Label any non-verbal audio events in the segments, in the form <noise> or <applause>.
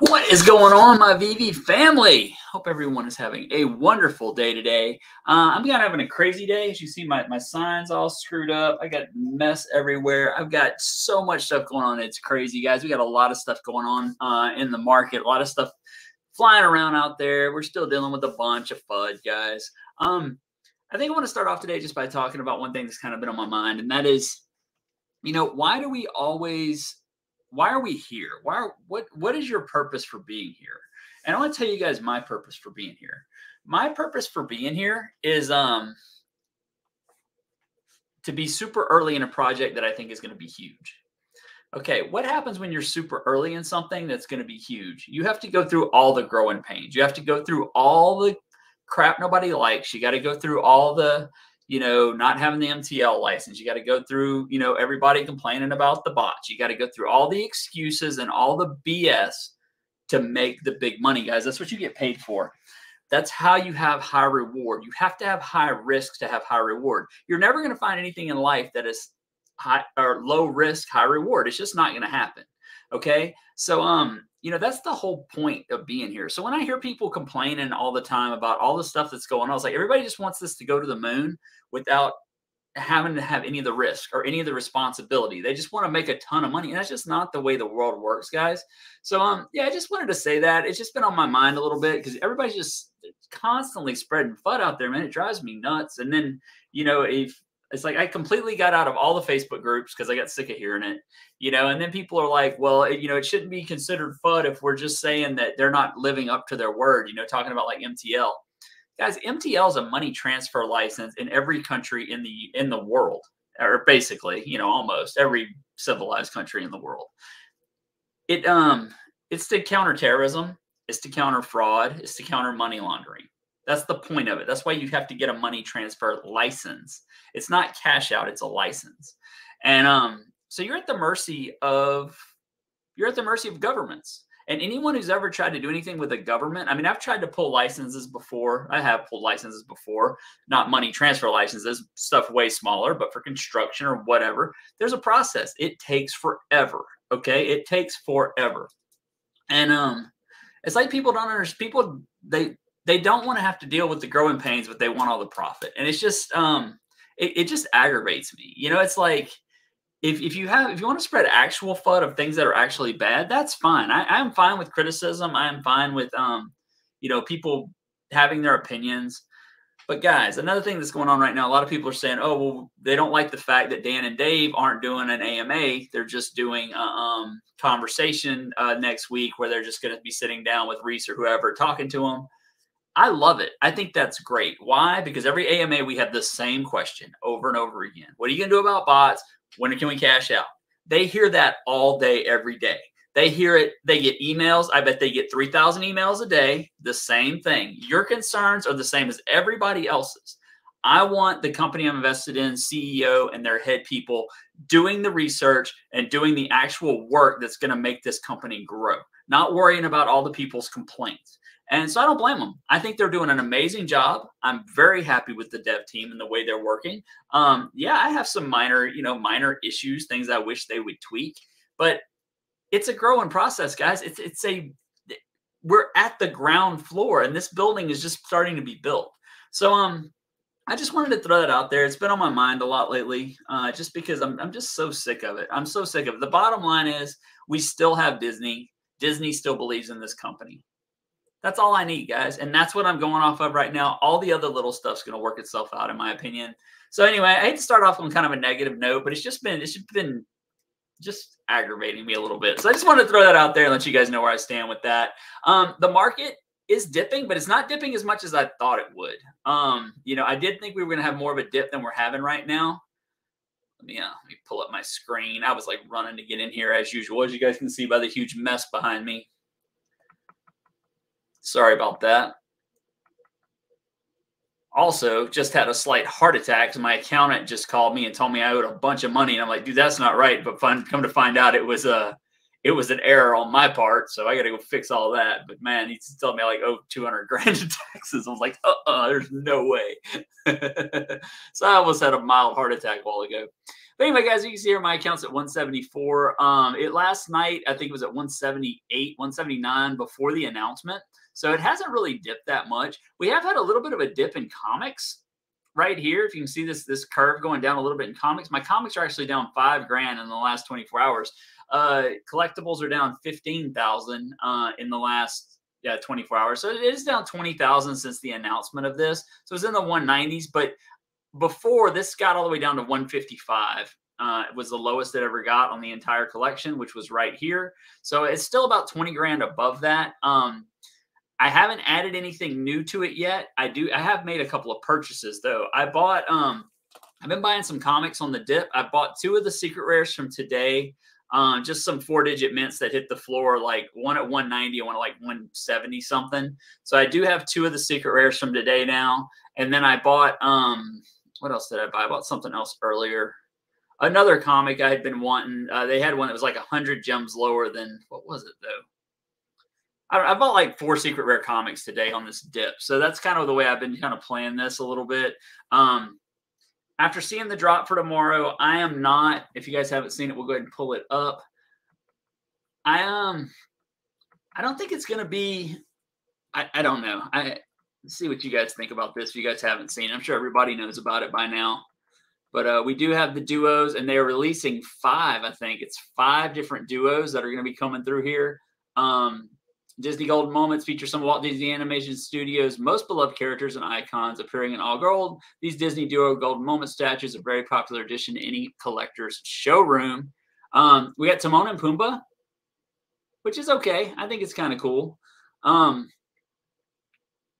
What is going on, my VeVe family? Hope everyone is having a wonderful day today. Uh, I'm kind of having a crazy day. As you see, my, my signs all screwed up. I got mess everywhere. I've got so much stuff going on. It's crazy, guys. We got a lot of stuff going on uh, in the market, a lot of stuff flying around out there. We're still dealing with a bunch of FUD, guys. Um, I think I want to start off today just by talking about one thing that's kind of been on my mind, and that is, you know, why do we always why are we here? Why are, what what is your purpose for being here? And I want to tell you guys my purpose for being here. My purpose for being here is um to be super early in a project that I think is going to be huge. Okay, what happens when you're super early in something that's going to be huge? You have to go through all the growing pains. You have to go through all the crap nobody likes. You got to go through all the you know, not having the MTL license. You got to go through, you know, everybody complaining about the bots. You got to go through all the excuses and all the BS to make the big money, guys. That's what you get paid for. That's how you have high reward. You have to have high risk to have high reward. You're never going to find anything in life that is high or low risk, high reward. It's just not going to happen. Okay. So, um, you know, that's the whole point of being here. So when I hear people complaining all the time about all the stuff that's going on, I was like, everybody just wants this to go to the moon without having to have any of the risk or any of the responsibility. They just want to make a ton of money. And that's just not the way the world works, guys. So um yeah, I just wanted to say that. It's just been on my mind a little bit because everybody's just constantly spreading FUD out there, man. It drives me nuts. And then, you know, if it's like I completely got out of all the Facebook groups because I got sick of hearing it, you know. And then people are like, well, you know, it shouldn't be considered FUD if we're just saying that they're not living up to their word, you know, talking about like MTL. Guys, MTL is a money transfer license in every country in the in the world, or basically, you know, almost every civilized country in the world. It um it's to counter terrorism, it's to counter fraud, it's to counter money laundering. That's the point of it. That's why you have to get a money transfer license. It's not cash out, it's a license. And um, so you're at the mercy of you're at the mercy of governments. And anyone who's ever tried to do anything with a government, I mean, I've tried to pull licenses before. I have pulled licenses before, not money transfer licenses, stuff way smaller, but for construction or whatever, there's a process. It takes forever. Okay. It takes forever. And um, it's like people don't understand people they they don't want to have to deal with the growing pains, but they want all the profit. And it's just um it, it just aggravates me. You know, it's like if, if you have if you want to spread actual FUD of things that are actually bad, that's fine. I, I'm fine with criticism. I am fine with um, you know, people having their opinions. But guys, another thing that's going on right now, a lot of people are saying, "Oh, well, they don't like the fact that Dan and Dave aren't doing an AMA. They're just doing a um, conversation uh, next week where they're just going to be sitting down with Reese or whoever, talking to them." I love it. I think that's great. Why? Because every AMA we have the same question over and over again. What are you going to do about bots? When can we cash out? They hear that all day, every day. They hear it, they get emails. I bet they get 3,000 emails a day. The same thing. Your concerns are the same as everybody else's. I want the company I'm invested in, CEO and their head people doing the research and doing the actual work that's going to make this company grow, not worrying about all the people's complaints. And so I don't blame them. I think they're doing an amazing job. I'm very happy with the dev team and the way they're working. Um, yeah, I have some minor, you know, minor issues, things I wish they would tweak, but it's a growing process, guys. It's it's a we're at the ground floor and this building is just starting to be built. So um I just wanted to throw that out there. It's been on my mind a lot lately, uh, just because I'm, I'm just so sick of it. I'm so sick of it. The bottom line is we still have Disney. Disney still believes in this company. That's all I need, guys. And that's what I'm going off of right now. All the other little stuff's going to work itself out, in my opinion. So anyway, I hate to start off on kind of a negative note, but it's just been it's just been just aggravating me a little bit. So I just wanted to throw that out there and let you guys know where I stand with that. Um, the market is dipping, but it's not dipping as much as I thought it would. Um, you know, I did think we were going to have more of a dip than we're having right now. Let me, uh, let me pull up my screen. I was like running to get in here as usual, as you guys can see by the huge mess behind me. Sorry about that. Also, just had a slight heart attack. So my accountant just called me and told me I owed a bunch of money, and I'm like, dude, that's not right. But fun, come to find out, it was a it was an error on my part, so I got to go fix all that. But man, he told me I like owe 200 grand in <laughs> taxes. I was like, uh, uh there's no way. <laughs> so I almost had a mild heart attack a while ago. But anyway, guys, you can see here my account's at 174. Um, it last night I think it was at 178, 179 before the announcement. So it hasn't really dipped that much. We have had a little bit of a dip in comics right here. If you can see this this curve going down a little bit in comics, my comics are actually down five grand in the last 24 hours. Uh, collectibles are down 15,000 uh, in the last yeah 24 hours. So it is down 20,000 since the announcement of this. So it's in the 190s, but before this got all the way down to 155. Uh, it was the lowest it ever got on the entire collection, which was right here. So it's still about 20 grand above that. Um, I haven't added anything new to it yet. I do. I have made a couple of purchases though. I bought. Um, I've been buying some comics on the dip. I bought two of the secret rares from today. Um, just some four digit mints that hit the floor, like one at 190 and one at like 170 something. So I do have two of the secret rares from today now. And then I bought um what else did I buy? I bought something else earlier. Another comic I had been wanting. Uh, they had one that was like a hundred gems lower than what was it though? I, I bought like four secret rare comics today on this dip, so that's kind of the way I've been kind of playing this a little bit. Um, after seeing the drop for tomorrow, I am not. If you guys haven't seen it, we'll go ahead and pull it up. I um, I don't think it's gonna be. I, I don't know. I see what you guys think about this. If you guys haven't seen, it. I'm sure everybody knows about it by now. But uh, we do have the duos, and they are releasing five. I think it's five different duos that are going to be coming through here. Um, Disney Golden Moments feature some of Walt Disney Animation Studios' most beloved characters and icons appearing in all gold. These Disney Duo Golden Moment statues are a very popular addition to any collector's showroom. Um, we got Timon and Pumbaa, which is okay. I think it's kind of cool. Um,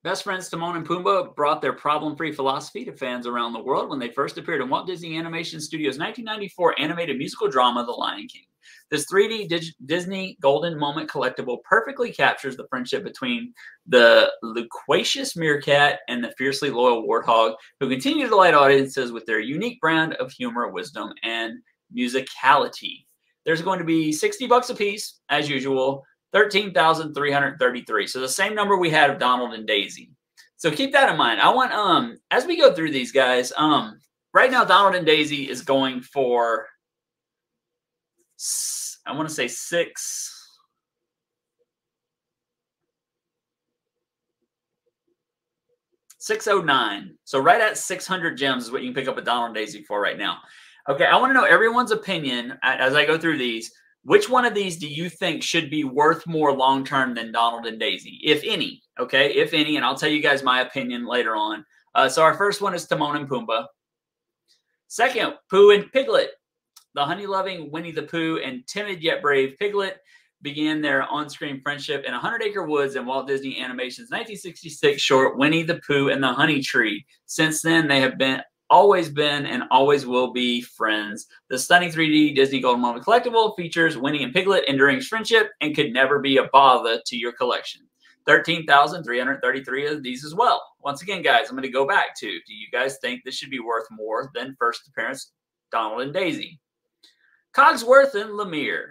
Best friends Timon and Pumbaa brought their problem-free philosophy to fans around the world when they first appeared in Walt Disney Animation Studios' 1994 animated musical drama, The Lion King. This 3D Dig Disney Golden Moment collectible perfectly captures the friendship between the loquacious meerkat and the fiercely loyal warthog, who continue to delight audiences with their unique brand of humor, wisdom, and musicality. There's going to be 60 bucks a piece, as usual. 13,333. So the same number we had of Donald and Daisy. So keep that in mind. I want um as we go through these guys, um right now Donald and Daisy is going for I want to say 6 609. So right at 600 gems is what you can pick up a Donald and Daisy for right now. Okay, I want to know everyone's opinion as I go through these. Which one of these do you think should be worth more long term than Donald and Daisy, if any? Okay, if any, and I'll tell you guys my opinion later on. Uh, so our first one is Timon and Pumbaa. Second, Pooh and Piglet. The honey-loving Winnie the Pooh and timid yet brave Piglet began their on-screen friendship in 100 Acre Woods in Walt Disney Animation's 1966 short Winnie the Pooh and the Honey Tree. Since then, they have been always been and always will be friends. The stunning 3D Disney Golden Moment collectible features Winnie and Piglet enduring friendship and could never be a bother to your collection. 13,333 of these as well. Once again, guys, I'm going to go back to do you guys think this should be worth more than first appearance Donald and Daisy? Cogsworth and Lumière.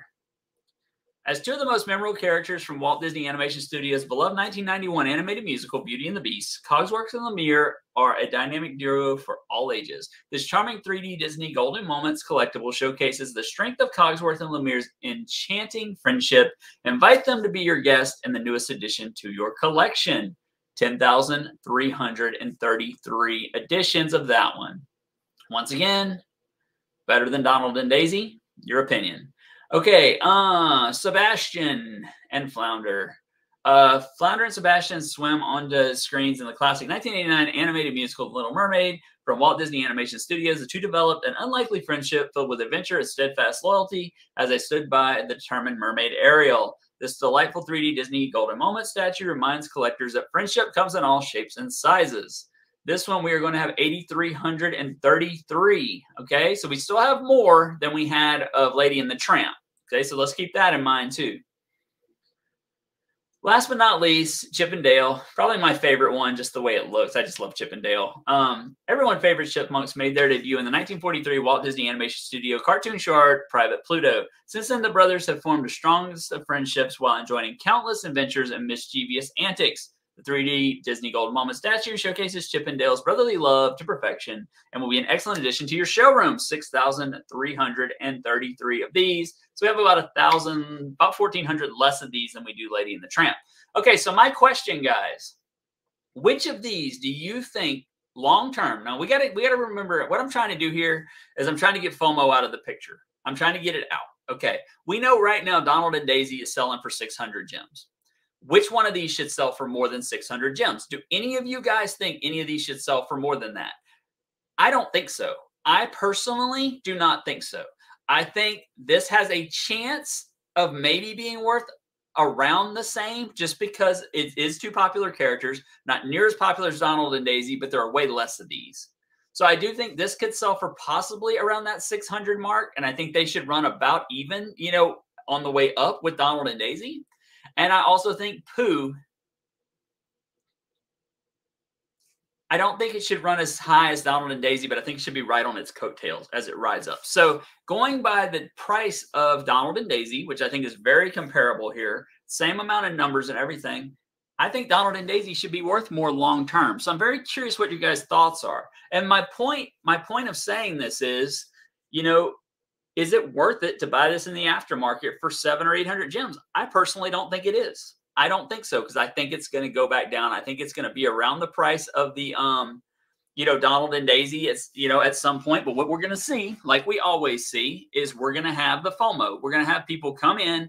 As two of the most memorable characters from Walt Disney Animation Studios' beloved 1991 animated musical Beauty and the Beast, Cogsworth and Lumière are a dynamic duo for all ages. This charming 3D Disney Golden Moments collectible showcases the strength of Cogsworth and Lumière's enchanting friendship. Invite them to be your guest in the newest addition to your collection. 10,333 editions of that one. Once again, better than Donald and Daisy? Your opinion. Okay, uh, Sebastian and Flounder. Uh, Flounder and Sebastian swim onto screens in the classic 1989 animated musical Little Mermaid from Walt Disney Animation Studios. The two developed an unlikely friendship filled with adventure and steadfast loyalty as they stood by the determined mermaid Ariel. This delightful 3D Disney Golden Moment statue reminds collectors that friendship comes in all shapes and sizes. This one we are going to have 8,333. Okay, so we still have more than we had of Lady and the Tramp. Okay, so let's keep that in mind too. Last but not least, Chip 'n Dale. Probably my favorite one, just the way it looks. I just love Chip 'n Dale. Um, everyone favorite chipmunks made their debut in the 1943 Walt Disney Animation Studio cartoon short Private Pluto. Since then, the brothers have formed the strongest of friendships while enjoying countless adventures and mischievous antics. The 3D Disney Golden Moment statue showcases Chip and Dale's brotherly love to perfection and will be an excellent addition to your showroom. 6,333 of these. So we have about a thousand, about 1,400 less of these than we do Lady and the Tramp. Okay, so my question, guys, which of these do you think long term? Now we got to we got to remember what I'm trying to do here is I'm trying to get FOMO out of the picture. I'm trying to get it out. Okay, we know right now Donald and Daisy is selling for 600 gems. Which one of these should sell for more than 600 gems? Do any of you guys think any of these should sell for more than that? I don't think so. I personally do not think so. I think this has a chance of maybe being worth around the same just because it is two popular characters, not near as popular as Donald and Daisy, but there are way less of these. So I do think this could sell for possibly around that 600 mark. And I think they should run about even, you know, on the way up with Donald and Daisy. And I also think Pooh, I don't think it should run as high as Donald and Daisy, but I think it should be right on its coattails as it rides up. So going by the price of Donald and Daisy, which I think is very comparable here, same amount of numbers and everything, I think Donald and Daisy should be worth more long term. So I'm very curious what your guys' thoughts are. And my point, my point of saying this is, you know, is it worth it to buy this in the aftermarket for seven or 800 gems? I personally don't think it is. I don't think so because I think it's going to go back down. I think it's going to be around the price of the, um, you know, Donald and Daisy. It's you know at some point, but what we're going to see, like we always see, is we're going to have the FOMO. We're going to have people come in,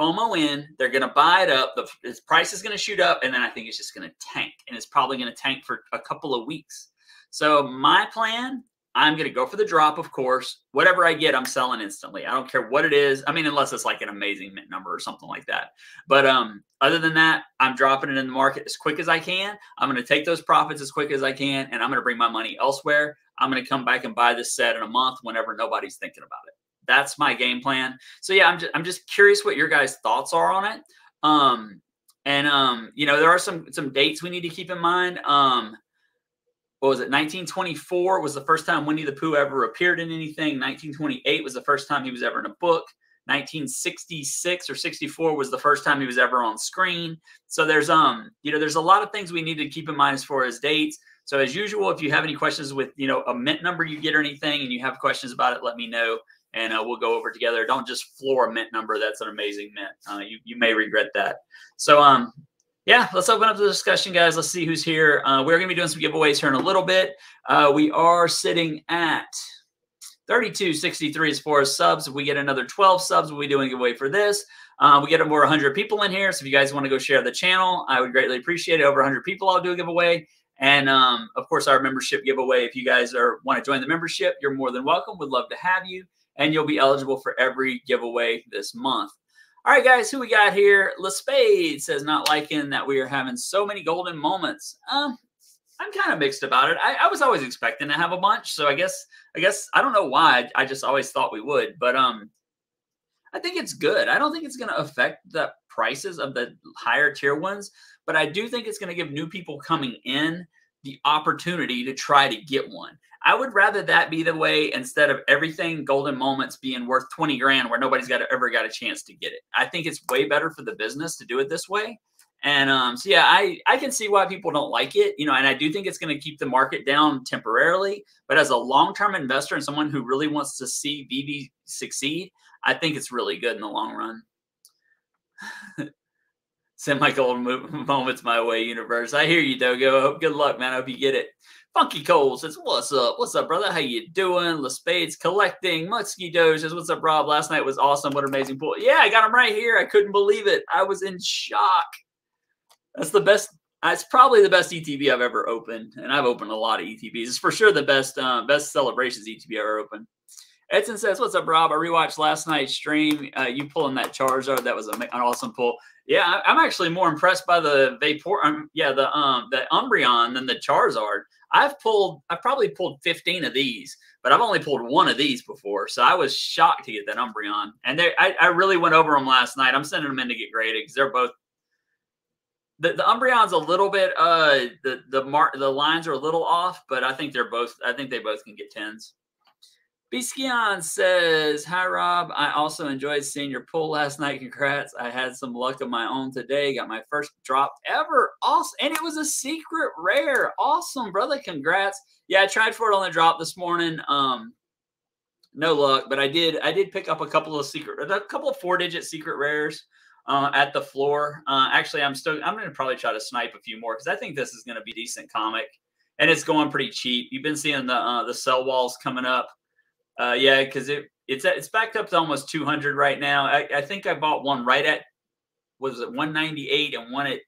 FOMO in. They're going to buy it up. The its price is going to shoot up, and then I think it's just going to tank, and it's probably going to tank for a couple of weeks. So my plan I'm going to go for the drop, of course. Whatever I get, I'm selling instantly. I don't care what it is. I mean, unless it's like an amazing mint number or something like that. But um, other than that, I'm dropping it in the market as quick as I can. I'm going to take those profits as quick as I can, and I'm going to bring my money elsewhere. I'm going to come back and buy this set in a month whenever nobody's thinking about it. That's my game plan. So yeah, I'm just, I'm just curious what your guys' thoughts are on it. Um, and um, you know, there are some some dates we need to keep in mind. Um, what was it 1924 was the first time winnie the pooh ever appeared in anything. 1928 was the first time he was ever in a book. 1966 or 64 was the first time he was ever on screen. So there's um you know there's a lot of things we need to keep in mind as far as dates. So as usual if you have any questions with you know a mint number you get or anything and you have questions about it let me know and uh, we'll go over together. Don't just floor a mint number. That's an amazing mint. Uh, you, you may regret that. So um yeah, let's open up the discussion, guys. Let's see who's here. Uh, we're going to be doing some giveaways here in a little bit. Uh, we are sitting at 3263 as far as subs. If we get another 12 subs, we'll be doing a giveaway for this. Uh, we get over 100 people in here. So if you guys want to go share the channel, I would greatly appreciate it. Over 100 people, I'll do a giveaway. And um, of course, our membership giveaway. If you guys are want to join the membership, you're more than welcome. Would love to have you. And you'll be eligible for every giveaway this month. All right, guys, who we got here? LeSpade says not liking that we are having so many golden moments. Um, I'm kind of mixed about it. I, I, was always expecting to have a bunch, so I guess I guess I don't know why. I just always thought we would, but um, I think it's good. I don't think it's going to affect the prices of the higher tier ones, but I do think it's going to give new people coming in the opportunity to try to get one. I would rather that be the way instead of everything golden moments being worth 20 grand where nobody's got ever got a chance to get it. I think it's way better for the business to do it this way. And um, so yeah, I I can see why people don't like it, you know, and I do think it's going to keep the market down temporarily. But as a long-term investor and someone who really wants to see VeVe succeed, I think it's really good in the long run. <laughs> Send my golden moments my way, universe. I hear you, Dogo. Good luck, man. I hope you get it. Funky Cole says, What's up? What's up, brother? How you doing? LeSpades collecting. Musky Doge says, What's up, Rob? Last night was awesome. What an amazing pool. Yeah, I got him right here. I couldn't believe it. I was in shock. That's the best. It's probably the best ETB I've ever opened, and I've opened a lot of ETBs. It's for sure the best, uh, best celebrations ETB I've ever opened. Edson says, "What's up, Rob? I rewatched last night's stream. Uh, you pulling that Charizard? That was an awesome pull. Yeah, I'm actually more impressed by the Vapor. Um, yeah, the um the Umbreon than the Charizard. I've pulled, I've probably pulled 15 of these, but I've only pulled one of these before. So I was shocked to get that Umbreon. And they, I, I really went over them last night. I'm sending them in to get graded because they're both. The, the Umbreon's a little bit uh the the mark the lines are a little off, but I think they're both I think they both can get tens. Biskion says, Hi, Rob. I also enjoyed seeing your pull last night. Congrats. I had some luck of my own today. Got my first drop ever. Awesome. And it was a secret rare. Awesome, brother. Congrats. Yeah, I tried for it on the drop this morning. Um, no luck, but I did. I did pick up a couple of secret, a couple of four-digit secret rares uh, at the floor. Uh, actually, I'm still. I'm going to probably try to snipe a few more because I think this is going to be decent comic, and it's going pretty cheap. You've been seeing the uh, the sell walls coming up. Uh, yeah, because it it's it's backed up to almost 200 right now. I, I think I bought one right at was it 198 and one at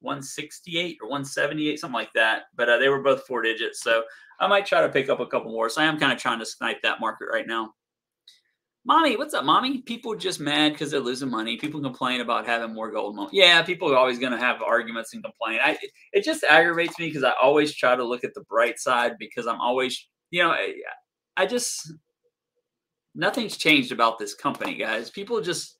168 or 178, something like that. But uh, they were both four digits, so I might try to pick up a couple more. So I am kind of trying to snipe that market right now. Mommy, what's up, mommy? People just mad because they're losing money. People complain about having more gold. Mo- yeah, people are always going to have arguments and complain. I, it just aggravates me because I always try to look at the bright side because I'm always, you know, I just nothing's changed about this company, guys. People just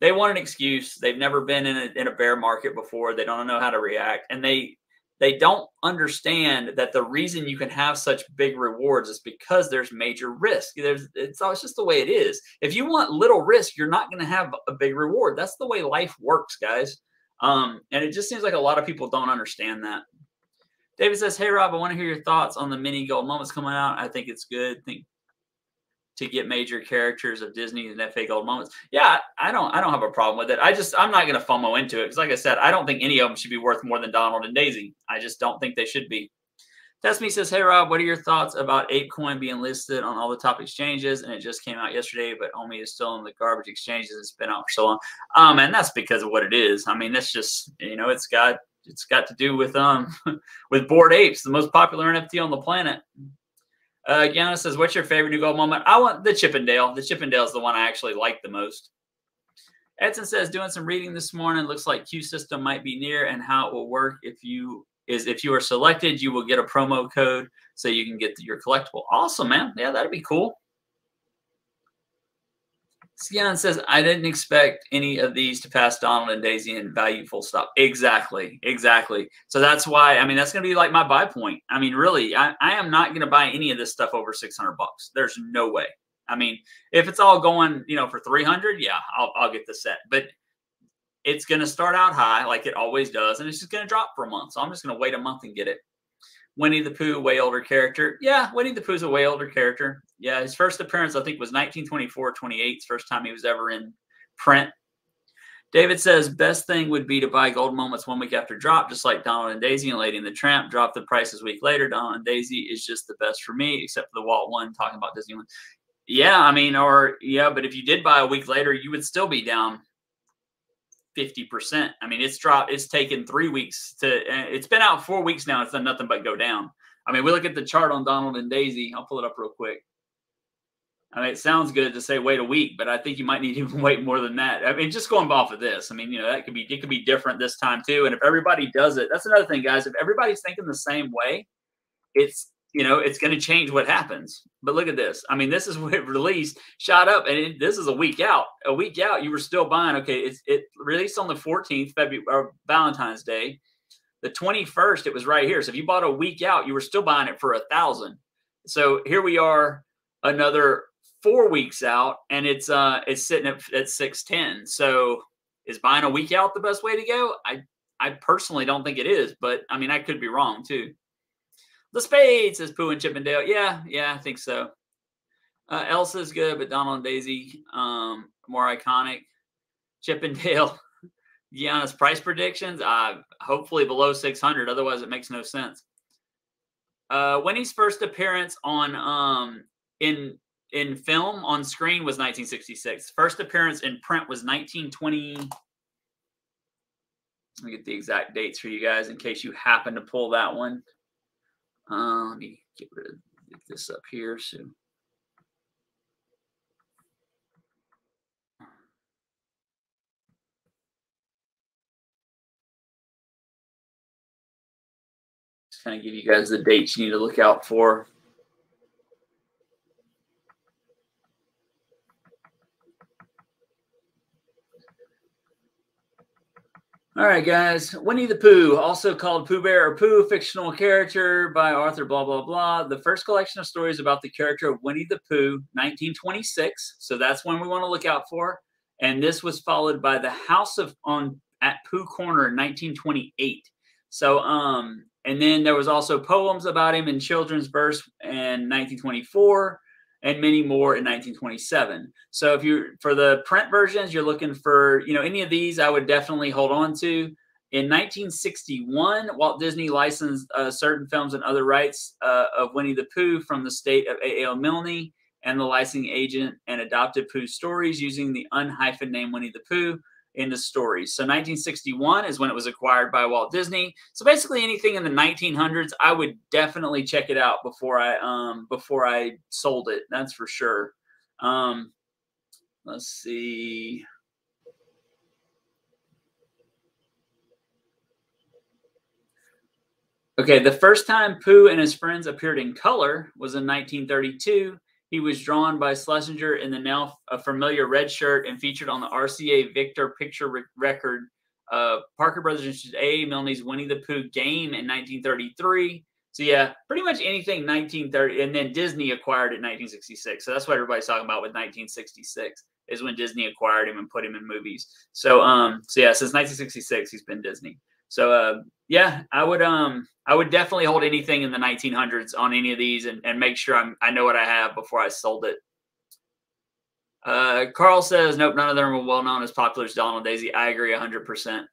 they want an excuse. They've never been in a, in a bear market before. They don't know how to react, and they they don't understand that the reason you can have such big rewards is because there's major risk. There's it's, it's just the way it is. If you want little risk, you're not going to have a big reward. That's the way life works, guys. Um, and it just seems like a lot of people don't understand that. David says, "Hey Rob, I want to hear your thoughts on the mini gold moments coming out. I think it's good. Think to get major characters of Disney and FA Gold moments. Yeah, I don't I don't have a problem with it. I just I'm not going to FOMO into it because, like I said, I don't think any of them should be worth more than Donald and Daisy. I just don't think they should be. Test me says, "Hey Rob, what are your thoughts about ApeCoin being listed on all the top exchanges? And it just came out yesterday, but only is still in the garbage exchanges. It's been out for so long. Um, and that's because of what it is. I mean, that's just you know, it's got it's got to do with um <laughs> with Bored Apes, the most popular NFT on the planet. Uh, Gianna says, "What's your favorite new gold moment?" I want the Chip 'n Dale. The Chip 'n Dale is the one I actually like the most. Edson says, "Doing some reading this morning. Looks like Q system might be near, and how it will work if you is if you are selected, you will get a promo code so you can get your collectible. Awesome, man. Yeah, that'd be cool." Skion says, I didn't expect any of these to pass Donald and Daisy in value full stop. Exactly. Exactly. So that's why, I mean, that's going to be like my buy point. I mean, really, I, I am not going to buy any of this stuff over 600 bucks. There's no way. I mean, if it's all going, you know, for 300, yeah, I'll, I'll get the set. But it's going to start out high like it always does. And it's just going to drop for a month. So I'm just going to wait a month and get it. Winnie the Pooh, way older character. Yeah, Winnie the Pooh's a way older character. Yeah, his first appearance, I think, was 1924 28, first time he was ever in print. David says, best thing would be to buy gold moments one week after drop, just like Donald and Daisy and Lady and the Tramp. Drop the prices a week later. Donald and Daisy is just the best for me, except for the Walt one talking about Disneyland. Yeah, I mean, or yeah, but if you did buy a week later, you would still be down 50%. I mean, it's dropped, it's taken three weeks to, eh, it's been out four weeks now. It's done nothing but go down. I mean, we look at the chart on Donald and Daisy. I'll pull it up real quick. I mean, it sounds good to say wait a week, but I think you might need <laughs> to wait more than that. I mean, just going off of this, I mean, you know, that could be it could be different this time too. And if everybody does it, that's another thing, guys. If everybody's thinking the same way, it's you know, it's going to change what happens. But look at this. I mean, this is <laughs> what it released, shot up, and it, this is a week out. A week out, you were still buying. Okay, it's it released on the 14th, February, or Valentine's Day. The 21st, it was right here. So if you bought a week out, you were still buying it for a thousand. So here we are, another four weeks out, and it's uh it's sitting at, at 610. So is buying a week out the best way to go? I I personally don't think it is, but I mean I could be wrong too. The spade says Pooh and Chip 'n Dale. Yeah, yeah, I think so. Uh, Elsa's good, but Donald and Daisy um, more iconic. Chip 'n Dale, <laughs> Gianna's price predictions. Uh, hopefully below 600. Otherwise, it makes no sense. Uh, Winnie's first appearance on um, in in film on screen was 1966. First appearance in print was 1920. Let me get the exact dates for you guys in case you happen to pull that one. Uh, let me get rid of this up here. So. Just kind of give you guys the dates you need to look out for. All right, guys. Winnie the Pooh, also called Pooh Bear or Pooh, fictional character by Arthur blah, blah, blah. The first collection of stories about the character of Winnie the Pooh, 1926. So that's one we want to look out for. And this was followed by The House of on at Pooh Corner in 1928. So, um, and then there was also poems about him in children's verse in 1924 and many more in 1927. So if you for the print versions, you're looking for you know any of these, I would definitely hold on to. In 1961, Walt Disney licensed uh, certain films and other rights uh, of Winnie the Pooh from the state of A.L. Milne and the licensing agent and adopted Pooh stories using the unhyphened name Winnie the Pooh in the stories. So 1961 is when it was acquired by Walt Disney. So basically anything in the 1900s, I would definitely check it out before I um before I sold it. That's for sure. Um let's see. Okay, the first time Pooh and his friends appeared in color was in 1932 he was drawn by Schlesinger in the now familiar red shirt and featured on the RCA Victor picture re- record. Uh, Parker Brothers and A. Milne's Winnie the Pooh game in 1933. So yeah, pretty much anything 1930, and then Disney acquired it in 1966. So that's what everybody's talking about with 1966 is when Disney acquired him and put him in movies. So um, so yeah, since 1966 he's been Disney. So uh, yeah, I would um I would definitely hold anything in the 1900s on any of these and, and make sure I'm, I know what I have before I sold it. Uh, Carl says, nope, none of them are well known as popular as Donald Daisy. I agree 100%.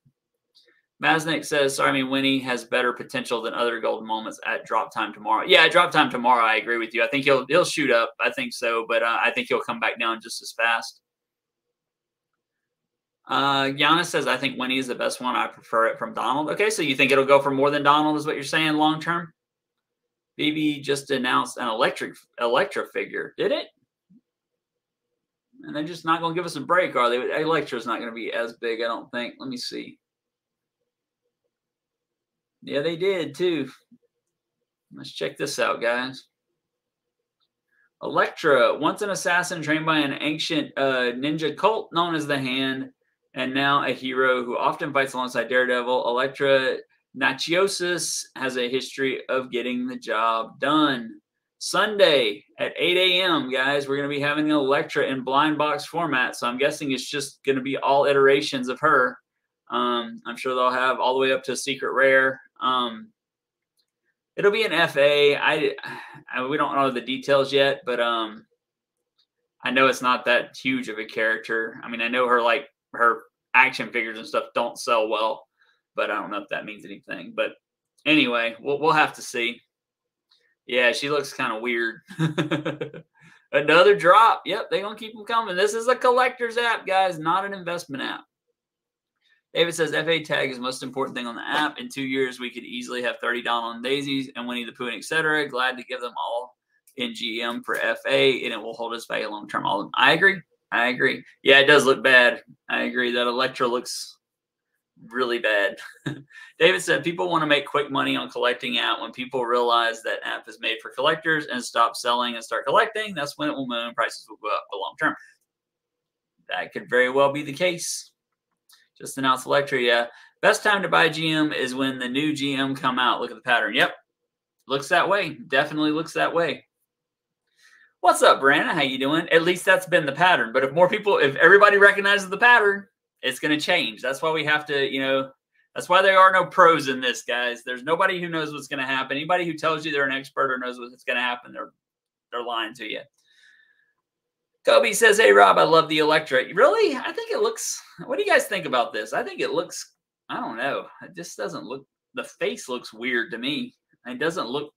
Masnick says, sorry, I mean, Winnie has better potential than other golden moments at drop time tomorrow. Yeah, at drop time tomorrow, I agree with you. I think he'll he'll shoot up. I think so, but uh, I think he'll come back down just as fast. Uh, Giannis says, I think Winnie is the best one. I prefer it from Donald. Okay, so you think it'll go for more than Donald, is what you're saying long term? VeVe just announced an electric Elektra figure. Did it? And they're just not going to give us a break, are they? Elektra's not going to be as big, I don't think. Let me see. Yeah, they did too. Let's check this out, guys. Elektra, once an assassin trained by an ancient uh, ninja cult known as the Hand, and now a hero who often fights alongside Daredevil. Elektra Natchiosis has a history of getting the job done. Sunday at 8 a.m., guys, we're going to be having an Elektra in blind box format. So I'm guessing it's just going to be all iterations of her. Um, I'm sure they'll have all the way up to secret rare. Um, it'll be an FA. I, I, we don't know the details yet, but um, I know it's not that huge of a character. I mean, I know her like her action figures and stuff don't sell well, but I don't know if that means anything. But anyway, we'll we'll have to see. Yeah, she looks kind of weird. <laughs> Another drop. Yep, they're gonna keep them coming. This is a collector's app, guys, not an investment app. David says FA tag is the most important thing on the app. In two years, we could easily have 30 Donald and Daisies and Winnie the Pooh and etc. Glad to give them all in GM for FA, and it will hold us value long term. All of them. I agree. I agree. Yeah, it does look bad. I agree that Elektra looks really bad. <laughs> David said people want to make quick money on collecting out. When people realize that app is made for collectors and stop selling and start collecting, that's when it will move and prices will go up the long term. That could very well be the case. Just announced Elektra. Yeah. Best time to buy GM is when the new GM come out. Look at the pattern. Yep. Looks that way. Definitely looks that way. What's up, Brandon? How you doing? At least that's been the pattern. But if more people, if everybody recognizes the pattern, it's going to change. That's why we have to, you know, that's why there are no pros in this, guys. There's nobody who knows what's going to happen. Anybody who tells you they're an expert or knows what's going to happen, they're they're lying to you. Kobe says, "Hey Rob, I love the Elektra. Really? I think it looks. What do you guys think about this? I think it looks. I don't know. It just doesn't look. The face looks weird to me. It doesn't look.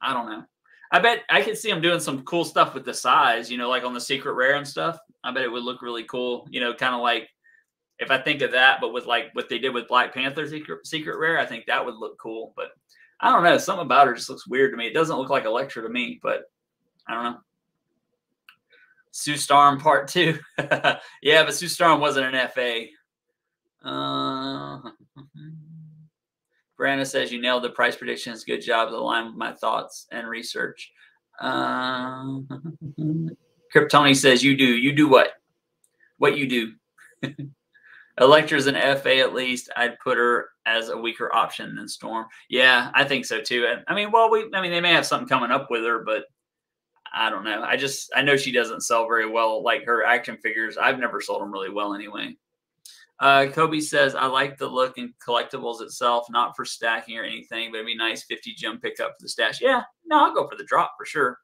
I don't know. I bet I could see them doing some cool stuff with the size, you know, like on the secret rare and stuff. I bet it would look really cool, you know, kind of like if I think of that, but with like what they did with Black Panther secret, secret rare, I think that would look cool. But I don't know, something about her just looks weird to me. It doesn't look like Elektra to me, but I don't know. Sue Storm Part Two, <laughs> yeah, but Sue Storm wasn't an FA. Uh, Brandon says you nailed the price predictions. Good job. Align with my thoughts and research. <laughs> Uh, Kryptoni says you do. You do what? What you do? <laughs> Elektra's an FA at least. I'd put her as a weaker option than Storm. Yeah, I think so too. I mean, well, we I mean they may have something coming up with her, but I don't know. I just I know she doesn't sell very well like her action figures. I've never sold them really well anyway. Uh, Kobe says, I like the look in collectibles itself, not for stacking or anything, but it'd be nice 50 gem pickup for the stash. Yeah, no, I'll go for the drop for sure.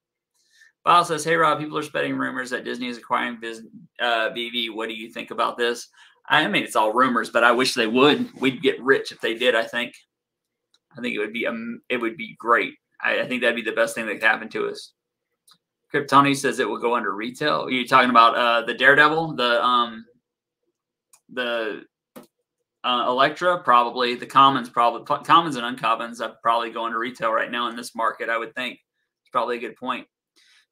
Bob says, Hey, Rob, people are spreading rumors that Disney is acquiring Biz, uh. What do you think about this? I mean, it's all rumors, but I wish they would. We'd get rich if they did. I think. I think it would be um, it would be great. I, I think that'd be the best thing that could happen to us. Kryptoni says it will go under retail. Are you talking about uh, the Daredevil, the um, the uh, Elektra? Probably the commons, probably commons and uncommons. I probably go under retail right now in this market. I would think it's probably a good point.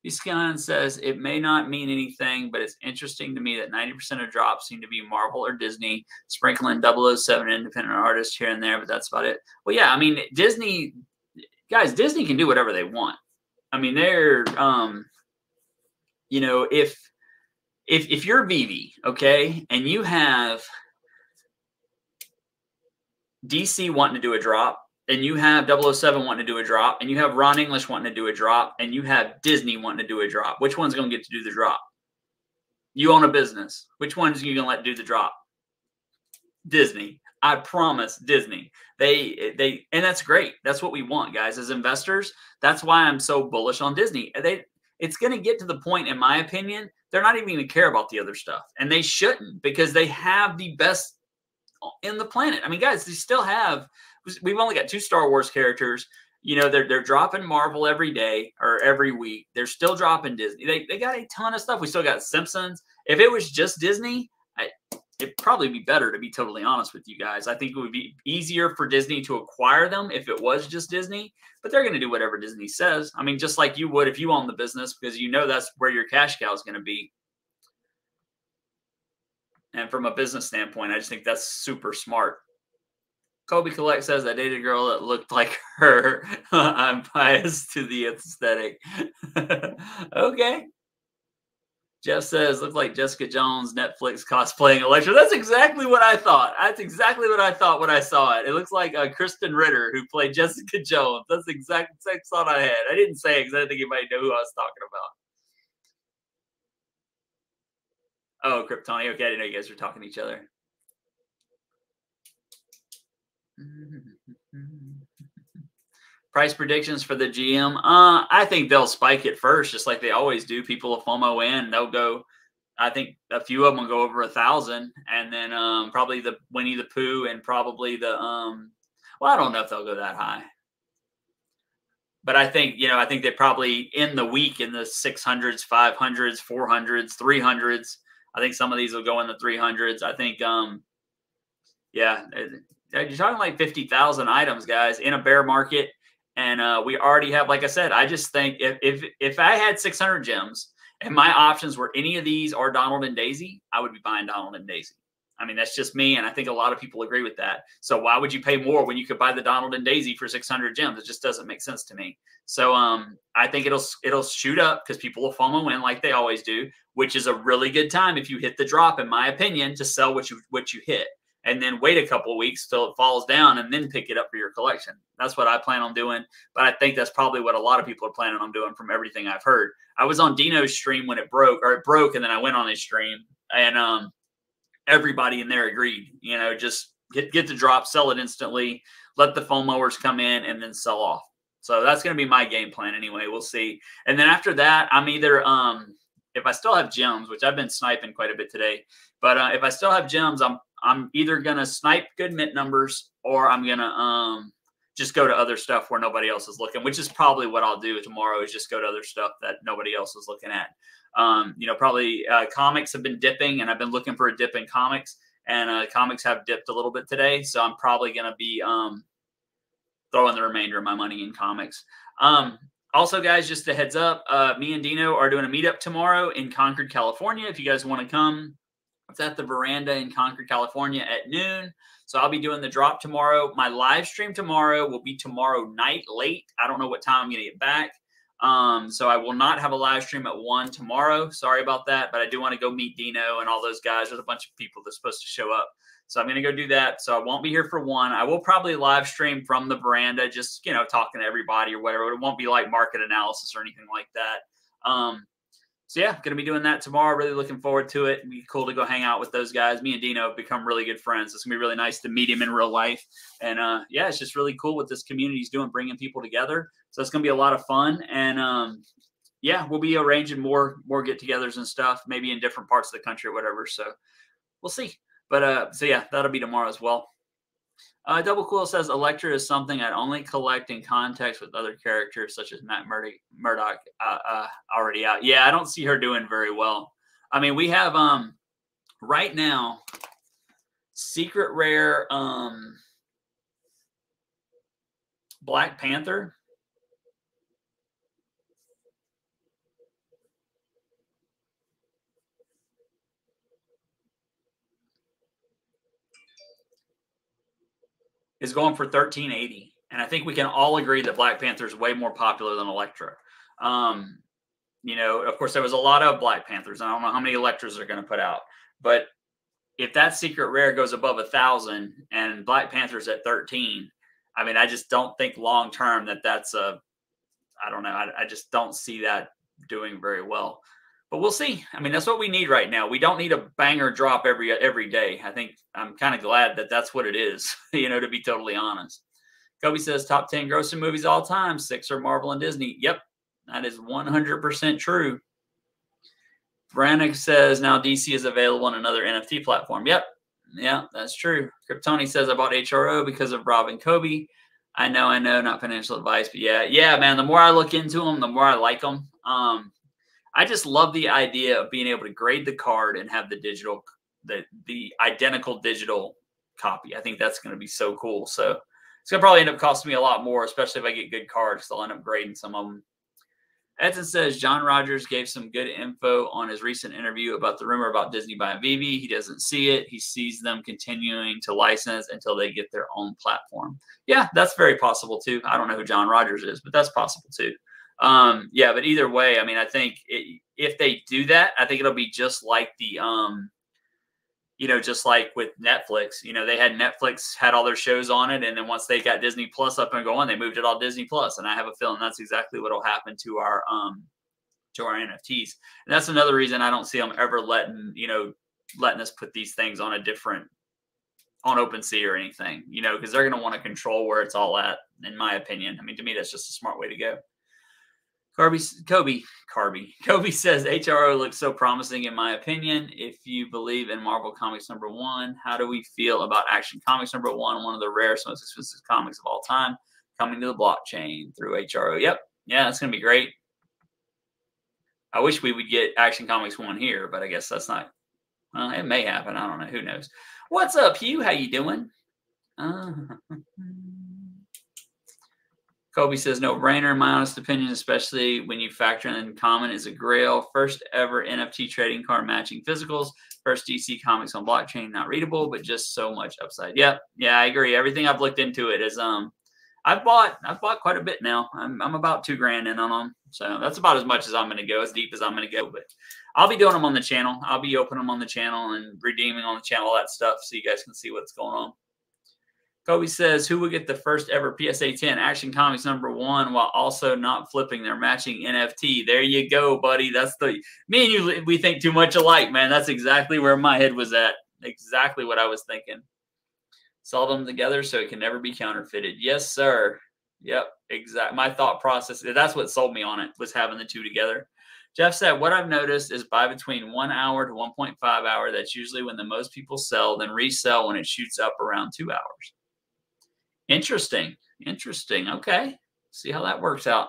Buscan says it may not mean anything, but it's interesting to me that 90% of drops seem to be Marvel or Disney, sprinkling 007 independent artists here and there, but that's about it. Well, yeah, I mean, Disney, guys, Disney can do whatever they want. I mean, they're, um, you know, if, if, if you're VeVe, okay, and you have DC wanting to do a drop, and you have 007 wanting to do a drop, and you have Ron English wanting to do a drop, and you have Disney wanting to do a drop. Which one's going to get to do the drop? You own a business. Which one's you going to let do the drop? Disney. I promise Disney. They they and that's great. That's what we want, guys, as investors. That's why I'm so bullish on Disney. They it's going to get to the point in my opinion, they're not even going to care about the other stuff. And they shouldn't because they have the best in the planet. I mean, guys, they still have we've only got two Star Wars characters. You know, they're they're dropping Marvel every day or every week. They're still dropping Disney. They they got a ton of stuff. We still got Simpsons. If it was just Disney, it'd probably be better to be totally honest with you guys. I think it would be easier for Disney to acquire them if it was just Disney, but they're going to do whatever Disney says. I mean, just like you would if you own the business because you know that's where your cash cow is going to be. And from a business standpoint, I just think that's super smart. Kobe Collect says I dated a girl that looked like her. <laughs> I'm biased to the aesthetic. <laughs> okay. Jeff says, looked like Jessica Jones Netflix cosplaying Elektra. That's exactly what I thought. That's exactly what I thought when I saw it. It looks like uh, Krysten Ritter who played Jessica Jones. That's the exact same thought I had. I didn't say it because I didn't think anybody knew who I was talking about. Oh, Kryptoni. Okay, I didn't know you guys were talking to each other. Price predictions for the GM. Uh, I think they'll spike it first, just like they always do. People will FOMO in. They'll go. I think a few of them will go over a thousand, and then um, probably the Winnie the Pooh and probably the um. Well, I don't know if they'll go that high, but I think you know I think they probably in the week in the six hundreds, five hundreds, four hundreds, three hundreds. I think some of these will go in the three hundreds. I think um, yeah, you're talking like 50,000 items, guys, in a bear market. And uh, we already have, like I said, I just think if, if if I had 600 gems and my options were any of these or Donald and Daisy, I would be buying Donald and Daisy. I mean, that's just me, and I think a lot of people agree with that. So why would you pay more when you could buy the Donald and Daisy for 600 gems? It just doesn't make sense to me. So um, I think it'll it'll shoot up because people will FOMO in like they always do, which is a really good time if you hit the drop, in my opinion, to sell what you what you hit and then wait a couple weeks till it falls down and then pick it up for your collection. That's what I plan on doing. But I think that's probably what a lot of people are planning on doing from everything I've heard. I was on Dino's stream when it broke, or it broke, and then I went on his stream, and um, everybody in there agreed. You know, just get get the drop, sell it instantly, let the FOMOers come in, and then sell off. So that's going to be my game plan anyway. We'll see. And then after that, I'm either um, if I still have gems, which I've been sniping quite a bit today, but uh, if I still have gems, I'm I'm either gonna snipe good mint numbers or I'm gonna um just go to other stuff where nobody else is looking, which is probably what I'll do tomorrow is just go to other stuff that nobody else is looking at. Um, you know, probably uh, comics have been dipping and I've been looking for a dip in comics and uh, comics have dipped a little bit today. So I'm probably going to be um, throwing the remainder of my money in comics. Um, also, guys, just a heads up, uh, me and Dino are doing a meetup tomorrow in Concord, California. If you guys want to come, it's at the veranda in Concord, California at noon. So I'll be doing the drop tomorrow. My live stream tomorrow will be tomorrow night late. I don't know what time I'm going to get back. Um, so I will not have a live stream at one tomorrow. Sorry about that, but I do want to go meet Dino and all those guys. There's a bunch of people that's supposed to show up. So I'm going to go do that. So I won't be here for one. I will probably live stream from the veranda, just, you know, talking to everybody or whatever. It won't be like market analysis or anything like that. Um, so yeah, going to be doing that tomorrow. Really looking forward to it. Be cool to go hang out with those guys. Me and Dino have become really good friends. It's gonna be really nice to meet him in real life. And uh, yeah, it's just really cool what this community is doing, bringing people together. So it's gonna be a lot of fun. And um, yeah, we'll be arranging more more get-togethers and stuff, maybe in different parts of the country or whatever. So we'll see. But uh, so yeah, that'll be tomorrow as well. Uh, Double Cool says Elektra is something I'd only collect in context with other characters such as Matt Murdock, Murdock uh, uh, already out. Yeah, I don't see her doing very well. I mean, we have um right now secret rare um Black Panther. Is going for 1380 and i think we can all agree that black panther is way more popular than elektra. Um, you know of course there was a lot of black panthers i don't know how many elektras they're going to put out but if that secret rare goes above a thousand and black panther's at 13 i mean i just don't think long term that that's a i don't know I, I just don't see that doing very well but we'll see. I mean, that's what we need right now. We don't need a banger drop every every day. I think I'm kind of glad that that's what it is. <laughs> You know, to be totally honest. Kobe says top ten grossing movies all time. Six are Marvel and Disney. Yep, that is 100% true. Brannick says now DC is available on another NFT platform. Yep, yeah, that's true. Kryptoni says I bought HRO because of Rob and Kobe. I know, I know, not financial advice, but yeah, yeah, man. The more I look into them, the more I like them. Um, I just love the idea of being able to grade the card and have the digital, the the identical digital copy. I think that's going to be so cool. So it's going to probably end up costing me a lot more, especially if I get good cards. I'll end up grading some of them. Edson says John Rogers gave some good info on his recent interview about the rumor about Disney buying VeVe. He doesn't see it. He sees them continuing to license until they get their own platform. Yeah, that's very possible too. I don't know who John Rogers is, but that's possible too. Um, yeah, but either way, I mean, I think it, if they do that, I think it'll be just like the, um, you know, just like with Netflix. You know, they had Netflix had all their shows on it, and then once they got Disney Plus up and going, they moved it all Disney Plus. And I have a feeling that's exactly what will happen to our um to our NFTs. And that's another reason I don't see them ever letting you know letting us put these things on a different on OpenSea or anything. You know, because they're going to want to control where it's all at. In my opinion, I mean, to me, that's just a smart way to go. Carby, Kobe, Carby, <laughs> Kobe says HRO looks so promising in my opinion. If you believe in Marvel Comics number one, how do we feel about Action Comics number one, one of the rarest, most expensive comics of all time, coming to the blockchain through HRO? Yep, yeah, that's gonna be great. I wish we would get Action Comics one here, but I guess that's not. Well, it may happen. I don't know. Who knows? What's up, Hugh? How you doing? Uh, <laughs> Kobe says no brainer, in my honest opinion, especially when you factor in common is a grail. First ever NFT trading card matching physicals. First DC comics on blockchain, not readable, but just so much upside. Yep. yeah, I agree. Everything I've looked into it is um I've bought I've bought quite a bit now. I'm I'm about two grand in on them. So that's about as much as I'm gonna go, as deep as I'm gonna go. But I'll be doing them on the channel. I'll be opening them on the channel and redeeming on the channel, all that stuff, so you guys can see what's going on. Kobe says, who will get the first ever PSA 10 Action Comics number one while also not flipping their matching NFT? There you go, buddy. That's the me and you. We think too much alike, man. That's exactly where my head was at. Exactly what I was thinking. Sell them together so it can never be counterfeited. Yes, sir. Yep, exact. My thought process. That's what sold me on it was having the two together. Jeff said, What I've noticed is by between one hour to 1.5 hour, that's usually when the most people sell, then resell when it shoots up around two hours. Interesting. Interesting. Okay. See how that works out.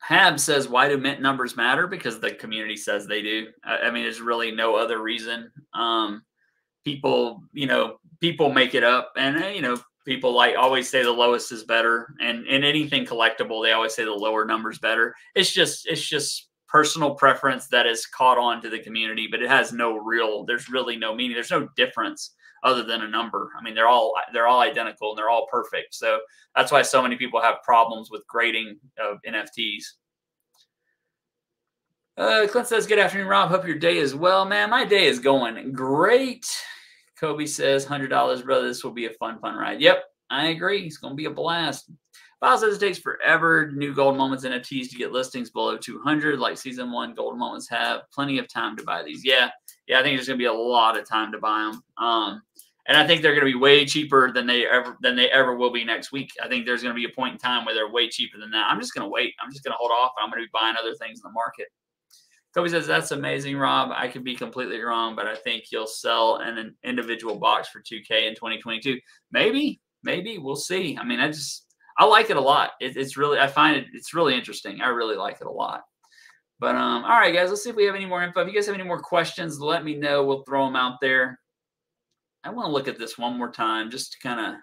Hab says, why do mint numbers matter? Because the community says they do. I, mean, there's really no other reason. Um, people, you know, people make it up, and uh, you know, people like always say the lowest is better, and in anything collectible, they always say the lower numbers better. It's just, it's just personal preference that is caught on to the community, but it has no real. There's really no meaning. There's no difference other than a number. I mean, they're all they're all identical and they're all perfect. So that's why so many people have problems with grading of NFTs. Uh, Clint says, "Good afternoon, Rob. Hope your day is well, man. My day is going great." Kobe says, hundred dollars, brother. This will be a fun, fun ride. Yep, I agree. It's going to be a blast. Bob says it takes forever new gold moments NFTs to get listings below 200, like season one gold moments have. Plenty of time to buy these. Yeah, yeah. I think there's going to be a lot of time to buy them. Um, and I think they're going to be way cheaper than they ever than they ever will be next week. I think there's going to be a point in time where they're way cheaper than that. I'm just going to wait. I'm just going to hold off. I'm going to be buying other things in the market. Kobe says that's amazing, Rob. I could be completely wrong, but I think you'll sell an, an individual box for 2K in 2022. Maybe, maybe we'll see. I mean, I just I like it a lot. It, it's really I find it it's really interesting. I really like it a lot. But um, all right, guys, let's see if we have any more info. If you guys have any more questions, let me know. We'll throw them out there. I want to look at this one more time just to kind of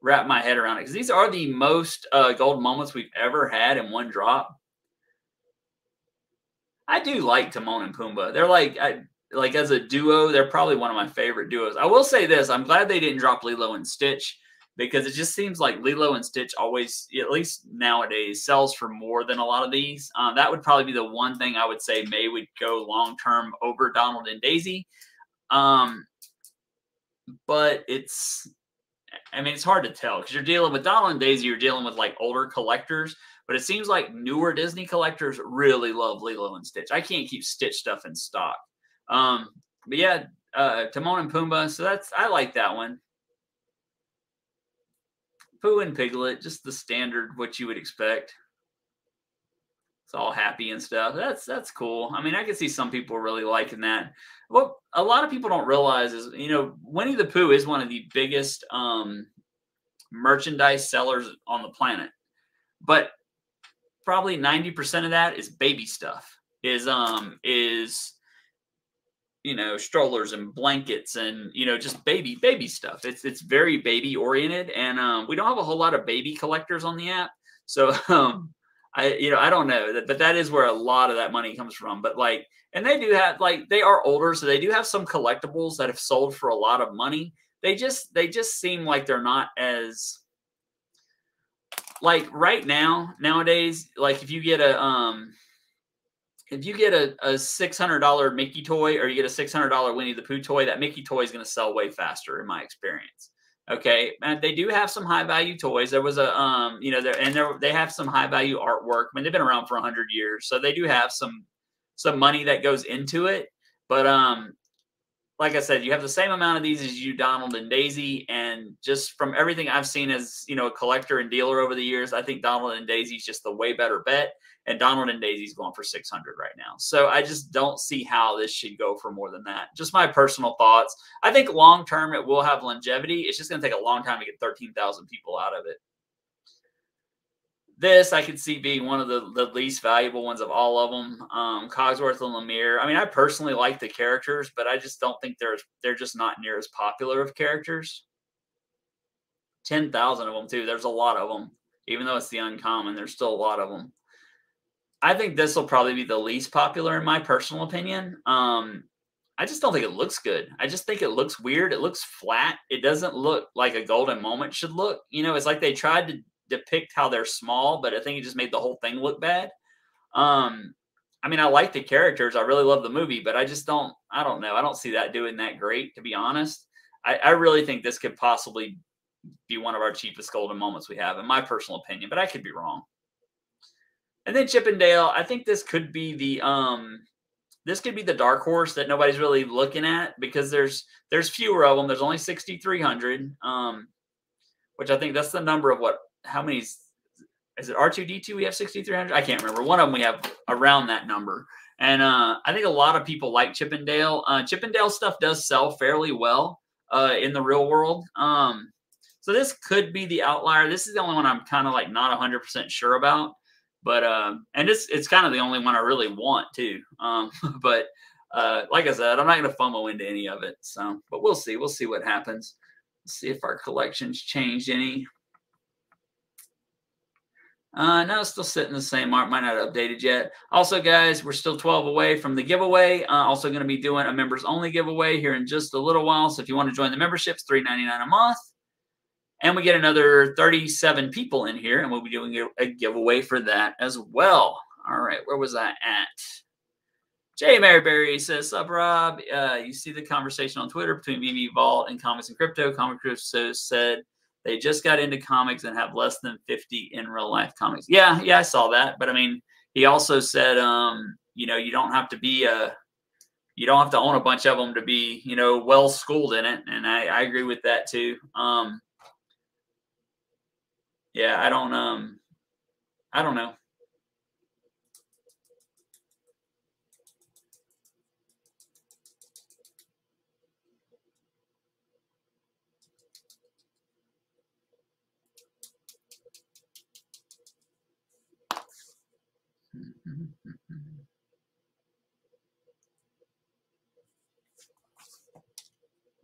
wrap my head around it because these are the most uh, gold moments we've ever had in one drop. I do like Timon and Pumbaa. They're like I, like as a duo, they're probably one of my favorite duos. I will say this: I'm glad they didn't drop Lilo and Stitch because it just seems like Lilo and Stitch always, at least nowadays, sells for more than a lot of these. Um, that would probably be the one thing I would say May would go long term over Donald and Daisy. Um, but it's, I mean, it's hard to tell because you're dealing with Donald and Daisy, you're dealing with like older collectors but it seems like newer Disney collectors really love Lilo and Stitch. I can't keep Stitch stuff in stock. Um, but yeah, uh, Timon and Pumbaa. So that's I like that one. Pooh and Piglet, just the standard what you would expect. It's all happy and stuff. That's that's cool. I mean, I can see some people really liking that. What a lot of people don't realize is, you know, Winnie the Pooh is one of the biggest um, merchandise sellers on the planet. But probably 90% of that is baby stuff is um is you know strollers and blankets and you know just baby baby stuff it's it's very baby oriented and um we don't have a whole lot of baby collectors on the app so <laughs> um i you know i don't know but that is where a lot of that money comes from but like and they do have like they are older so they do have some collectibles that have sold for a lot of money. They just they just seem like they're not as like right now nowadays like if you get a um if you get a, a $600 mickey toy or you get a $600 winnie the pooh toy that mickey toy is going to sell way faster in my experience okay and they do have some high value toys there was a um you know there and there, they have some high value artwork i mean they've been around for 100 years so they do have some some money that goes into it but um like I said, you have the same amount of these as you, Donald and Daisy. And just from everything I've seen as, you know, a collector and dealer over the years, I think Donald and Daisy's just the way better bet. And Donald and Daisy's going for 600 right now. So I just don't see how this should go for more than that. Just my personal thoughts. I think long term it will have longevity. It's just going to take a long time to get 13,000 people out of it. This I could see being one of the, the least valuable ones of all of them. Um, Cogsworth and Lumière. I mean, I personally like the characters, but I just don't think they're they're just not near as popular of characters. Ten thousand of them too. There's a lot of them, even though it's the uncommon. There's still a lot of them. I think this will probably be the least popular in my personal opinion. Um, I just don't think it looks good. I just think it looks weird. It looks flat. It doesn't look like a golden moment should look. You know, it's like they tried to depict how they're small, but I think it just made the whole thing look bad. Um, I mean, I like the characters. I really love the movie, but I just don't. I don't know. I don't see that doing that great, to be honest. I, I really think this could possibly be one of our cheapest golden moments we have, in my personal opinion. But I could be wrong. And then Chip 'n Dale, I think this could be the um, this could be the dark horse that nobody's really looking at because there's there's fewer of them. There's only 6,300. Um, which I think that's the number of what how many is it R2D2 we have 6300 I can't remember one of them we have around that number and uh, I think a lot of people like Chippendale. Dale uh, Chip 'n Dale stuff does sell fairly well uh, in the real world um, so this could be the outlier this is the only one I'm kind of like not 100% sure about but uh, and it's it's kind of the only one I really want too um, <laughs> but uh, like I said I'm not going to FOMO into any of it so but we'll see we'll see what happens Let's see if our collections changed any Uh, no, it's still sitting the same mark. Might not updated yet. Also, guys, we're still 12 away from the giveaway. Uh, also, going to be doing a members only giveaway here in just a little while. So if you want to join the memberships, $3.99 a month. And we get another 37 people in here, and we'll be doing a giveaway for that as well. All right, where was I at? Jay Maryberry says, Sup, Rob? Uh, you see the conversation on Twitter between VeVe Vault and Comics and Crypto. Comic Crypto said they just got into comics and have less than 50 in real life comics. Yeah, yeah, I saw that. But I mean, he also said, um, you know, you don't have to be a, you don't have to own a bunch of them to be, you know, well schooled in it. And I, I agree with that too. Um, yeah, I don't, um, I don't know. <laughs>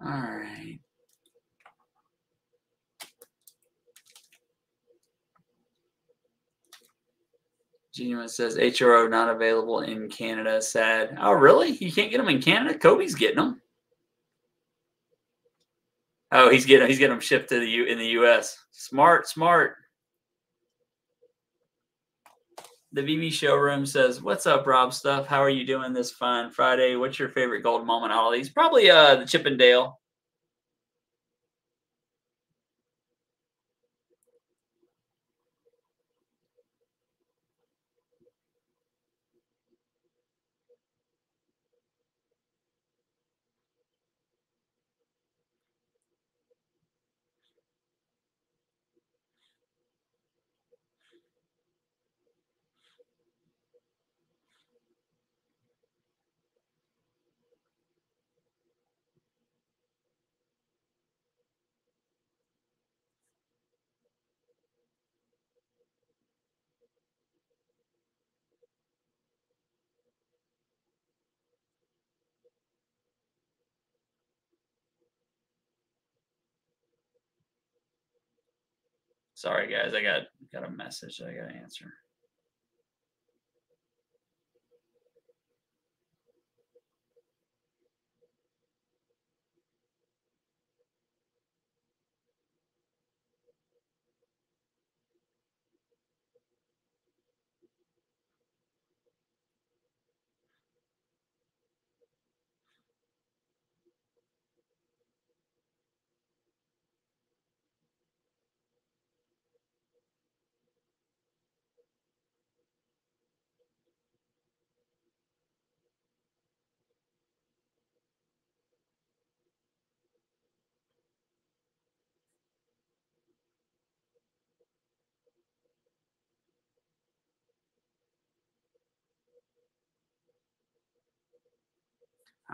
All right. Genuine says HRO not available in Canada. Sad. Oh, really? You can't get them in Canada? Kobe's getting them. Oh, he's getting he's getting them shipped to the U in the U.S. Smart, smart. The VeVe showroom says, "What's up, Rob? Stuff. How are you doing this fine Friday? What's your favorite gold moment out of these? Probably uh the Chip 'n Dale. Sorry, guys. I got got a message I got to answer.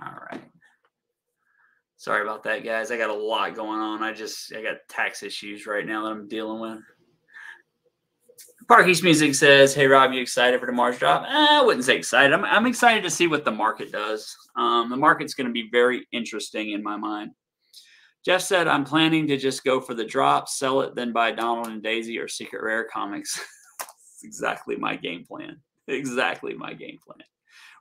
All right. Sorry about that, guys. I got a lot going on. I just I got tax issues right now that I'm dealing with. Parky's Music says, "Hey Rob, you excited for tomorrow's drop?" Eh, I wouldn't say excited. I'm, I'm excited to see what the market does. Um, the market's going to be very interesting in my mind. Jeff said, "I'm planning to just go for the drop, sell it, then buy Donald and Daisy or Secret Rare comics." <laughs> Exactly my game plan. Exactly my game plan.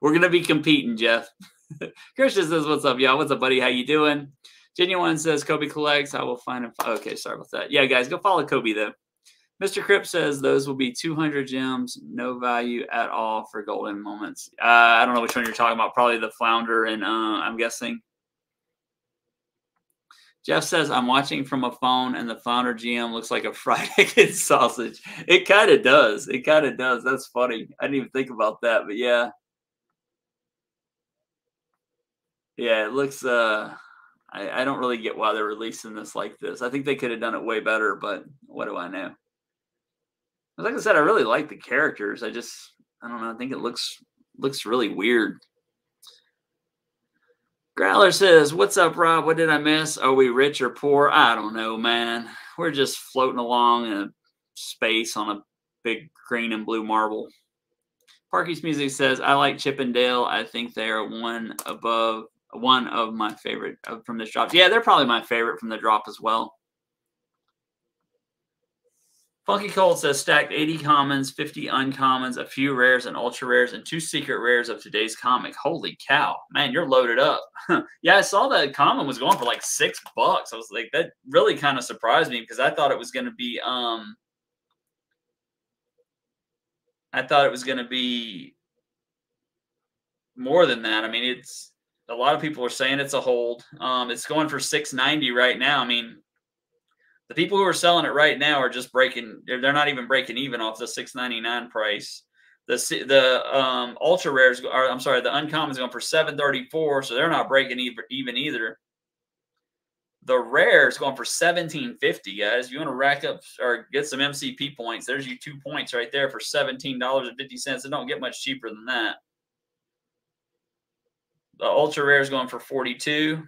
We're going to be competing, Jeff. <laughs> Christian says, "What's up, y'all? What's up, buddy? How you doing?" Genuine says, "Kobe collects. I will find him." Okay, sorry about that. Yeah, guys, go follow Kobe though. Mr. Crip says those will be 200 gems, no value at all for golden moments. Uh, I don't know which one you're talking about. Probably the flounder, and uh, I'm guessing. Jeff says, I'm watching from a phone and the flounder GM looks like a <laughs> fried egg sausage. It kind of does. It kind of does. That's funny. I didn't even think about that, but yeah. Yeah, it looks. Uh, I, I don't really get why they're releasing this like this. I think they could have done it way better, but what do I know? Like I said, I really like the characters. I just, I don't know. I think it looks looks really weird. Growler says, "What's up, Rob? What did I miss? Are we rich or poor? I don't know, man. We're just floating along in a space on a big green and blue marble." Parky's Music says, "I like Chip 'n Dale. I think they are one above one of my favorite from this drop. Yeah, they're probably my favorite from the drop as well. Funky Cold says stacked 80 commons, 50 uncommons, a few rares and ultra rares, and two secret rares of today's comic. Holy cow, man, you're loaded up. <laughs> yeah, I saw that common was going for like six bucks. I was like, that really kind of surprised me because I thought it was going to be, um, I thought it was going to be more than that. I mean, it's a lot of people are saying it's a hold. Um, it's going for 690 right now. I mean, the people who are selling it right now are just breaking. They're not even breaking even off the 699 price. The the um, ultra rares are. I'm sorry, the uncommons going for 734, so they're not breaking even either. The rare is going for 1750, guys. You want to rack up or get some MCP points, there's you two points right there for $17.50. It don't get much cheaper than that. The ultra rare is going for 42.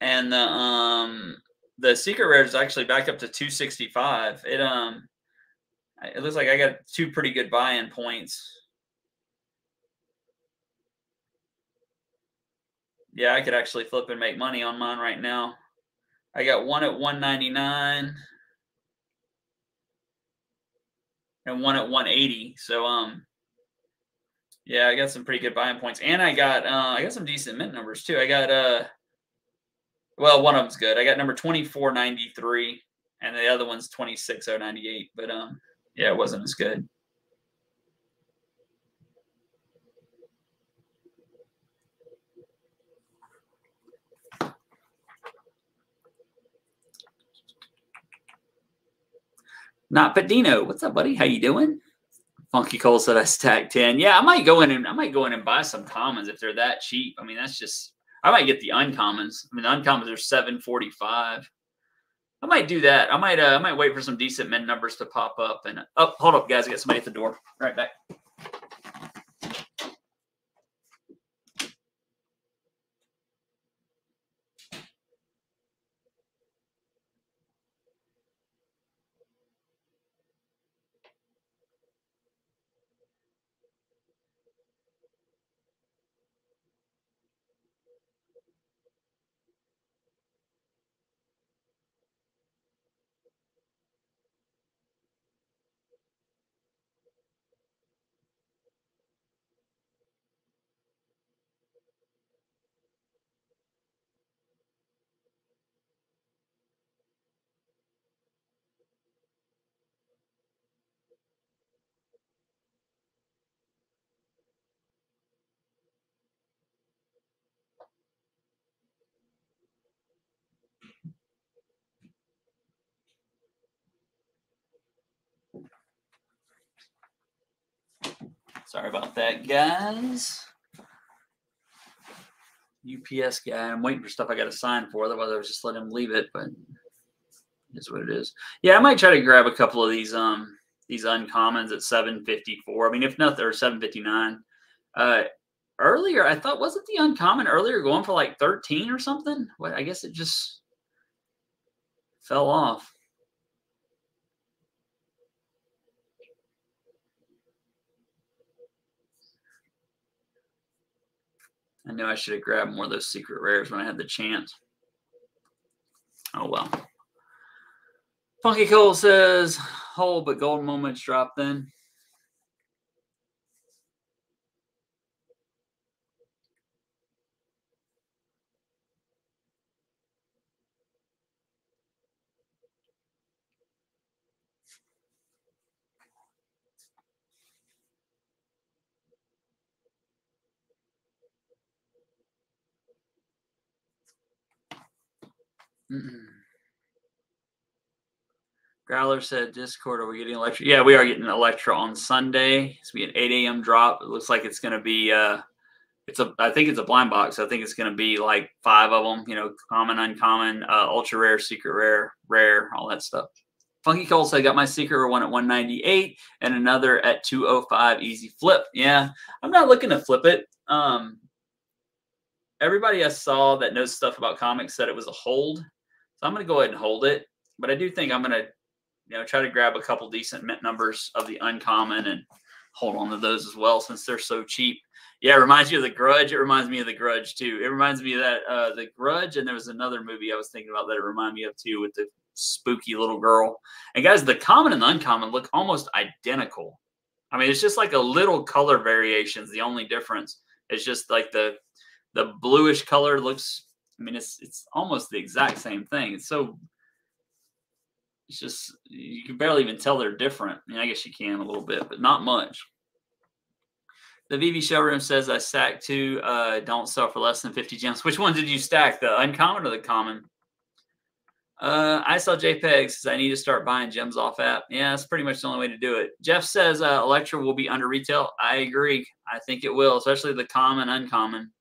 And the um the secret rare is actually back up to 265. It um it looks like I got two pretty good buy-in points. Yeah, I could actually flip and make money on mine right now. I got one at 199 and one at 180. So um yeah, I got some pretty good buying points. And I got uh I got some decent mint numbers too. I got uh well, one of them's good. I got number 2493 and the other one's 26098, but um yeah, it wasn't as good. Not Padino. What's up, buddy? How you doing? Funky Cole said I stacked 10. Yeah, I might go in and I might go in and buy some commons if they're that cheap. I mean, that's just I might get the uncommons. I mean, the uncommons are 745. I might do that. I might uh, I might wait for some decent men numbers to pop up and oh, hold up, guys. I got somebody at the door. Right back. Sorry about that, guys. UPS guy. I'm waiting for stuff I got to sign for. Otherwise, I was just let him leave it. But it's what it is. Yeah, I might try to grab a couple of these um these uncommons at 754. I mean, if not, they're 759. Uh, earlier, I thought wasn't the uncommon earlier going for like 13 or something? Well, I guess it just fell off. I knew I should have grabbed more of those secret rares when I had the chance. Oh well. Funky Cole says, "Whole but golden moments drop then." Mm-mm. Growler said Discord, are we getting Elektra? Yeah, we are getting Elektra on Sunday. It's going to be an 8 a.m. drop. It looks like it's going to be, uh, it's a, I think it's a blind box. I think it's going to be like five of them, you know, common, uncommon, uh, ultra rare, secret rare, rare, all that stuff. Funky Cole said, I got my secret one at 198 and another at 205 easy flip. Yeah, I'm not looking to flip it. Um, everybody I saw that knows stuff about comics said it was a hold. So I'm going to go ahead and hold it. But I do think I'm going to, you know, try to grab a couple decent mint numbers of the uncommon and hold on to those as well since they're so cheap. Yeah, it reminds you of the Grudge. It reminds me of the Grudge too. It reminds me of that uh, the Grudge, and there was another movie I was thinking about that it reminded me of too with the spooky little girl. And guys, the common and the uncommon look almost identical. I mean, it's just like a little color variations. The only difference is just like the the bluish color looks. I mean, it's it's almost the exact same thing. It's so it's just you can barely even tell they're different. I mean, I guess you can a little bit, but not much. The VeVe showroom says I stacked two. Uh, don't sell for less than 50 gems. Which one did you stack? The uncommon or the common? Uh, I sell JPEGs. I need to start buying gems off app. Yeah, that's pretty much the only way to do it. Jeff says uh, Elektra will be under retail. I agree. I think it will, especially the common, uncommon.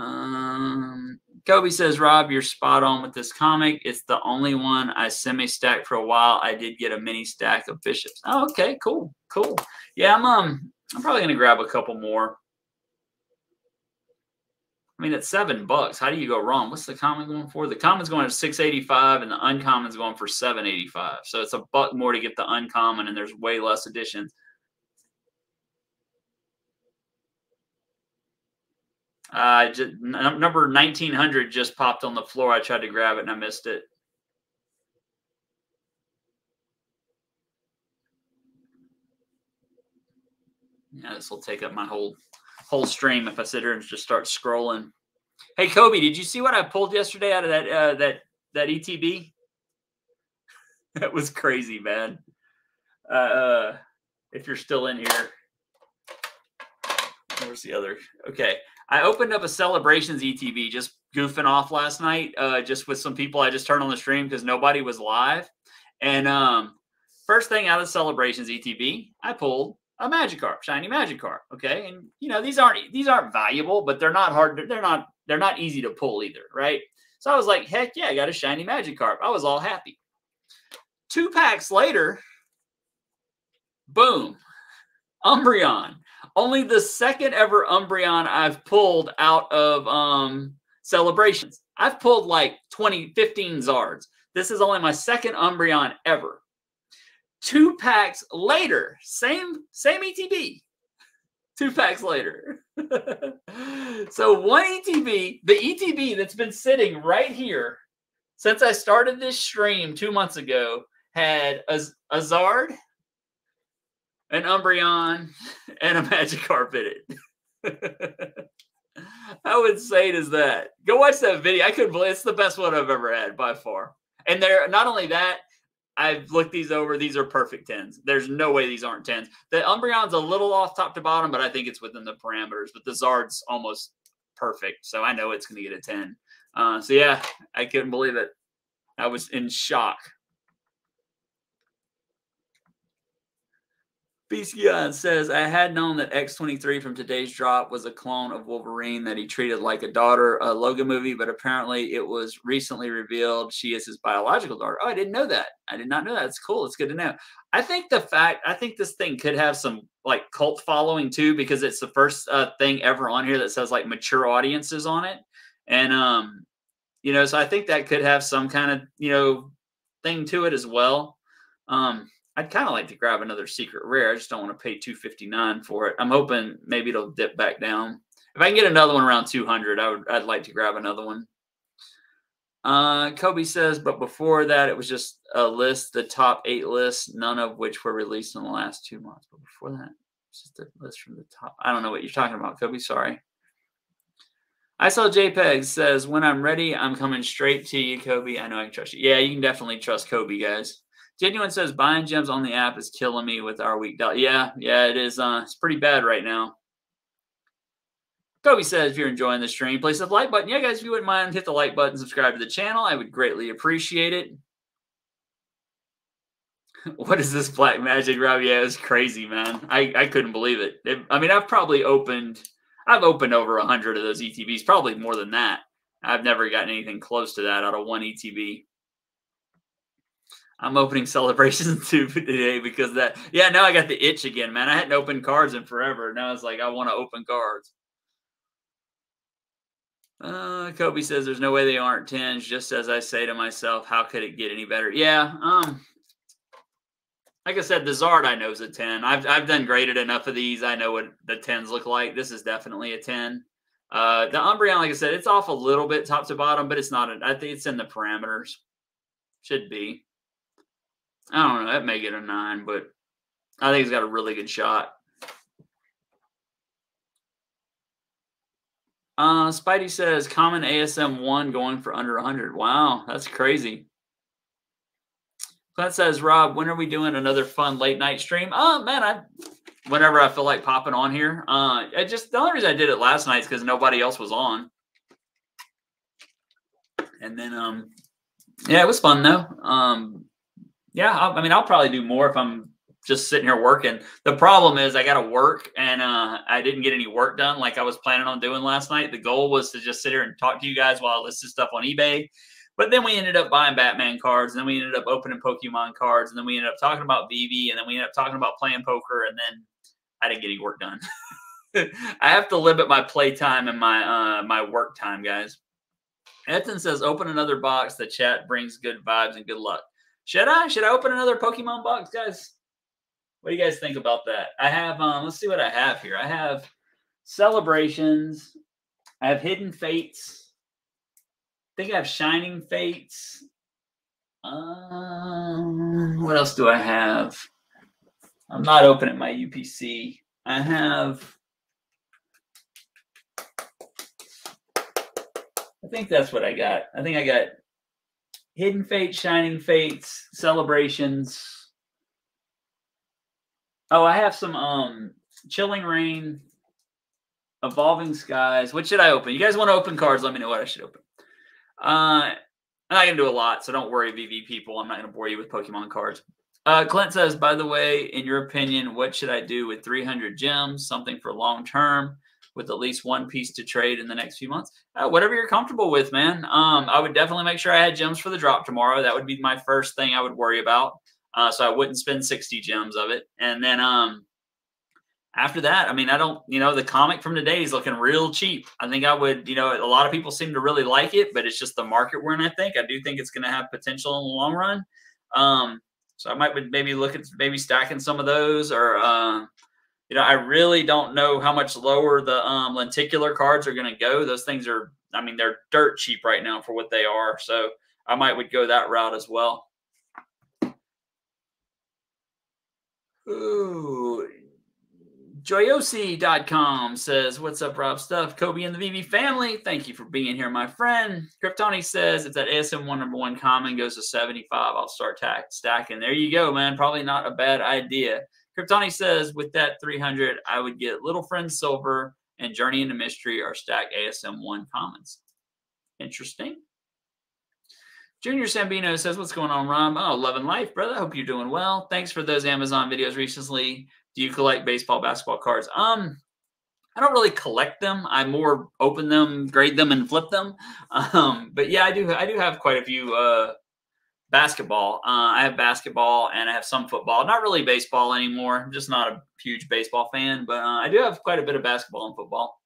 Um, Kobe says, Rob, you're spot on with this comic. It's the only one I semi stacked for a while. I did get a mini stack of bishops. Oh, okay, cool, cool. Yeah, I'm um, I'm probably gonna grab a couple more. I mean, it's seven bucks. How do you go wrong? What's the common going for? The common's going to 685 and the uncommon's going for 785. So it's a buck more to get the uncommon, and there's way less editions. Uh, just, number 1900 just popped on the floor. I tried to grab it and I missed it. Yeah, this will take up my whole whole stream if I sit here and just start scrolling. Hey, Kobe, did you see what I pulled yesterday out of that uh, that that ETB? <laughs> that was crazy, man. Uh, if you're still in here, where's the other? Okay, I opened up a celebrations ETB just goofing off last night, uh, just with some people I just turned on the stream because nobody was live. And um, first thing out of celebrations ETB, I pulled a Magikarp, shiny Magikarp. Okay, and you know these aren't these aren't valuable, but they're not hard. They're not they're not easy to pull either, right? So I was like, heck yeah, I got a shiny Magikarp. I was all happy. Two packs later, boom, Umbreon. Only the second ever Umbreon I've pulled out of um, celebrations. I've pulled like 20, 15 Zards. This is only my second Umbreon ever. Two packs later, same same ETB. Two packs later. <laughs> so one ETB, the ETB that's been sitting right here since I started this stream two months ago, had a, a Zard, an Umbreon, <laughs> and a Magikarp in it. <laughs> How insane is that? Go watch that video. I couldn't believe it's the best one I've ever had by far. And there, not only that, I've looked these over. These are perfect tens. There's no way these aren't tens. The Umbreon's a little off top to bottom, but I think it's within the parameters. But the Zard's almost perfect, so I know it's going to get a ten. Uh, so yeah, I couldn't believe it. I was in shock. Beastgion says, I had known that X23 from today's drop was a clone of Wolverine that he treated like a daughter, a Logan movie, but apparently it was recently revealed she is his biological daughter. Oh, I didn't know that. I did not know that. It's cool. It's good to know. I think the fact, I think this thing could have some like cult following too, because it's the first uh, thing ever on here that says like mature audiences on it. And, um, you know, so I think that could have some kind of, you know, thing to it as well. Um, I'd kind of like to grab another secret rare. I just don't want to pay 259 for it. I'm hoping maybe it'll dip back down. If I can get another one around 200, I would I'd like to grab another one. Uh, Kobe says, but before that, it was just a list, the top eight lists, none of which were released in the last two months. But before that, it's just a list from the top. I don't know what you're talking about, Kobe. Sorry. I saw JPEG says, when I'm ready, I'm coming straight to you, Kobe. I know I can trust you. Yeah, you can definitely trust Kobe, guys. Genuine says buying gems on the app is killing me with our weak dollar. Yeah, yeah, it is. Uh, it's pretty bad right now. Kobe says, if you're enjoying the stream, please hit the like button. Yeah, guys, if you wouldn't mind, hit the like button, subscribe to the channel. I would greatly appreciate it. <laughs> what is this black magic, Rob? Yeah, it's crazy, man. I, I couldn't believe it. it. I mean, I've probably opened, I've opened over a hundred of those ETBs, probably more than that. I've never gotten anything close to that out of one ETB. I'm opening celebrations <laughs> today because that. Yeah, now I got the itch again, man. I hadn't opened cards in forever. Now it's like I want to open cards. Uh, Kobe says there's no way they aren't tens. Just as I say to myself, how could it get any better? Yeah. Um. Like I said, the Zard I know is a ten. I've I've done graded enough of these. I know what the tens look like. This is definitely a ten. Uh, the Umbreon, like I said, it's off a little bit top to bottom, but it's not. A, I think it's in the parameters. Should be. I don't know. That may get a nine, but I think he's got a really good shot. Uh, Spidey says common ASM one going for under 100. Wow, that's crazy. Clint says, Rob, when are we doing another fun late night stream? Oh man, I whenever I feel like popping on here. Uh, I just the only reason I did it last night is because nobody else was on. And then, um, yeah, it was fun though. Um, yeah, I, I mean, I'll probably do more if I'm just sitting here working. The problem is I got to work and uh, I didn't get any work done like I was planning on doing last night. The goal was to just sit here and talk to you guys while I listed stuff on eBay. But then we ended up buying Batman cards, and then we ended up opening Pokemon cards, and then we ended up talking about VeVe, and then we ended up talking about playing poker, and then I didn't get any work done. <laughs> I have to limit my play time and my uh, my work time, guys. Edson says, "Open another box. The chat brings good vibes and good luck." Should I? Should I open another Pokemon box, guys? What do you guys think about that? I have, um, let's see what I have here. I have celebrations. I have hidden fates. I think I have shining fates. Um, what else do I have? I'm not opening my UPC. I have. I think that's what I got. I think I got hidden fates, shining fates, celebrations. Oh, I have some um chilling reign, evolving skies. What should I open? You guys want to open cards? Let me know what I should open. Uh, I'm not gonna do a lot, so don't worry, VeVe people. I'm not gonna bore you with Pokemon cards. Uh, Clint says, by the way, in your opinion, what should I do with 300 gems? Something for long term with at least one piece to trade in the next few months. Uh, whatever you're comfortable with, man. Um, I would definitely make sure I had gems for the drop tomorrow. That would be my first thing I would worry about. Uh, so I wouldn't spend 60 gems of it. And then um, after that, I mean, I don't, you know, the comic from today is looking real cheap. I think I would, you know, a lot of people seem to really like it, but it's just the market we're in, I think. I do think it's going to have potential in the long run. Um, so I might maybe look at maybe stacking some of those or, uh, you know, I really don't know how much lower the um, lenticular cards are going to go. Those things are, I mean, they're dirt cheap right now for what they are. So I might would go that route as well. Ooh. Joyosi.com says, What's up, Rob Stuff? Kobe and the VeVe family. Thank you for being here, my friend. Kryptoni says, If that ASM one number one common goes to 75, I'll start tack, stacking. There you go, man. Probably not a bad idea. Kryptoni says, With that 300, I would get Little Friend Silver and Journey into Mystery or stack ASM one commons. Interesting. Junior Sambino says, What's going on, Rom? Oh, loving life, brother. Hope you're doing well. Thanks for those Amazon videos recently. Do you collect baseball, basketball cards? Um, I don't really collect them. I more open them, grade them, and flip them. <laughs> Um, but yeah, I do. I do have quite a few uh, basketball. Uh, I have basketball and I have some football. Not really baseball anymore. I'm just not a huge baseball fan, but uh, I do have quite a bit of basketball and football.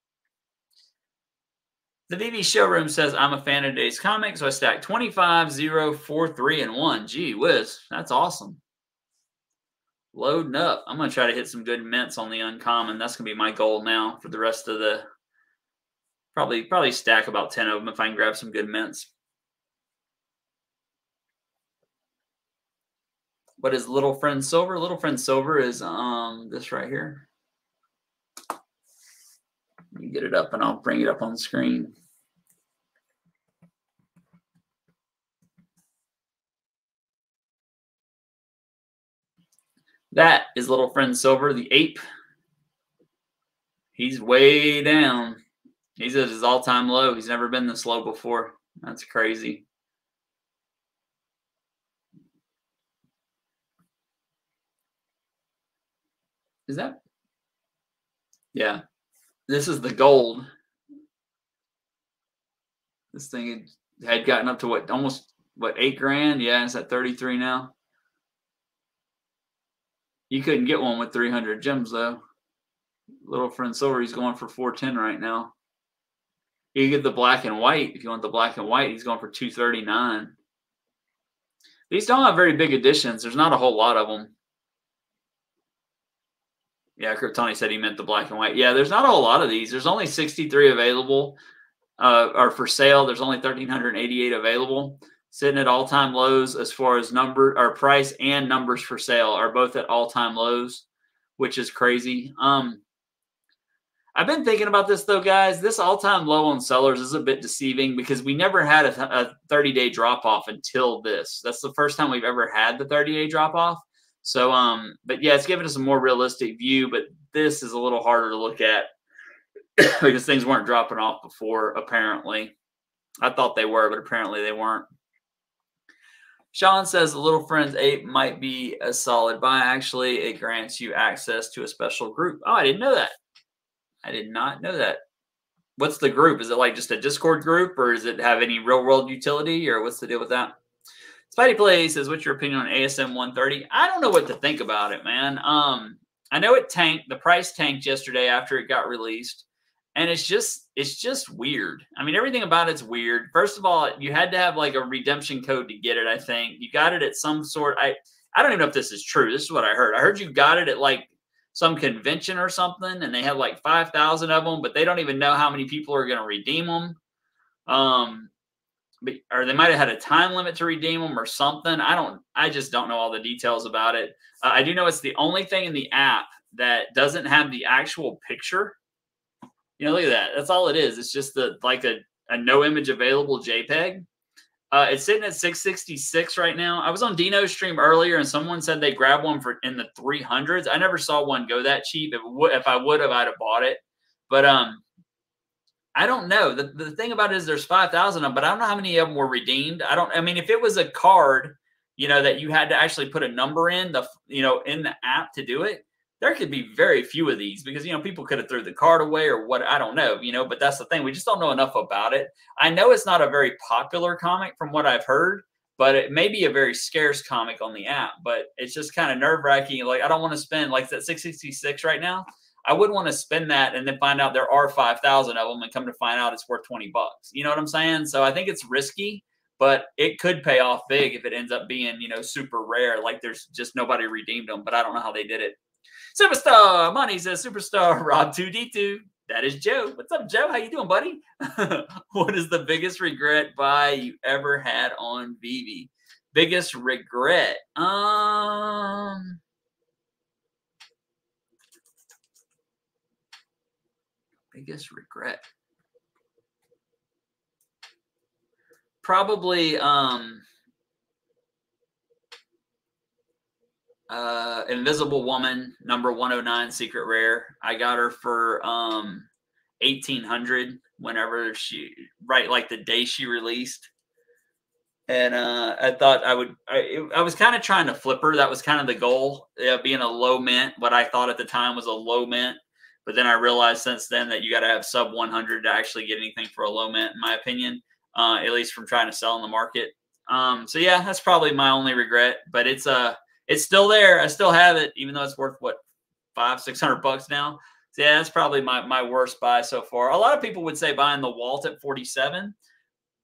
The VeVe showroom says I'm a fan of today's comic, so I stacked 25, 0, 4, 3, and 1. Gee whiz, that's awesome. Loading up. I'm going to try to hit some good mints on the uncommon. That's going to be my goal now for the rest of the probably probably stack about 10 of them if I can grab some good mints. What is Little Friend Silver? Little Friend Silver is um this right here. Me get it up and I'll bring it up on the screen. That is little friend Silver, the ape. He's way down. He's at his all-time low. He's never been this low before. That's crazy. Is that? Yeah. This is the gold. This thing had gotten up to what almost what eight grand? Yeah, it's at 33 now. You couldn't get one with 300 gems though. Little friend Silver, he's going for 410 right now. You get the black and white. If you want the black and white, he's going for 239. These don't have very big editions. There's not a whole lot of them. Yeah, Kryptoni said he meant the black and white. Yeah, there's not a lot of these. There's only 63 available uh, or for sale. There's only 1,388 available. sitting at all time lows as far as number or price and numbers for sale are both at all time lows, which is crazy. Um, I've been thinking about this though, guys. This all time low on sellers is a bit deceiving because we never had a 30 day drop off until this. That's the first time we've ever had the 30 day drop off. So, um, but yeah, it's giving us a more realistic view, but this is a little harder to look at <coughs> because things weren't dropping off before, apparently. I thought they were, but apparently they weren't. Sean says the Little Friends ape might be a solid buy. Actually, it grants you access to a special group. Oh, I didn't know that. I did not know that. What's the group? Is it like just a Discord group or does it have any real world utility or what's the deal with that? Spidey Play says, What's your opinion on ASM 130? I don't know what to think about it, man. Um, I know it tanked, the price tanked yesterday after it got released and it's just it's just weird. I mean everything about it's weird. First of all you had to have like a redemption code to get it i think. You got it at some sort i i don't even know if this is true. This is what i heard. I heard you got it at like some convention or something and they had like 5000 of them but they don't even know how many people are going to redeem them um or they might have had a time limit to redeem them or something i don't i just don't know all the details about it uh, i do know it's the only thing in the app that doesn't have the actual picture you know, look at that. That's all it is. It's just the like a, a no image available JPEG. Uh, it's sitting at 666 right now. I was on Dino's stream earlier, and someone said they grabbed one for in the 300s. I never saw one go that cheap. If, if I would have, I'd have bought it. But um, I don't know. The, the thing about it is there's 5,000 of them, but I don't know how many of them were redeemed. I don't, I mean, if it was a card, you know, that you had to actually put a number in the, you know, in the app to do it, there could be very few of these because you know people could have threw the card away or what I don't know, you know, but that's the thing. We just don't know enough about it. I know it's not a very popular comic from what I've heard, but it may be a very scarce comic on the app, but it's just kind of nerve-wracking. Like I don't want to spend like that 666 right now. I wouldn't want to spend that and then find out there are 5,000 of them and come to find out it's worth 20 bucks. You know what I'm saying? So I think it's risky, but it could pay off big if it ends up being, you know, super rare. Like there's just nobody redeemed them, but I don't know how they did it. Superstar Money says Superstar <laughs> Rob 2D2. That is Joe. What's up, Joe? How you doing, buddy? <laughs> what is the biggest regret buy you ever had on VeVe? Biggest regret? Um biggest regret. Probably um uh, Invisible Woman, number 109, secret rare. I got her for um 1800 whenever she, right, like the day she released. And uh, I thought I would, I, I was kind of trying to flip her. That was kind of the goal, yeah, being a low mint, what I thought at the time was a low mint. But then I realized since then that you got to have sub 100 to actually get anything for a low mint, in my opinion, uh, at least from trying to sell in the market. Um, so yeah, that's probably my only regret. But it's uh, it's still there. I still have it, even though it's worth what five, six hundred bucks now. So yeah, that's probably my my worst buy so far. A lot of people would say buying the Walt at forty seven,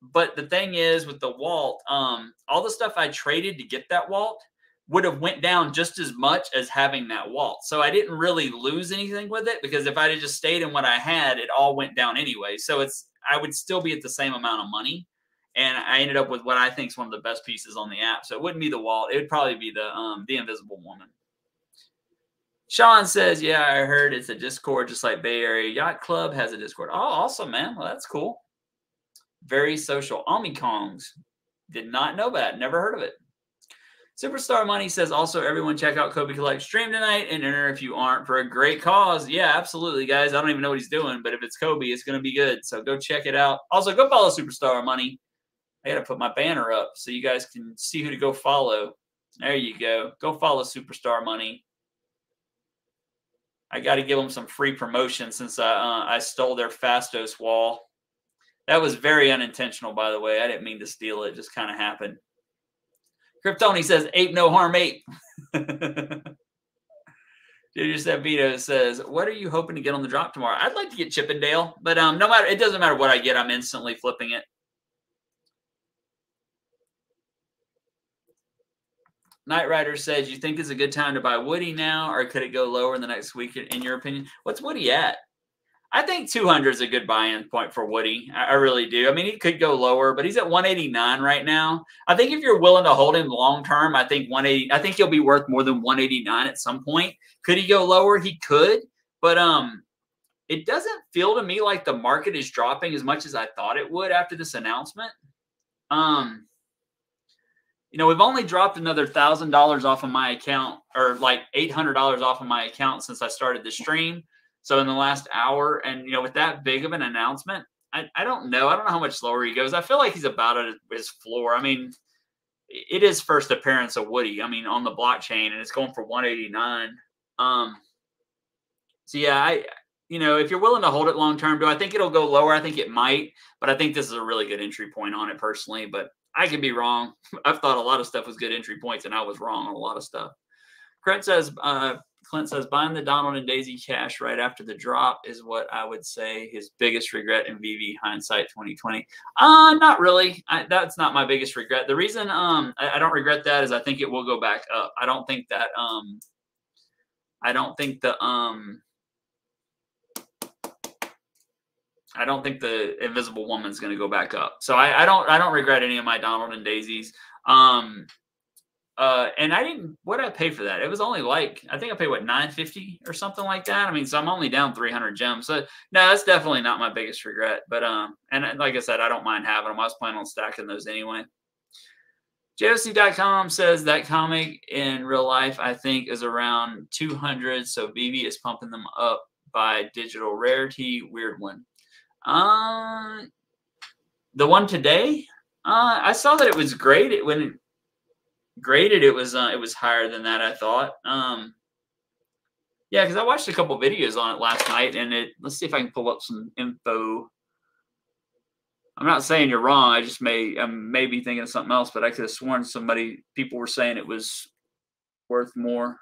but the thing is with the Walt, um, all the stuff I traded to get that Walt would have went down just as much as having that Walt. So I didn't really lose anything with it because if I had just stayed in what I had, it all went down anyway. So it's I would still be at the same amount of money and I ended up with what I think is one of the best pieces on the app. So it wouldn't be the Walt; it would probably be the um, the Invisible Woman. Sean says, "Yeah, I heard it's a Discord, just like Bay Area Yacht Club has a Discord. Oh, awesome, man! Well, that's cool. Very social. Omikongs did not know that. Never heard of it. Superstar Money says also everyone check out Kobe Collect stream tonight and enter if you aren't for a great cause. Yeah, absolutely, guys. I don't even know what he's doing, but if it's Kobe, it's going to be good. So go check it out. Also, go follow Superstar Money I got to put my banner up so you guys can see who to go follow. There you go. Go follow Superstar Money. I got to give them some free promotion since I, uh, I stole their Fastos wall. That was very unintentional, by the way. I didn't mean to steal it just kind of happened. Kryptoni says, ape no harm ape. <laughs> Junior Vito says, "What are you hoping to get on the drop tomorrow?" I'd like to get Chip 'n Dale, but um, no matter, it doesn't matter what I get. I'm instantly flipping it. Knight Rider says, "You think it's a good time to buy Woody now, or could it go lower in the next week? In your opinion, what's Woody at? I think 200 is a good buy-in point for Woody. I, I, really do. I mean, he could go lower, but he's at 189 right now. I think if you're willing to hold him long term, I think 180. I think he'll be worth more than 189 at some point. Could he go lower? He could, but um, it doesn't feel to me like the market is dropping as much as I thought it would after this announcement. Um, you know, we've only dropped another thousand dollars off of my account, or like eight hundred dollars off of my account since I started the stream. So in the last hour, and you know, with that big of an announcement, I, I don't know. I don't know how much lower he goes. I feel like he's about at his floor. I mean, it is first appearance of Woody. I mean, on the blockchain, and it's going for 189. Um, so yeah, I you know, if you're willing to hold it long term, do I think it'll go lower? I think it might, but I think this is a really good entry point on it personally. But I could be wrong. <laughs> I've thought a lot of stuff was good entry points, and I was wrong on a lot of stuff. Clint says, uh, Clint says, buying the Donald and Daisy cash right after the drop is what I would say his biggest regret in VeVe hindsight 2020. Uh, not really. I, that's not my biggest regret. The reason um I, I, don't regret that is I think it will go back up. I don't think that um I don't think the um I don't think the Invisible Woman's going to go back up. So I, I don't I don't regret any of my Donald and Daisies. Um, uh, and I didn't. What did I pay for that? It was only like I think I paid what nine fifty or something like that. I mean, so I'm only down three hundred gems. So no, that's definitely not my biggest regret. But um, and like I said, I don't mind having them. I was planning on stacking those anyway. JOC.com says that comic in real life, I think, is around 200. So VeVe is pumping them up by digital rarity. Weird one. Uh, the one today, uh, I saw that it was great. It, when it graded, it was uh, it was higher than that. I thought. Um, yeah, because I watched a couple videos on it last night, and it. Let's see if I can pull up some info. I'm not saying you're wrong. I just may I may be thinking of something else, but I could have sworn somebody people were saying it was worth more.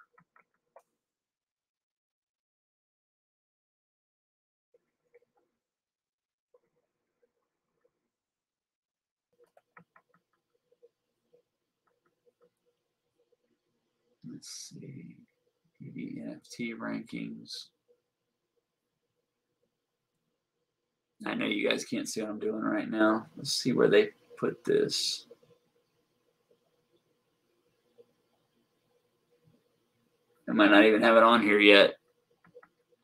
Let's see. NFT rankings. I know you guys can't see what I'm doing right now. Let's see where they put this. I might not even have it on here yet.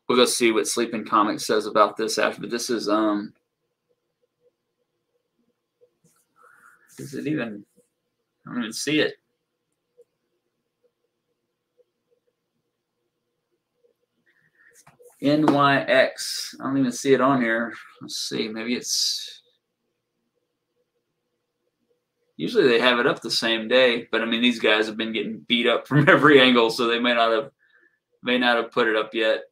We'll go see what Sleeping Comics says about this after. But this is um. Is it even? I don't even see it. NYX. I don't even see it on here. Let's see. Maybe it's. Usually they have it up the same day, but I mean these guys have been getting beat up <laughs> from every angle, so they may not have may not have put it up yet.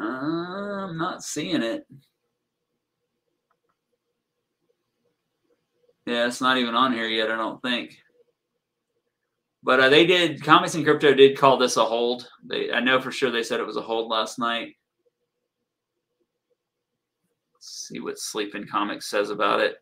Uh, I'm not seeing it. Yeah, it's not even on here yet. I don't think. But uh, they did. Comics and Crypto did call this a hold. They, I know for sure they said it was a hold last night. Let's see what Sleeping Comics says about it.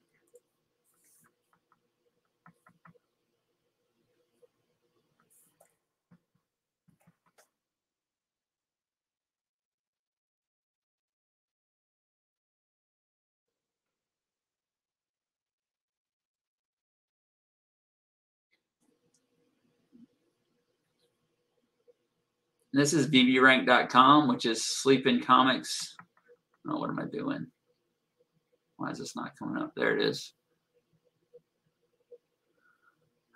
This is vvrank.com, which is sleeping comics. Oh, what am I doing? Why is this not coming up? There it is.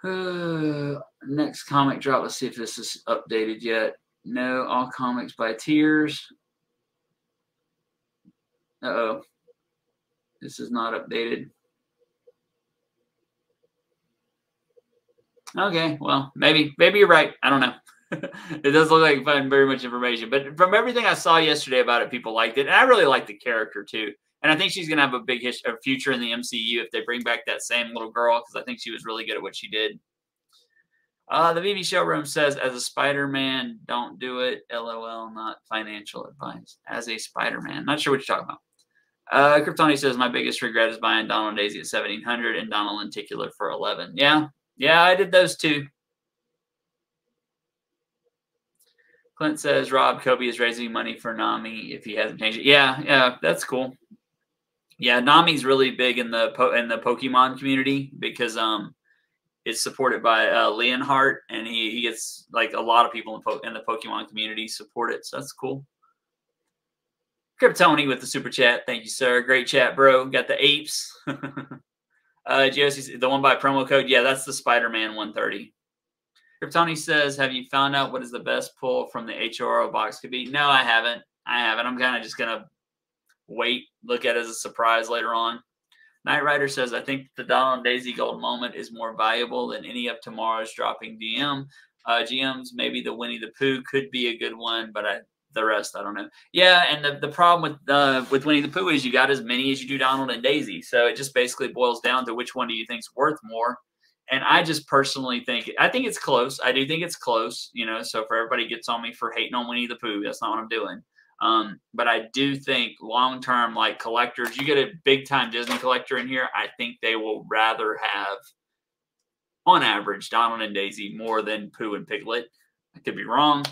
Uh, <sighs> next comic drop. Let's see if this is updated yet. No, all comics by tiers. Uh oh. This is not updated. Okay, well, maybe maybe you're right. I don't know. It does look like finding very much information. But from everything I saw yesterday about it, people liked it. And I really like the character too. And I think she's going to have a big his- a future in the MCU if they bring back that same little girl because I think she was really good at what she did. Uh, the VeVe showroom says, as a Spider Man, don't do it. LOL, not financial advice. As a Spider Man. Not sure what you're talking about. Uh, Kryptoni says, my biggest regret is buying Donald Daisy at 1700 and Donald Lenticular for 11. Yeah. Yeah, I did those too. Clint says Rob Kobe is raising money for Nami if he hasn't changed it. Yeah, yeah, that's cool. Yeah, Nami's really big in the po- in the Pokemon community because um it's supported by uh, Leonhart, and he, he gets like a lot of people in, po- in the Pokemon community support it. So that's cool. Kryptoni with the super chat. Thank you, sir. Great chat, bro. Got the apes. <laughs> uh, Josie, the one by promo code. Yeah, that's the Spider Man 130. Kryptoni says, Have you found out what is the best pull from the HRO box could be? No, I haven't. I haven't. I'm kind of just to wait, look at it as a surprise later on. Knight Rider says, I think the Donald Daisy Gold moment is more valuable than any of tomorrow's dropping DM. Uh, GMs, maybe the Winnie the Pooh could be a good one, but I, the rest, I don't know. Yeah, and the, the problem with uh, with Winnie the Pooh is you got as many as you do Donald and Daisy. So it just basically boils down to which one do you think's worth more. And I just personally think I think it's close. I do think it's close, you know. So for everybody gets on me for hating on Winnie the Pooh, that's not what I'm doing. Um, but I do think long term, like collectors, you get a big time Disney collector in here. I think they will rather have, on average, Donald and Daisy more than Pooh and Piglet. I could be wrong,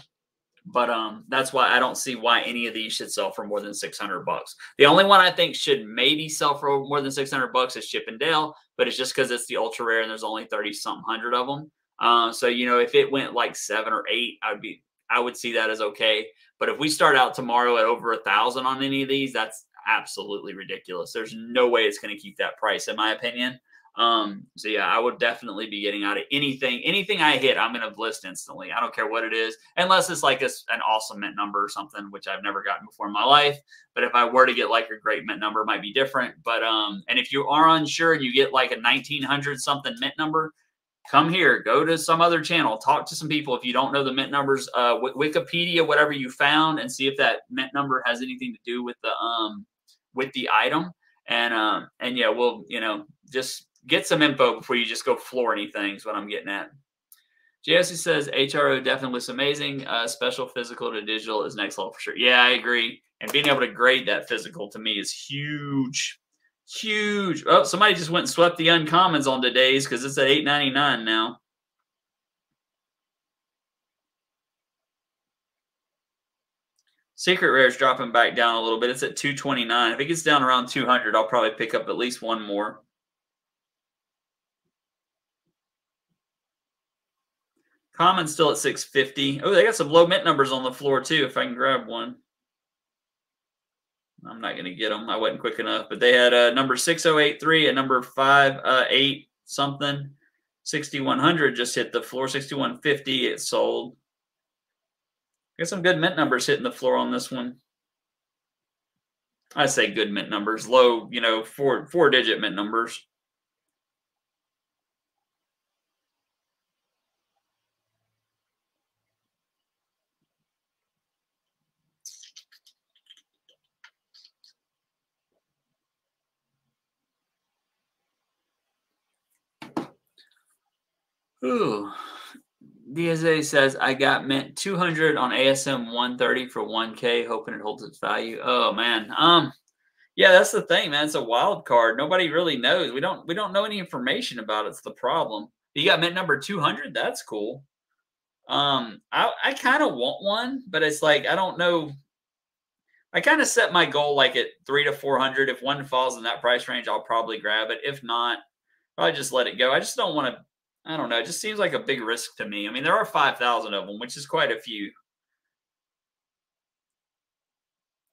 but um, that's why I don't see why any of these should sell for more than 600 bucks. The only one I think should maybe sell for more than 600 bucks is Chip 'n Dale, but it's just because it's the ultra rare and there's only 30 something hundred of them. Uh, so you know, if it went like seven or eight, I'd be I would see that as okay. But if we start out tomorrow at over a thousand on any of these, that's absolutely ridiculous. There's no way it's going to keep that price, in my opinion. Um, so yeah, I would definitely be getting out of anything. Anything I hit, I'm going to list instantly. I don't care what it is, unless it's like a, an awesome mint number or something, which I've never gotten before in my life. But if I were to get like a great mint number, it might be different. But um, and if you are unsure and you get like a 1900 something mint number, come here, go to some other channel, talk to some people. If you don't know the mint numbers, uh, Wikipedia, whatever you found, and see if that mint number has anything to do with the um with the item. And um and yeah, we'll you know just get some info before you just go floor anything. Is what I'm getting at. JSC says HRO definitely looks amazing. Uh, special physical to digital is next level for sure. Yeah, I agree. And being able to grade that physical to me is huge. Huge. Oh, somebody just went and swept the uncommons on today's because it's at eight ninety nine now. Secret Rare is dropping back down a little bit. It's at 229. If it gets down around 200, I'll probably pick up at least one more. Common still at 650. Oh, they got some low mint numbers on the floor too, if I can grab one. I'm not going to get them. I wasn't quick enough. But they had a uh, number 6083 and number 5 uh, 8 something. 6100 just hit the floor. 6150 it sold. Got some good mint numbers hitting the floor on this one. I say good mint numbers, low, you know, four four digit mint numbers. Ooh. DSA says I got mint 200 on ASM 130 for 1K, hoping it holds its value. Oh man, um, yeah, that's the thing, man. It's a wild card. Nobody really knows. We don't we don't know any information about it. It's the problem. You got mint number 200. That's cool. Um, I I kind of want one, but it's like I don't know. I kind of set my goal like at three to 400. If one falls in that price range, I'll probably grab it. If not, I just let it go. I just don't want to I don't know. It just seems like a big risk to me. I mean, there are 5,000 of them, which is quite a few.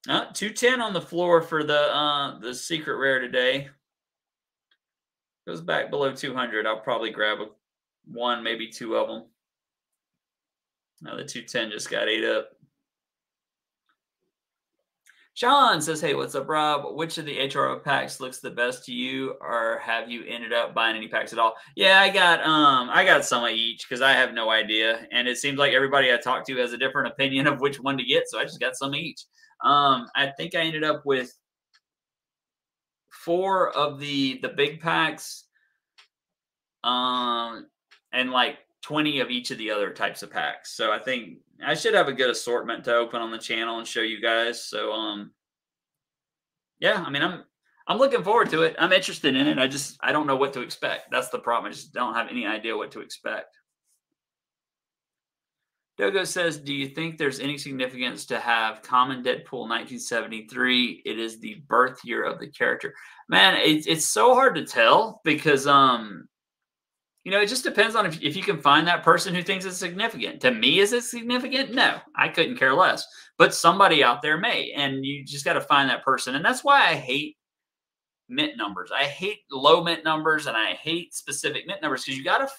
Uh, 210 on the floor for the uh, the secret rare today. Goes back below 200. I'll probably grab a, one, maybe two of them. Now the 210 just got ate up. Sean says, Hey, what's up, Rob? Which of the HRO packs looks the best to you, or have you ended up buying any packs at all? Yeah, I got um I got some of each because I have no idea. And it seems like everybody I talk to has a different opinion of which one to get. So I just got some each. Um, I think I ended up with four of the the big packs. Um and like 20 of each of the other types of packs. So I think I should have a good assortment to open on the channel and show you guys. So um yeah, I mean I'm I'm looking forward to it. I'm interested in it. I just I don't know what to expect. That's the problem. I just don't have any idea what to expect. Dogo says, "Do you think there's any significance to have common Deadpool 1973? It is the birth year of the character." Man, it's it's so hard to tell because um, you know, it just depends on if if you can find that person who thinks it's significant. To me, is it significant? No, I couldn't care less. But somebody out there may, and you just got to find that person, and that's why I hate mint numbers. I hate low mint numbers, and I hate specific mint numbers because you got to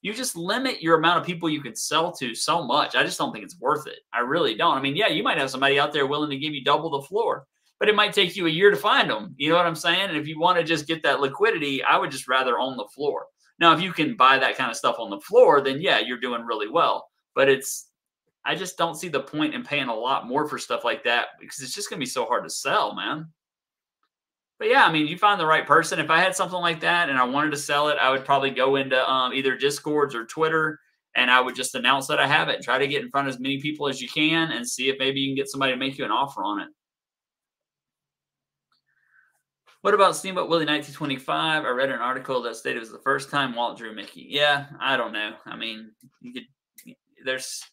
you just limit your amount of people you can sell to so much. I just don't think it's worth it. I really don't. I mean, yeah, you might have somebody out there willing to give you double the floor, but it might take you a year to find them. You know what I'm saying? And if you want to just get that liquidity, I would just rather own the floor. Now, if you can buy that kind of stuff on the floor, then yeah, you're doing really well. But it's, I just don't see the point in paying a lot more for stuff like that because it's just going to be so hard to sell, man but yeah, I mean, you find the right person. If I had something like that and I wanted to sell it, I would probably go into um, either Discords or Twitter and I would just announce that I have it and try to get in front of as many people as you can and see if maybe you can get somebody to make you an offer on it. What about Steamboat Willie 1925? I read an article that stated it was the first time Walt drew Mickey. Yeah, I don't know. I mean, you could, there's,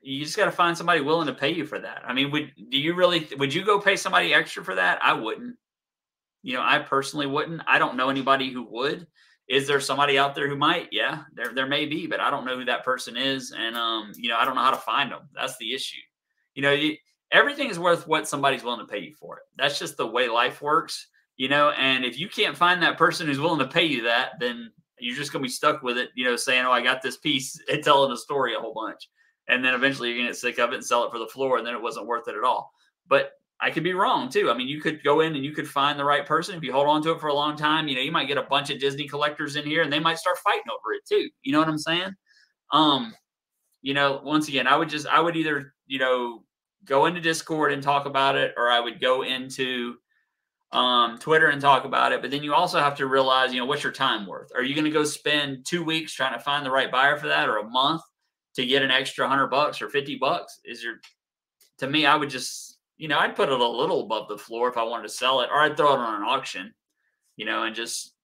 you just got to find somebody willing to pay you for that. I mean, would, do you really, would you go pay somebody extra for that? I wouldn't. You know, I personally wouldn't. I don't know anybody who would. Is there somebody out there who might? Yeah, there there may be, but I don't know who that person is, and um, you know, I don't know how to find them. That's the issue. You know, you, everything is worth what somebody's willing to pay you for it. That's just the way life works. You know, and if you can't find that person who's willing to pay you that, then you're just gonna be stuck with it. You know, saying, "Oh, I got this piece," <laughs> and telling a story a whole bunch, and then eventually you're gonna get sick of it and sell it for the floor, and then it wasn't worth it at all. But I could be wrong too. I mean, you could go in and you could find the right person. If you hold on to it for a long time, you know, you might get a bunch of Disney collectors in here and they might start fighting over it too. You know what I'm saying? Um, you know, once again, I would just, I would either, you know, go into Discord and talk about it, or I would go into um, Twitter and talk about it. But then you also have to realize, you know, what's your time worth? Are you going to go spend two weeks trying to find the right buyer for that or a month to get an extra hundred bucks or 50 bucks? Is your, to me, I would just, you know, I'd put it a little above the floor if I wanted to sell it, or I'd throw it on an auction, you know, and just,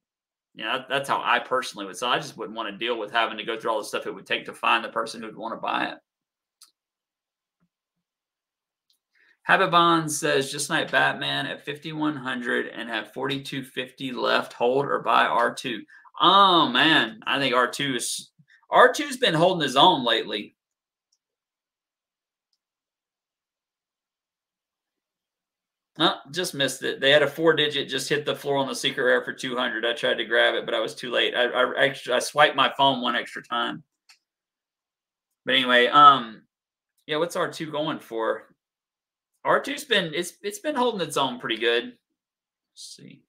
you know, that, that's how I personally would sell. I just wouldn't want to deal with having to go through all the stuff it would take to find the person who'd want to buy it. Habibon says, just like Batman at 5,100 and have 4,250 left, hold or buy R2. Oh, man. I think R2 is, R2's been holding his own lately. Oh, just missed it. They had a four digit, just hit the floor on the secret rare for 200. I tried to grab it, but I was too late. I, I, extra, I swiped my phone one extra time. But anyway, um, yeah, what's R2 going for? R2's been, it's, it's been holding its own pretty good. Let's see.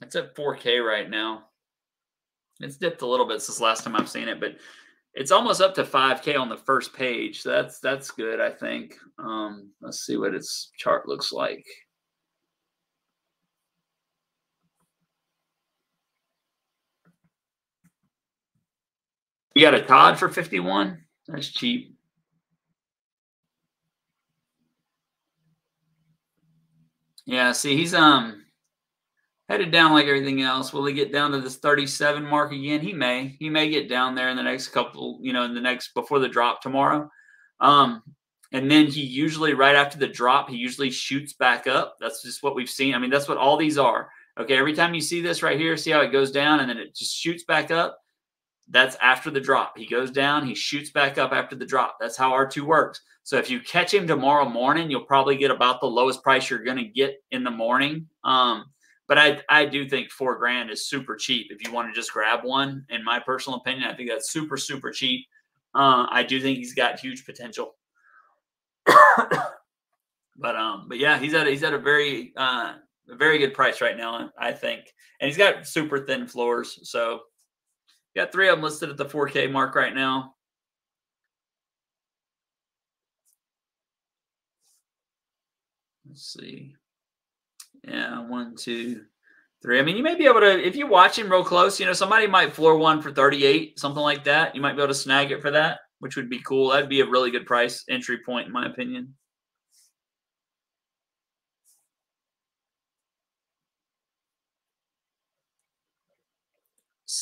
It's at 4K right now. It's dipped a little bit since last time I've seen it, but it's almost up to 5K on the first page. So that's that's good, I think. Um, let's see what its chart looks like. You got a Todd for 51? That's cheap. Yeah, see, he's um headed down like everything else. Will he get down to this 37 mark again? He may. He may get down there in the next couple, you know, in the next before the drop tomorrow. Um, and then he usually right after the drop, he usually shoots back up. That's just what we've seen. I mean, that's what all these are. Okay, every time you see this right here, see how it goes down and then it just shoots back up. That's after the drop. He goes down, he shoots back up after the drop. That's how R2 works. So if you catch him tomorrow morning, you'll probably get about the lowest price you're going to get in the morning. Um, but I I do think four grand is super cheap if you want to just grab one. In my personal opinion, I think that's super super cheap. Uh, I do think he's got huge potential. <coughs> but um, but yeah, he's at he's at a very uh, a very good price right now, I think, and he's got super thin floors. So got three of them listed at the 4K mark right now. Let's see. Yeah, one, two, three. I mean, you may be able to, if you watch him real close, you know, somebody might floor one for 38, something like that. You might be able to snag it for that, which would be cool. That'd be a really good price entry point, in my opinion.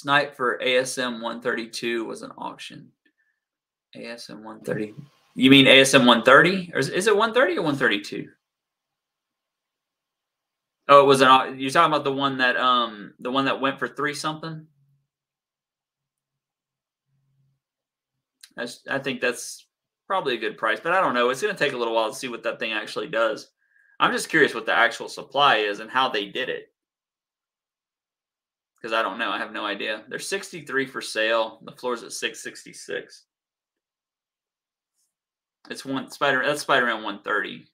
Snipe for ASM 132 was an auction. ASM 130. You mean ASM 130? Or is, is it 130 or 132? Oh, it was an. You're talking about the one that um the one that went for three something. That's, I think that's probably a good price, but I don't know. It's going to take a little while to see what that thing actually does. I'm just curious what the actual supply is and how they did it. Because I don't know. I have no idea. They're 63 for sale. The floor's at 666. It's one Spider. That's Spider-Man 130.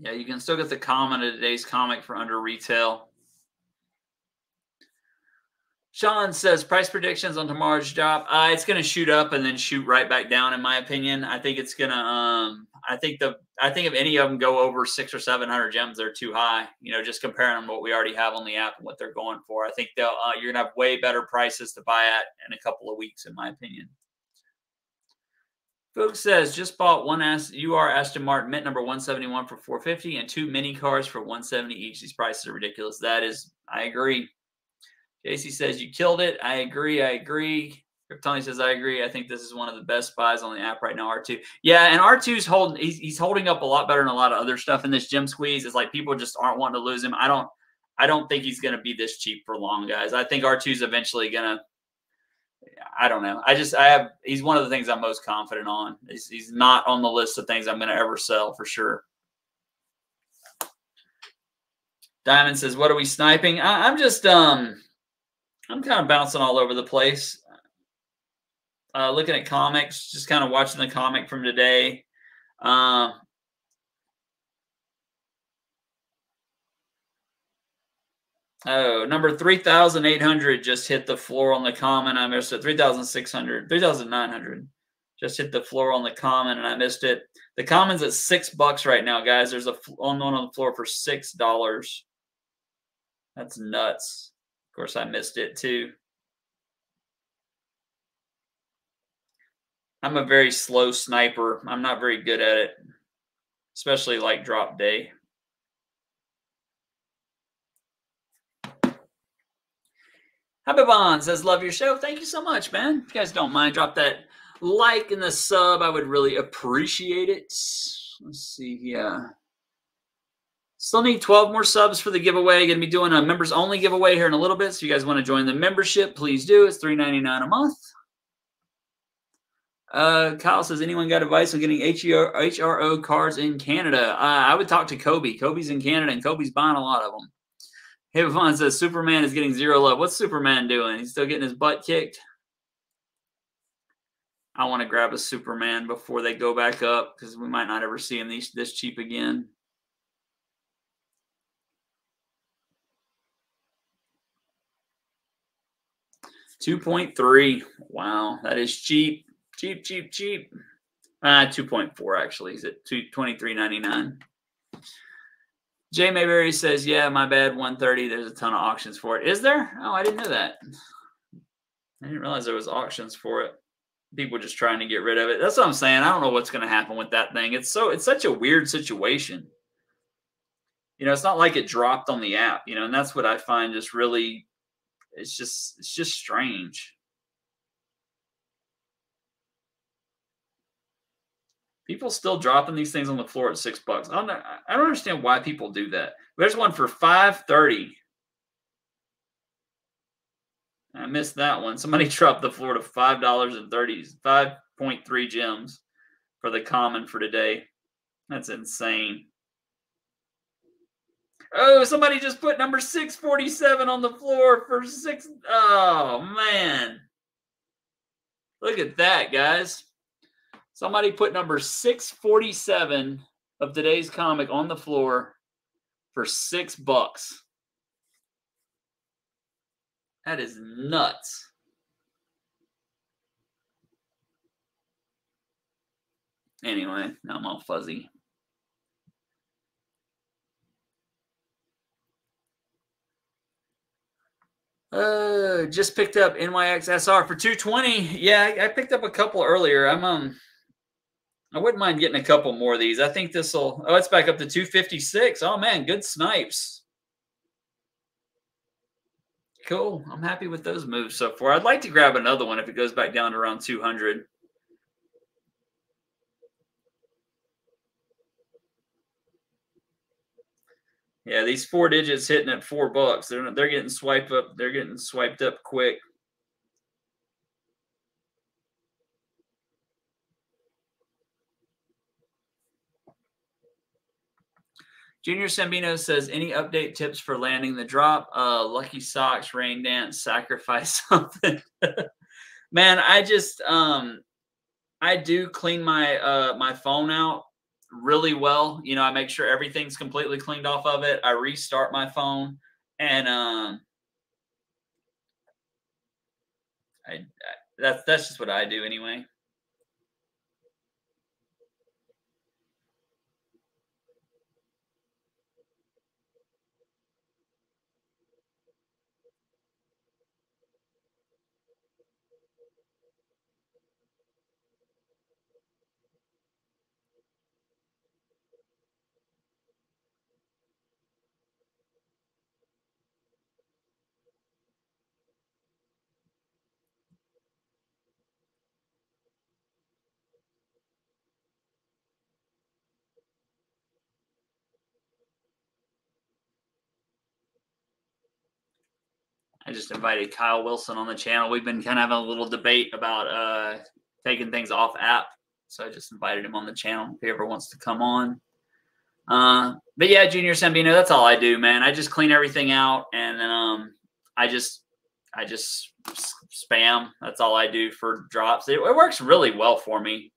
Yeah, you can still get the comment of today's comic for under retail. Sean says price predictions on tomorrow's drop. Uh, it's going to shoot up and then shoot right back down. In my opinion, I think it's going to. Um, I think the. I think if any of them go over six or seven hundred gems, they're too high. You know, just comparing them to what we already have on the app and what they're going for. I think they'll. Uh, you're going to have way better prices to buy at in a couple of weeks, in my opinion. Folks says just bought one S UR Aston Martin mint number 171 for 450 and two mini cars for 170 each. These prices are ridiculous. That is, I agree. JC says you killed it. I agree. I agree. Tony says I agree. I think this is one of the best buys on the app right now. R2, yeah, and R2's holding. He's, he's holding up a lot better than a lot of other stuff in this gem squeeze. It's like people just aren't wanting to lose him. I don't. I don't think he's going to be this cheap for long, guys. I think R2's eventually going to I don't know. I just I have he's one of the things I'm most confident on. He's, he's not on the list of things I'm going to ever sell for sure. Diamond says, "What are we sniping?" I, am just um, I'm kind of bouncing all over the place. Uh, looking at comics, just kind of watching the comic from today. Uh, Oh, number 3,800 just hit the floor on the common. I missed it. 3,600, 3,900 just hit the floor on the common and I missed it. The common's at six bucks right now, guys. There's a on one on the floor for six dollars. That's nuts. Course, I missed it too. I'm a very slow sniper. I'm not very good at it, especially like drop day. Habibon says, Love your show. Thank you so much, man. If you guys don't mind, drop that like and the sub. I would really appreciate it. Let's see. Yeah. Still need 12 more subs for the giveaway. Going to be doing a members only giveaway here in a little bit. So you guys want to join the membership, please do. It's $3.99 a month. Uh, Kyle says, anyone got advice on getting HRO cards in Canada? Uh, I would talk to Kobe. Kobe's in Canada and Kobe's buying a lot of them. Hivon says Superman is getting zero love. What's Superman doing? He's still getting his butt kicked. I want to grab a Superman before they go back up because we might not ever see him these, this cheap again. Two point three. Wow, that is cheap, cheap, cheap, cheap. Ah, uh, point four actually. Three ninety nine. Jay Mayberry says, "Yeah, my bad. 130. There's a ton of auctions for it. Is there? Oh, I didn't know that. I didn't realize there was auctions for it. People just trying to get rid of it. That's what I'm saying. I don't know what's going to happen with that thing. It's so it's such a weird situation. You know, it's not like it dropped on the app. You know, and that's what I find just really. It's just it's just strange. People still dropping these things on the floor at six bucks. I don't know. I don't understand why people do that. There's one for five thirty. I missed that one. Somebody <laughs> dropped the floor to five dollars and thirty five point three gems for the common for today. That's insane. Oh, somebody just put number 647 on the floor for six. Oh, man. Look at that, guys. Somebody put number 647 of today's comic on the floor for six bucks. That is nuts. Anyway, now I'm all fuzzy. Uh, just picked up NYX SR for 220. Yeah, I, I picked up a couple earlier. I'm um, I wouldn't mind getting a couple more of these. I think this will. Oh, it's back up to 256. Oh man, good snipes. Cool. I'm happy with those moves so far. I'd like to grab another one if it goes back down to around 200. Yeah, these four digits hitting at four bucks. They're they're getting swiped up. They're getting swiped up quick. Junior Sambino says, any update tips for landing the drop? Uh, lucky socks, rain dance, sacrifice <laughs> something. Man, I just um I do clean my uh my phone out really well. You know, I make sure everything's completely cleaned off of it. I restart my phone and um I, I that's that's just what I do anyway. Just invited Kyle Wilson on the channel. We've been kind of having a little debate about uh, taking things off app. So I just invited him on the channel if he ever wants to come on. Uh, but yeah, Junior Sambino, that's all I do, man. I just clean everything out and then um, I just I just spam. That's all I do for drops. It, it works really well for me.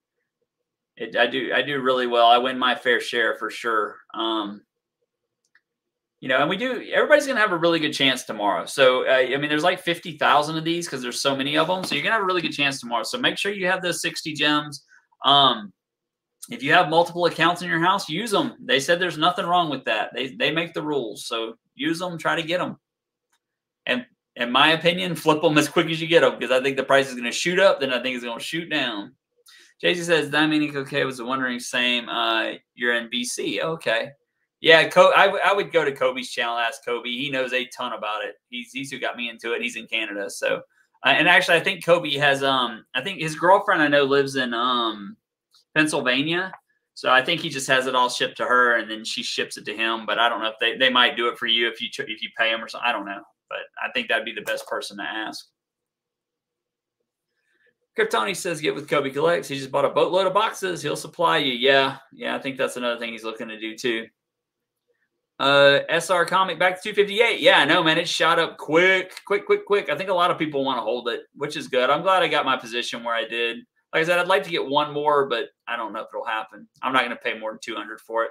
It, I do I do really well. I win my fair share for sure. Um, you know, and we do. Everybody's going to have a really good chance tomorrow. So, uh, I mean, there's like fifty thousand of these because there's so many of them. So you're going to have a really good chance tomorrow. So make sure you have those sixty gems. Um, if you have multiple accounts in your house, use them. They said there's nothing wrong with that. They they make the rules, so use them. Try to get them. And in my opinion, flip them as quick as you get them because I think the price is going to shoot up. Then I think it's going to shoot down. JC says Dominic okay was wondering same. Uh, you're in BC. Okay. Yeah, I, would go to Kobe's channel, ask Kobe. He knows a ton about it. He's he's who got me into it. He's in Canada, so uh, and actually, I think Kobe has um I think his girlfriend I know lives in um Pennsylvania, so I think he just has it all shipped to her, and then she ships it to him. But I don't know if they they might do it for you if you if you pay him or something. I don't know, but I think that'd be the best person to ask. Kryptoni says, get with Kobe Collects. He just bought a boatload of boxes. He'll supply you. Yeah. Yeah. I think that's another thing he's looking to do too. Uh, SR comic back to 258. Yeah, I know, man. It shot up quick, quick, quick, quick. I think a lot of people want to hold it, which is good. I'm glad I got my position where I did. Like I said, I'd like to get one more, but I don't know if it'll happen. I'm not going to pay more than 200 for it.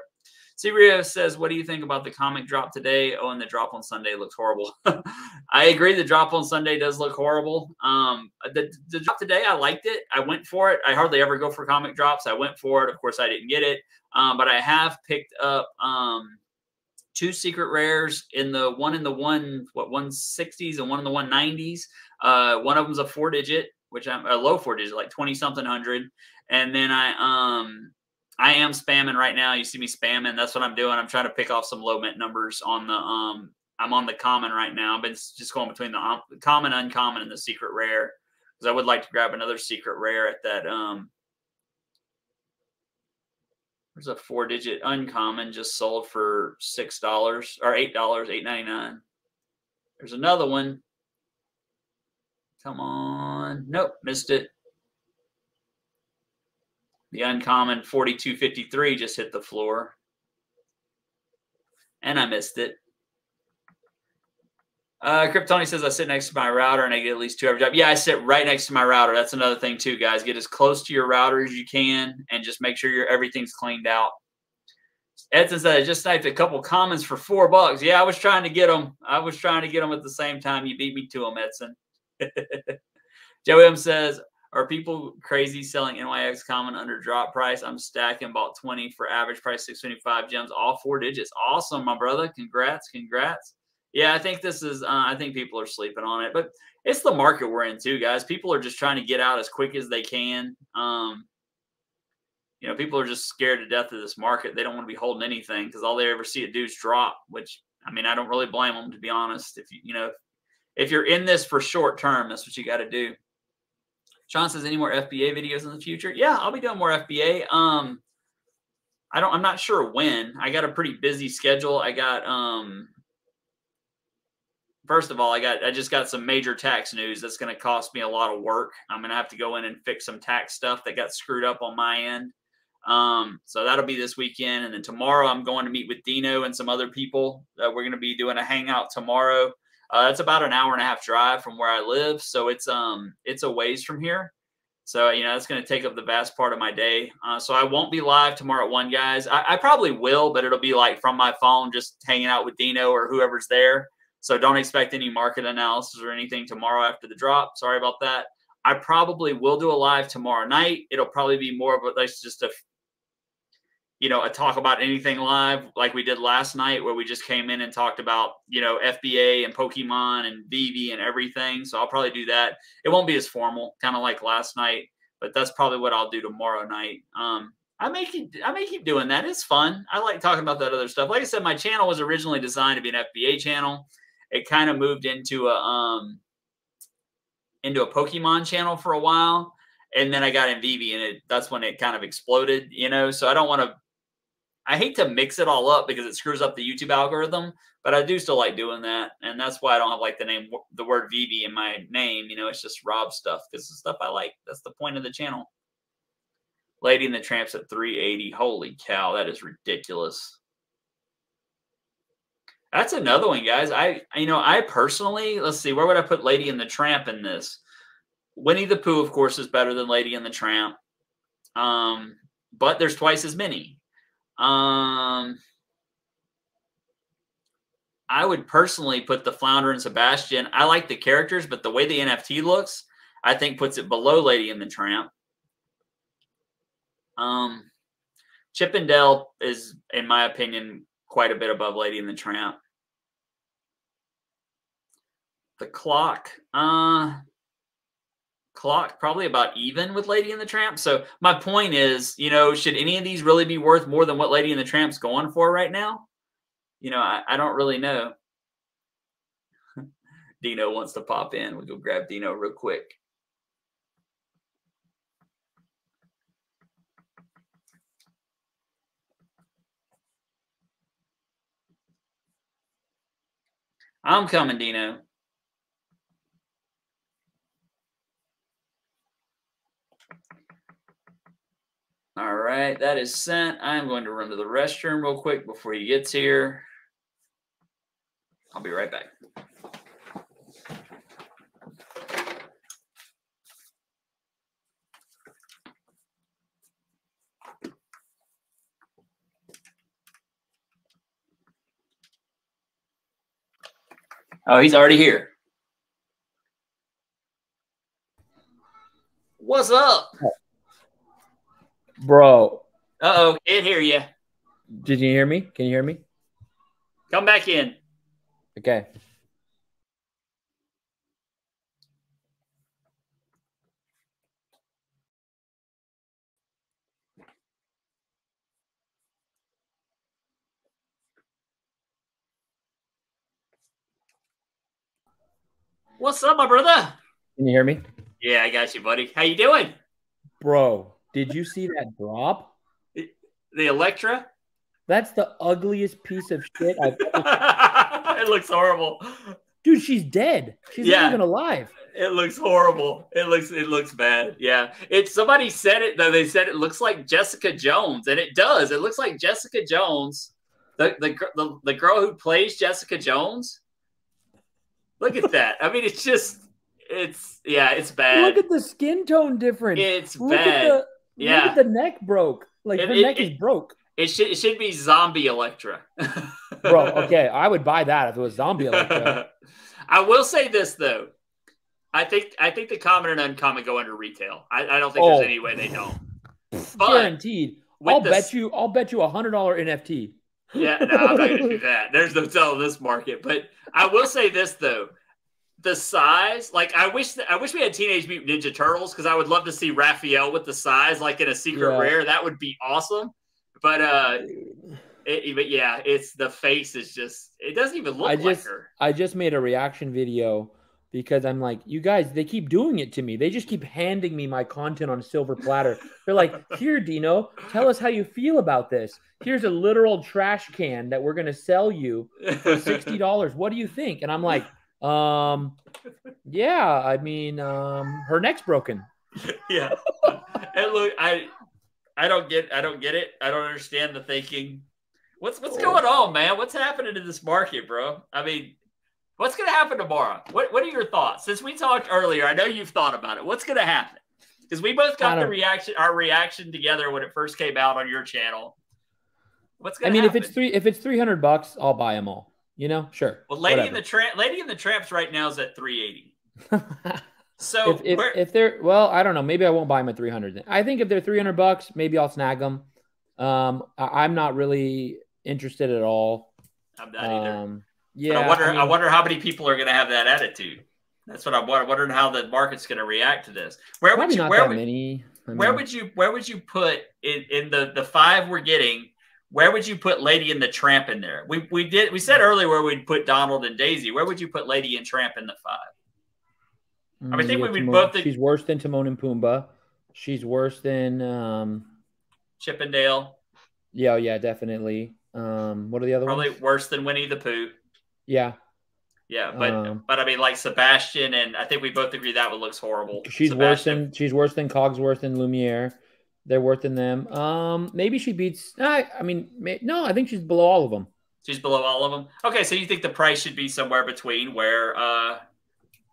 Sirio says, "What do you think about the comic drop today? Oh, and the drop on Sunday looks horrible. <laughs> I agree. The drop on Sunday does look horrible. Um, the, the drop today, I liked it. I went for it. I hardly ever go for comic drops. I went for it. Of course, I didn't get it, um, but I have picked up." Um, two secret rares in the one in the one what 160s and one in the 190s. Uh, one of them's a four digit, which I'm a low four digit, like 20 something hundred. And then I um I am spamming right now. You see me spamming. That's what I'm doing. I'm trying to pick off some low mint numbers on the um I'm on the common right now. I've been just going between the um, common, uncommon, and the secret rare because I would like to grab another secret rare at that um there's a four digit uncommon just sold for six dollars or eight dollars, eight ninety nine. There's another one. Come on. Nope, missed it. The uncommon 4253 just hit the floor. And I missed it. Uh, Kryptoni says I sit next to my router and I get at least two every time. Yeah, I sit right next to my router. That's another thing too, guys. Get as close to your router as you can and just make sure your everything's cleaned out. Edson said I just sniped a couple commons for four bucks. Yeah, I was trying to get them. I was trying to get them at the same time. You beat me to them, Edson. <laughs> Joe M says, are people crazy selling NYX common under drop price? I'm stacking about 20 for average price 625 gems, all four digits. Awesome, my brother. Congrats, congrats. Yeah, I think this is. Uh, I think people are sleeping on it, but it's the market we're in too, guys. People are just trying to get out as quick as they can. Um, you know, people are just scared to death of this market. They don't want to be holding anything because all they ever see it do is drop. Which I mean, I don't really blame them to be honest. If you you know, if you're in this for short term, that's what you got to do. Sean says, any more FBA videos in the future? Yeah, I'll be doing more FBA. Um, I don't. I'm not sure when. I got a pretty busy schedule. I got um. First of all, I got I just got some major tax news that's going to cost me a lot of work. I'm going to have to go in and fix some tax stuff that got screwed up on my end. Um, so that'll be this weekend, and then tomorrow I'm going to meet with Dino and some other people. We're going to be doing a hangout tomorrow. Uh, it's about an hour and a half drive from where I live, so it's um it's a ways from here. So you know it's going to take up the vast part of my day. Uh, so I won't be live tomorrow at one, guys. I, I, probably will, but it'll be like from my phone, just hanging out with Dino or whoever's there. So don't expect any market analysis or anything tomorrow after the drop. Sorry about that. I probably will do a live tomorrow night. It'll probably be more of a, like just a you know, a talk about anything live like we did last night, where we just came in and talked about, you know, FBA and Pokemon and VeVe and everything. So I'll probably do that. It won't be as formal, kind of like last night, but that's probably what I'll do tomorrow night. Um, I may keep I may keep doing that. It's fun. I like talking about that other stuff. Like I said, my channel was originally designed to be an FBA channel. It kind of moved into a um into a Pokemon channel for a while. And then I got in VeVe and it that's when it kind of exploded, you know. So I don't want to I hate to mix it all up because it screws up the YouTube algorithm, but I do still like doing that, and that's why I don't have like the name the word VeVe in my name. You know, it's just Rob stuff because the stuff I like. That's the point of the channel. Lady and the Tramps at 380. Holy cow, that is ridiculous. That's another one, guys. I you know I personally let's see where would I put Lady and the Tramp in this. Winnie the Pooh, of course, is better than Lady and the Tramp. Um, but there's twice as many. Um, I would personally put the Flounder and Sebastian. I like the characters, but the way the NFT looks, I think puts it below Lady and the Tramp. Um, Chip 'n Dale is, in my opinion, quite a bit above Lady and the Tramp. The clock, uh, clock probably about even with Lady and the Tramp. So my point is, you know, should any of these really be worth more than what Lady and the Tramp's going for right now? You know, I, I don't really know. <laughs> Dino wants to pop in. We'll go grab Dino real quick. I'm coming, Dino. All right, that is sent. I'm going to run to the restroom real quick before he gets here. I'll be right back. Oh, he's already here. What's up? Bro. Uh oh, can't hear you. Did you hear me? Can you hear me? Come back in. Okay. What's up, my brother? Can you hear me? Yeah, I got you, buddy. How you doing? Bro, did you see that drop? The Elektra? That's the ugliest piece of shit I've <laughs> It looks horrible. Dude, she's dead. She's yeah. not even alive. It looks horrible. It looks it looks bad. Yeah. It's somebody said it though. They said it looks like Jessica Jones, and it does. It looks like Jessica Jones, the the the, the girl who plays Jessica Jones. Look at that. I mean, it's just it's yeah, it's bad. Look at the skin tone difference. It's Look bad. At the, yeah. Look at the neck broke. Like It- her it- neck it- is broke. It should it should be zombie Elektra. Bro, <laughs> okay, I would buy that if it was zombie Elektra. <laughs> I will say this though. I think I think the common and uncommon go under retail. I, I don't think Oh. there's any way they don't. But Guaranteed. I'll the bet you I'll bet you a hundred dollar NFT. Yeah, no, I'm not gonna do that. There's no telling this market. But I will say this though. The size, like I wish I wish we had Teenage Mutant Ninja Turtles because I would love to see Raphael with the size, like in a secret Yeah. rare. That would be awesome. But uh it, but yeah, it's the face is just it doesn't even look I like just- her. I just made a reaction video because I'm like, you guys, they keep doing it to me. They just keep handing me my content on a silver platter. They're like, <laughs> here, Dino, tell us how you feel about this. Here's a literal trash can that we're gonna sell you for sixty <laughs> dollars. What do you think? And I'm like, um, yeah, I mean, um, her neck's broken. <laughs> yeah. and look, I I don't get I don't get it. I don't understand the thinking. What's what's Oh. going on, man? What's happening in this market, bro? I mean, what's gonna happen tomorrow? What what are your thoughts? Since we talked earlier, I know you've thought about it. What's gonna happen? Because we both got the reaction, our reaction together when it first came out on your channel. What's I gonna mean, happen? if it's three, if it's three hundred bucks, I'll buy them all. You know, sure. well, Lady in the Tramp, Lady in the Tramps right now is at three eighty. <laughs> So if, if, where, if they're well, I don't know. Maybe I won't buy them at 300. I think if they're 300 bucks, maybe I'll snag them. Um, I, am not really interested at all. I'm not either. Um, But yeah, I wonder. I, mean, wonder how many people are going to have that attitude. That's what I'm wondering. wondering how the market's going to react to this. Where would you? Where would, many. I where would you? Where would you put in, in the the five we're getting? Where would you put Lady and the Tramp in there? We we did. We said earlier where we'd put Donald and Daisy. Where would you put Lady and Tramp in the five? I mm, think you we would Timon- both think- She's worse than Timon and Pumbaa. She's worse than um. Chip 'n Dale, Yeah, yeah, definitely. Um, what are the other probably ones? worse than Winnie the Pooh. Yeah, Yeah, but Um, but I mean, like Sebastian, and I think we both agree that one looks horrible. she's worse than she's worse than Cogsworth and Lumière. They're worse than them. Um, maybe she beats. I, I mean, may, no, I think she's below all of them. She's below all of them. Okay, so you think the price should be somewhere between where uh,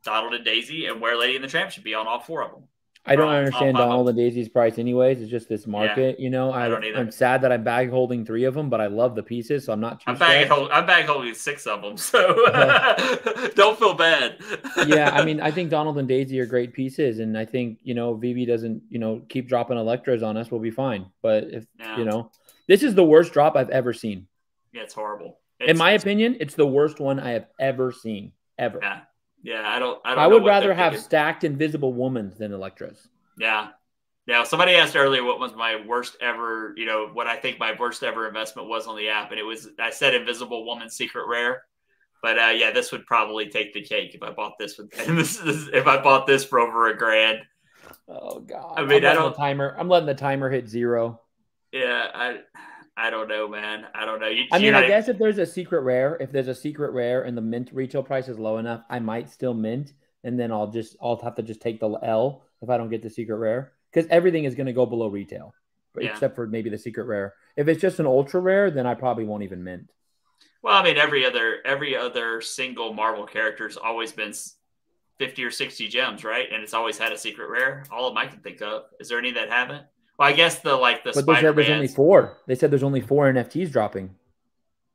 Donald and Daisy and where Lady and the Tramp should be on all four of them? I don't understand of Donald and Daisy's price, anyways. It's just this market, you know. I, I don't either. I'm sad that I'm bag holding three of them, but I love the pieces, so I'm not too. I'm bag hold, I'm bag holding six of them, so <laughs> <laughs> don't feel bad. <laughs> yeah, I mean, I think Donald and Daisy are great pieces, and I think you know VeVe doesn't, you know, keep dropping Elektras on us, we'll be fine. But if Yeah. you know, this is the worst drop I've ever seen. yeah, it's horrible. In It's- my opinion, it's the worst one I have ever seen, ever. yeah, yeah, I don't. I, don't I would rather have thinking. stacked Invisible Woman than Elektras. Yeah. Yeah. Somebody asked earlier what was my worst ever, you know, what I think my worst ever investment was on the app. And it was, I said Invisible Woman Secret Rare. But uh, yeah, this would probably take the cake if I bought this with <laughs> this is if I bought this for over a grand. Oh God! I I'm mean, I don't- The timer. I'm letting the timer hit zero. Yeah, I I don't know, man. I don't know. You, I mean, I guess if there's a secret rare, if there's a secret rare and the mint retail price is low enough, I might still mint, and then I'll just I'll have to just take the L if I don't get the secret rare because everything is going to go below retail, Yeah. except for maybe the secret rare. If it's just an ultra rare, then I probably won't even mint. Well, I mean, every other every other single Marvel character's always been fifty or sixty gems, right? And it's always had a secret rare. All of them I can think of. Is there any that haven't? Well, I guess the like the But they Spider said there's only four. They said there's only four NFTs dropping.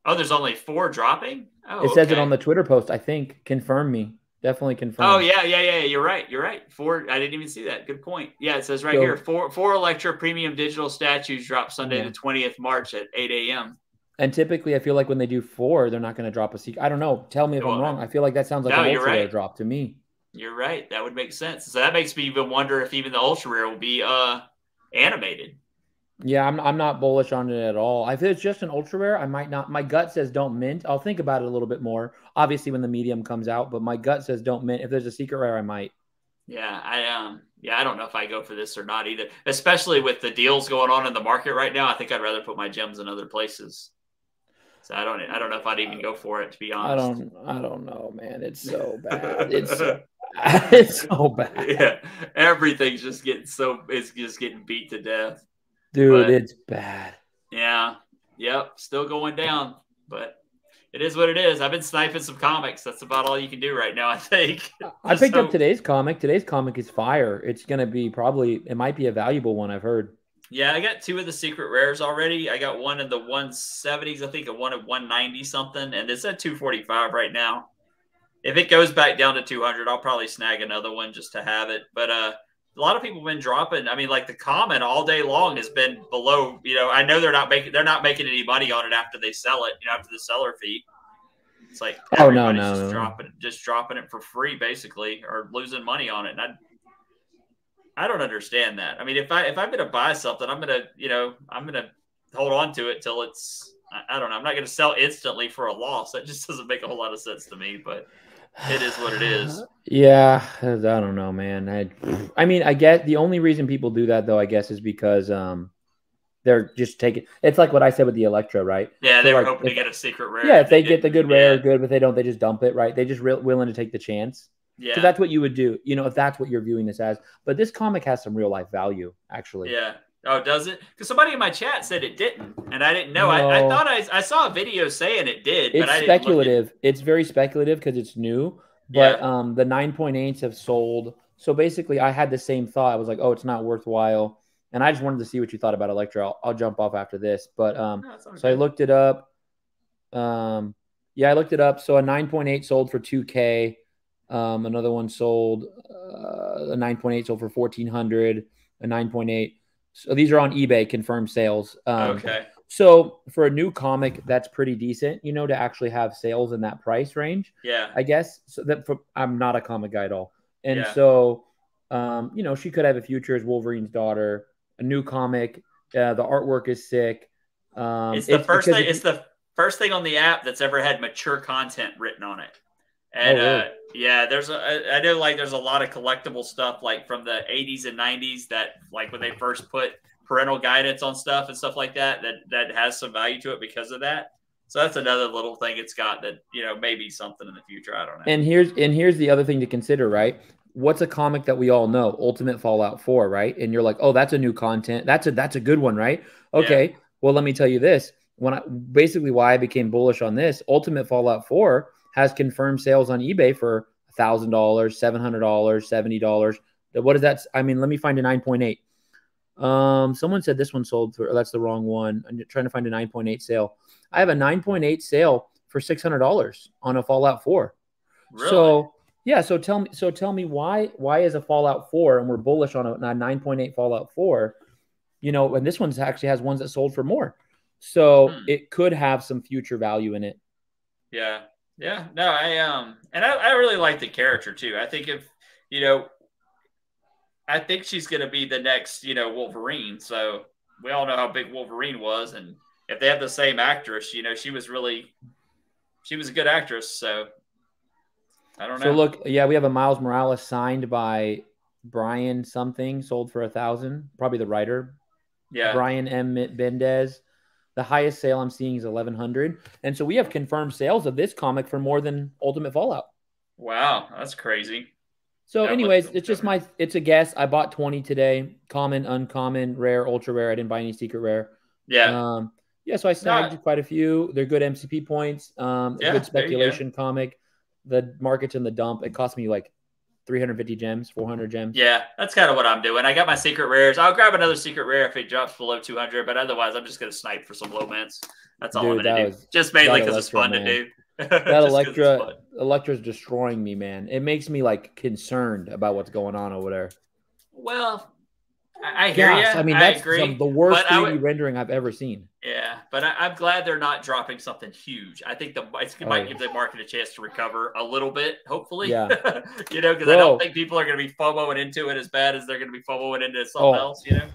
Oh, there's only four dropping. Oh, It says it on the Twitter post. I think. Confirm me. Definitely confirm. Oh yeah, yeah, yeah. You're right. You're right. Four. I didn't even see that. Good point. Yeah, it says right So- here. Four four Elektra Premium Digital statues drop Sunday Yeah. the twentieth March at eight a.m. And typically, I feel like when they do four, they're not going to drop a secret. I don't know. Tell me if Well, I'm wrong. I feel like that sounds like no, an ultra rare right. drop to me. You're right. That would make sense. So that makes me even wonder if even the ultra rare will be uh animated. Yeah, I'm I'm not bullish on it at all. If it's just an ultra rare, I might not. My gut says don't mint. I'll think about it a little bit more. Obviously, when the medium comes out, but my gut says don't mint. If there's a secret rare, I might. Yeah, I um yeah, I don't know if I go for this or not either. Especially with the deals going on in the market right now, I think I'd rather put my gems in other places. So I don't I don't know if I'd even go for it to be honest. I don't I don't know, man. It's so bad. It's so. <laughs> <laughs> it's so bad, yeah, everything's just getting so it's just getting beat to death. dude. But- It's bad. Yeah, yep, still going down, but it is what it is. I've been sniping some comics. That's about all you can do right now, <laughs> I think. I picked So- up today's comic. Today's comic is fire. It's gonna be probably. It might be a valuable one. I've heard. Yeah, I got two of the secret rares already. I got one in the 170s, I think, and one at 190 something, and it's at 245 right now. If it goes back down to 200, I'll probably snag another one just to have it. But uh, a lot of people have been dropping. I mean, like the comment all day long has been below. You know, I know they're not making they're not making any money on it after they sell it. You know, after the seller fee. It's like Oh, no, no, just no. dropping just dropping it for free basically, or losing money on it. And I, I don't understand that. I mean, if I if I'm gonna buy something, I'm gonna you know I'm gonna hold on to it till it's I, I don't know. I'm not gonna sell instantly for a loss. That just <laughs> doesn't make a whole lot of sense to me. But it is what it is. Yeah, I don't know, man. I, I mean, I get the only reason people do that though, I guess, is because um, they're just taking. It's like what I said with the Elektra, right? Yeah, So, they were like, hoping if- to get a secret rare. Yeah, if they get the good rare, yeah. good. But they don't, they just dump it, right? They just real willing to take the chance. Yeah, So that's what you would do, you know, if that's what you're viewing this as. But this comic has some real life value, actually. yeah. Oh, does it? Because somebody in my chat said it didn't, and I didn't know. I, I thought I, I saw a video saying it did, It's but I didn't look at- speculative. It's very speculative because it's new. But um, the 9.8s have sold. So basically, I had the same thought. I was like, oh, it's not worthwhile. And I just wanted to see what you thought about Elektra. I'll, I'll jump off after this. But um, No, so I looked it up. Um, yeah, I looked it up. So a 9.8 sold for 2K. Um, another one sold. Uh, a 9.8 sold for 1400. A 9.8. So these are on eBay confirmed sales. Um, okay. So for a new comic, that's pretty decent, you know, to actually have sales in that price range. Yeah. I guess. So that for, I'm not a comic guy at all, and Yeah. so, um, you know, she could have a future as Wolverine's daughter. A new comic. Uh, the artwork is sick. Um, it's the first thing. It's the first thing on the app that's ever had mature content written on it. And Oh, really? uh, yeah, there's a I know like there's a lot of collectible stuff like from the 80s and 90s that like when they first put parental guidance on stuff and stuff like that that that has some value to it because of that. So that's another little thing it's got that you know maybe something in the future. I don't know. And here's and here's the other thing to consider, right? What's a comic that we all know? Ultimate Fallout 4, right? And you're like, "Oh, that's a new content. That's a that's a good one, right?" Okay. Well, let me tell you this. When I basically why I became bullish on this, Ultimate Fallout 4 has confirmed sales on eBay for $1000, $700, $70. What is that? I mean, let me find a 9.8. Um, someone said this one sold for that's the wrong one. I'm trying to find a 9.8 sale. I have a 9.8 sale for $600 on a Fallout 4. really? So yeah, so tell me, so tell me why why is a Fallout Four and we're bullish on a, a nine point eight Fallout Four, you know, and this one's actually has ones that sold for more, so Hmm. it could have some future value in it. Yeah. Yeah. No, I um and I, I really like the character too. I think if you know I think she's gonna be the next, you know, Wolverine. So we all know how big Wolverine was, and if they have the same actress, you know, she was really she was a good actress, so I don't know. So look, yeah, we have a Miles Morales signed by Brian something, sold for a thousand, probably the writer yeah. Brian M. Bendis. The highest sale I'm seeing is eleven hundred, and so we have confirmed sales of this comic for more than Ultimate Fallout. Wow, that's crazy. So, That anyways, it's just my it's a guess. I bought 20 today. Common, uncommon, rare, ultra rare. I didn't buy any secret rare. Yeah. Um, yeah, so I snagged quite a few. They're good MCP points. Um, Yeah, good you go. speculation comic. The market's in the dump. It cost me like 350 gems, 400 gems. Yeah, that's kind of what I'm doing. I got my secret rares. I'll grab another secret rare if it drops below 200, but otherwise, I'm just going to snipe for some low mints. That's all Dude, I'm going to do. was- Just mainly because it's fun <laughs> man. to do. That Just 'cause it's Elektra. Elektra's destroying me, man. It makes me like concerned about what's going on over there. Well, I, I hear you. I mean, I that's agree. some, the worst 3D would- rendering I've ever seen. Yeah, but I, I'm glad they're not dropping something huge. I think the it might Oh. give the market a chance to recover a little bit, hopefully. Yeah. <laughs> you know, because I don't think people are going to be FOMOing into it as bad as they're going to be FOMOing into something Oh. else. You know,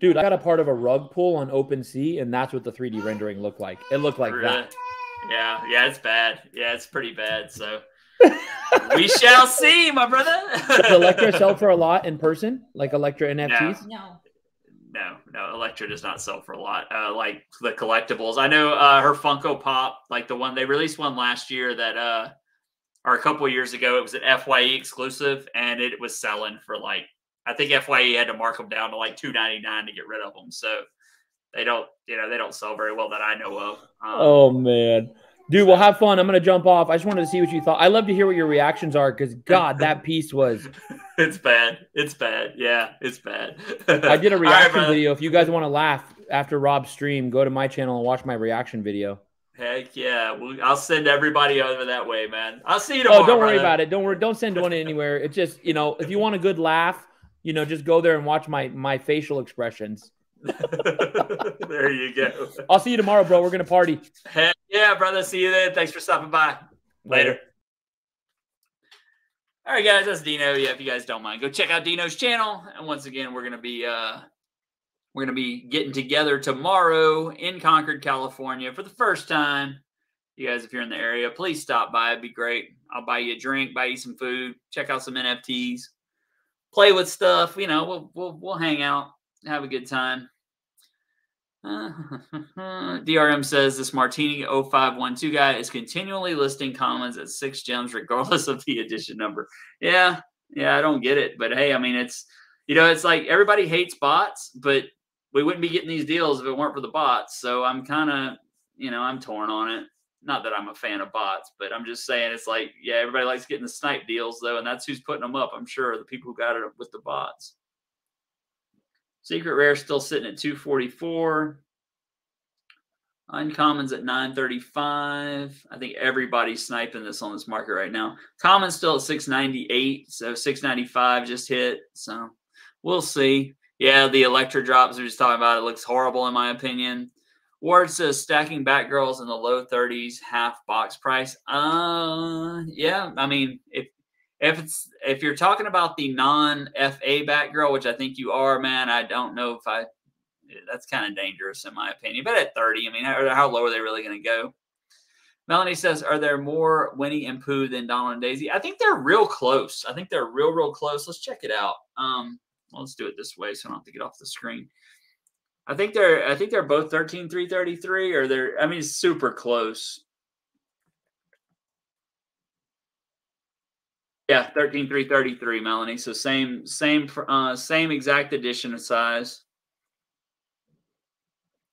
Dude, I got a part of a rug pull on OpenSea, and that's what the 3D rendering looked like. It looked like Really? that. Yeah, yeah, it's bad. Yeah, it's pretty bad. So we shall see, my brother. Does Elektra sell for a lot in person, like Elektra NFTs? No. No, no, Elektra does not sell for a lot. Uh, like the collectibles, I know uh, her Funko Pop, like the one they released one last year that, uh, or a couple years ago, it was an Fye exclusive, and it was selling for like I think Fye had to mark them down to like two ninety nine to get rid of them. So they don't, you know, they don't sell very well that I know of. Um, Oh man, dude, well have fun. I'm gonna jump off. I just wanted to see what you thought. I love to hear what your reactions are because God, that <laughs> piece was. it's bad. It's bad. Yeah, it's bad. <laughs> I did a reaction brother. video. If you guys want to laugh after Rob's stream, go to my channel and watch my reaction video. Heck yeah, well, I'll send everybody over that way, man. I'll see you tomorrow. Oh, don't worry brother. about it. Don't worry. Don't send one <laughs> anywhere. It's just you know, if you want a good laugh, you know, just go there and watch my my facial expressions. <laughs> there you go. I'll see you tomorrow, bro. We're gonna party. Heck yeah, brother. See you then. Thanks for stopping by. Later. Later. All right, guys, that's Dino. Yeah, if you guys don't mind, go check out Dino's channel. And once again, we're gonna be uh we're gonna be getting together tomorrow in Concord, California for the first time. You guys, if you're in the area, please stop by. It'd be great. I'll buy you a drink, buy you some food, check out some NFTs, play with stuff. You know, we'll we'll we'll hang out, have a good time. <laughs> DRM says this Martini 0512 guy is continually listing comments at six gems, regardless of the edition number. Yeah, yeah, I don't get it. But hey, I mean, it's, you know, it's like everybody hates bots, but we wouldn't be getting these deals if it weren't for the bots. So I'm kind of, you know, I'm torn on it. Not that I'm a fan of bots, but I'm just saying it's like, yeah, everybody likes getting the snipe deals though, and that's who's putting them up. I'm sure the people who got it with the bots. Secret Rare still sitting at 244. Uncommons at 935. I think everybody's sniping this on this market right now. Common's still at 698. So 695 just hit. So we'll see. Yeah, the Elektra drops we are just talking about. It looks horrible in my opinion. Ward says stacking Batgirls in the low 30s, half box price. Uh yeah, I mean if if it's if you're talking about the non FA Batgirl, which I think you are, man, I don't know if I that's kind of dangerous in my opinion. But at 30, I mean, how, how low are they really going to go? Melanie says, "Are there more Winnie and Pooh than Donald and Daisy?" I think they're real close. I think they're real, real close. Let's check it out. Um, let's do it this way, so I don't have to get off the screen. I think they're I think they're both 13 333 or they're I mean super close. Yeah, 13 333 Melanie. So same same uh same exact edition of size.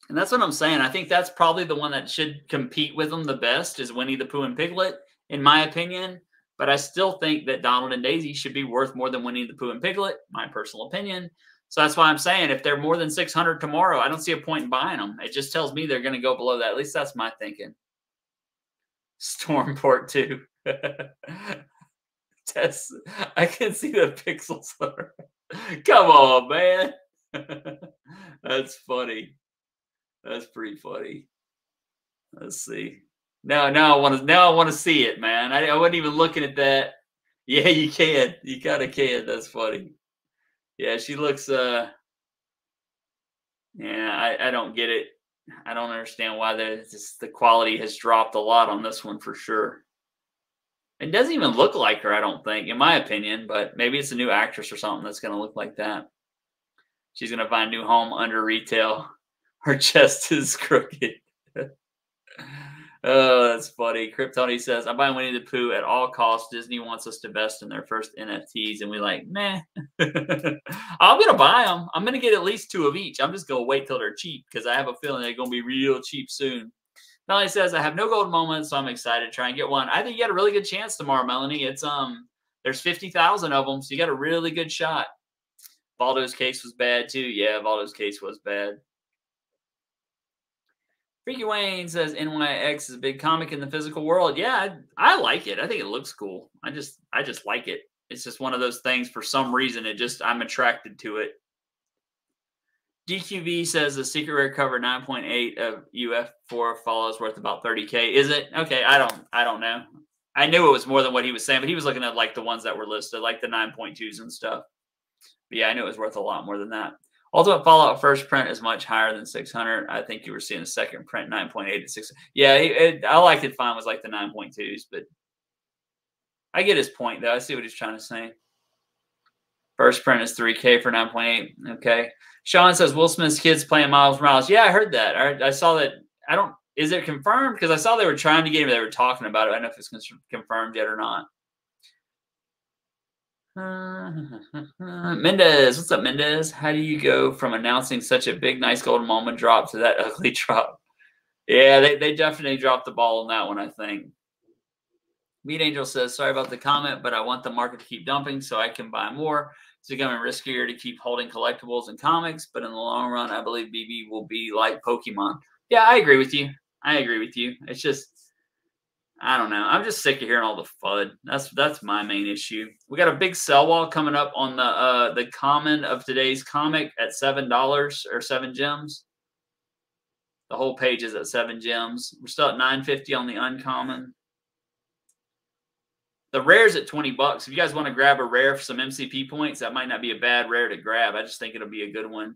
And that's what I'm saying. I think that's probably the one that should compete with them the best is Winnie the Pooh and Piglet in my opinion, but I still think that Donald and Daisy should be worth more than Winnie the Pooh and Piglet, my personal opinion. So that's why I'm saying if they're more than 600 tomorrow, I don't see a point in buying them. It just tells me they're going to go below that. At least that's my thinking. Stormport 2. <laughs> Test. I can see the pixels. Come on, man. <laughs> that's funny. That's pretty funny. Let's see. Now, now I want to. Now I want to see it, man. I, I wasn't even looking at that. Yeah, you can. You kind of can. That's funny. Yeah, she looks uh yeah, I, I don't get it. I don't understand why the just the quality has dropped a lot on this one for sure. It doesn't even look like her, I don't think, in my opinion, but maybe it's a new actress or something that's gonna look like that. She's gonna find a new home under retail. <laughs> Her chest is <laughs> crooked. <laughs> Oh, that's funny. Kryptoni says, I'm buying Winnie the Pooh at all costs. Disney wants us to invest in their first NFTs. And we like, meh. I'm going to buy them. I'm going to get at least two of each. I'm just going to wait till they're cheap because I have a feeling they're going to be real cheap soon. Melanie says, I have no gold moment, so I'm excited to try and get one. I think you got a really good chance tomorrow, Melanie. It's um, there's 50,000 of them, so you got a really good shot. Baldo's case was bad too. Yeah, Baldo's case was bad. Freaky Wayne says NYX is a big comic in the physical world. Yeah, I, I, like it. I think it looks cool. I just I just like it. It's just one of those things for some reason it just I'm attracted to it. DQV says the secret rare cover 9.8 of UF4 follows worth about 30k. Is it? Okay, I don't I don't know. I knew it was more than what he was saying, but he was looking at like the ones that were listed, like the 9.2s and stuff. But yeah, I knew it was worth a lot more than that. Ultimate Fallout first print is much higher than 600. I think you were seeing a second print 9.8 to 6. Yeah, it, I liked it fine was like the 9.2s, but I get his point though. I see what he's trying to say. First print is 3K for 9.8. Okay. Sean says Will Smith's kids playing Miles Morales. Yeah, I heard that. I, I saw that. I don't. Is it confirmed? Because I saw they were trying to get him. They were talking about it. I don't know if it's confirmed yet or not. <laughs> Mendez, what's up, Mendez? How do you go from announcing such a big, nice golden moment drop to that <laughs> ugly drop? Yeah, they, they definitely dropped the ball on that one, I think. Meat Angel says, sorry about the comment, but I want the market to keep dumping so I can buy more. It's becoming riskier to keep holding collectibles and comics, but in the long run, I believe VeVe will be like Pokemon. Yeah, I agree with you. I agree with you. It's just I don't know. I'm just sick of hearing all the FUD. That's that's my main issue. We got a big sell wall coming up on the uh the common of today's comic at seven dollars or seven gems. The whole page is at seven gems. We're still at nine fifty on the uncommon. The rare's at 20 bucks. If you guys want to grab a rare for some MCP points, that might not be a bad rare to grab. I just think it'll be a good one,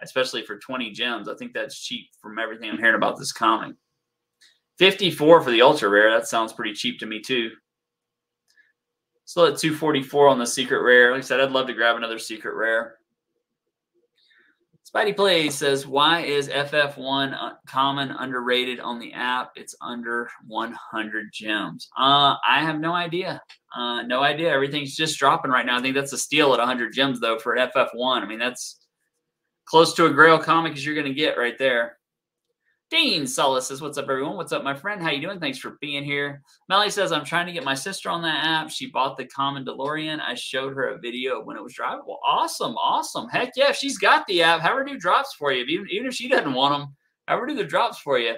especially for 20 gems. I think that's cheap from everything I'm hearing about this comic. 54 for the ultra rare. That sounds pretty cheap to me too. Still at 244 on the secret rare. Like I said, I'd love to grab another secret rare. Spidey Play says, why is FF1 common underrated on the app? It's under 100 gems. Uh, I have no idea. Uh, no idea. Everything's just dropping right now. I think that's a steal at 100 gems, though, for an FF1. I mean, that's close to a Grail comic as you're going to get right there. Dean Sullis says, "What's up, everyone? What's up, my friend? How you doing? Thanks for being here." Melly says, "I'm trying to get my sister on that app. She bought the common DeLorean. I showed her a video when it was drivable. Awesome, awesome. Heck yeah, she's got the app, have her do drops for you. Even, even if she doesn't want them, have her do the drops for you."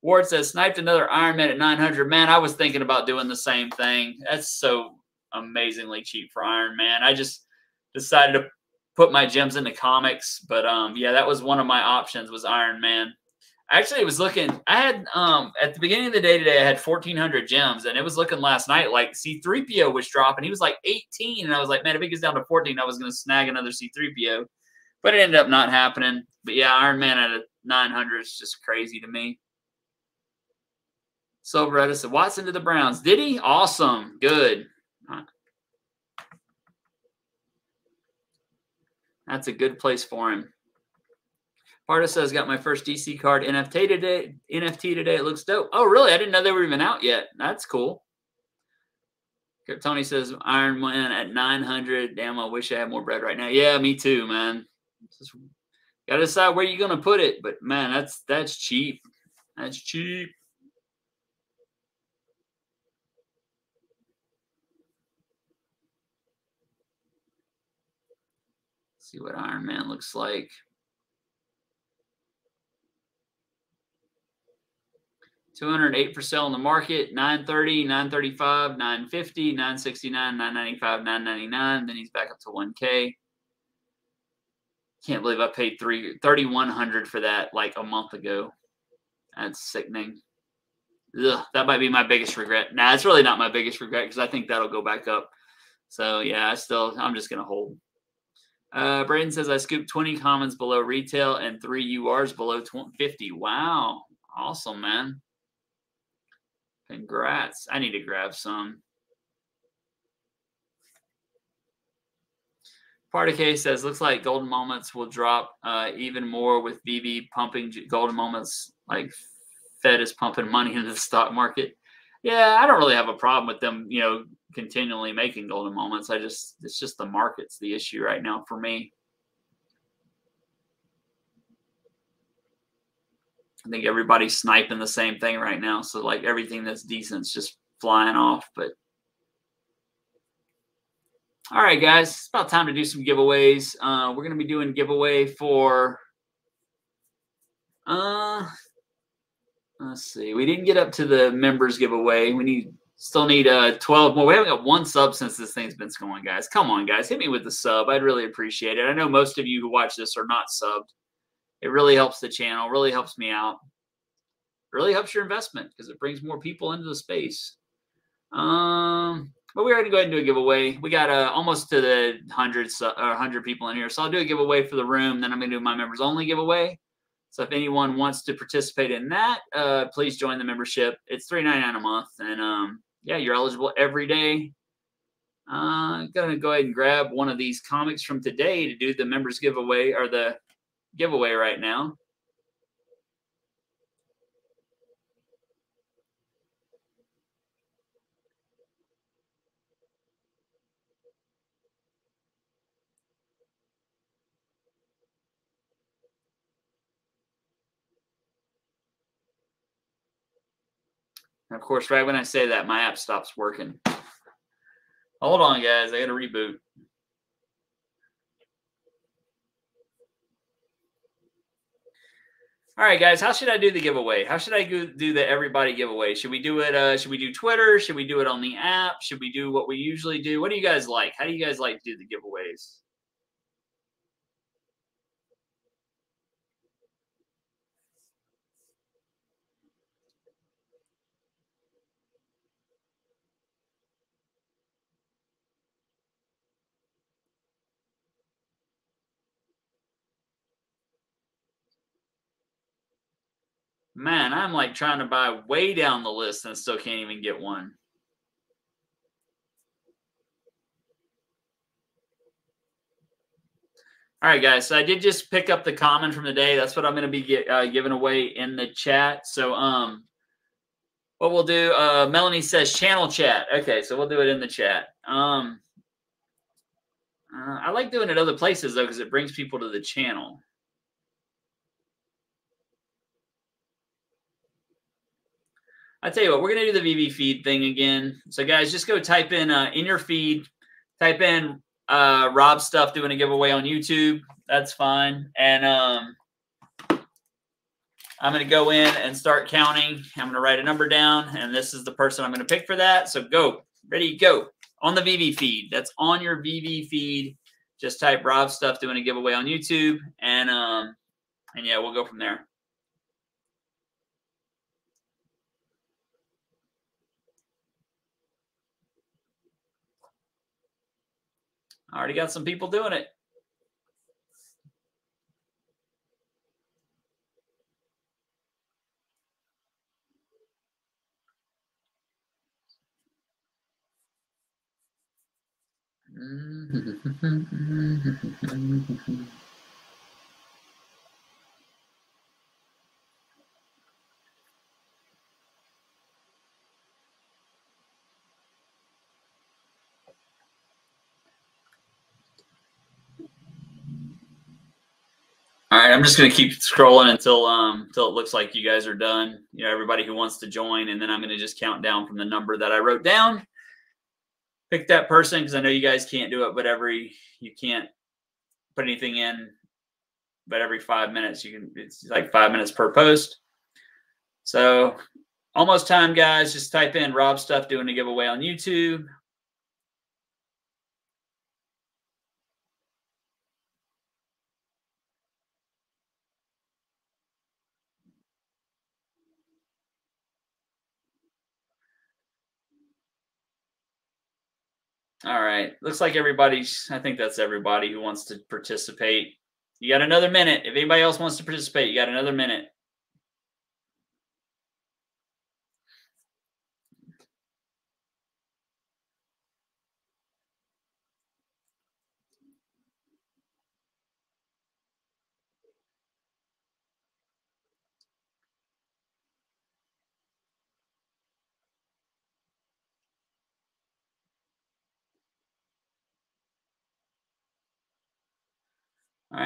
Ward says, "Sniped another Iron Man at 900. Man, I was thinking about doing the same thing. That's so amazingly cheap for Iron Man. I just decided to put my gems into comics, but um, yeah, that was one of my options was Iron Man." Actually, it was looking. I had um at the beginning of the day today, I had 1,400 gems, and it was looking last night like C3PO was dropping. He was like 18, and I was like, man, if he gets down to 14, I was going to snag another C3PO, but it ended up not happening. But yeah, Iron Man at a 900 is just crazy to me. So Beretta said Watson to the Browns. Did he? Awesome. Good. That's a good place for him. Parta says, got my first DC card NFT today. NFT today. It looks dope. Oh, really? I didn't know they were even out yet. That's cool. Tony says, Iron Man at 900. Damn, I wish I had more bread right now. Yeah, me too, man. Just got to decide where you're going to put it. But, man, that's that's cheap. That's cheap. see what Iron Man looks like. 208 for sale on the market, 930, 935, 950, 969, 995, 999. Then he's back up to 1K. Can't believe I paid three 3100 for that like a month ago. That's sickening. Ugh, that might be my biggest regret. Nah, it's really not my biggest regret because I think that'll go back up. So yeah, I still I'm just gonna hold. Uh, Braden says I scooped 20 commons below retail and three URs below 50. Wow, awesome, man. Congrats. I need to grab some. Party says, looks like golden moments will drop uh, even more with VeVe pumping golden moments like Fed is pumping money into the stock market. Yeah, I don't really have a problem with them, you know, continually making golden moments. I just, it's just the market's the issue right now for me. I think everybody's sniping the same thing right now. So like everything that's decent is just flying off. But all right, guys, it's about time to do some giveaways. Uh, we're gonna be doing giveaway for uh let's see. We didn't get up to the members giveaway. We need still need uh 12 more. We haven't got one sub since this thing's been going, guys. Come on, guys. Hit me with the sub. I'd really appreciate it. I know most of you who watch this are not subbed. It really helps the channel, really helps me out. really helps your investment because it brings more people into the space. Um, but we're going to go ahead and do a giveaway. We got uh, almost to the hundreds or uh, hundred people in here, so I'll do a giveaway for the room. Then I'm going to do my members only giveaway. So if anyone wants to participate in that, uh, please join the membership. It's three nine a month, and um, yeah, you're eligible every day. Uh, gonna go ahead and grab one of these comics from today to do the members giveaway or the giveaway right now. And of course, right when I say that, my app stops working. Hold on, guys. I got to reboot. All right, guys, how should I do the giveaway? How should I do the everybody giveaway? Should we do it? Uh, should we do Twitter? Should we do it on the app? Should we do what we usually do? What do you guys like? How do you guys like to do the giveaways? Man, I'm like trying to buy way down the list and still can't even get one. All right, guys. So I did just pick up the comment from the day. That's what I'm going to be get, uh, giving away in the chat. So, um, what we'll do, uh, Melanie says channel chat. Okay, so we'll do it in the chat. Um, uh, I like doing it other places though because it brings people to the channel. I tell you what, we're gonna do the VeVe feed thing again. So guys, just go type in uh, in your feed, type in uh, Rob stuff doing a giveaway on YouTube. That's fine. And um, I'm gonna go in and start counting. I'm gonna write a number down, and this is the person I'm gonna pick for that. So go, ready, go on the VeVe feed. That's on your VeVe feed. Just type Rob stuff doing a giveaway on YouTube, and um, and yeah, we'll go from there. I already got some people doing it. <laughs> <laughs> All right, I'm just gonna keep scrolling until um until it looks like you guys are done. You know, everybody who wants to join, and then I'm gonna just count down from the number that I wrote down. Pick that person because I know you guys can't do it, but every you can't put anything in, but every five minutes you can. It's like five minutes per post. So almost time, guys. Just type in Rob stuff doing a giveaway on YouTube. All right. Looks like everybody's, I think that's everybody who wants to participate. You got another minute. If anybody else wants to participate, you got another minute.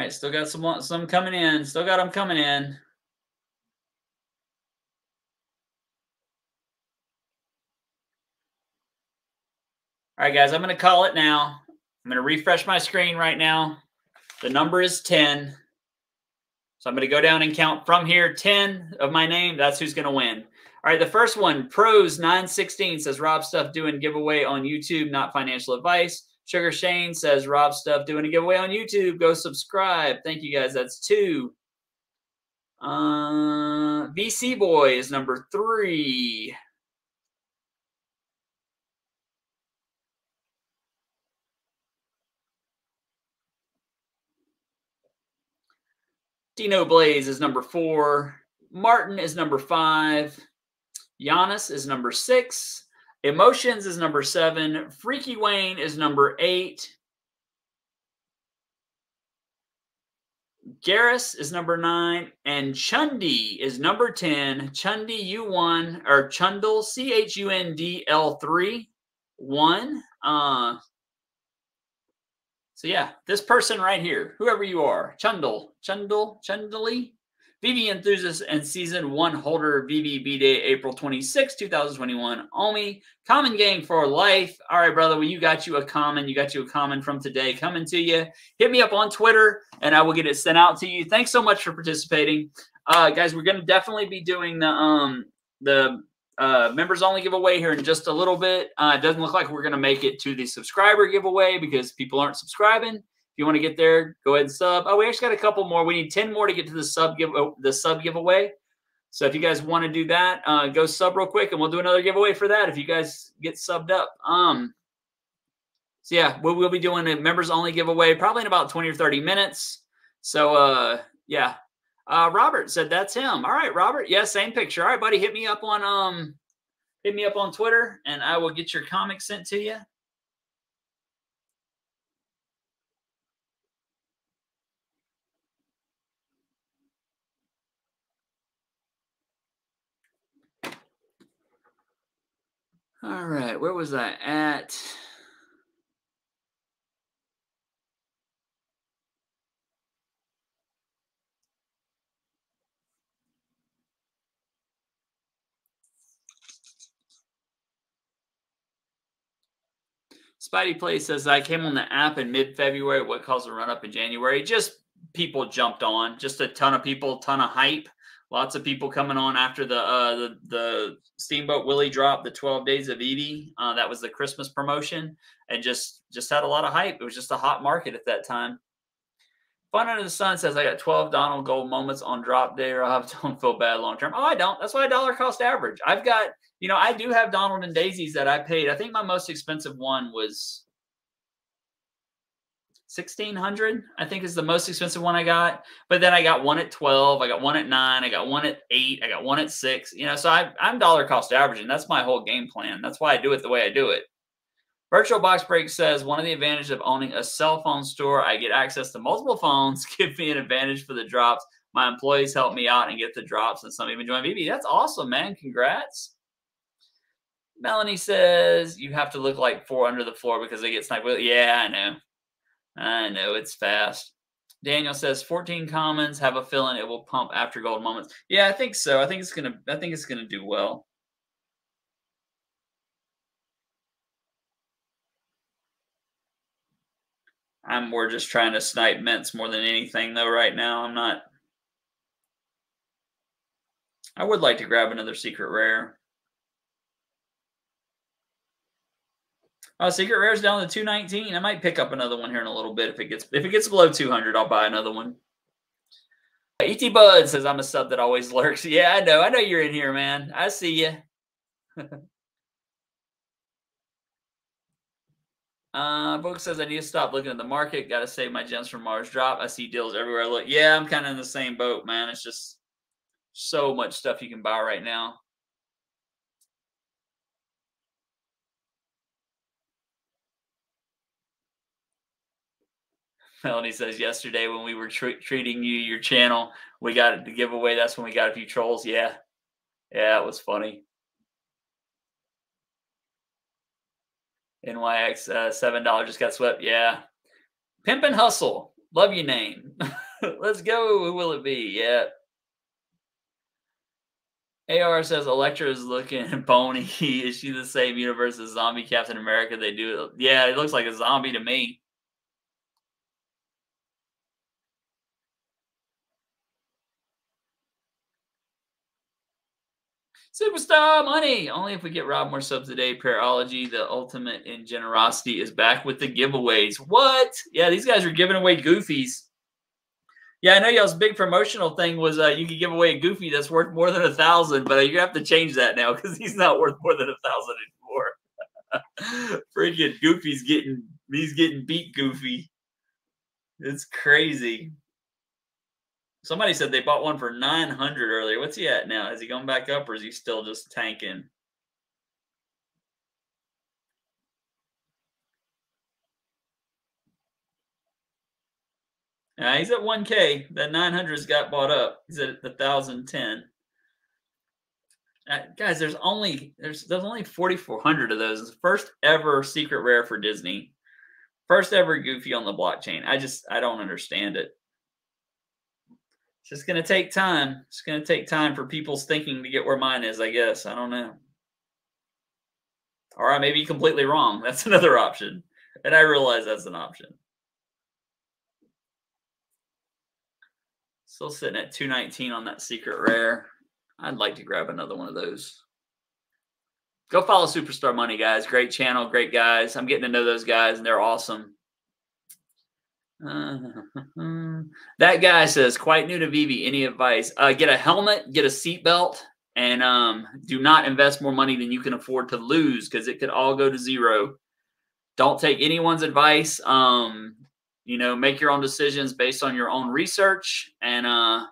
Right, still got some some coming in. Still got them coming in. All right, guys, I'm going to call it now. I'm going to refresh my screen right now. The number is 10. So I'm going to go down and count from here 10 of my name. That's who's going to win. All right, the first one, Pros 916 says Rob Stuff doing giveaway on YouTube, not financial advice. Sugar Shane says Rob Stuff doing a giveaway on YouTube. Go subscribe. Thank you guys. That's two. Uh, VC Boy is number three. Dino Blaze is number four. Martin is number five. Giannis is number six. Emotions is number seven. Freaky Wayne is number eight. Garrus is number nine, and Chundi is number 10. Chundi, U1 or Chundle, C H U N D L 3, one. Uh, so, yeah, this person right here, whoever you are, Chundle, Chundle, Chundley, VeVe Enthusiast and Season 1 holder VeVe B Day, April 26, 2021. Omi, Common Gang for life. All right, brother. Well, you got you a common. You got you a common from today coming to you. Hit me up on Twitter and I will get it sent out to you. Thanks so much for participating. uh, guys, we're going to definitely be doing the um the uh, members only giveaway here in just a little bit. Uh, it doesn't look like we're going to make it to the subscriber giveaway because people aren't subscribing. If you want to get there, go ahead and sub. Oh, we actually got a couple more. We need 10 more to get to the sub give uh, the sub giveaway. So if you guys want to do that, uh, go sub real quick and we'll do another giveaway for that if you guys get subbed up. Um, so yeah, we will be doing a members only giveaway probably in about 20 or 30 minutes. So uh, yeah, uh, Robert said that's him. All right, Robert. Yeah, same picture. All right, buddy. Hit me up on um, hit me up on Twitter, and I will get your comic sent to you. All right, where was I at? Spidey Play says I came on the app in mid February. What caused the run up in January? Just people jumped on. Just a ton of people, ton of hype. Lots of people coming on after the uh, the, the Steamboat Willie drop, the 12 Days of VeVe. Uh, that was the Christmas promotion, and just just had a lot of hype. It was just a hot market at that time. Fun Under the Sun says I got 12 Donald Gold moments on drop day, I <laughs> don't feel bad long term. Oh, I don't. That's why I dollar cost average. I've got you know, I do have Donald and Daisies that I paid. I think my most expensive one was sixteen hundred. I think is the most expensive one I got. But then I got one at twelve. I got one at nine. I got one at eight. I got one at six. You know, so I, I'm dollar cost averaging. That's my whole game plan. That's why I do it the way I do it. Virtual Box Break says one of the advantages of owning a cell phone store, I get access to multiple phones, <laughs> give me an advantage for the drops. My employees help me out and get the drops, and some even join VeVe That's awesome, man. Congrats. Melanie says you have to look like four under the floor because they get sniped. With. Yeah, I know. I know it's fast. Daniel says 14 commons. Have a feeling it will pump after gold moments. Yeah, I think so. I think it's gonna. I think it's gonna do well. I'm more just trying to snipe mints more than anything, though. Right now, I'm not. I would like to grab another secret rare. Uh, Secret Rare's down to 219. I might pick up another one here in a little bit if it gets if it gets below 200. I'll buy another one. Et Bud says I'm a sub that always <laughs> lurks. Yeah, I know. I know you're in here, man. I see you. <laughs> uh, book says I need to stop looking at the market. Got to save my gems from Mars drop. I see deals everywhere. I look, yeah, I'm kind of in the same boat, man. It's just so much stuff you can buy right now. Melanie says yesterday when we were tre- treating you your channel, we got the giveaway. That's when we got a few trolls. Yeah, yeah, it was funny. NYX uh, seven dollars just got swept. Yeah, Pimp and Hustle. Love your name. <laughs> Let's go. Who will it be? Yeah. AR says Elektra is looking <laughs> bony. is she the same universe as Zombie Captain America? They do. Yeah, it looks like a zombie to me. Superstar money. Only if we get Rob more subs today. Parology, the ultimate in generosity, is back with the giveaways. What? Yeah, these guys are giving away goofies. Yeah, I know y'all's big promotional thing was uh, you could give away a goofy that's worth more than a thousand, but you have to change that now <laughs> because he's not worth more than a thousand anymore. <laughs> Freaking Goofy's getting he's getting beat Goofy. It's crazy. Somebody said they bought one for 900 earlier. What's he at now? Is he going back up or is he still just tanking? Yeah, he's at 1K. That 900's got bought up. He's at the 1010. Uh, guys, there's only there's there's only 4,400 of those. It's the first ever secret rare for Disney. First ever Goofy on the blockchain. I just I don't understand it. It's just going to take time. It's going to take time for people's thinking to get where mine is, I guess. I don't know. Or I may be completely wrong. <laughs> That's another option. And I realize that's an option. Still sitting at 219 on that secret rare. I'd like to grab another one of those. Go follow Superstar Money, guys. Great channel, great guys. I'm getting to know those guys, and they're awesome. Uh, <laughs> that guy says, quite new to VeVe. Any advice? Uh, get a helmet, get a seatbelt, and um, do not invest more money than you can afford to lose because it could all go to zero. Don't take anyone's advice. Um, you know, make your own decisions based on your own research and uh,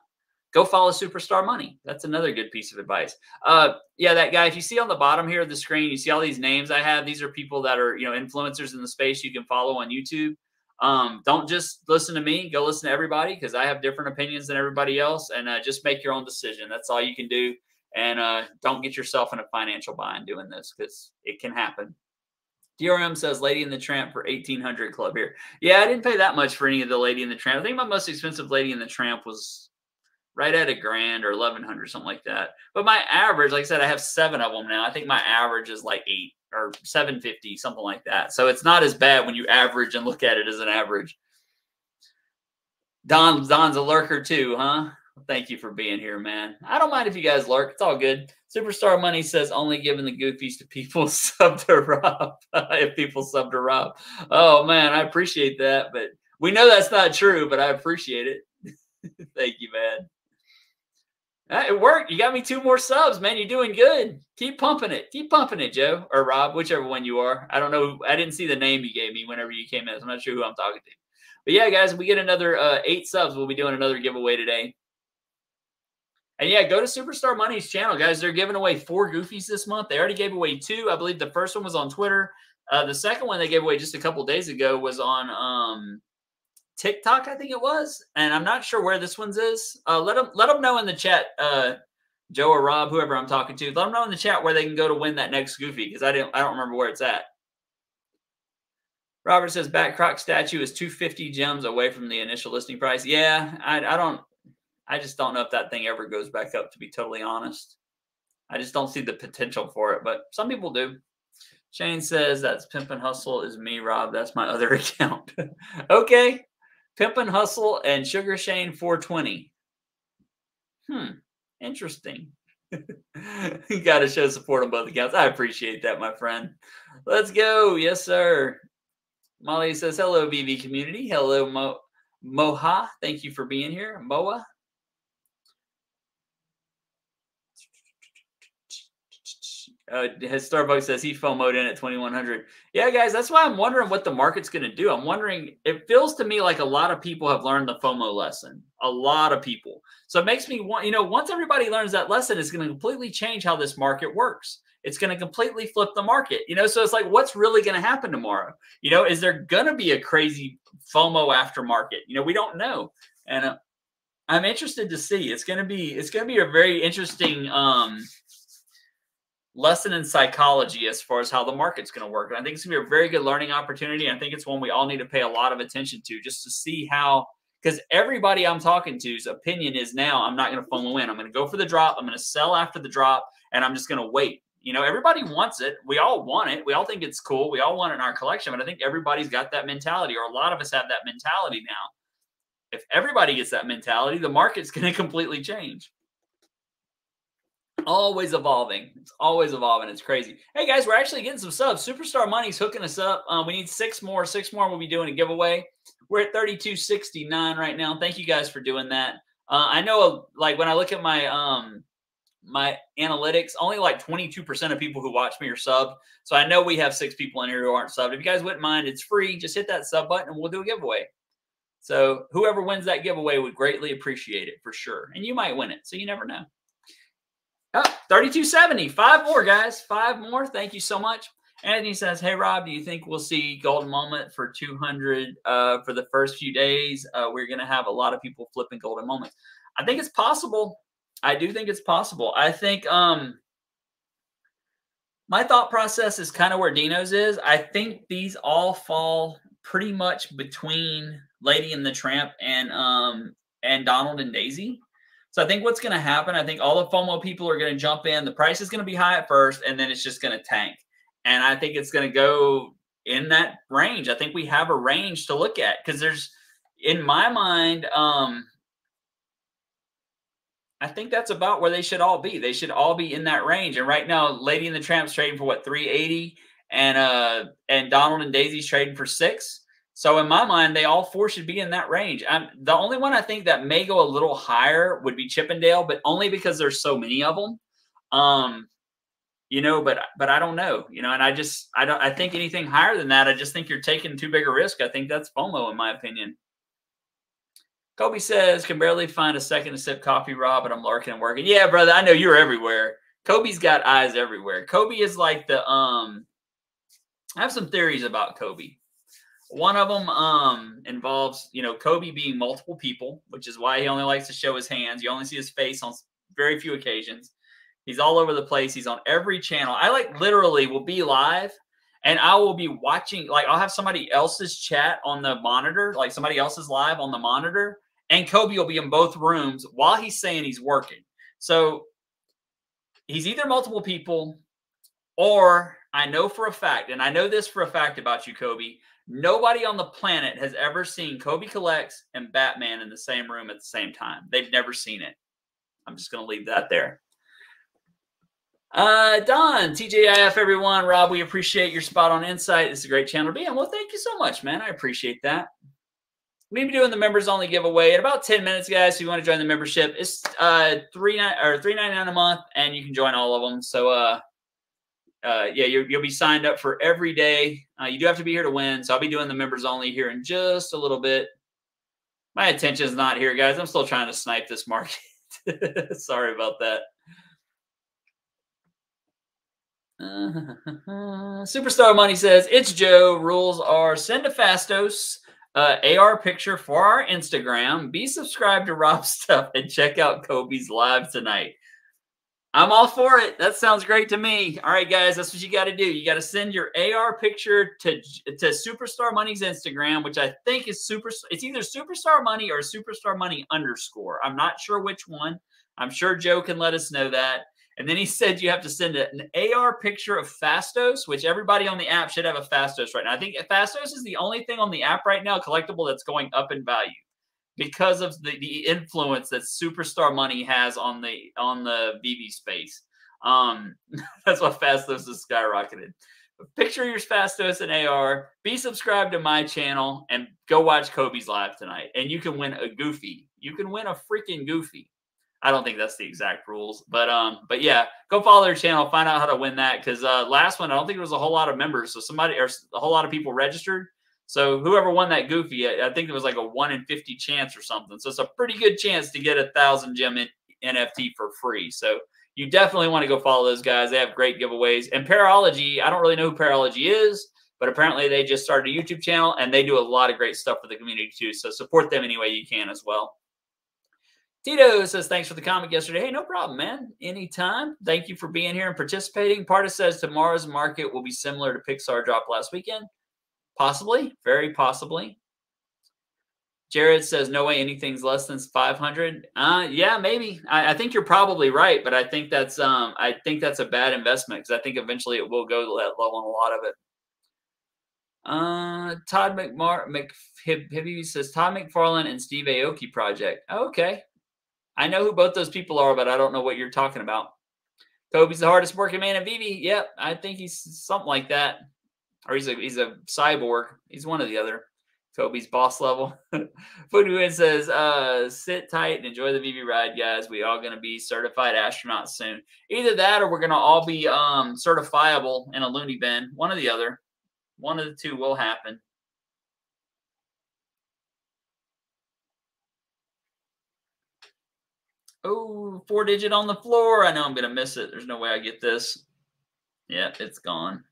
go follow Superstar Money. That's another good piece of advice. Uh, yeah, that guy, if you see on the bottom here of the screen, you see all these names I have. These are people that are, you know, influencers in the space you can follow on YouTube. Um, don't just listen to me, go listen to everybody because I have different opinions than everybody else and uh, just make your own decision. That's all you can do. And uh, don't get yourself in a financial bind doing this because it can happen. DRM says Lady in the Tramp for 1800 club here. Yeah, I didn't pay that much for any of the Lady in the Tramp. I think my most expensive Lady in the Tramp was right at a grand or 1100 something like that but my average like i said i have seven of them now i think my average is like eight or 750 something like that. So it's not as bad when you average and look at it as an average. Don don's a lurker too huh? Thank you for being here man. I don't mind if you guys lurk. It's all good. Superstar money says only giving the goofies to people <laughs> sub to rob <laughs> if people sub to rob. Oh man i appreciate that but we know that's not true but i appreciate it. <laughs> Thank you man it worked. You got me two more subs, man. You're doing good. Keep pumping it. Keep pumping it, Joe or Rob, whichever one you are. I don't know. I didn't see the name you gave me whenever you came in. So I'm not sure who I'm talking to. But yeah, guys, we get another uh, eight subs. We'll be doing another giveaway today. And yeah, go to Superstar Money's channel, guys. They're giving away four goofies this month. They already gave away two. I believe the first one was on Twitter. Uh, the second one they gave away just a couple days ago was on um, TikTok, I think it was, and I'm not sure where this one's is. Uh, let them let them know in the chat, uh, Joe or Rob, whoever I'm talking to. Let them know in the chat where they can go to win that next Goofy because I didn't I don't remember where it's at. Robert says Bat Croc statue is 250 gems away from the initial listing price. Yeah, I, I don't. I just don't know if that thing ever goes back up. To be totally honest, I just don't see the potential for it. But some people do. Shane says that's Pimp and Hustle is me, Rob. That's my other <laughs> account. <laughs> okay. Pimp and Hustle and Sugar Shane 420. Hmm, interesting. <laughs> you got to show support on both accounts. I appreciate that, my friend. Let's go. Yes, sir. Molly says, hello, VeVe community. Hello, Mo- Moha. Thank you for being here. Moa. Uh, Starbucks says he FOMOed in at 2100. Yeah, guys, that's why I'm wondering what the market's going to do. I'm wondering, it feels to me like a lot of people have learned the FOMO lesson. A lot of people. So it makes me want, you know, once everybody learns that lesson, it's going to completely change how this market works. It's going to completely flip the market, you know. So it's like, what's really going to happen tomorrow? You know, is there going to be a crazy FOMO aftermarket? You know, we don't know. And uh, I'm interested to see. It's going to be, it's going to be a very interesting, um, lesson in psychology as far as how the market's going to work. And I think it's going to be a very good learning opportunity. I think it's one we all need to pay a lot of attention to just to see how, because everybody I'm talking to's opinion is now I'm not going to FOMO in. I'm going to go for the drop. I'm going to sell after the drop and I'm just going to wait. You know, everybody wants it. We all want it. We all think it's cool. We all want it in our collection. But I think everybody's got that mentality, or a lot of us have that mentality now. If everybody gets that mentality, the market's going <laughs> to completely change always evolving. It's always evolving. It's crazy. Hey guys, we're actually getting some subs. Superstar Money's hooking us up. Um, we need six more. Six more. We'll be doing a giveaway. We're at 3269 right now. Thank you guys for doing that. Uh, I know, like when I look at my um my analytics, only like 22% of people who watch me are subbed. So I know we have six people in here who aren't subbed. If you guys wouldn't mind, it's free. Just hit that sub button and we'll do a giveaway. So whoever wins that giveaway would greatly appreciate it for sure. And you might win it. So you never know. Oh, 3270. Five more, guys. Five more. Thank you so much. Anthony says, Hey, Rob, do you think we'll see Golden Moment for 200 uh, for the first few days? Uh, we're going to have a lot of people flipping Golden Moments. I think it's possible. I do think it's possible. I think um, my thought process is kind of where Dino's is. I think these all fall pretty much between Lady and the Tramp and um, and Donald and Daisy. So I think what's going to happen, I think all the FOMO people are going to jump in. The price is going to be high at first, and then it's just going to tank. And I think it's going to go in that range. I think we have a range to look at because there's, in my mind, um, I think that's about where they should all be. They should all be in that range. And right now, Lady and the Tramp's trading for what 380, and uh and Donald and Daisy's trading for six. So in my mind, they all four should be in that range. I'm the only one I think that may go a little higher would be Chip 'n Dale, but only because there's so many of them. Um, you know, but but I don't know, you know, and I just I don't I think anything higher than that, I just think you're taking too big a risk. I think that's FOMO in my opinion. Kobe says, can barely find a second to sip coffee, Rob, but I'm larking and working. Yeah, brother, I know you're everywhere. Kobe's got eyes everywhere. Kobe is like the um I have some theories about Kobe. One of them um, involves, you know, Kobe being multiple people, which is why he only likes to show his hands. You only see his face on very few occasions. He's all over the place. He's on every channel. I like literally will be live and I will be watching, like, I'll have somebody else's chat on the monitor, like somebody else's live on the monitor, and Kobe will be in both rooms while he's saying he's working. So he's either multiple people or I know for a fact, and I know this for a fact about you, Kobe. Nobody on the planet has ever seen Kobe Collects and Batman in the same room at the same time. They've never seen it. I'm just going to leave that there. Uh, Don, TJIF, everyone. Rob, we appreciate your spot on insight. It's a great channel to be on. Well, thank you so much, man. I appreciate that. We'll be doing the members only giveaway in about 10 minutes, guys. If you want to join the membership, it's uh three nine or three ninety nine a month, and you can join all of them. So uh uh, yeah, you will be signed up for every day. Uh, you do have to be here to win. So I'll be doing the members only here in just a little bit. My attention is not here, guys. I'm still trying to snipe this market. <laughs> Sorry about that. Uh, <laughs> Superstar Money says, It's Joe. Rules are send a Fastos uh, AR picture for our Instagram, be subscribed to Rob's <laughs> stuff, and check out Kobe's live tonight. I'm all for it. That sounds great to me. All right, guys, that's what you got to do. You got to send your AR picture to to Superstar Money's Instagram, which I think is super. It's either Superstar Money or Superstar Money underscore. I'm not sure which one. I'm sure Joe can let us know that. And then he said you have to send an AR picture of Fastos, which everybody on the app should have a Fastos right now. I think Fastos is the only thing on the app right now collectible that's going up in value because of the, the influence that superstar money has on the on the VeVe space. Um, <laughs> that's why Fastos is skyrocketed. picture your Fastos and AR. Be subscribed to my channel and go watch Kobe's live tonight. And you can win a goofy. You can win a freaking goofy. I don't think that's the exact rules, but um, but yeah, go follow their channel, find out how to win that. Because uh, last one, I don't think there was a whole lot of members, so somebody or a whole lot of people registered. So whoever won that goofy, I, think it was like a one in fifty chance or something. So it's a pretty good chance to get a thousand gem NFT for free. So you definitely want to go follow those guys. They have great giveaways. And Paralogy, I don't really know who Paralogy is, but apparently they just started a YouTube channel and they do a lot of great stuff for the community too. So support them any way you can as well. Tito says, thanks for the comment yesterday. Hey, no problem, man. Anytime. Thank you for being here and participating. Parta says tomorrow's market will be similar to Pixar drop last weekend. Possibly, very possibly. Jared says, no way anything's less than 500. Uh, yeah, maybe. I, I, think you're probably right, but I think that's um, I think that's a bad investment because I think eventually it will go that low on a lot of it. Uh, Todd McMar McHibby says Todd McFarlane and Steve Aoki project. Okay, I know who both those people are, but I don't know what you're talking about. Kobe's the hardest working man in VeVe. Yep, I think he's something like that or he's a he's a cyborg. He's one or the other. Kobe's boss level. <laughs> Foodwin says, uh, sit tight and enjoy the VeVe ride, guys. We all gonna be certified astronauts soon. Either that or we're gonna all be um certifiable in a loony bin. One or the other. One of the two will happen. Oh, four digit on the floor. I know I'm gonna miss it. There's no way I get this. Yep, it's gone.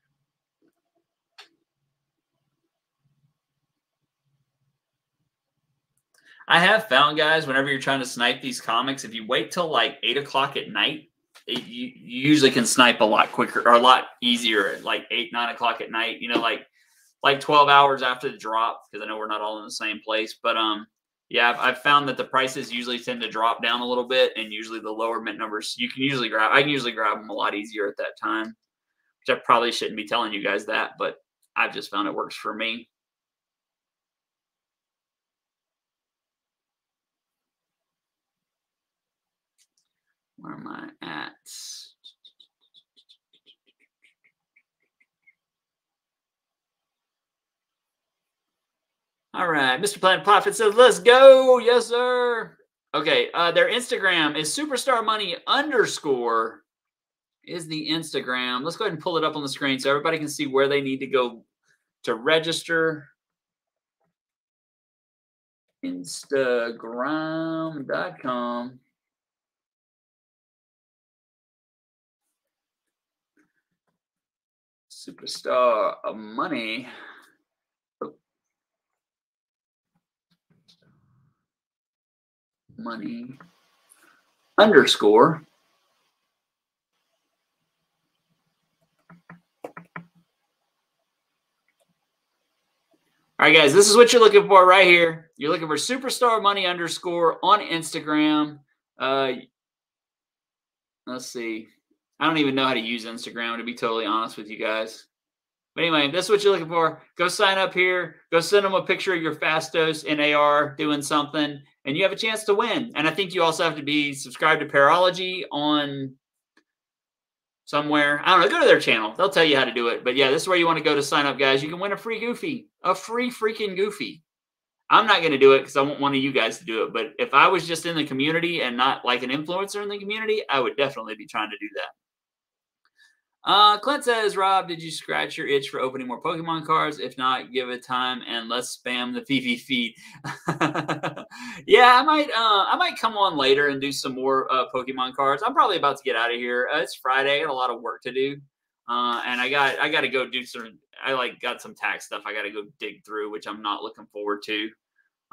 I have found guys whenever you're trying to snipe these comics, if you wait till like eight o'clock at night, it, you, you usually can snipe a lot quicker or a lot easier at like eight nine o'clock at night. You know, like like twelve hours after the drop because I know we're not all in the same place. But um, yeah, I've, I've, found that the prices usually tend to drop down a little bit, and usually the lower mint numbers you can usually grab. I can usually grab them a lot easier at that time, which I probably shouldn't be telling you guys that, but I've just found it works for me. Where am I at? All right, Mr. Planet Profit says, "Let's go, yes, sir." Okay, uh, their Instagram is superstar money underscore is the Instagram. Let's go ahead and pull it up on the screen so everybody can see where they need to go to register. Instagram.com. Superstar of money. Money underscore All right, guys, this is what you're looking for right here. You're looking for superstar money underscore on Instagram. Uh, let's see. I don't even know how to use Instagram, to be totally honest with you guys. But anyway, this is what you're looking for. Go sign up here. Go send them a picture of your Fastos in AR doing something, and you have a chance to win. And I think you also have to be subscribed to Parology on somewhere. I don't know. Go to their channel. They'll tell you how to do it. But yeah, this is where you want to go to sign up, guys. You can win a free Goofy, a free freaking Goofy. I'm not going to do it because I want one of you guys to do it. But if I was just in the community and not like an influencer in the community, I would definitely be trying to do that. Uh, Clint says, Rob, did you scratch your itch for opening more Pokemon cards? If not, give it time and let's spam the VeVe feed. <laughs> yeah, I might. Uh, I might come on later and do some more uh, Pokemon cards. I'm probably about to get out of here. Uh, it's Friday. I got a lot of work to do, uh, and I got I got to go do some. I like got some tax stuff. I got to go dig through, which I'm not looking forward to.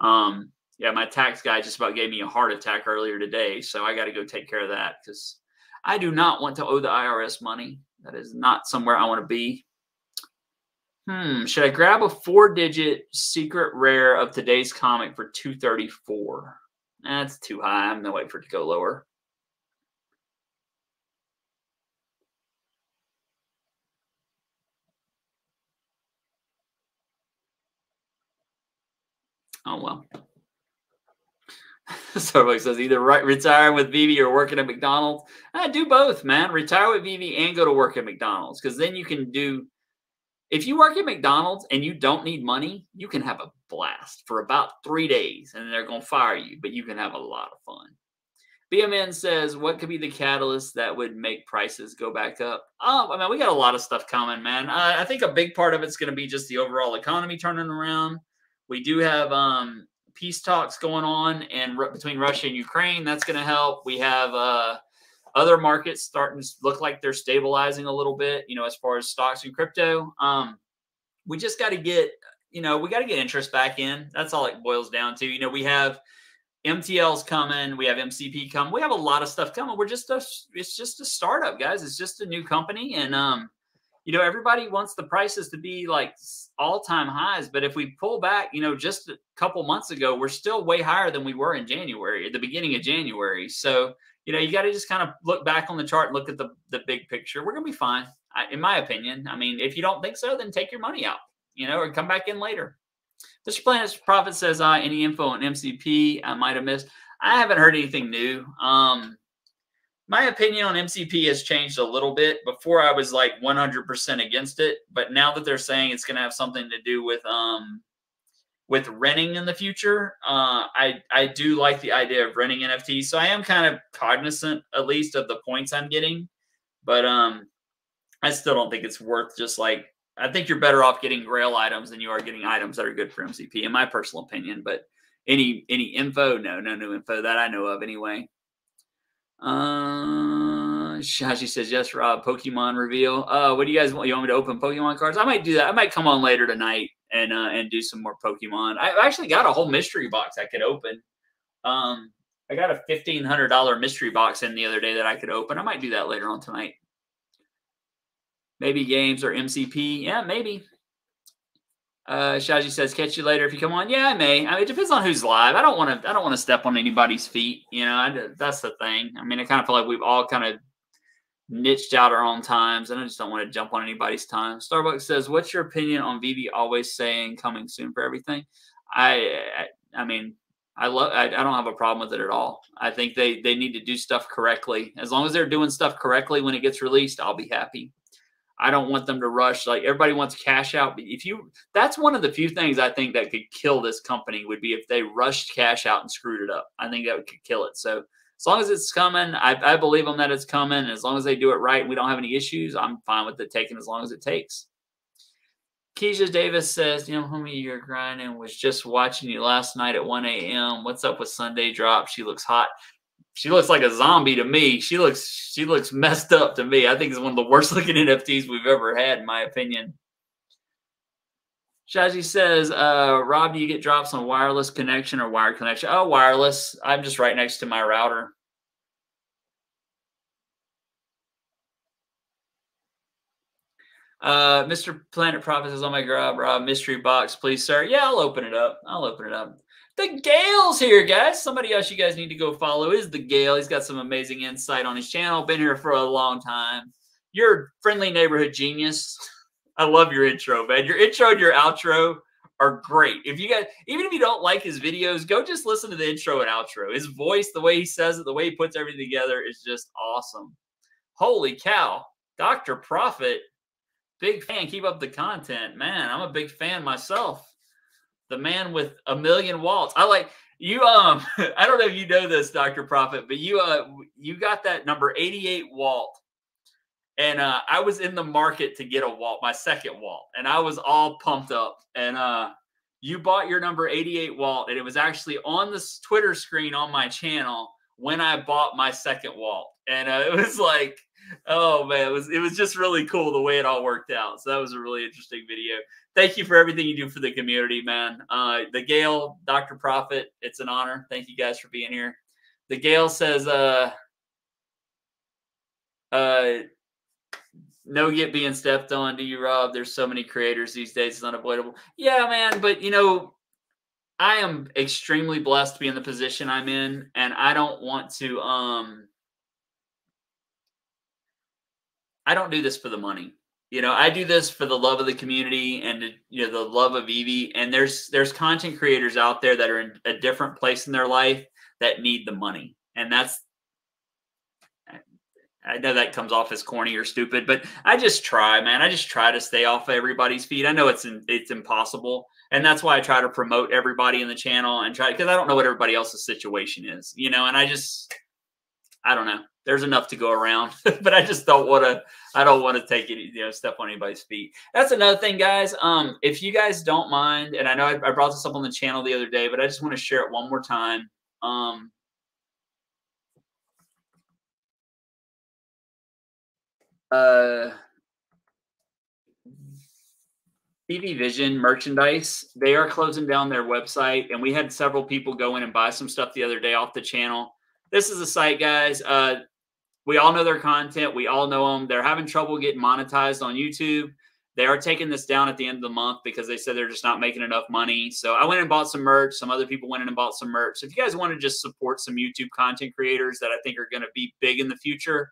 Um, yeah, my tax guy just about gave me a heart attack earlier today, so I got to go take care of that because I do not want to owe the IRS money. That is not somewhere I want to be. Hmm, should I grab a four digit secret rare of today's comic for 234? That's too high. I'm gonna wait for it to go lower. Oh well. <laughs> Starbucks says either right, retiring with VeVe or working at McDonald's. I do both, man. Retire with VeVe and go to work at McDonald's because then you can do. If you work at McDonald's and you don't need money, you can have a blast for about three days, and they're going to fire you, but you can have a lot of fun. BMN says, "What could be the catalyst that would make prices go back up?" Oh, I mean, we got a lot of stuff coming, man. I, I think a big part of it's going to be just the overall economy turning around. We do have um, peace talks going on and between Russia and Ukraine. That's going to help. We have uh, other markets starting to look like they're stabilizing a little bit. You know, as far as stocks and crypto. Um, we just got to get you know we got to get interest back in. That's all it boils down to. You know, we have MTL's coming. We have MCP coming. We have a lot of stuff coming. We're just a it's just a startup, guys. It's just a new company, and um, you know, everybody wants the prices to be like all time highs. But if we pull back, you know, just a couple months ago, we're still way higher than we were in January, at the beginning of January. So, you know, you got to just kind of look back on the chart and look at the, the big picture. We're going to be fine, in my opinion. I mean, if you don't think so, then take your money out, you know, or come back in later. Mr. Planet's Profit says, uh, any info on MCP I might have missed? I haven't heard anything new. Um, my opinion on MCP has changed a little bit. Before I was like 100% against it, but now that they're saying it's going to have something to do with um with renting in the future, uh, I I do like the idea of renting NFTs. So I am kind of cognizant, at least, of the points I'm getting, but um, I still don't think it's worth just like I think you're better off getting Grail items than you are getting items that are good for MCP, in my personal opinion. But any any info, no, no new info that I know of anyway. Uh, Shashi says yes, Rob. Pokemon reveal. Uh, what do you guys want? You want me to open Pokemon cards? I might do that. I might come on later tonight and uh, and do some more Pokemon. I actually got a whole mystery box I could open. Um, I got a fifteen hundred dollar mystery box in the other day that I could open. I might do that later on tonight. Maybe games or MCP. Yeah, maybe. Uh, Shaji says, "Catch you later if you come on." Yeah, I may. I mean, it depends on who's live. I don't want to. I don't want to step on anybody's feet. You know, I, that's the thing. I mean, I kind of feel like we've all kind of niched out our own times, and I just don't want to jump on anybody's time. Starbucks says, "What's your opinion on VeVe always saying coming soon for everything?" I, I, I mean, I love. I, I, don't have a problem with it at all. I think they they need to do stuff correctly. As long as they're doing stuff correctly when it gets released, I'll be happy. I don't want them to rush. Like everybody wants cash out. But if you, that's one of the few things I think that could kill this company would be if they rushed cash out and screwed it up. I think that could kill it. So as long as it's coming, I, I believe them that it's coming. As long as they do it right we don't have any issues, I'm fine with it taking as long as it takes. Keisha Davis says, you know, homie, you're grinding. Was just watching you last night at 1 a.m. What's up with Sunday drop? She looks hot. She looks like a zombie to me. She looks she looks messed up to me. I think it's one of the worst <laughs> looking NFTs we've ever had, in my opinion. Shaji says, uh, Rob, do you get drops on wireless connection or wired connection? Oh, wireless. I'm just right next to my router. Uh, Mr. Planet Prophet says, "Oh my God, Rob, mystery box, please, sir." Yeah, I'll open it up. I'll open it up. The Gale's here, guys. Somebody else you guys need to go follow is the Gale. He's got some amazing insight on his channel. Been here for a long time. You're friendly neighborhood genius. I love your intro, man. Your intro and your outro are great. If you guys, even if you don't like his videos, go just listen to the intro and outro. His voice, the way he says it, the way he puts everything together is just awesome. Holy cow. Dr. Prophet big fan. Keep up the content, man. I'm a big fan myself. The man with a million walls. I like you. Um, <laughs> I don't know if you know this, Doctor Prophet, but you uh, you got that number 88 Walt, and uh, I was in the market to get a Walt, my second Walt, and I was all pumped up. And uh, you bought your number 88 Walt, and it was actually on the Twitter screen on my channel when I bought my second Walt, and uh, <laughs> it was like oh man, it was it was just really cool the way it all worked out. So that was a really interesting video. Thank you for everything you do for the community, man. Uh, the Gale, Dr. Prophet, it's an honor. Thank you guys for being here. The Gale says, uh, uh, no get being stepped on. Do you, Rob? There's so many creators these days; it's unavoidable. Yeah, man. But you know, I am extremely blessed to be in the position I'm in, and I don't want to um I don't do this for the money. You know, I do this for the love of the community and you know the love of VeVe. And there's there's content creators out there that are in a different place in their life that need the money, and that's I know that comes off as corny or stupid, but I just try, man. I just try to stay off everybody's feet. I know it's in, it's impossible, and that's why I try to promote everybody in the channel and try because I don't know what everybody else's situation is, you know. And I just I don't know there's enough to go around. <laughs> but I just don't want to. I don't want to take it, you know, step on anybody's feet. That's another thing, guys. Um, if you guys don't mind, and I know I, I brought this up on the channel the other day, but I just want to share it one more time. Um, uh, Eevee Vision merchandise, they are closing down their website, and we had several people go in and buy some stuff the other day off the channel. This is a site, guys. Uh, we all know their content. We all know them. They're having trouble getting monetized on YouTube. They are taking this down at the end of the month because they said they're just not making enough money. So I went and bought some merch. Some other people went in and bought some merch. So if you guys want to just support some YouTube content creators that I think are going to be big in the future,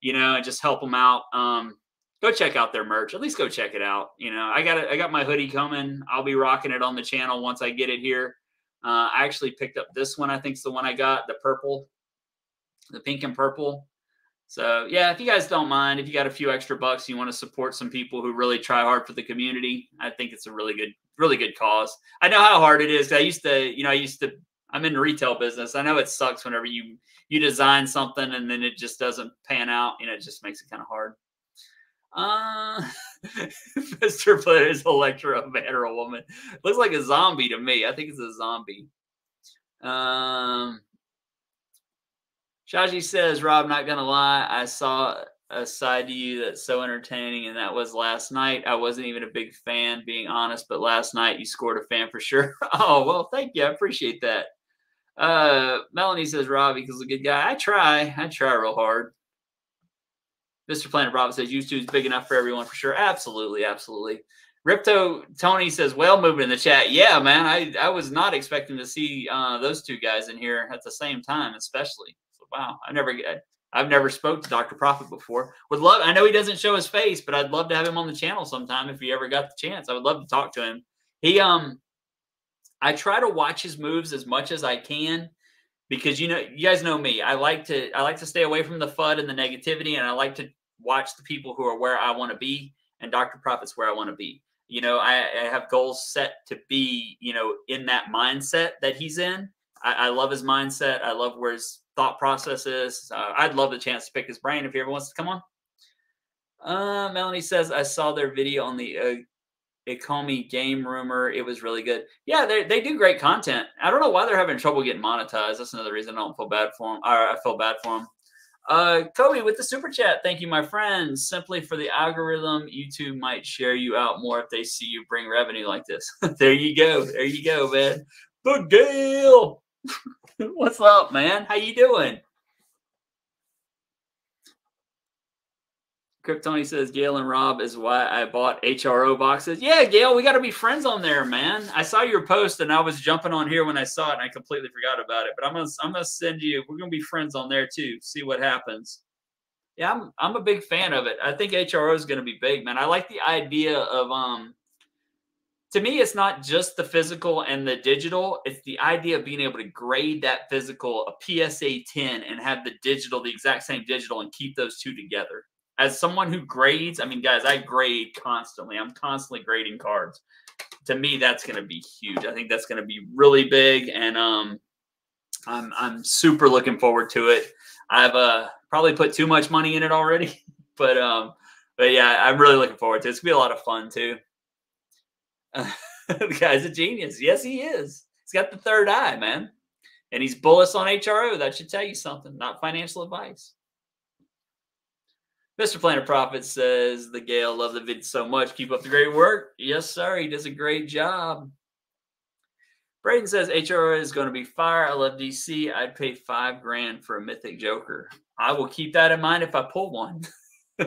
you know, and just help them out, um, go check out their merch. At least go check it out. You know, I got it. I got my hoodie coming. I'll be rocking it on the channel once I get it here. Uh, I actually picked up this one. I think it's the one I got, the purple, the pink and purple. So yeah, if you guys don't mind, if you got a few extra bucks, you want to support some people who really try hard for the community, I think it's a really good, really good cause. I know how hard it is. I used to, you know, I used to. I'm in the retail business. I know it sucks whenever you you design something and then it just doesn't pan out. You know, it just makes it kind of hard. Uh, <laughs> Mr. Planet is Elektra, a man or a woman. Looks like a zombie to me. I think it's a zombie. Um, Shaji says, Rob, not gonna lie, I saw a side to you that's so entertaining, and that was last night. I wasn't even a big fan, being honest, but last night you scored a fan for sure. <laughs> oh well, thank you, I appreciate that. Uh, Melanie says, Rob equals a good guy. I try, I try real hard. Mr. Planet Rob says, used to is big enough for everyone for sure. Absolutely, absolutely. Ripto Tony says, "Well, moving in the chat. Yeah, man, I I was not expecting to see uh, those two guys in here at the same time, especially wow, I never I've never spoke to Dr. Prophet before. Would love. I know he doesn't show his face, but I'd love to have him on the channel sometime if he ever got the chance. I would love to talk to him. He um I try to watch his moves as much as I can because you know you guys know me. I like to I like to stay away from the FUD and the negativity, and I like to watch the people who are where I want to be, and Dr. Profit's where I want to be. You know, I, I, have goals set to be, you know, in that mindset that he's in. I, I love his mindset. I love where his thought process is. Uh, I'd love the chance to pick his brain if he ever wants to come on. Uh, Melanie says, I saw their video on the uh, Ecomi game rumor. It was really good. Yeah, they, they do great content. I don't know why they're having trouble getting monetized. That's another reason I don't feel bad for them. I feel bad for them. Uh, Kobe with the super chat. Thank you, my friends. Simply for the algorithm, YouTube might share you out more if they see you bring revenue like this. <laughs> there you go. There you go, man. The Gale. <laughs> What's up, man? How you doing? Kryptoni says Gail and Rob is why I bought HRO boxes. Yeah, Gail, we got to be friends on there, man. I saw your post and I was jumping on here when I saw it and I completely forgot about it. But I'm gonna I'm gonna send you. We're gonna be friends on there too. See what happens. Yeah, I'm I'm a big fan of it. I think HRO is gonna be big, man. I like the idea of um. To me, it's not just the physical and the digital. It's the idea of being able to grade that physical, a PSA 10, and have the digital, the exact same digital, and keep those two together as someone who grades, I mean, guys, I grade constantly. I'm constantly grading cards. To me, that's going to be huge. I think that's going to be really big, and um, I'm I'm super looking forward to it. I've uh probably put too much money in it already, <laughs> but um, but yeah, I'm really looking forward to it. It's gonna be a lot of fun too. <laughs> The guy's a genius. Yes, he is. He's got the third eye, man, and he's bullish on HRO. That should tell you something. Not financial advice. Mr. Planet Profit says the Gale love the vid so much. Keep up the great work. Yes, sir. He does a great job. Braden says HRO is going to be fire. I love DC. I'd pay five grand for a mythic Joker. I will keep that in mind if I pull one. <laughs>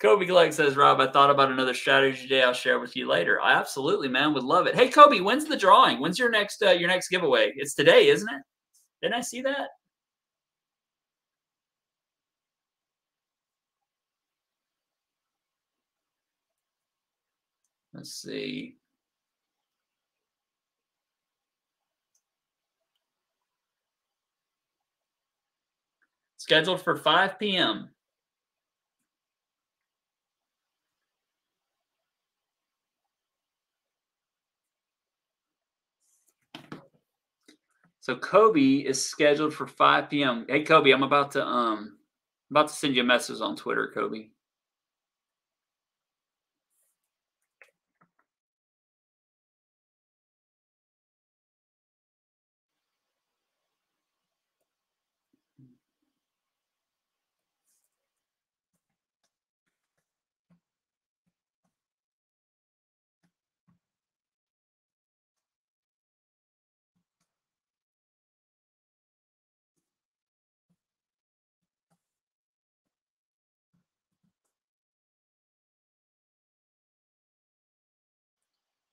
Kobe Glegg says, Rob, I thought about another strategy today. I'll share with you later. I absolutely, man, would love it. Hey, Kobe, when's the drawing? When's your next uh, your next giveaway? It's today, isn't it? Didn't I see that? Let's see. Scheduled for 5 p.m. So Kobe is scheduled for 5 p.m. Hey Kobe, I'm about to um about to send you a message on Twitter, Kobe.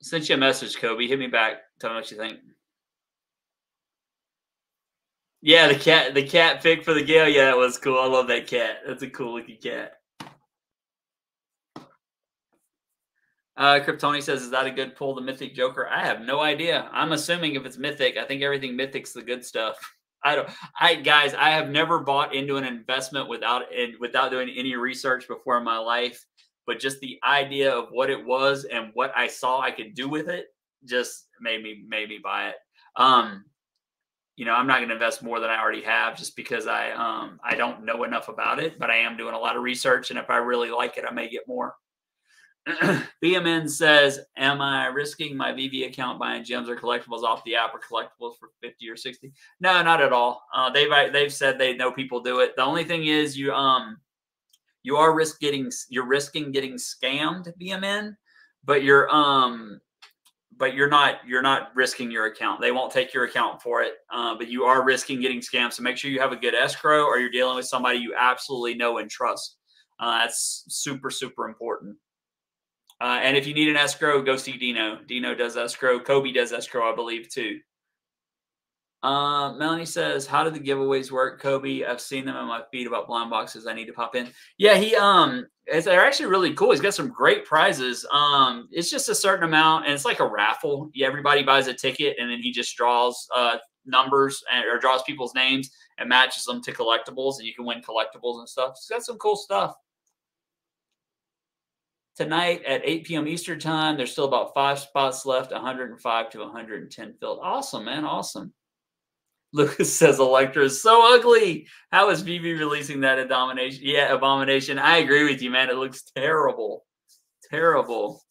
Sent you a message, Kobe. Hit me back. Tell me what you think. Yeah, the cat, the cat pick for the Gale. Yeah, that was cool. I love that cat. That's a cool looking cat. Uh, Kryptoni says, "Is that a good pull, the Mythic Joker?" I have no idea. I'm assuming if it's Mythic, I think everything Mythic's the good stuff. <laughs> I don't. I guys, I have never bought into an investment without and without doing any research before in my life but just the idea of what it was and what I saw I could do with it just made me made me buy it. Um, you know, I'm not going to invest more than I already have just because I um I don't know enough about it, but I am doing a lot of research and if I really like it, I may get more. <clears throat> BMN says, "Am I risking my VeVe account buying gems or collectibles off the app or collectibles for 50 or 60?" No, not at all. Uh, they've they've said they know people do it. The only thing is you um you are risk getting you're risking getting scammed BMN, but you're um but you're not you're not risking your account. They won't take your account for it, uh, but you are risking getting scammed. So make sure you have a good escrow, or you're dealing with somebody you absolutely know and trust. Uh, that's super super important. Uh, and if you need an escrow, go see Dino. Dino does escrow. Kobe does escrow, I believe, too. Uh, Melanie says, "How did the giveaways work, Kobe? I've seen them on my feed about blind boxes. I need to pop in." Yeah, he um, they're actually really cool. He's got some great prizes. Um, it's just a certain amount, and it's like a raffle. Yeah, everybody buys a ticket, and then he just draws uh numbers and, or draws people's names and matches them to collectibles, and you can win collectibles and stuff. It's got some cool stuff. Tonight at 8 p.m. Eastern time, there's still about five spots left, 105 to 110 filled. Awesome, man. Awesome. Lucas says Elektra is so ugly. How is VeVe releasing that abomination? Yeah, abomination. I agree with you, man. It looks terrible. Terrible.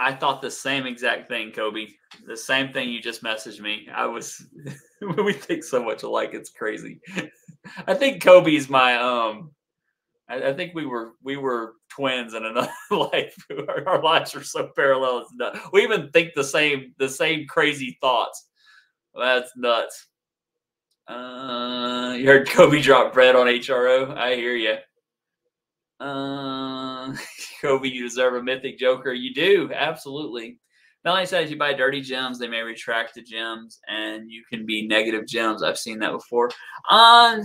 I thought the same exact thing, Kobe. The same thing you just messaged me. I was <laughs> we think so much alike. It's crazy. <laughs> I think Kobe's my um. I, I, think we were we were twins in another <laughs> life. Our, our lives are so parallel. It's nuts. We even think the same the same crazy thoughts. That's nuts. Uh, you heard Kobe drop bread on HRO. I hear you. Uh, Kobe, you deserve a mythic Joker. You do, absolutely. Melanie says you buy dirty gems, they may retract the gems, and you can be negative gems. I've seen that before. Um,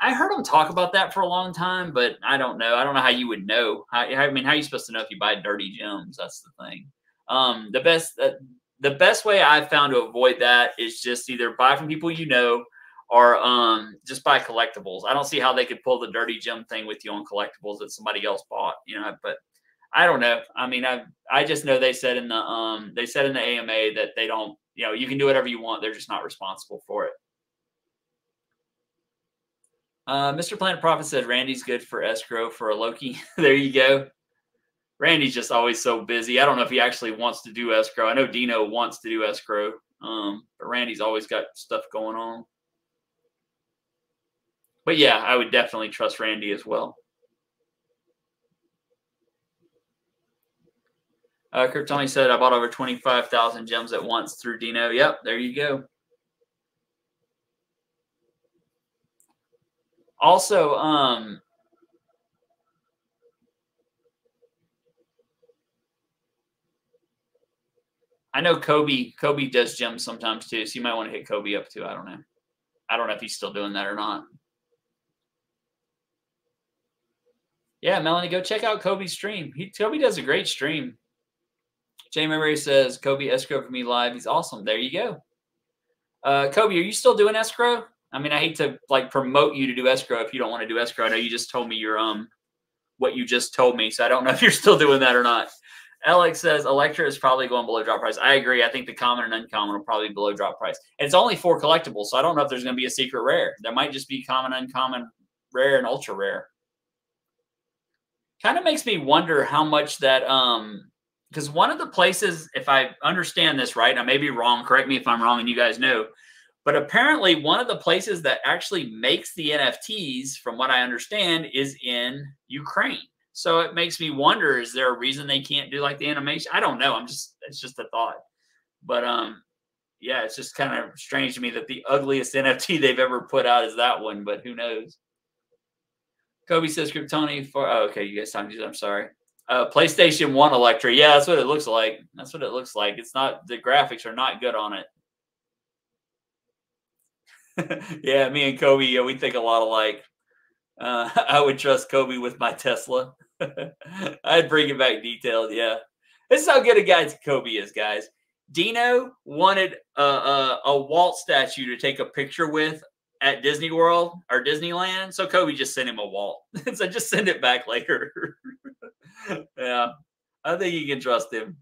I heard them talk about that for a long time, but I don't know. I don't know how you would know. How, I mean, how are you supposed to know if you buy dirty gems? That's the thing. Um, the best uh, the best way I've found to avoid that is just either buy from people you know or um, just buy collectibles. I don't see how they could pull the dirty gem thing with you on collectibles that somebody else bought, you know. But I don't know. I mean, I I just know they said in the um they said in the AMA that they don't, you know, you can do whatever you want. They're just not responsible for it. Uh, Mr. Planet Prophet said Randy's good for escrow for a Loki. <laughs> there you go. Randy's just always so busy. I don't know if he actually wants to do escrow. I know Dino wants to do escrow, um, but Randy's always got stuff going on but yeah, I would definitely trust Randy as well. Uh, Kurt Tony said, I bought over 25,000 gems at once through Dino. Yep, there you go. Also, um, I know Kobe. Kobe does gems sometimes too, so you might want to hit Kobe up too. I don't know. I don't know if he's still doing that or not. Yeah, Melanie, go check out Kobe's stream. He Kobe does a great stream. Jay Murray says Kobe escrow for me live. He's awesome. There you go. Uh, Kobe, are you still doing escrow? I mean, I hate to like promote you to do escrow if you don't want to do escrow. I know you just told me your um what you just told me, so I don't know <laughs> if you're still doing that or not. Alex says Elektra is probably going below drop price. I agree. I think the common and uncommon will probably be below drop price. It's only four collectibles, so I don't know if there's going to be a secret rare. There might just be common, uncommon, rare, and ultra rare kind of makes me wonder how much that um because one of the places if i understand this right i may be wrong correct me if i'm wrong and you guys know but apparently one of the places that actually makes the nfts from what i understand is in ukraine. So it makes me wonder is there a reason they can't do like the animation? I don't know i'm just it's just a thought. But um yeah it's just kind of strange to me that the ugliest <laughs> nft they've ever put out is that one but who knows Kobe says Kryptoni for oh, okay, you guys talking I'm sorry. Uh, PlayStation 1 Elektra. Yeah, that's what it looks like. That's what it looks like. It's not the graphics are not good on it. <laughs> yeah, me and Kobe, yeah, we think a lot alike. Uh, <laughs> I would trust Kobe with my Tesla. <laughs> I'd bring it back detailed. Yeah, this is how good a guy Kobe is, guys. Dino wanted a, a, a Walt statue to take a picture with at Disney World or Disneyland. So Kobe just sent him a Walt. <laughs> so just send it back later. <laughs> yeah. I think you can trust him.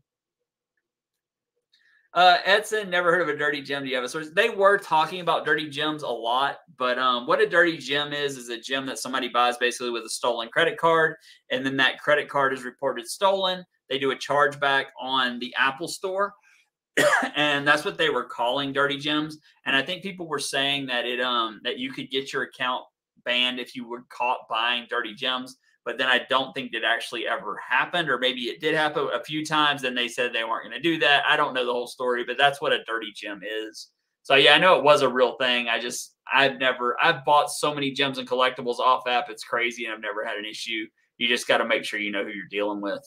Uh, Edson, never heard of a dirty gem. Do you have a source? They were talking about dirty gems a lot, but um, what a dirty gem is is a gem that somebody buys basically with a stolen credit card, and then that credit card is reported stolen. They do a chargeback on the Apple Store, <coughs> and that's what they were calling dirty gems. And I think people were saying that it um that you could get your account banned if you were caught buying dirty gems. But then I don't think that actually ever happened, or maybe it did happen a few times. And they said they weren't going to do that. I don't know the whole story, but that's what a dirty gem is. So yeah, I know it was a real thing. I just I've never I've bought so many gems and collectibles off app. It's crazy, and I've never had an issue. You just got to make sure you know who you're dealing with.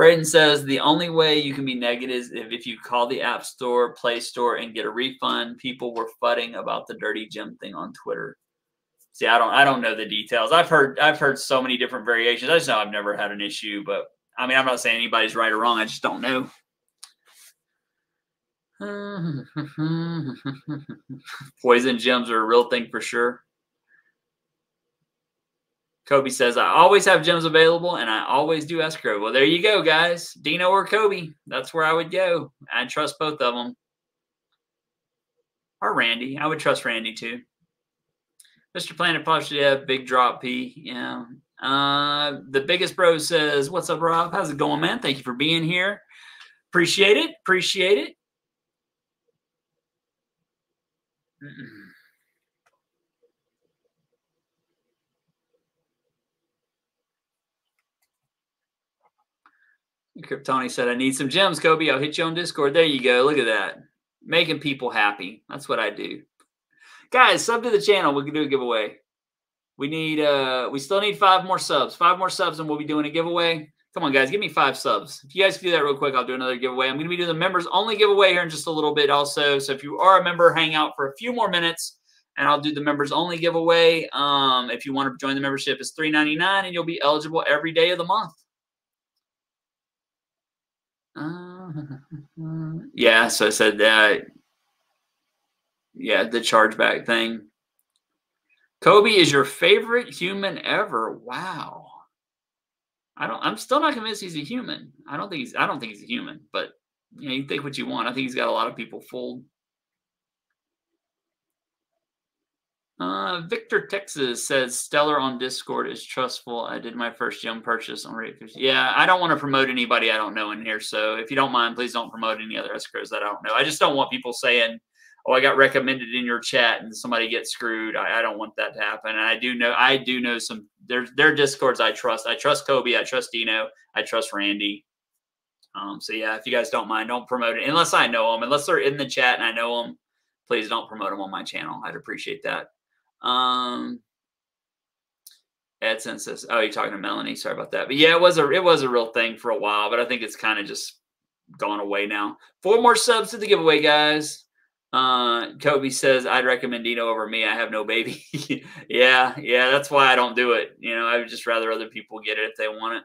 Braden says the only way you can be negative is if, if you call the App Store, Play Store, and get a refund. People were fudding about the dirty gem thing on Twitter. See, I don't I don't know the details. I've heard I've heard so many different variations. I just know I've never had an issue, but I mean I'm not saying anybody's right or wrong. I just don't know. <laughs> Poison gems are a real thing for sure. Kobe says, I always have gems available and I always do escrow. Well, there you go, guys. Dino or Kobe. That's where I would go. I trust both of them. Or Randy. I would trust Randy too. Mr. Planet have big drop P. Yeah. Uh, the biggest bro says, What's up, Rob? How's it going, man? Thank you for being here. Appreciate it. Appreciate it. Kryptoni said, I need some gems, Kobe. I'll hit you on Discord. There you go. Look at that. Making people happy. That's what I do. Guys, sub to the channel. We can do a giveaway. We need uh we still need five more subs. Five more subs and we'll be doing a giveaway. Come on, guys, give me five subs. If you guys do that real quick, I'll do another giveaway. I'm going to be doing the members only giveaway here in just a little bit, also. So if you are a member, hang out for a few more minutes, and I'll do the members only giveaway. Um, if you want to join the membership, it's $3.99, and you'll be eligible every day of the month. Uh, <laughs> yeah, so I said that. Yeah, the chargeback thing. Kobe is your favorite human ever. Wow. I don't. I'm still not convinced he's a human. I don't think he's. I don't think he's a human. But you know, you think what you want. I think he's got a lot of people fooled. Uh, Victor Texas says Stellar on Discord is trustful. I did my first gem purchase on Rate Yeah, I don't want to promote anybody I don't know in here. So if you don't mind, please don't promote any other escrows that I don't know. I just don't want people saying, "Oh, I got recommended in your chat," and somebody gets screwed. I, I don't want that to happen. And I do know, I do know some. There's their discords I trust. I trust Kobe. I trust Dino. I trust Randy. Um, so yeah, if you guys don't mind, don't promote it unless I know them. Unless they're in the chat and I know them, please don't promote them on my channel. I'd appreciate that. Um, Edson says, "Oh, you're talking to Melanie. Sorry about that." But yeah, it was a it was a real thing for a while, but I think it's kind of just gone away now. Four more subs to the giveaway, guys. Uh, Kobe says, "I'd recommend Dino over me. I have no baby." <laughs> yeah, yeah, that's why I don't do it. You know, I would just rather other people get it if they want it.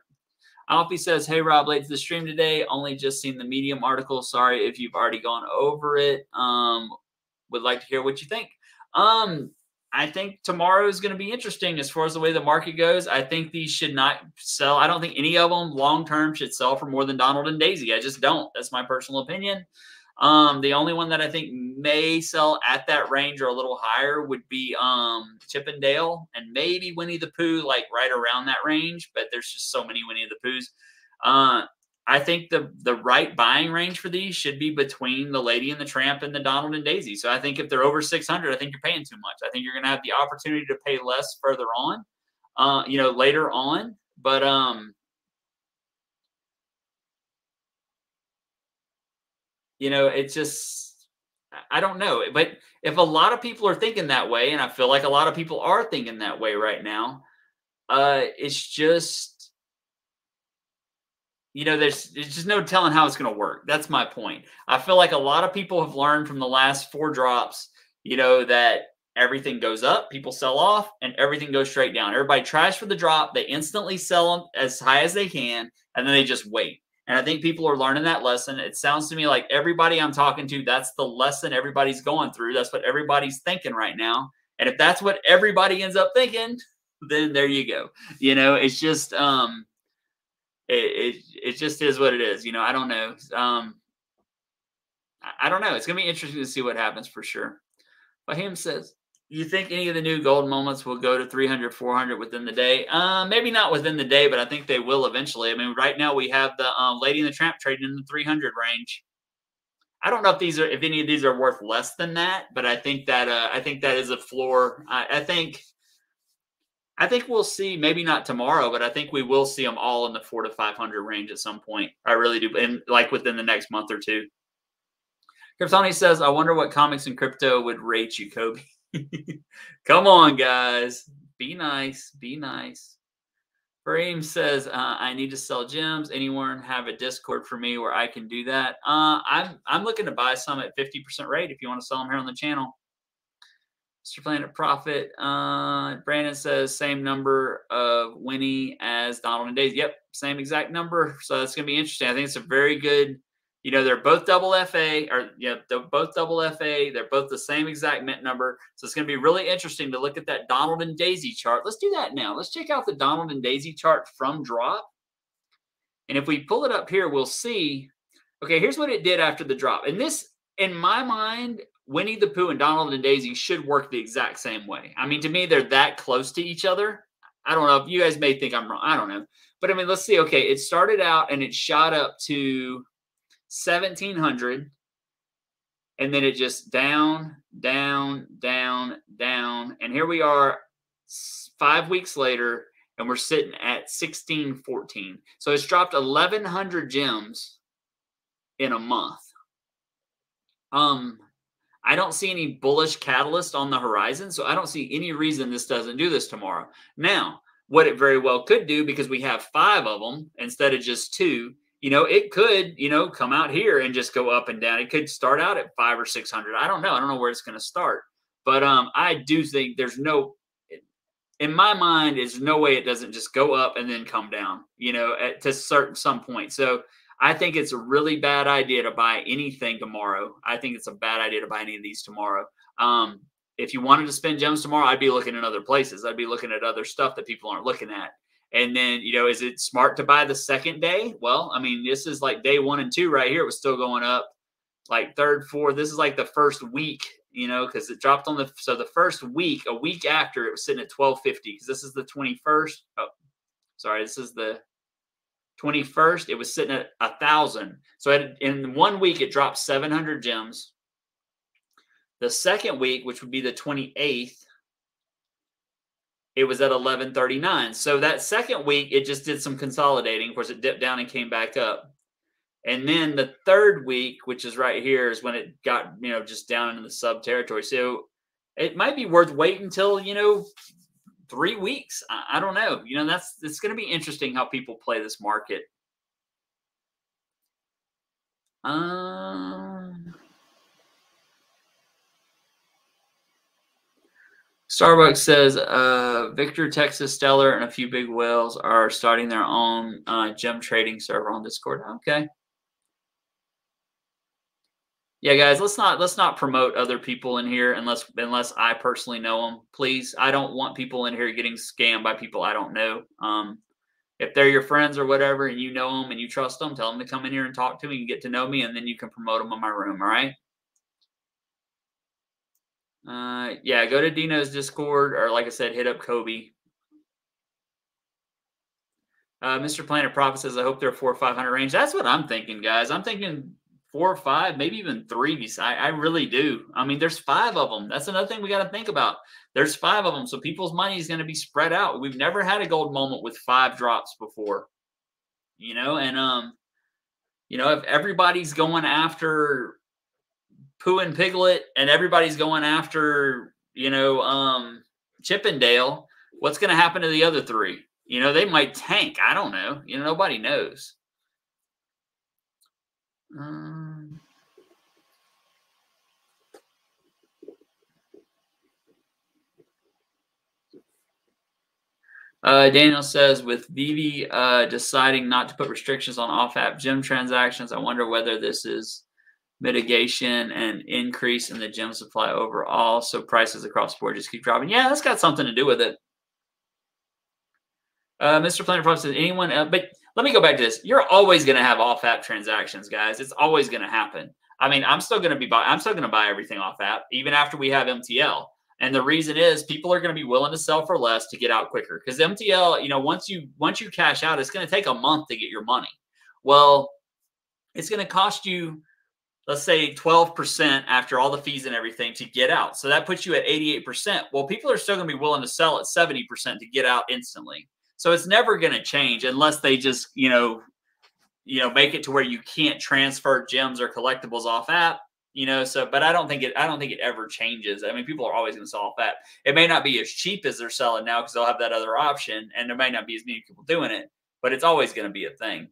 Alfie says, "Hey Rob, late to the stream today. Only just seen the Medium article. Sorry if you've already gone over it. Um, would like to hear what you think." Um, I think tomorrow is going to be interesting as far as the way the market goes. I think these should not sell. I don't think any of them long term should sell for more than Donald and Daisy. I just don't. That's my personal opinion. Um, the only one that I think may sell at that range or a little higher would be um, Chip 'n Dale and maybe Winnie the Pooh, like right around that range. But there's just so many Winnie the Poohs. Uh, I think the the right buying range for these should be between the Lady and the Tramp and the Donald and Daisy. So I think if they're over 600, I think you're paying too much. I think you're going to have the opportunity to pay less further on, uh, you know, later on. But um, you know, it's just I don't know. But if a lot of people are thinking that way, and I feel like a lot of people are thinking that way right now, uh, it's just you know, there's, there's just no telling how it's going to work. That's my point. I feel like a lot of people have learned from the last four drops, you know, that everything goes up, people sell off, and everything goes straight down. Everybody tries for the drop, they instantly sell them as high as they can, and then they just wait. And I think people are learning that lesson. It sounds to me like everybody I'm talking to, that's the lesson everybody's going through. That's what everybody's thinking right now. And if that's what everybody ends up thinking, then there you go. You know, it's just um it, it, it just is what it is. You know, I don't know. Um, I don't know. It's gonna be interesting to see what happens for sure. But him says, you think any of the new gold moments will go to 300, 400 within the day? Uh, maybe not within the day, but I think they will eventually. I mean, right now we have the um, Lady and the Tramp trading in the 300 range. I don't know if these are if any of these are worth less than that, but I think that uh, I think that is a floor. I, I think I think we'll see, maybe not tomorrow, but I think we will see them all in the four to 500 range at some point. I really do. And like within the next month or two. Kryptoni says, I wonder what comics and crypto would rate you, Kobe. <laughs> Come on, guys. Be nice. Be nice. Bream says, uh, I need to sell gems. Anyone have a Discord for me where I can do that? Uh, I'm I'm looking to buy some at 50% rate if you want to sell them here on the channel. Mr. Planet Profit. Uh, Brandon says same number of Winnie as Donald and Daisy. Yep, same exact number. So that's going to be interesting. I think it's a very good you know, they're both double FA, or yeah, they're both double FA. They're both the same exact mint number. So it's going to be really interesting to look at that Donald and Daisy chart. Let's do that now. Let's check out the Donald and Daisy chart from drop. And if we pull it up here, we'll see. Okay, here's what it did after the drop. And this, in my mind, Winnie the Pooh and Donald and Daisy should work the exact same way. I mean, to me, they're that close to each other. I don't know if you guys may think I'm wrong. I don't know. But I mean, let's see. Okay, it started out and it shot up to 1700 and then it just down down down down and here we are five weeks later and we're sitting at 1614 so it's dropped 1100 gems in a month um i don't see any bullish catalyst on the horizon so i don't see any reason this doesn't do this tomorrow now what it very well could do because we have five of them instead of just two you know, it could, you know, come out here and just go up and down. It could start out at five or 600. I don't know. I don't know where it's going to start. But um, I do think there's no, in my mind, there's no way it doesn't just go up and then come down, you know, at to certain some point. So I think it's a really bad idea to buy anything tomorrow. I think it's a bad idea to buy any of these tomorrow. Um, if you wanted to spend gems tomorrow, I'd be looking in other places. I'd be looking at other stuff that people aren't looking at. And then, you know, is it smart to buy the second day? Well, I mean, this is like day one and two right here. It was still going up like third, fourth. This is like the first week, you know, because it dropped on the so the first week, a week after it was sitting at 1250 because this is the 21st. Oh, sorry, this is the 21st. It was sitting at a thousand. So in one week, it dropped 700 gems. The second week, which would be the 28th, it was at 1139. So that second week, it just did some consolidating. Of course, it dipped down and came back up. And then the third week, which is right here, is when it got, you know, just down into the sub territory. So it might be worth waiting until, you know, three weeks. I, I don't know. You know, that's it's going to be interesting how people play this market. Um, Starbucks says uh, Victor, Texas, Stellar, and a few big whales are starting their own uh, gem trading server on Discord. Okay. Yeah, guys, let's not let's not promote other people in here unless unless I personally know them. Please, I don't want people in here getting scammed by people I don't know. Um, if they're your friends or whatever, and you know them and you trust them, tell them to come in here and talk to me and get to know me, and then you can promote them in my room. All right. Uh, yeah, go to Dino's Discord, or like I said, hit up Kobe. Uh, Mr. Planet Prophet says, I hope they're four or 500 range. That's what I'm thinking, guys. I'm thinking four or five, maybe even three. I, I really do. I mean, there's five of them. That's another thing we got to think about. There's five of them. So people's money is going to be spread out. We've never had a gold moment with five drops before, you know, and, um, you know, if everybody's going after Pooh and Piglet and everybody's going after, you know, um, Chip 'n Dale, what's going to happen to the other three? You know, they might tank. I don't know. You know, nobody knows. Um, uh, Daniel says, with VeVe uh, deciding not to put restrictions on off-app gem transactions, I wonder whether this is mitigation and increase in the gem supply overall. So prices across the board just keep dropping. Yeah, that's got something to do with it. Uh, Mr. Planet Prop says, anyone, else? but let me go back to this. You're always going to have off app transactions, guys. It's always going to happen. I mean, I'm still going to be buy, I'm still going to buy everything off app, even after we have MTL. And the reason is people are going to be willing to sell for less to get out quicker. Because MTL, you know, once you once you cash out, it's going to take a month to get your money. Well, it's going to cost you let's say 12% after all the fees and everything to get out. So that puts you at 88%. Well, people are still going to be willing to sell at 70% to get out instantly. So it's never going to change unless they just, you know, you know, make it to where you can't transfer gems or collectibles off app. You know. So, but I don't think it. I don't think it ever changes. I mean, people are always going to sell that. It may not be as cheap as they're selling now because they'll have that other option, and there may not be as many people doing it. But it's always going to be a thing.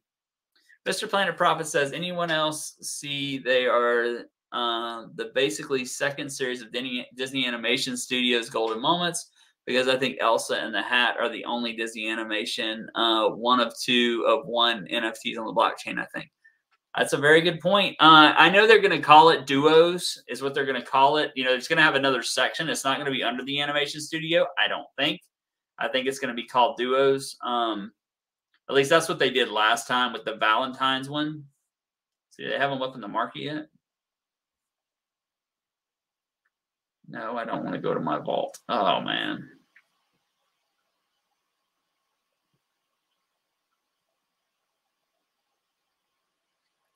Mr. Planet Prophet says, anyone else see they are uh, the basically second series of Disney, Disney Animation Studios Golden Moments? Because I think Elsa and the Hat are the only Disney animation, uh, one of two of one NFTs on the blockchain, I think. That's a very good point. Uh, I know they're going to call it duos, is what they're going to call it. You know, it's going to have another section. It's not going to be under the animation studio, I don't think. I think it's going to be called duos. Um, at least that's what they did last time with the Valentine's one. See, they haven't up in the market yet. No, I don't want to go to my vault. Oh, man.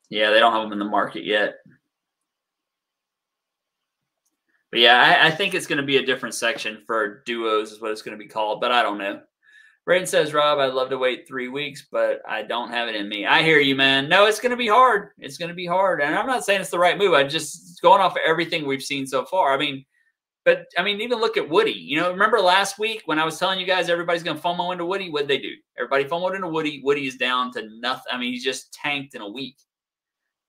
Yeah, they don't have them in the market yet. But yeah, I, I think it's going to be a different section for duos, is what it's going to be called. But I don't know. Braden says, Rob, I'd love to wait three weeks, but I don't have it in me. I hear you, man. No, it's going to be hard. It's going to be hard. And I'm not saying it's the right move. I'm just going off of everything we've seen so far. I mean, but I mean, even look at Woody. You know, remember last week when I was telling you guys everybody's going to FOMO into Woody? What'd they do? Everybody FOMOed into Woody. Woody is down to nothing. I mean, he's just tanked in a week.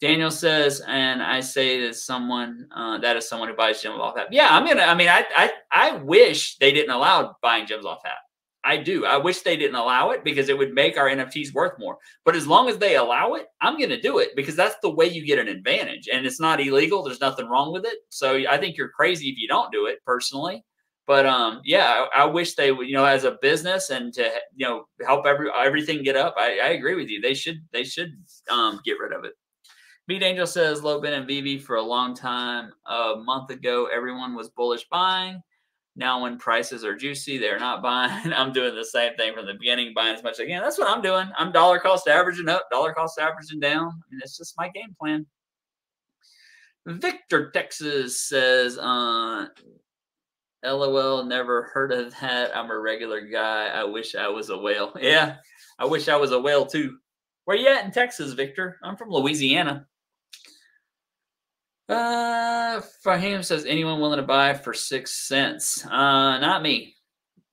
Daniel says, and I say that someone uh, that is someone who buys gems off app. Yeah, I'm gonna. I mean, I I I wish they didn't allow buying gems off app. I do. I wish they didn't allow it because it would make our NFTs worth more. But as long as they allow it, I'm going to do it because that's the way you get an advantage. And it's not illegal. There's nothing wrong with it. So I think you're crazy if you don't do it personally. But um, yeah, I, I wish they would, you know, as a business and to you know help every everything get up. I, I agree with you. They should they should um, get rid of it. Beat Angel says low been and VeVe for a long time. A month ago, everyone was bullish buying. Now, when prices are juicy, they're not buying. <laughs> I'm doing the same thing from the beginning, buying as much again. That's what I'm doing. I'm dollar cost averaging up, dollar cost averaging down. I mean, it's just my game plan. Victor Texas says, uh, LOL, never heard of that. I'm a regular guy. I wish I was a whale. <laughs> Yeah, I wish I was a whale too. Where you at in Texas, Victor? I'm from Louisiana. Uh, Fahim says, anyone willing to buy for six cents? Uh, not me.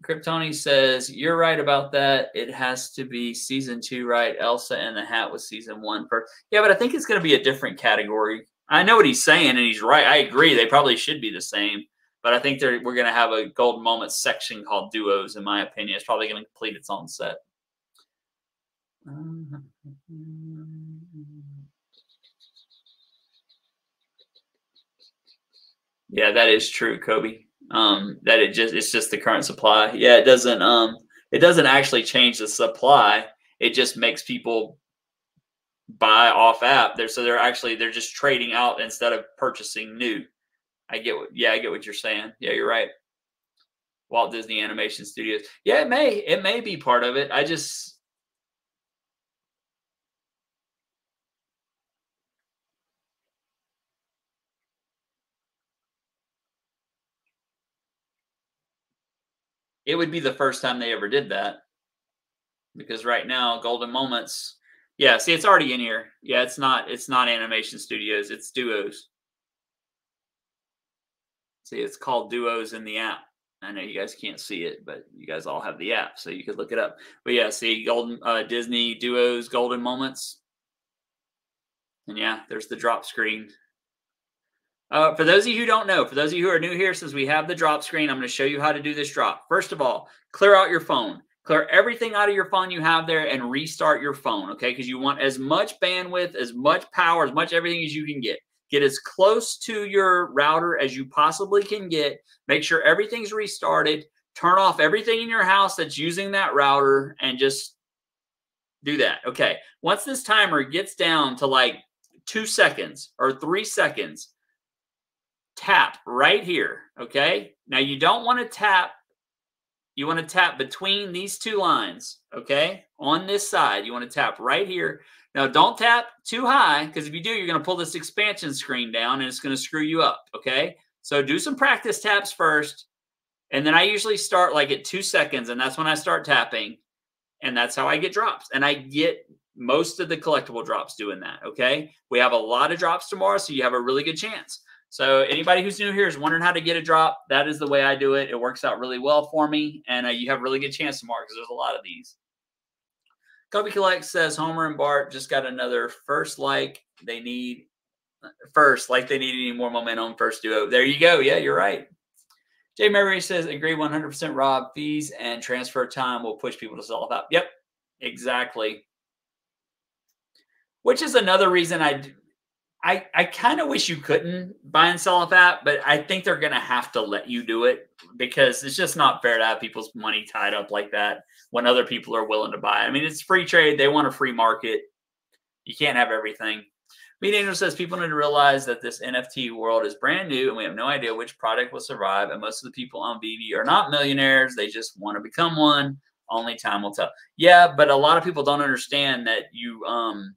Kryptoni says, you're right about that. It has to be season two, right? Elsa and the Hat was season one first. Yeah, but I think it's going to be a different category. I know what he's saying, and he's right. I agree. They probably should be the same, but I think we're going to have a golden moment section called duos. In my opinion, it's probably going to complete its own set. Uh, Yeah, that is true, Kobe. Um, that it just it's just the current supply. Yeah, it doesn't um it doesn't actually change the supply. It just makes people buy off app. They're so they're actually they're just trading out instead of purchasing new. I get what yeah, I get what you're saying. Yeah, you're right. Walt Disney Animation Studios. Yeah, it may it may be part of it. I just it would be the first time they ever did that. Because right now, Golden Moments, yeah, see, it's already in here. Yeah, it's not, it's not animation studios, it's duos. See, it's called duos in the app. I know you guys can't see it, but you guys all have the app, so you could look it up. But yeah, see, Golden uh, Disney Duos, Golden Moments, and yeah, there's the drop screen. Uh, for those of you who don't know, for those of you who are new here, since we have the drop screen, I'm going to show you how to do this drop. First of all, clear out your phone. Clear everything out of your phone you have there and restart your phone, okay? Because you want as much bandwidth, as much power, as much everything as you can get. Get as close to your router as you possibly can get. Make sure everything's restarted. Turn off everything in your house that's using that router and just do that. Okay. Once this timer gets down to like two seconds or three seconds, tap right here, okay? Now you don't want to tap, you want to tap between these two lines, okay? On this side, you want to tap right here. Now don't tap too high because if you do, you're going to pull this expansion screen down and it's going to screw you up, okay? So do some practice taps first. And then I usually start like at two seconds and that's when I start tapping. And that's how I get drops. And I get most of the collectible drops doing that. Okay. We have a lot of drops tomorrow, so you have a really good chance. So anybody who's new here is wondering how to get a drop. That is the way I do it. It works out really well for me, and uh, you have a really good chance tomorrow because there's a lot of these. Kobe Collect says Homer and Bart just got another first like they need first, like they need any more momentum first duo. There you go. Yeah, you're right. Jay Murray says, agree 100% Rob. Fees and transfer time will push people to sell up. Yep, exactly. Which is another reason I I, I kind of wish you couldn't buy and sell off app, but I think they're going to have to let you do it because it's just not fair to have people's money tied up like that when other people are willing to buy. I mean, it's free trade. They want a free market. You can't have everything. Meat Angel says people need to realize that this NFT world is brand new and we have no idea which product will survive. And most of the people on VeVe are not millionaires. They just want to become one. Only time will tell. Yeah, but a lot of people don't understand that you um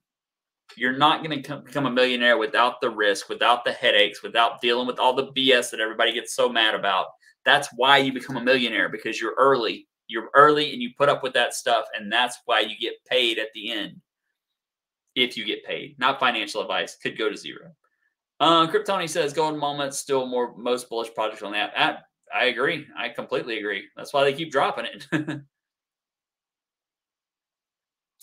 you're not going to become a millionaire without the risk, without the headaches, without dealing with all the BS that everybody gets so mad about. That's why you become a millionaire because you're early. You're early and you put up with that stuff. And that's why you get paid at the end. If you get paid, not financial advice, could go to zero. Uh, Kryptoni says golden moments still more most bullish project on that. I, I agree. I completely agree. That's why they keep dropping it. <laughs>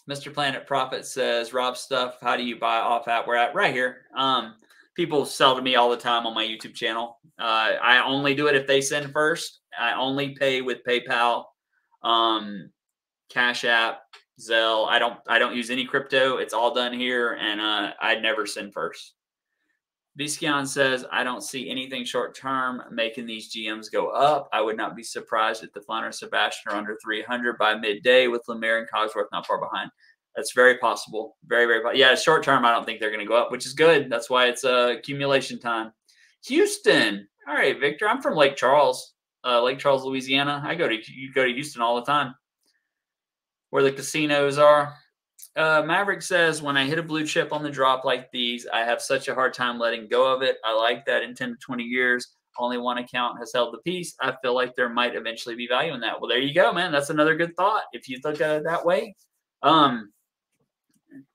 Mr. Planet Profit says, Rob stuff, how do you buy off app? We're at right here. Um, people sell to me all the time on my YouTube channel. Uh, I only do it if they send first. I only pay with PayPal, um, Cash App, Zelle. I don't I don't use any crypto. It's all done here, and uh, I never send first. Viscion says, I don't see anything short term making these GMs go up. I would not be surprised if the Flounder and Sebastian are under 300 by midday with Lumière and Cogsworth not far behind. That's very possible. Very, very Yeah, short term, I don't think they're going to go up, which is good. That's why it's uh, accumulation time. Houston. All right, Victor. I'm from Lake Charles, uh, Lake Charles, Louisiana. I go to you go to Houston all the time, where the casinos are. Uh, Maverick says, when I hit a blue chip on the drop like these, I have such a hard time letting go of it. I like that in 10 to 20 years, only one account has held the piece. I feel like there might eventually be value in that. Well, there you go, man. That's another good thought if you look at it that way. Um,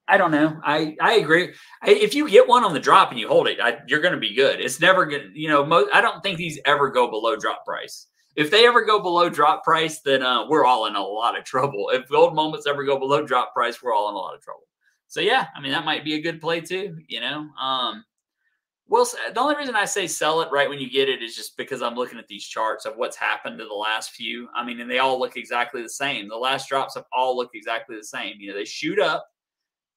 I don't know. I I agree. I, if you get one on the drop and you hold it, I, you're going to be good. It's never to, you know, mo- I don't think these ever go below drop price if they ever go below drop price, then uh, we're all in a lot of trouble. If gold moments ever go below drop price, we're all in a lot of trouble. So yeah, I mean that might be a good play too. You know, um, well, the only reason I say sell it right when you get it is just because I'm looking at these charts of what's happened to the last few. I mean, and they all look exactly the same. The last drops have all looked exactly the same. You know, they shoot up,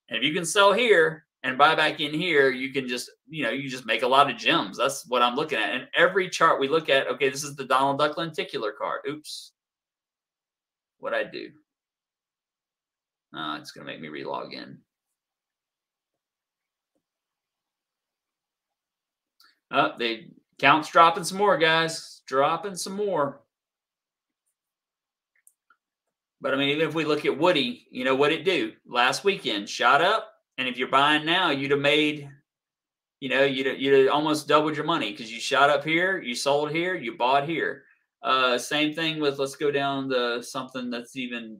and if you can sell here, and buy back in here, you can just, you know, you just make a lot of gems. That's what I'm looking at. And every chart we look at, okay, this is the Donald Duck lenticular card. Oops. What I do? Uh, it's going to make me relog in. Oh, they counts dropping some more, guys. Dropping some more. But I mean, even if we look at Woody, you know what it do last weekend? Shot up, and if you're buying now, you'd have made, you know, you'd you'd almost doubled your money because you shot up here, you sold here, you bought here. Uh, same thing with let's go down to something that's even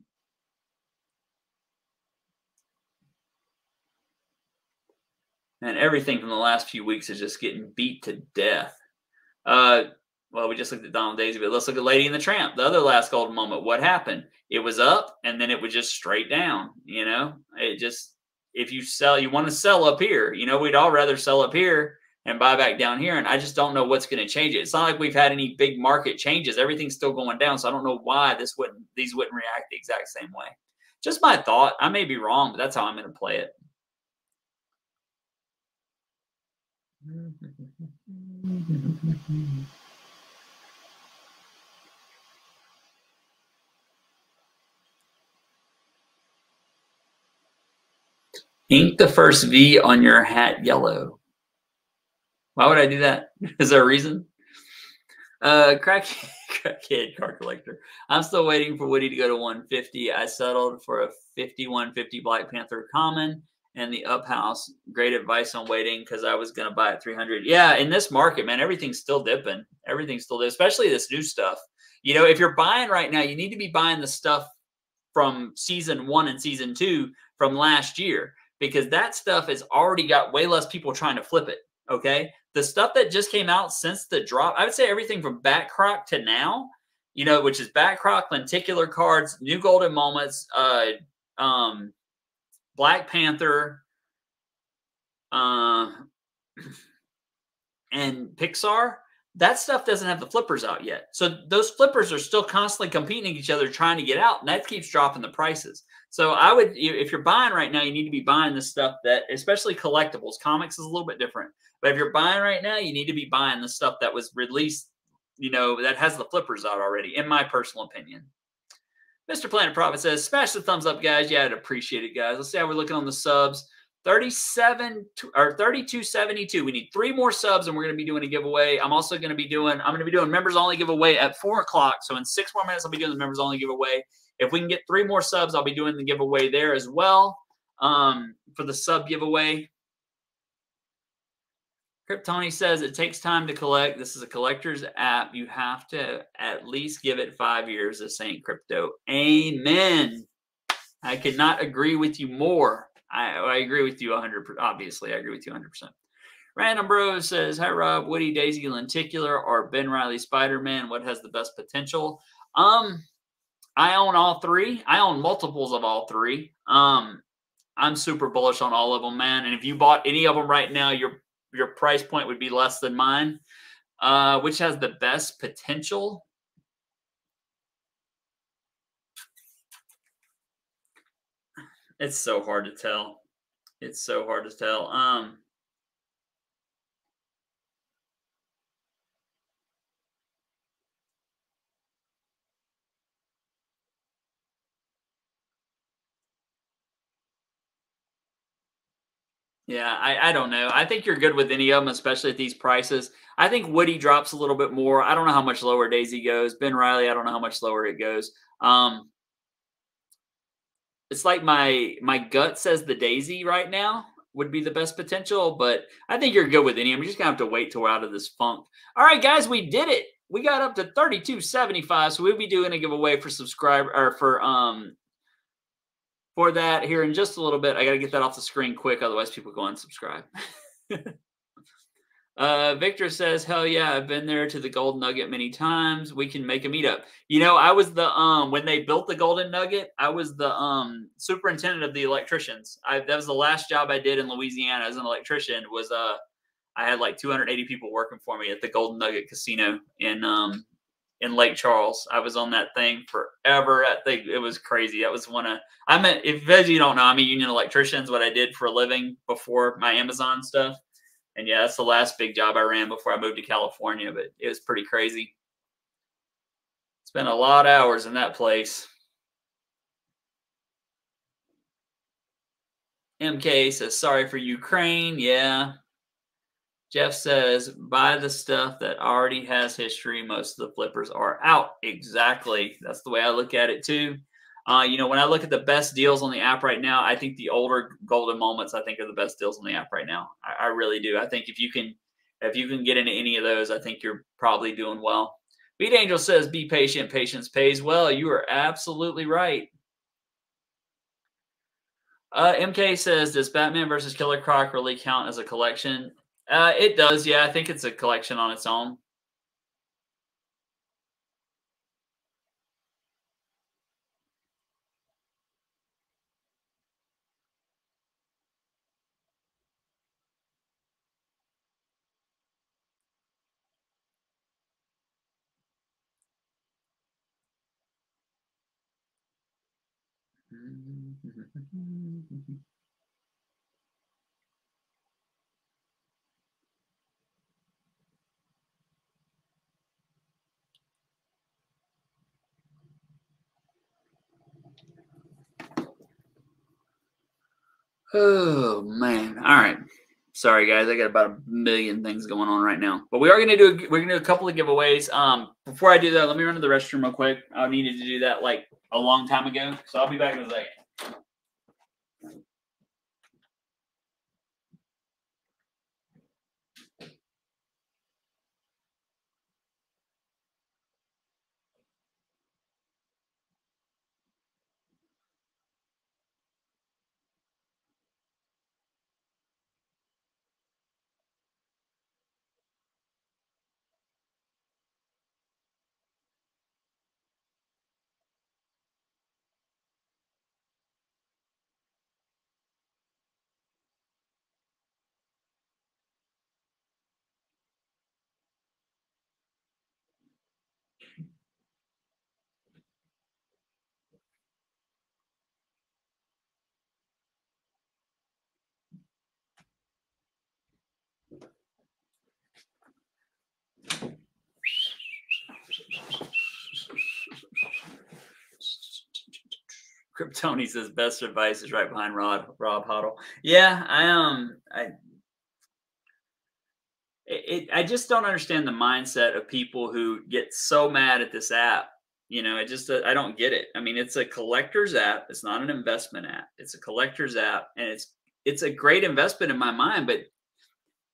and everything from the last few weeks is just getting beat to death. Uh, well, we just looked at Donald Daisy, but let's look at Lady and the Tramp, the other last golden moment. What happened? It was up and then it was just straight down. You know, it just if you sell, you want to sell up here. You know, we'd all rather sell up here and buy back down here. And I just don't know what's going to change it. It's not like we've had any big market changes. Everything's still going down. So I don't know why this wouldn't these wouldn't react the exact same way. Just my thought. I may be wrong, but that's how I'm going to play it. Mm-hmm. Ink the first V on your hat yellow. Why would I do that? <laughs> Is there a reason? Uh, crack, <laughs> crackhead card collector. I'm still waiting for Woody to go to 150. I settled for a 5150 Black Panther common and the up house. Great advice on waiting because I was going to buy at 300. Yeah, in this market, man, everything's still dipping. Everything's still dipping, especially this new stuff. You know, if you're buying right now, you need to be buying the stuff from season one and season two from last year because that stuff has already got way less people trying to flip it. Okay. The stuff that just came out since the drop, I would say everything from back croc to now, you know, which is back croc, lenticular cards, new golden moments, uh, um, Black Panther, uh, <clears throat> and Pixar, that stuff doesn't have the flippers out yet. So those flippers are still constantly competing each other, trying to get out, and that keeps dropping the prices. So I would, if you're buying right now, you need to be buying the stuff that, especially collectibles. Comics is a little bit different, but if you're buying right now, you need to be buying the stuff that was released, you know, that has the flippers out already. In my personal opinion. Mr. Planet Profit says, smash the thumbs up, guys. Yeah, I'd appreciate it, guys. Let's see how we're looking on the subs. 37 or 3272. We need three more subs, and we're going to be doing a giveaway. I'm also going to be doing, I'm going to be doing members only giveaway at four o'clock. So in six more minutes, I'll be doing the members only giveaway. If we can get three more subs, I'll be doing the giveaway there as well um, for the sub giveaway. Kryptoni says it takes time to collect. This is a collector's app. You have to at least give it five years of Saint Crypto. Amen. I could not agree with you more. I, I agree with you 100%. Obviously, I agree with you 100%. Random Bro says, Hi, Rob. Woody, Daisy, Lenticular, or Ben Reilly Spider Man? What has the best potential? Um, I own all three. I own multiples of all three. Um, I'm super bullish on all of them, man. And if you bought any of them right now, your your price point would be less than mine. Uh, which has the best potential? It's so hard to tell. It's so hard to tell. Um, Yeah, I, I don't know. I think you're good with any of them, especially at these prices. I think Woody drops a little bit more. I don't know how much lower Daisy goes. Ben Reilly, I don't know how much lower it goes. Um, it's like my my gut says the Daisy right now would be the best potential, but I think you're good with any. I'm just gonna have to wait till we're out of this funk. All right, guys, we did it. We got up to 32.75, so we'll be doing a giveaway for subscriber or for um for that here in just a little bit. I got to get that off the screen quick, otherwise people go unsubscribe. <laughs> uh, Victor says, "Hell yeah, I've been there to the Golden Nugget many times. We can make a meetup." You know, I was the um when they built the Golden Nugget, I was the um superintendent of the electricians. I that was the last job I did in Louisiana as an electrician. Was uh I had like 280 people working for me at the Golden Nugget Casino in um in Lake Charles. I was on that thing forever. I think it was crazy. That was one of I'm a if as you don't know, I'm a union electrician. Is what I did for a living before my Amazon stuff. And yeah, that's the last big job I ran before I moved to California. But it was pretty crazy. Spent a lot of hours in that place. MK says sorry for Ukraine. Yeah, Jeff says, buy the stuff that already has history. Most of the flippers are out. Exactly. That's the way I look at it too. Uh, you know, when I look at the best deals on the app right now, I think the older golden moments, I think are the best deals on the app right now. I, I really do. I think if you can, if you can get into any of those, I think you're probably doing well. Beat Angel says, be patient. Patience pays well. You are absolutely right. Uh, MK says, does Batman versus Killer Croc really count as a collection? Uh, it does, yeah. I think it's a collection on its own. <laughs> Oh man. All right. Sorry guys, I got about a million things going on right now. But we are gonna do a, we're gonna do a couple of giveaways. Um before I do that, let me run to the restroom real quick. I needed to do that like a long time ago. So I'll be back in a second. Kryptoni says best advice is right behind Rod Rob Huddle. Yeah, I um I it, I just don't understand the mindset of people who get so mad at this app. You know, I just I don't get it. I mean, it's a collector's app. It's not an investment app. It's a collector's app, and it's it's a great investment in my mind. But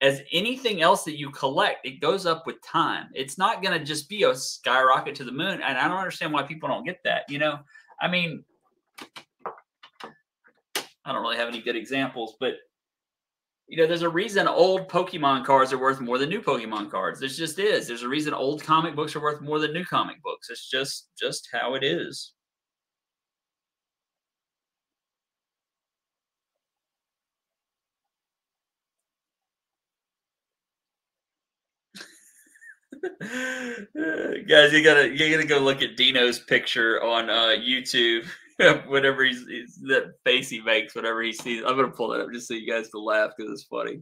as anything else that you collect, it goes up with time. It's not going to just be a skyrocket to the moon. And I don't understand why people don't get that. You know, I mean, I don't really have any good examples, but you know, there's a reason old Pokemon cards are worth more than new Pokemon cards. There just is. There's a reason old comic books are worth more than new comic books. It's just just how it is. <laughs> Guys, you gotta you gotta go look at Dino's picture on uh, YouTube. <laughs> whatever he's, he's, that face he makes, whatever he sees. I'm gonna pull that up just so you guys can laugh because it's funny.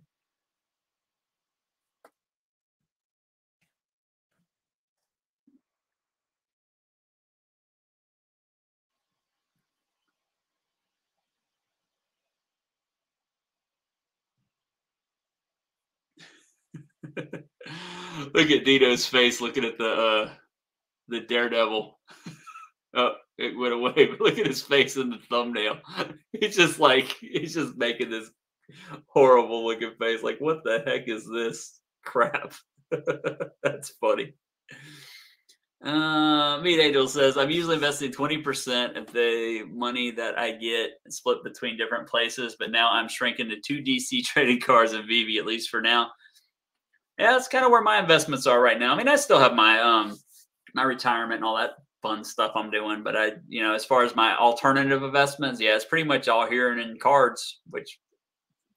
<laughs> Look at Dino's face looking at the uh the daredevil. <laughs> oh, it went away. <laughs> But look at his face in the thumbnail. <laughs> He's just like he's just making this horrible looking face. Like, what the heck is this crap? <laughs> That's funny. Uh, Meat Angel says, I'm usually investing 20% of the money that I get split between different places, but now I'm shrinking to two DC trading cards and VeVe, at least for now. Yeah, that's kind of where my investments are right now. I mean, I still have my um my retirement and all that fun stuff I'm doing. But I, you know, as far as my alternative investments, yeah, it's pretty much all here and in cards, which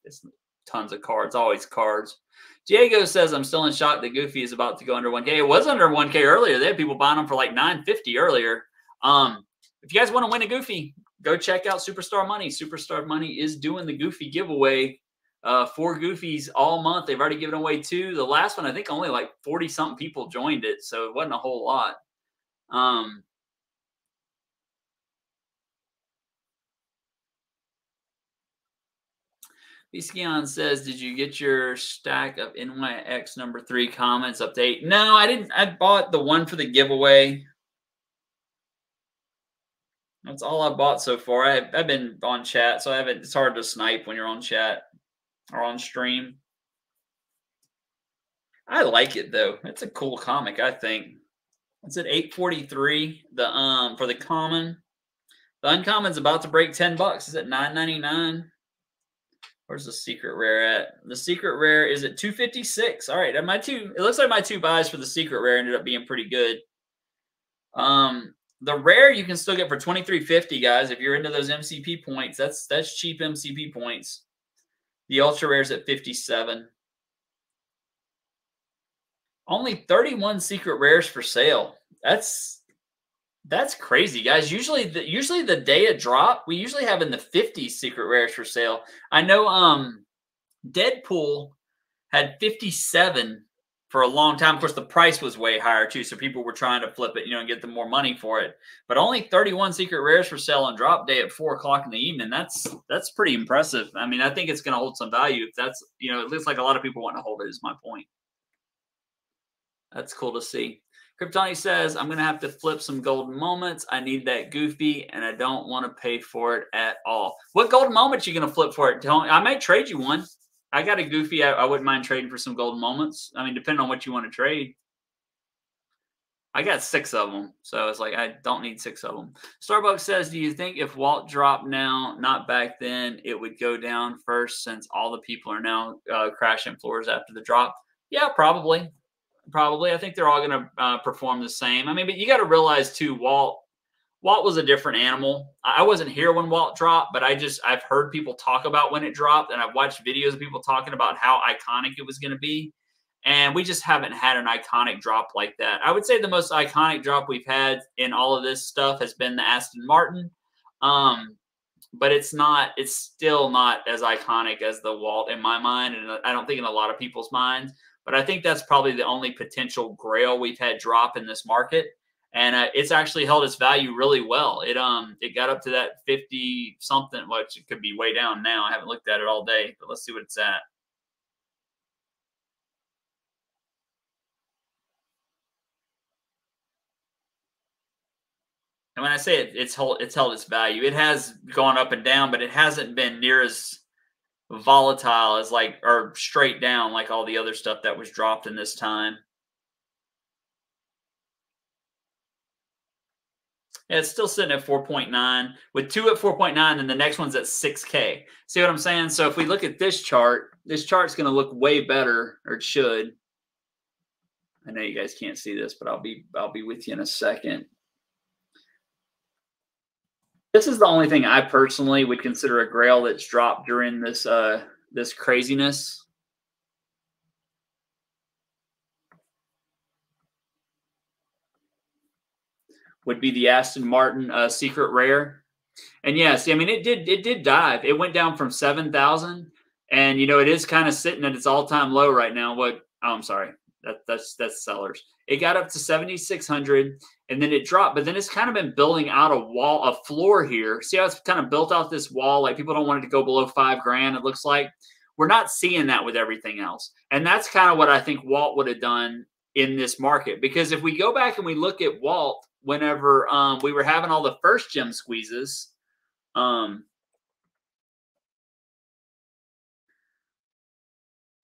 it's tons of cards, always cards. Diego says I'm still in shock that Goofy is about to go under 1K. It was under 1K earlier. They had people buying them for like 950 earlier. Um, if you guys want to win a Goofy, go check out Superstar Money. Superstar Money is doing the Goofy giveaway. Uh, four Goofies all month. They've already given away two. The last one, I think, only like 40 something people joined it, so it wasn't a whole lot. Um, Biscion says, "Did you get your stack of NYX number three comments update?" No, I didn't. I bought the one for the giveaway. That's all I bought so far. I, have been on chat, so I haven't. It's hard to snipe when you're on chat or on stream. I like it though. It's a cool comic. I think. It's at 843. The um for the common. The uncommon's about to break 10 bucks. Is at 9.99. Where's the secret rare at? The secret rare is at 256. All right. My two, it looks like my two buys for the secret rare ended up being pretty good. Um, the rare you can still get for 23.50, guys. If you're into those MCP points, that's that's cheap MCP points. The ultra rare's at 57. Only 31 secret rares for sale. That's that's crazy, guys. Usually the usually the day it drop, we usually have in the 50s secret rares for sale. I know um Deadpool had 57 for a long time. Of course, the price was way higher too, so people were trying to flip it, you know, and get the more money for it. But only 31 secret rares for sale on drop day at four o'clock in the evening. That's that's pretty impressive. I mean, I think it's going to hold some value. If that's you know, it looks like a lot of people want to hold it. Is my point. That's cool to see. Kryptoni says, I'm going to have to flip some golden moments. I need that goofy and I don't want to pay for it at all. What golden moments you going to flip for it? I might trade you one. I got a goofy. I, I, wouldn't mind trading for some golden moments. I mean, depending on what you want to trade. I got six of them. So it's like, I don't need six of them. Starbucks says, Do you think if Walt dropped now, not back then, it would go down first since all the people are now uh, crashing floors after the drop? Yeah, probably probably. I think they're all going to uh, perform the same. I mean, but you got to realize too, Walt. Walt was a different animal. I wasn't here when Walt dropped, but I just I've heard people talk about when it dropped, and I've watched videos of people talking about how iconic it was going to be. And we just haven't had an iconic drop like that. I would say the most iconic drop we've had in all of this stuff has been the Aston Martin. Um, but it's not, it's still not as iconic as the Walt in my mind. And I don't think in a lot of people's minds. But I think that's probably the only potential grail we've had drop in this market. and uh, it's actually held its value really well. It um it got up to that fifty something, which it could be way down now. I haven't looked at it all day, but let's see what it's at. And when I say it, it's held it's held its value. It has gone up and down, but it hasn't been near as volatile as like or straight down like all the other stuff that was dropped in this time. Yeah, it's still sitting at 4.9 with two at 4.9 and the next one's at 6K. See what I'm saying? So if we look at this chart, this chart's going to look way better or it should. I know you guys can't see this, but I'll be I'll be with you in a second. This is the only thing I personally would consider a grail that's dropped during this uh this craziness. Would be the Aston Martin uh, Secret Rare, and yes, I mean it did it did dive. It went down from seven thousand, and you know it is kind of sitting at its all time low right now. What? Oh, I'm sorry. That, that's that's sellers. It got up to 7,600 and then it dropped, but then it's kind of been building out a wall, a floor here. See how it's kind of built out this wall? Like people don't want it to go below five grand, it looks like. We're not seeing that with everything else. And that's kind of what I think Walt would have done in this market. Because if we go back and we look at Walt, whenever um, we were having all the first gem squeezes, um,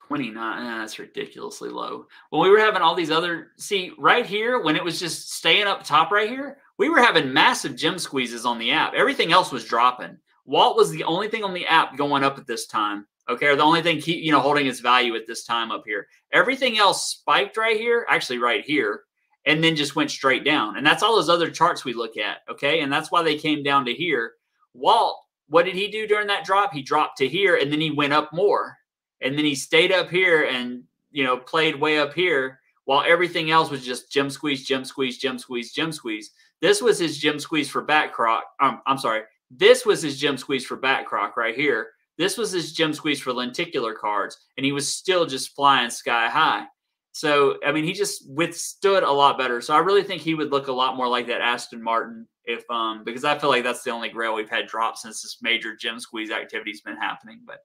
29 that's ridiculously low. When we were having all these other see right here when it was just staying up top right here we were having massive gem squeezes on the app. Everything else was dropping. Walt was the only thing on the app going up at this time okay or the only thing keep you know holding its value at this time up here. Everything else spiked right here actually right here and then just went straight down. And that's all those other charts we look at okay and that's why they came down to here. Walt what did he do during that drop? He dropped to here and then he went up more and then he stayed up here and you know played way up here while everything else was just gem squeeze, gem squeeze, gem squeeze, gem squeeze. This was his gem squeeze for back croc. Um, I'm sorry. This was his gem squeeze for back croc right here. This was his gem squeeze for lenticular cards, and he was still just flying sky high. So, I mean, he just withstood a lot better. So, I really think he would look a lot more like that Aston Martin if, um, because I feel like that's the only grail we've had drop since this major gem squeeze activity's been happening. But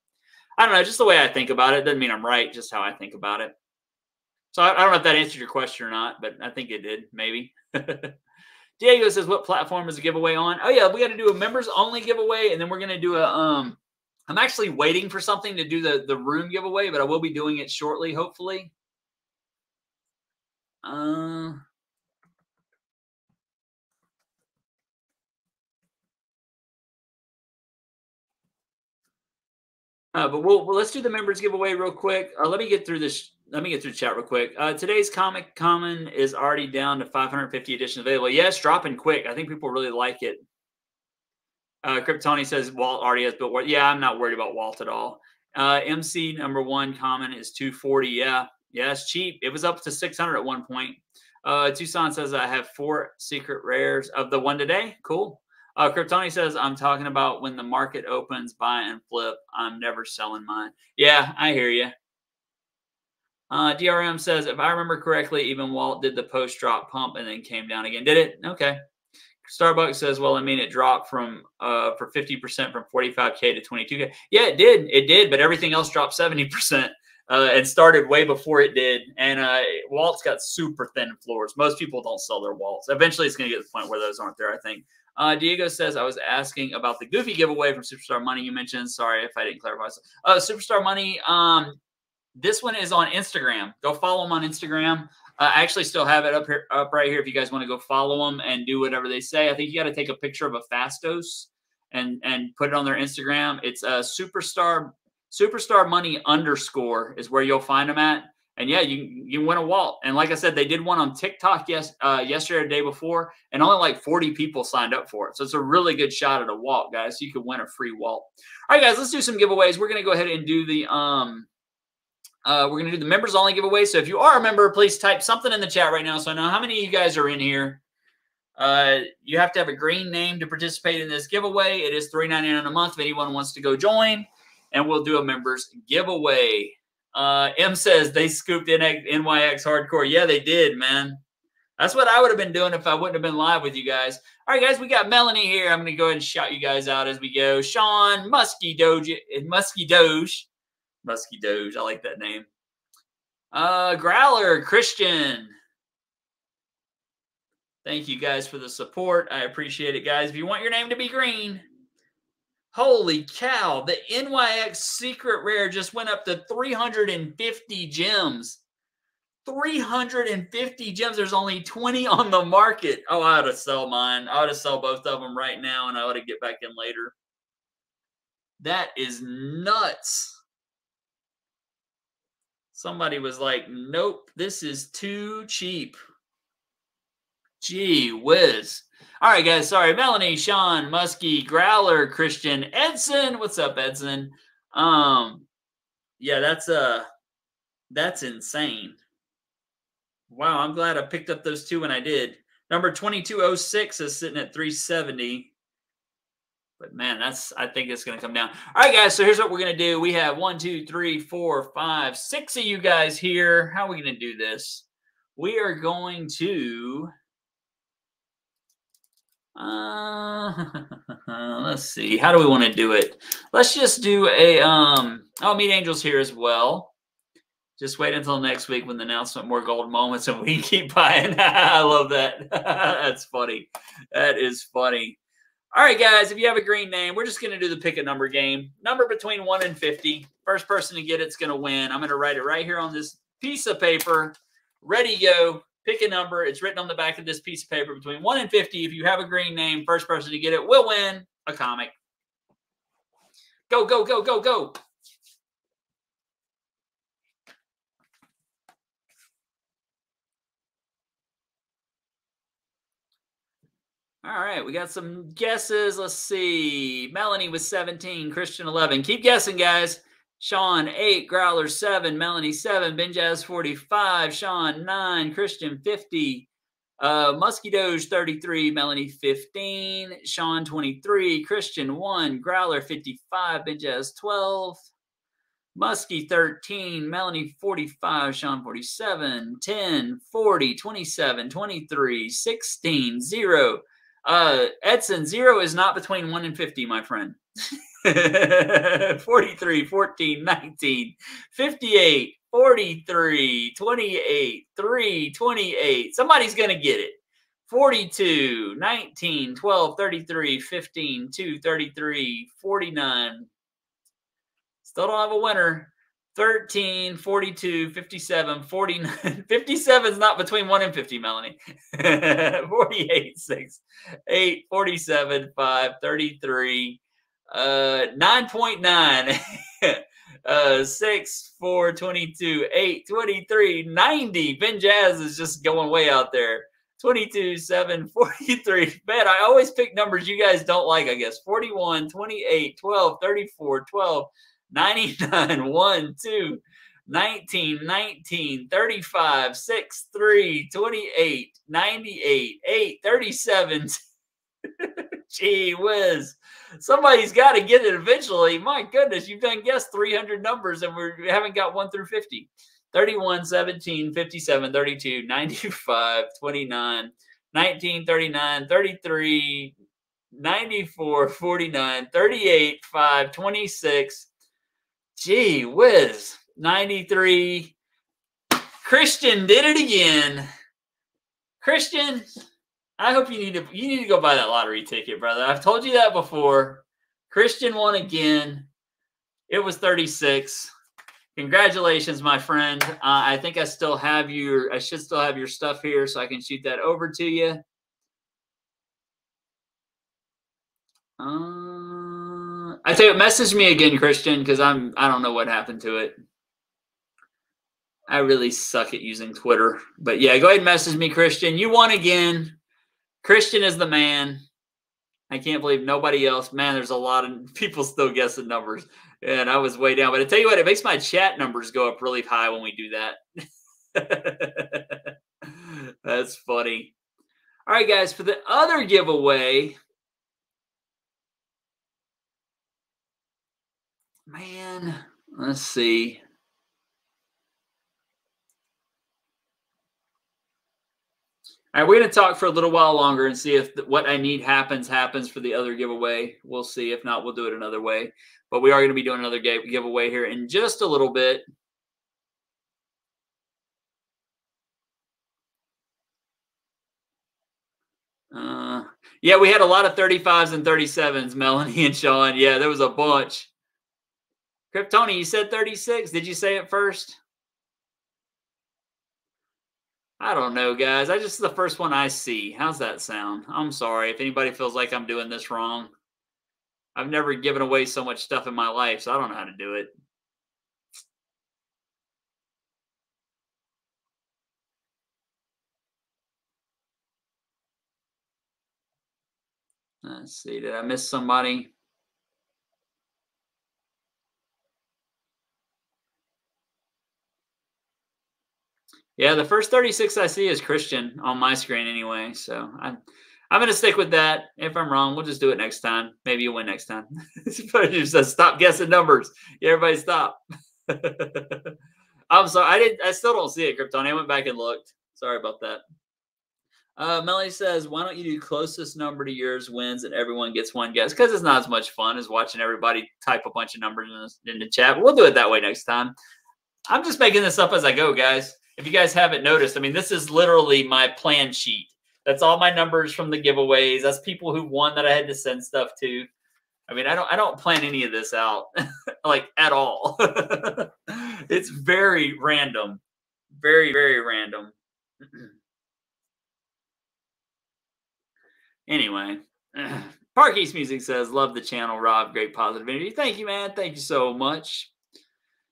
I don't know, just the way I think about it. Doesn't mean I'm right, just how I think about it. So I, I don't know if that answered your question or not, but I think it did, maybe. <laughs> Diego says, "What platform is the giveaway on?" Oh yeah, we got to do a members only giveaway, and then we're gonna do a. Um, I'm actually waiting for something to do the the room giveaway, but I will be doing it shortly, hopefully. Uh, Uh, but we'll, well, let's do the members giveaway real quick. Uh, let me get through this. Let me get through chat real quick. Uh, today's comic common is already down to 550 editions available. Yes, dropping quick. I think people really like it. Uh, Kryptoni says Walt already has built. Yeah, I'm not worried about Walt at all. Uh, MC number one common is 240. Yeah, yeah, it's cheap. It was up to 600 at one point. Uh, Tucson says I have four secret rares of the one today. Cool. Uh, Kryptoni says, I'm talking about when the market opens, buy and flip. I'm never selling mine. Yeah, I hear you. Uh, DRM says, if I remember correctly, even Walt did the post drop pump and then came down again. Did it? Okay. Starbucks says, well, I mean, it dropped from uh, for 50% from 45K to 22K. Yeah, it did. It did. But everything else dropped 70% uh, and started way before it did. And uh, Walt's got super thin floors. Most people don't sell their Walt's. Eventually, it's going to get to the point where those aren't there, I think. Uh, Diego says, I was asking about the Goofy giveaway from Superstar Money you mentioned. Sorry if I didn't clarify. Uh, Superstar Money, um, this one is on Instagram. Go follow them on Instagram. Uh, I actually still have it up here, up right here. If you guys want to go follow them and do whatever they say, I think you got to take a picture of a Phastos and and put it on their Instagram. It's a uh, superstar superstar money underscore is where you'll find them at and yeah, you you win a Walt. And like I said, they did one on TikTok yes uh, yesterday or day before, and only like 40 people signed up for it. So it's a really good shot at a Walt, guys. You could win a free Walt. All right, guys, let's do some giveaways. We're gonna go ahead and do the um uh, we're gonna do the members only giveaway. So if you are a member, please type something in the chat right now so I know how many of you guys are in here. Uh, you have to have a green name to participate in this giveaway. It is $3.99 a month if anyone wants to go join, and we'll do a members giveaway. Uh, M says they scooped in NYX hardcore. Yeah, they did, man. That's what I would have been doing if I wouldn't have been live with you guys. All right, guys, we got Melanie here. I'm going to go ahead and shout you guys out as we go. Sean, Musky Doge, Musky Doge, Musky Doge. I like that name. Uh, Growler, Christian. Thank you guys for the support. I appreciate it, guys. If you want your name to be green, holy cow, the NYX secret rare just went up to 350 gems. 350 gems. There's only 20 <laughs> on the market. Oh, I ought to sell mine. I ought to sell both of them right now and I ought to get back in later. That is nuts. Somebody was like, nope, this is too cheap. Gee whiz. All right, guys. Sorry. Melanie, Sean, Muskie, Growler, Christian, Edson. What's up, Edson? Um, yeah, that's uh that's insane. Wow, I'm glad I picked up those two when I did. Number 2206 is sitting at 370. But man, that's I think it's gonna come down. All right, guys. So here's what we're gonna do. We have one, two, three, four, five, six of you guys here. How are we gonna do this? We are going to uh, <laughs> let's see. How do we want to do it? Let's just do a um. Oh, meet angels here as well. Just wait until next week when the announcement more gold moments and we <laughs> keep buying. <laughs> I love that. That's funny. That is funny. All right, guys. If you have a green name, we're just going to do the pick a number game. Number between one and fifty. First person to get it's going to win. I'm going to write it right here on this piece of paper. Ready, go. Pick a number. It's written on the back of this piece of paper between 1 and 50. If you have a green name, first person to get it will win a comic. Go, go, go, go, go. All right, we got some guesses. Let's see. Melanie was 17, Christian 11. Keep guessing, guys. Sean, 8, Growler, 7, Melanie, 7, Benjaz, 45, Sean, 9, Christian, 50, uh, Musky Doge, 33, Melanie, 15, Sean, 23, Christian, 1, Growler, 55, Benjaz, 12, Musky, 13, Melanie, 45, Sean, 47, 10, 40, 27, 23, 16, 0. Uh, Edson, 0 is not between 1 and 50, my friend. <laughs> <laughs> 43, 14, 19, 58, 43, 28, 3, 28. Somebody's going to get it. 42, 19, 12, 33, 15, 2, 33, 49. Still don't have a winner. 13, 42, 57, 49. <laughs> 57 is not between 1 and 50, Melanie. <laughs> 48, 6, 8, 47, 5, 33, uh, 9.9. <laughs> uh, 6, 4, 22, 8, 23, 90. Ben Jazz is just going way out there. 22, 7, <laughs> 43. Man, I always pick numbers you guys don't like, I guess. 41, 28, 12, 34, 12, 99, <laughs> 1, 2, 19, 19, 35, 6, 3, 28, 98, 8, 37. Gee whiz somebody's got to get it eventually. My goodness, you've done guess 300 numbers and we haven't got 1 through 50. 31, 17, 57, 32, <laughs> 95, 29, 19, 39, 33, 94, 49, 38, 5, 26. Gee whiz. 93. Christian did it again. Christian, I hope you need to you need to go buy that lottery ticket, brother. I've told you that before. Christian won again. It was 36. Congratulations, my friend. Uh, I think I still have your I should still have your stuff here so I can shoot that over to you. Uh, I tell you, message me again, Christian, because I'm I don't know what happened to it. I really suck at using Twitter. But yeah, go ahead and message me, Christian. You won again. Christian is the man. I can't believe nobody else. Man, there's a lot of <laughs> people still guessing numbers. And I was way down. But I tell you what, it makes my chat numbers go up really high when we do that. <laughs> That's funny. All right, guys, for the other giveaway, man, let's see. All right, we're going to talk for a little while longer and see if what I need happens happens for the other giveaway. We'll see. If not, we'll do it another way. But we are going to be doing another giveaway here in just a little bit. Uh, yeah, we had a lot of 35s and 37s, Melanie and Sean. Yeah, there was a bunch. Kryptoni, you said 36. Did you say it first? I don't know, guys. I just the first one I see. How's that sound? I'm sorry if anybody feels like I'm doing this wrong. I've never given away so much stuff in my life, so I don't know how to do it. Let's see. Did I miss somebody? Yeah, the first 36 I see is Christian on my screen anyway. So I'm I'm gonna stick with that. If I'm wrong, we'll just do it next time. Maybe you win next time. <laughs> just stop guessing numbers. Yeah, everybody stop. <laughs> I'm sorry. I did I still don't see it, Krypton. I went back and looked. Sorry about that. Uh, Melanie says, "Why don't you do closest number to yours wins and everyone gets one guess? Because it's not as much fun as watching everybody type a bunch of numbers in, in the chat. We'll do it that way next time. I'm just making this up as I go, guys if you guys haven't noticed, I mean, this is literally my plan sheet. That's all my numbers from the giveaways. That's people who won that I had to send stuff to. I mean, I don't I don't plan any of this out <laughs> like at all. <laughs> it's very random. Very, very random. <clears throat> anyway, <clears throat> Park East Music says, Love the channel, Rob. Great positive energy. Thank you, man. Thank you so much.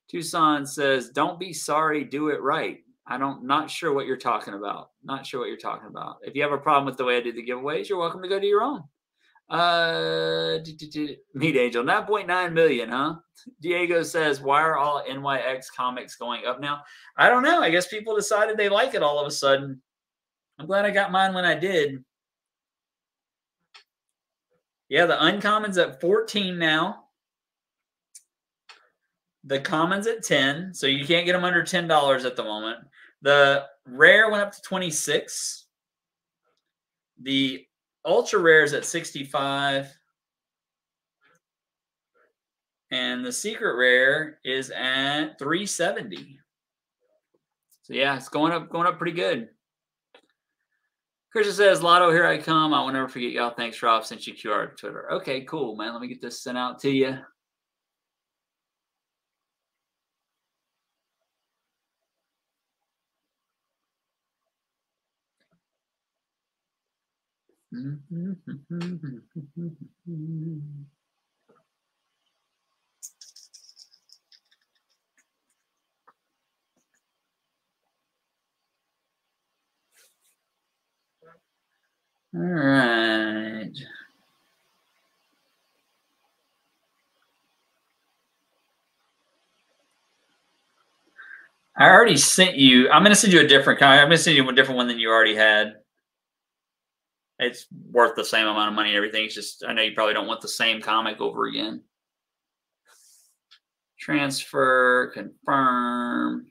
Tucson says, Don't be sorry, do it right. I don't not sure what you're talking about. Not sure what you're talking about. If you have a problem with the way I did the giveaways, you're welcome to go to your own. Uh, Meet Angel, 9.9 million, huh? Diego says, why are all NYX comics going up now? I don't know. I guess people decided they like it all of a sudden. I'm glad I got mine when I did. Yeah, the uncommons at 14 now. The commons at 10. So you can't get them under $10 at the moment. The rare went up to 26. The ultra rare is at 65. And the secret rare is at 370. So yeah, it's going up, going up pretty good. Christian says, Lotto, here I come. I will never forget y'all. Thanks, Rob. Sent you QR Twitter. Okay, cool, man. Let me get this sent out to you. All right. I already sent you. I'm going to send you a different. kind. I'm going to send you a different one than you already had it's worth the same amount of money and everything. It's just I know you probably don't want the same comic over again. Transfer, confirm.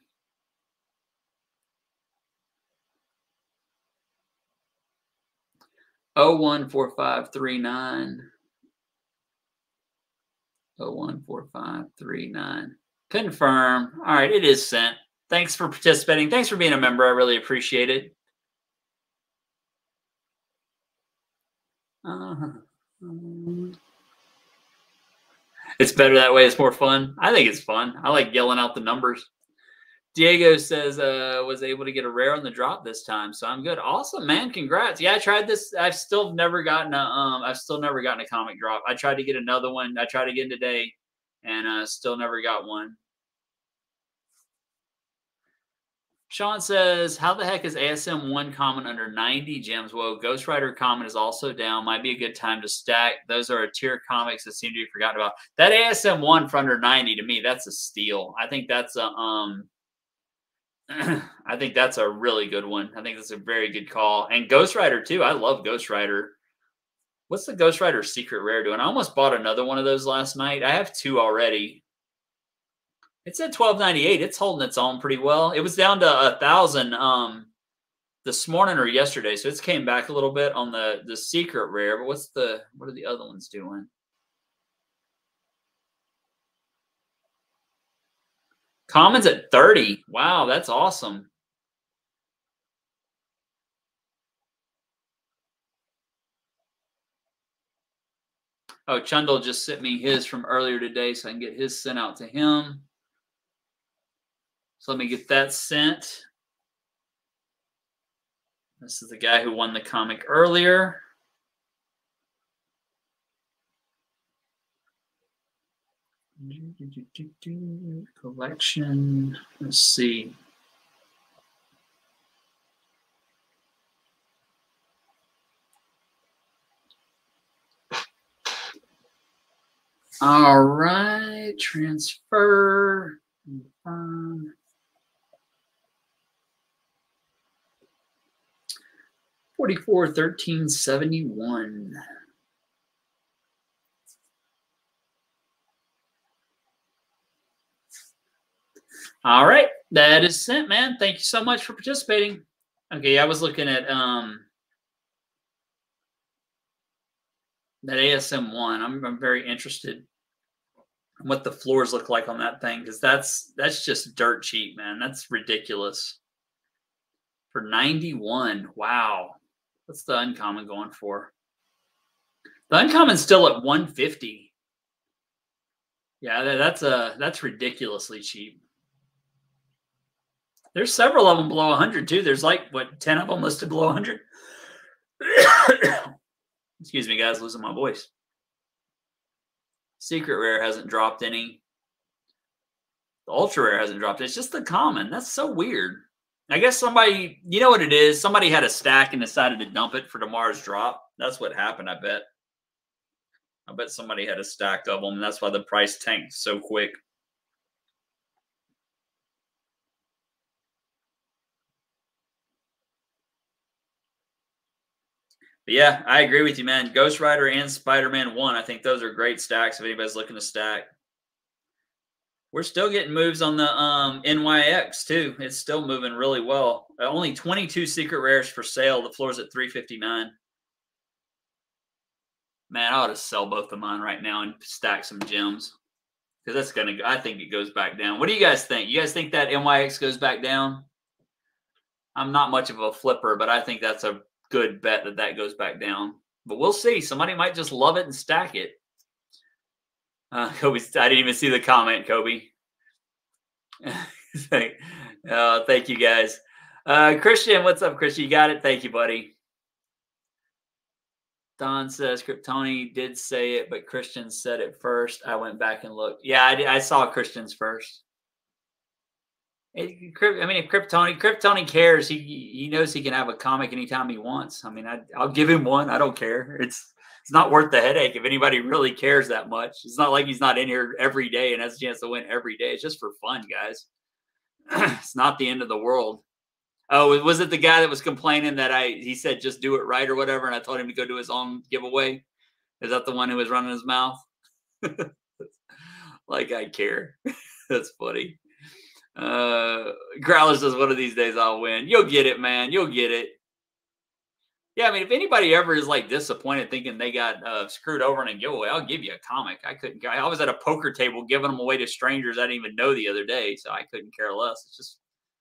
Oh one four five three nine. Oh one four five three nine. Confirm. All right, it is sent. Thanks for participating. Thanks for being a member. I really appreciate it. Uh-huh. It's better that way. It's more fun. I think it's fun. I like yelling out the numbers. Diego says uh was able to get a rare on the drop this time, so I'm good. Awesome, man! Congrats. Yeah, I tried this. I've still never gotten a um. I've still never gotten a comic drop. I tried to get another one. I tried again today, and uh still never got one. Sean says, How the heck is ASM 1 common under 90 gems? Well, Ghost Rider common is also down. Might be a good time to stack. Those are a tier comics that seem to be forgotten about. That ASM 1 for under 90 to me, that's a steal. I think that's a um <clears throat> I think that's a really good one. I think that's a very good call. And Ghost Rider too. I love Ghost Rider. What's the Ghost Rider secret rare doing? I almost bought another one of those last night. I have two already. It's at twelve ninety eight. It's holding its own pretty well. It was down to a thousand um this morning or yesterday, so it's came back a little bit on the the secret rare. But what's the what are the other ones doing? Commons at 30. Wow, that's awesome. Oh, Chundle just sent me his from earlier today, so I can get his sent out to him. So let me get that sent. This is the guy who won the comic earlier. Collection. Let's see. All right, transfer. Confirm. Forty-four thirteen seventy-one. All right, that is sent, man. Thank you so much for participating. Okay, I was looking at um that ASM one. I'm, I'm very interested in what the floors look like on that thing because that's that's just dirt cheap, man. That's ridiculous. For 91, wow. What's the uncommon going for? The uncommon's still at 150. Yeah, that's a that's ridiculously cheap. There's several of them below 100 too. There's like what 10 of them listed below 100. <coughs> Excuse me, guys, losing my voice. Secret rare hasn't dropped any. The ultra rare hasn't dropped. It's just the common. That's so weird. I guess somebody, you know what it is? Somebody had a stack and decided to dump it for tomorrow's drop. That's what happened, I bet. I bet somebody had a stack of them. And that's why the price tanked so quick. But yeah, I agree with you, man. Ghost Rider and Spider Man 1, I think those are great stacks if anybody's looking to stack. We're still getting moves on the um, NYX too. It's still moving really well. Uh, only 22 secret rares for sale. The floor's at 359. Man, I ought to sell both of mine right now and stack some gems. Because that's gonna I think it goes back down. What do you guys think? You guys think that NYX goes back down? I'm not much of a flipper, but I think that's a good bet that that goes back down. But we'll see. Somebody might just love it and stack it. Uh, <laughs> Kobe, I didn't even see the comment, Kobe. <laughs> uh, thank you guys. Uh, Christian, what's up, Christian? You got it. Thank you, buddy. Don says Kryptoni did say it, but Christian said it first. I went back and looked. Yeah, I, I saw Christian's first. I mean, if Kryptoni Kryptoni cares, he he knows he can have a comic anytime he wants. I mean, I, I'll give him one. I don't care. It's it's not worth the headache if anybody really cares that much. It's not like he's not in here every day and has a chance to win every day. It's just for fun, guys. <clears throat> it's not the end of the world. Oh, was it the guy that was complaining that I he said just do it right or whatever, and I told him to go do his own giveaway? Is that the one who was running his mouth? <laughs> like I care. <laughs> That's funny. Uh, Growler says, one of these days I'll win. You'll get it, man. You'll get it. Yeah, I mean, if anybody ever is like disappointed thinking they got uh, screwed over in a giveaway, I'll give you a comic. I couldn't. I was at a poker table giving them away to strangers I didn't even know the other day, so I couldn't care less. It's just,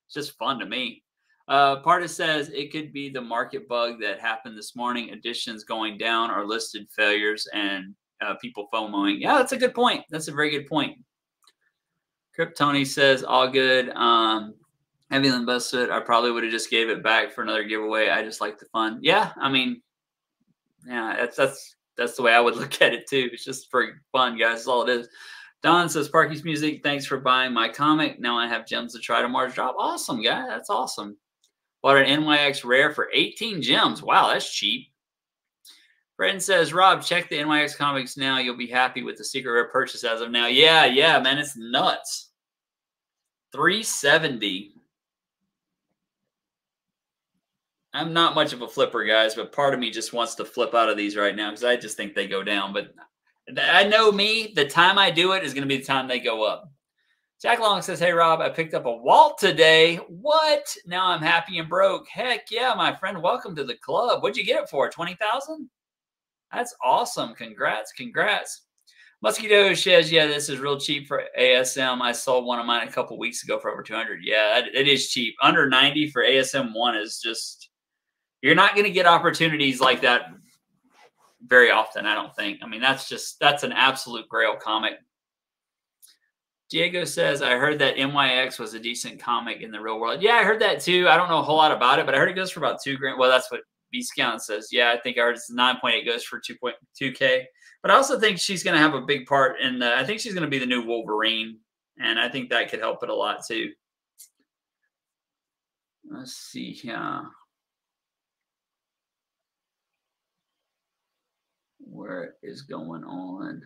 it's just fun to me. Uh, Partis says it could be the market bug that happened this morning. Additions going down or listed failures and uh, people FOMOing. Yeah, that's a good point. That's a very good point. Kryptoni says all good. Um, heavy invested. I probably would have just gave it back for another giveaway. I just like the fun. Yeah, I mean, yeah, that's that's that's the way I would <laughs> look at it too. It's just for fun, guys. That's all it is. Don says Parky's music. Thanks for buying my comic. Now I have gems to try tomorrow's drop. Awesome, guy. That's awesome. Bought an NYX rare for 18 gems. Wow, that's cheap. Brendan says, Rob, check the NYX comics now. You'll be happy with the secret rare purchase as of now. Yeah, yeah, man, it's nuts. 370. I'm not much of a flipper, guys, but part of me just wants to flip out of these right now because I just think they go down. But I know me, the time I do it is going to be the time they go up. Jack Long says, Hey, Rob, I picked up a Walt today. What? Now I'm happy and broke. Heck yeah, my friend. Welcome to the club. What'd you get it for? 20000 That's awesome. Congrats. Congrats. Mosquito says, Yeah, this is real cheap for ASM. I sold one of mine a couple weeks ago for over 200 Yeah, it is cheap. Under 90 for ASM 1 is just, you're not going to get opportunities like that very often, I don't think. I mean, that's just, that's an absolute grail comic Diego says, I heard that NYX was a decent comic in the real world. Yeah, I heard that too. I don't know a whole lot about it, but I heard it goes for about two grand. Well, that's what Viscount says. Yeah, I think it's 9.8 goes for 2.2K. But I also think she's going to have a big part in the, I think she's going to be the new Wolverine. And I think that could help it a lot too. Let's see here. Where is going on?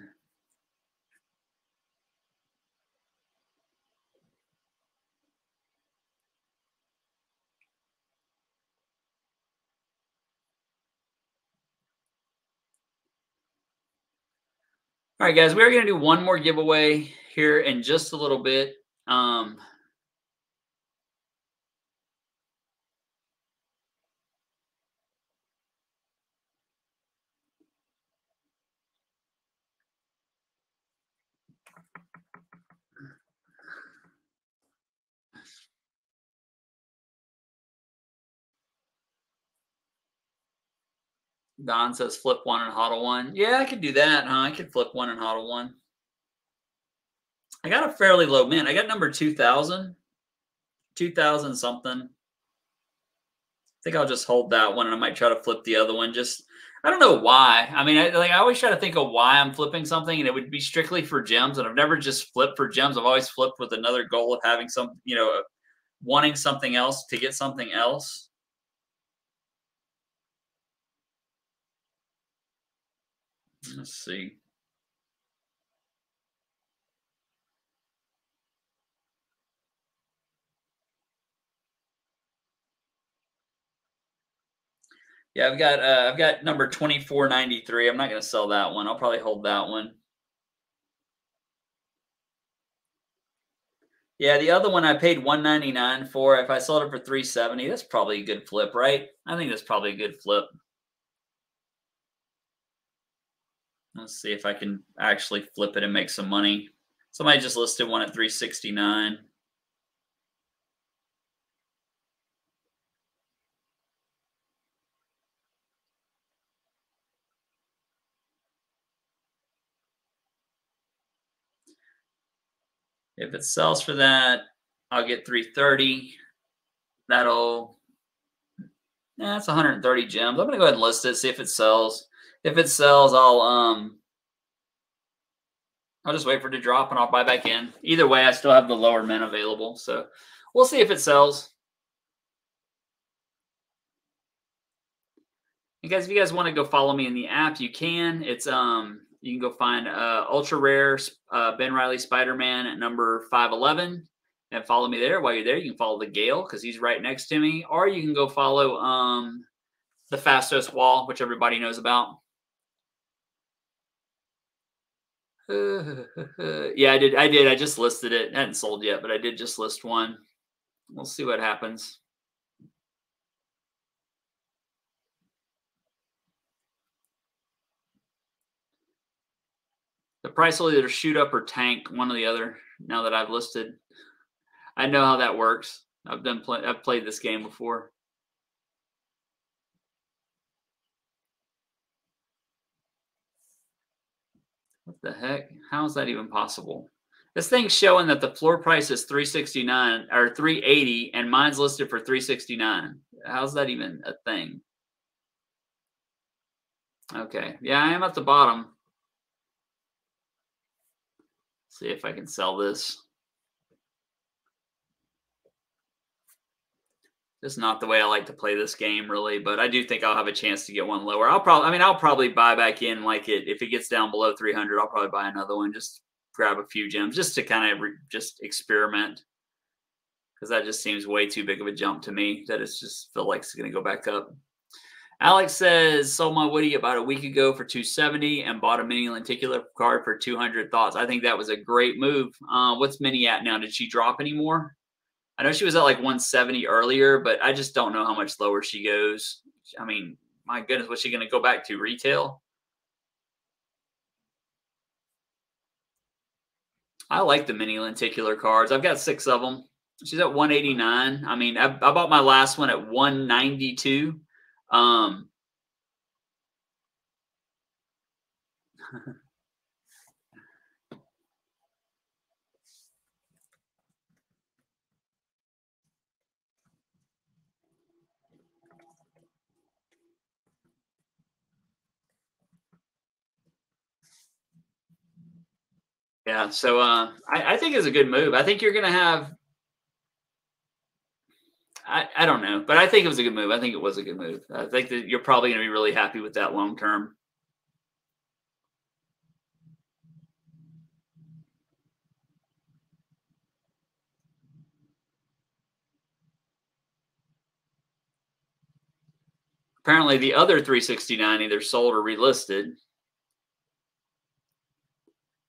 All right, guys, we're going to do one more giveaway here in just a little bit. Um, Don says flip one and hodl one. Yeah, I could do that, huh? I could flip one and hodl one. I got a fairly low mint. I got number 2000, 2000 something. I think I'll just hold that one and I might try to flip the other one. Just, I don't know why. I mean, I, like I always try to think of why I'm flipping something and it would be strictly for gems. And I've never just flipped for gems. I've always flipped with another goal of having some, you know, wanting something else to get something else. Let's see. Yeah, I've got uh, I've got number twenty four ninety three. I'm not going to sell that one. I'll probably hold that one. Yeah, the other one I paid 199 for. If I sold it for 370, that's probably a good flip, right? I think that's probably a good flip. Let's see if I can actually flip it and make some money. Somebody just listed one at 369. If it sells for that, I'll get 330. That'll, that's 130 gems. I'm going to go ahead and list it, see if it sells if it sells, I'll um I'll just wait for it to drop and I'll buy back in. Either way, I still have the lower mint available. So we'll see if it sells. And guys, if you guys want to go follow me in the app, you can. It's um you can go find uh ultra rare uh, Ben Reilly Spider-Man at number 511 and follow me there. While you're there, you can follow the Gale because he's right next to me, or you can go follow um the Phastos wall, which everybody knows about. <laughs> yeah, I did. I did. I just listed it. it. Hadn't sold yet, but I did just list one. We'll see what happens. The price will either shoot up or tank, one or the other. Now that I've listed, I know how that works. I've done. I've played this game before. The heck? How is that even possible? This thing's showing that the floor price is 369 or 380 and mine's listed for 369. How's that even a thing? Okay. Yeah, I am at the bottom. See if I can sell this. Just not the way I like to play this game, really. But I do think I'll have a chance to get one lower. I'll probably, I mean, I'll probably buy back in like it if it gets down below 300. I'll probably buy another one. Just grab a few gems just to kind of re- just experiment because that just seems way too big of a jump to me that it's just feel like it's going to go back up. Alex says, sold my Woody about a week ago for 270 and bought a mini lenticular card for 200 thoughts. I think that was a great move. Uh, what's Mini at now? Did she drop anymore? I know she was at like 170 earlier, but I just don't know how much lower she goes. I mean, my goodness, what's she going to go back to retail? I like the mini lenticular cards. I've got six of them. She's at 189. I mean, I, I bought my last one at 192. Um, <laughs> yeah, so uh, I, I think it's a good move. I think you're going to have I, I don't know, but I think it was a good move. I think it was a good move. I think that you're probably going to be really happy with that long term. Apparently, the other 369 either sold or relisted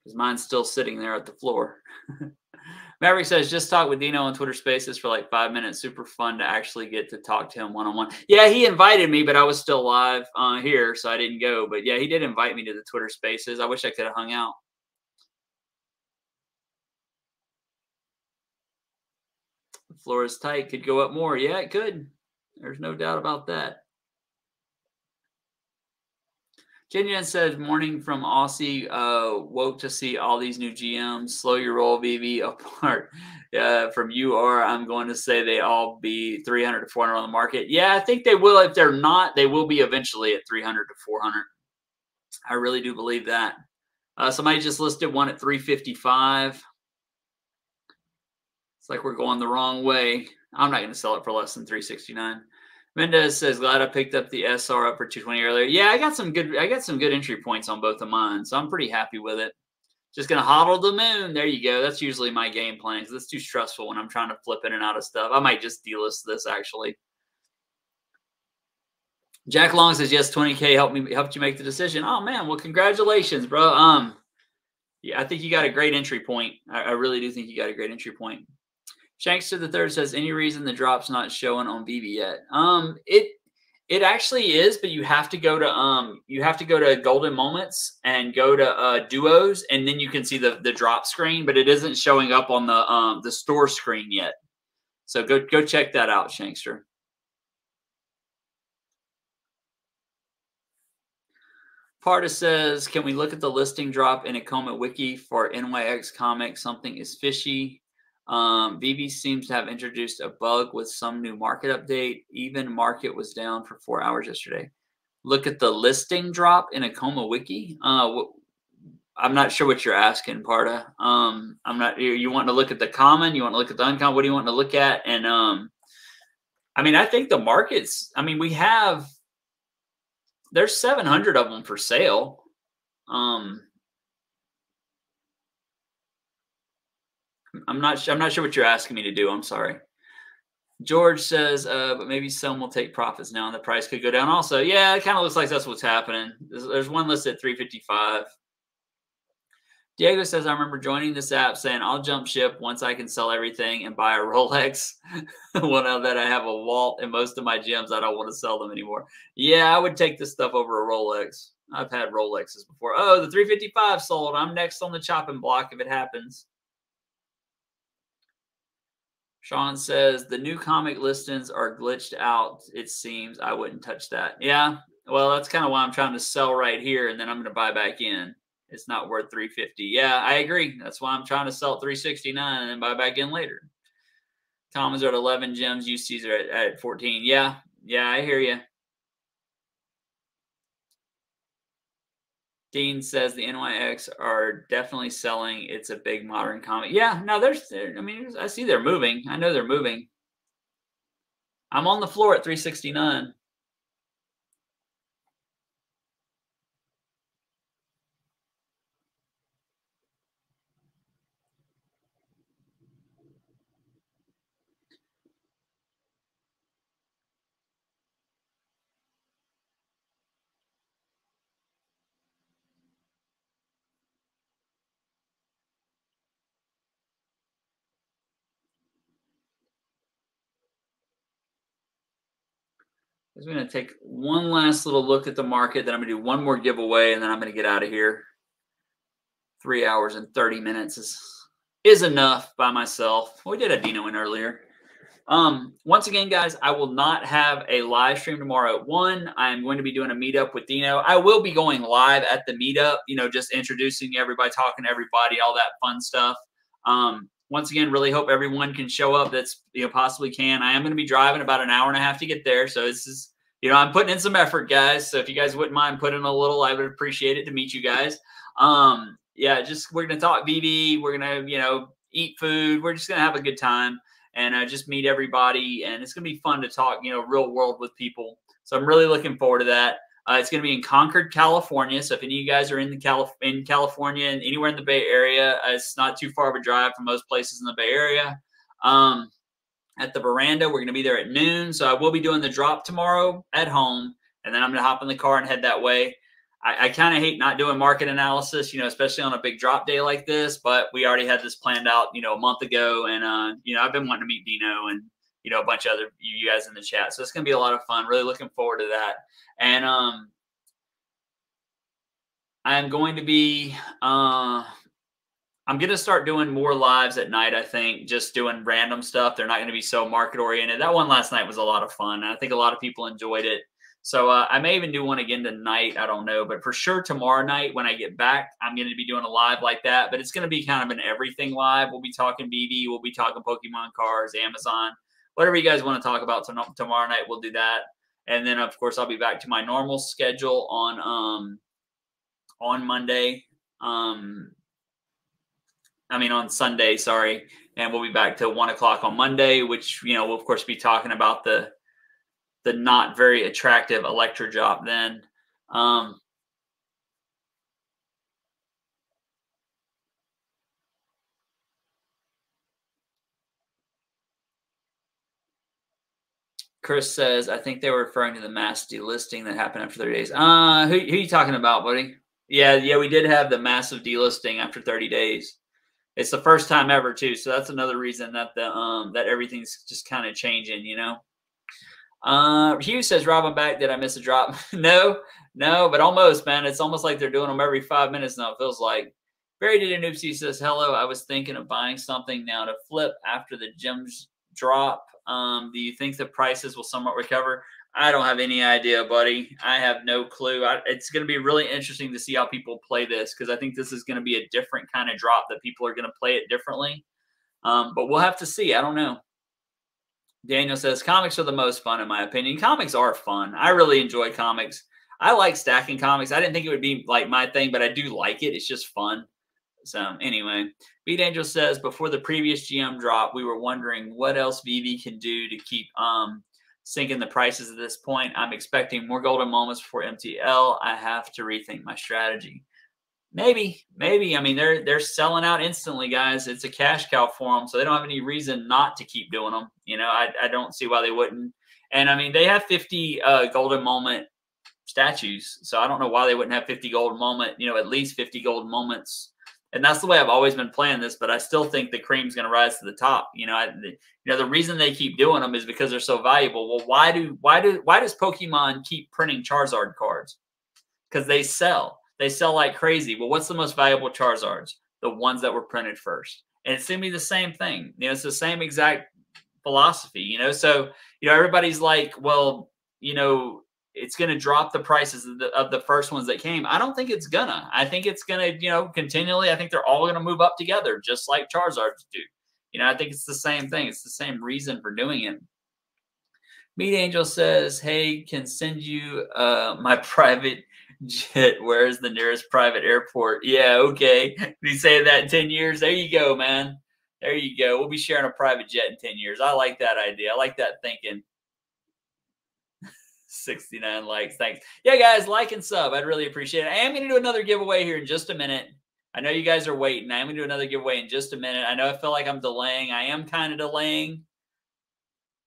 because mine's still sitting there at the floor. <laughs> Maverick says, just talk with Dino on Twitter Spaces for like five minutes. Super fun to actually get to talk to him one on one. Yeah, he invited me, but I was still live uh, here, so I didn't go. But yeah, he did invite me to the Twitter Spaces. I wish I could have hung out. The floor is tight. Could go up more. Yeah, it could. There's no doubt about that. Kenyon says, morning from Aussie. Uh, woke to see all these new GMs. Slow your roll, VeVe, <laughs> apart uh, from UR. I'm going to say they all be 300 to 400 on the market. Yeah, I think they will. If they're not, they will be eventually at 300 to 400. I really do believe that. Uh, somebody just listed one at 355. It's like we're going the wrong way. I'm not going to sell it for less than 369. Mendez says, "Glad I picked up the SR up for 220 earlier." Yeah, I got some good. I got some good entry points on both of mine, so I'm pretty happy with it. Just gonna hodl the moon. There you go. That's usually my game plan because it's too stressful when I'm trying to flip in and out of stuff. I might just delist this actually. Jack Long says, "Yes, 20k helped me helped you make the decision." Oh man, well congratulations, bro. Um, yeah, I think you got a great entry point. I, I really do think you got a great entry point. Shankster the third says, any reason the drop's not showing on VeVe yet? Um, it it actually is, but you have to go to um you have to go to Golden Moments and go to uh, Duos, and then you can see the the drop screen, but it isn't showing up on the um the store screen yet. So go go check that out, Shankster. Parta says, can we look at the listing drop in Ecomi Wiki for NYX Comics? Something is fishy. Um, VeVe seems to have introduced a bug with some new market update. Even market was down for four hours yesterday. Look at the listing drop in Ecomi Wiki. Uh, I'm not sure what you're asking, Parta. Um, I'm not. You, you want to look at the common? You want to look at the uncommon? What do you want to look at? And um, I mean, I think the markets. I mean, we have there's 700 of them for sale. Um, I'm not. I'm not sure what you're asking me to do. I'm sorry. George says, uh, but maybe some will take profits now, and the price could go down. Also, yeah, it kind of looks like that's what's happening. There's, there's one listed at 355. Diego says, I remember joining this app saying I'll jump ship once I can sell everything and buy a <laughs> Rolex. well, now that I have a Walt and most of my gems, I don't want to sell them anymore. Yeah, I would take this stuff over a Rolex. I've had Rolexes before. Oh, the 355 sold. I'm next on the chopping block if it happens. Sean says the new comic listings are glitched out. It seems I wouldn't touch that. Yeah, well, that's kind of why I'm trying to sell right here, and then I'm going to buy back in. It's not worth 350. Yeah, I agree. That's why I'm trying to sell 369 and then buy back in later. Commons are at 11 gems. UCs are at, at 14. Yeah, yeah, I hear you. Dean says the NYX are definitely selling. It's a big modern comic. Yeah, no, there's, I mean, I see they're moving. I know they're moving. I'm on the floor at 369. I'm going to take one last little look at the market. Then I'm going to do one more giveaway, and then I'm going to get out of here. Three hours and 30 minutes is is enough by myself. We did a Dino in earlier. Um, once again, guys, I will not have a live stream tomorrow at one. I'm going to be doing a meetup with Dino. I will be going live at the meetup, you know, just introducing everybody, talking to everybody, all that fun stuff. Um, once again, really hope everyone can show up that's you know possibly can. I am going to be driving about an hour and a half to get there, so this is you know I'm putting in some effort, guys. So if you guys wouldn't mind putting a little, I would appreciate it to meet you guys. Um, yeah, just we're going to talk VeVe. We're going to you know eat food. We're just going to have a good time and uh, just meet everybody. And it's going to be fun to talk, you know, real world with people. So I'm really looking forward to that. Uh, it's going to be in Concord, California. So if any of you guys are in the Calif- in California and anywhere in the Bay Area, uh, it's not too far of a drive from most places in the Bay Area. Um, at the veranda, we're going to be there at noon. So I will be doing the drop tomorrow at home, and then I'm going to hop in the car and head that way. I, I kind of hate not doing market analysis, you know, especially on a big drop day like this. But we already had this planned out, you know, a month ago, and uh, you know, I've been wanting to meet Dino and you know a bunch of other you guys in the chat. So it's going to be a lot of fun. Really looking forward to that. And um, I'm going to be uh, I'm going to start doing more lives at night. I think just doing random stuff. They're not going to be so market oriented. That one last night was a lot of fun. I think a lot of people enjoyed it. So uh, I may even do one again tonight. I don't know, but for sure tomorrow night when I get back, I'm going to be doing a live like that. But it's going to be kind of an everything live. We'll be talking VeVe, we'll be talking Pokemon cards, Amazon, whatever you guys want to talk about tomorrow night. We'll do that, and then of course I'll be back to my normal schedule on um on Monday. Um, I mean on Sunday, sorry, and we'll be back to one o'clock on Monday, which you know we'll of course be talking about the the not very attractive Elektra drop then. Um, Chris says, I think they were referring to the mass delisting that happened after 30 days. Uh, who, who are you talking about, buddy? Yeah, yeah, we did have the massive delisting after 30 days. It's the first time ever, too. So that's another reason that the um that everything's just kind of changing, you know. Uh, Hugh says, Rob, I'm back. Did I miss a drop? <laughs> no, no, but almost, man. It's almost like they're doing them every five minutes now. It feels like. Barry did an oopsie says, hello. I was thinking of buying something now to flip after the gems drop. Um, do you think the prices will somewhat recover? I don't have any idea, buddy. I have no clue. I, it's going to be really interesting to see how people play this because I think this is going to be a different kind of drop that people are going to play it differently. Um, but we'll have to see. I don't know. Daniel says comics are the most fun in my opinion. Comics are fun. I really enjoy comics. I like stacking comics. I didn't think it would be like my thing, but I do like it. It's just fun. So anyway, Beat Angel says before the previous GM drop, we were wondering what else VeVe can do to keep um sinking the prices at this point. I'm expecting more golden moments for MTL. I have to rethink my strategy. Maybe, maybe. I mean, they're they're selling out instantly, guys. It's a cash cow for them, so they don't have any reason not to keep doing them. You know, I, I don't see why they wouldn't. And I mean, they have 50 uh, golden moment statues, so I don't know why they wouldn't have 50 golden moment. You know, at least 50 golden moments. And that's the way I've always been playing this. But I still think the cream's going to rise to the top. You know, I, the, you know the reason they keep doing them is because they're so valuable. Well, why do why do why does Pokemon keep printing Charizard cards? Because they sell they sell like crazy. Well, what's the most valuable Charizards? The ones that were printed first. And it's gonna be the same thing. You know, it's the same exact philosophy, you know. So, you know, everybody's like, well, you know, it's going to drop the prices of the, of the first ones that came. I don't think it's gonna. I think it's going to, you know, continually. I think they're all going to move up together, just like Charizards do. You know, I think it's the same thing. It's the same reason for doing it. Meet Angel says, "Hey, can send you uh, my <laughs> private jet. Where's the nearest private airport? Yeah, okay. Be saying that in 10 years. There you go, man. There you go. We'll be sharing a private jet in 10 years. I like that idea. I like that thinking. 69 likes. Thanks. Yeah, guys, like and sub. I'd really appreciate it. I am going to do another giveaway here in just a minute. I know you guys are waiting. I am going to do another giveaway in just a minute. I know I feel like I'm delaying. I am kind of delaying.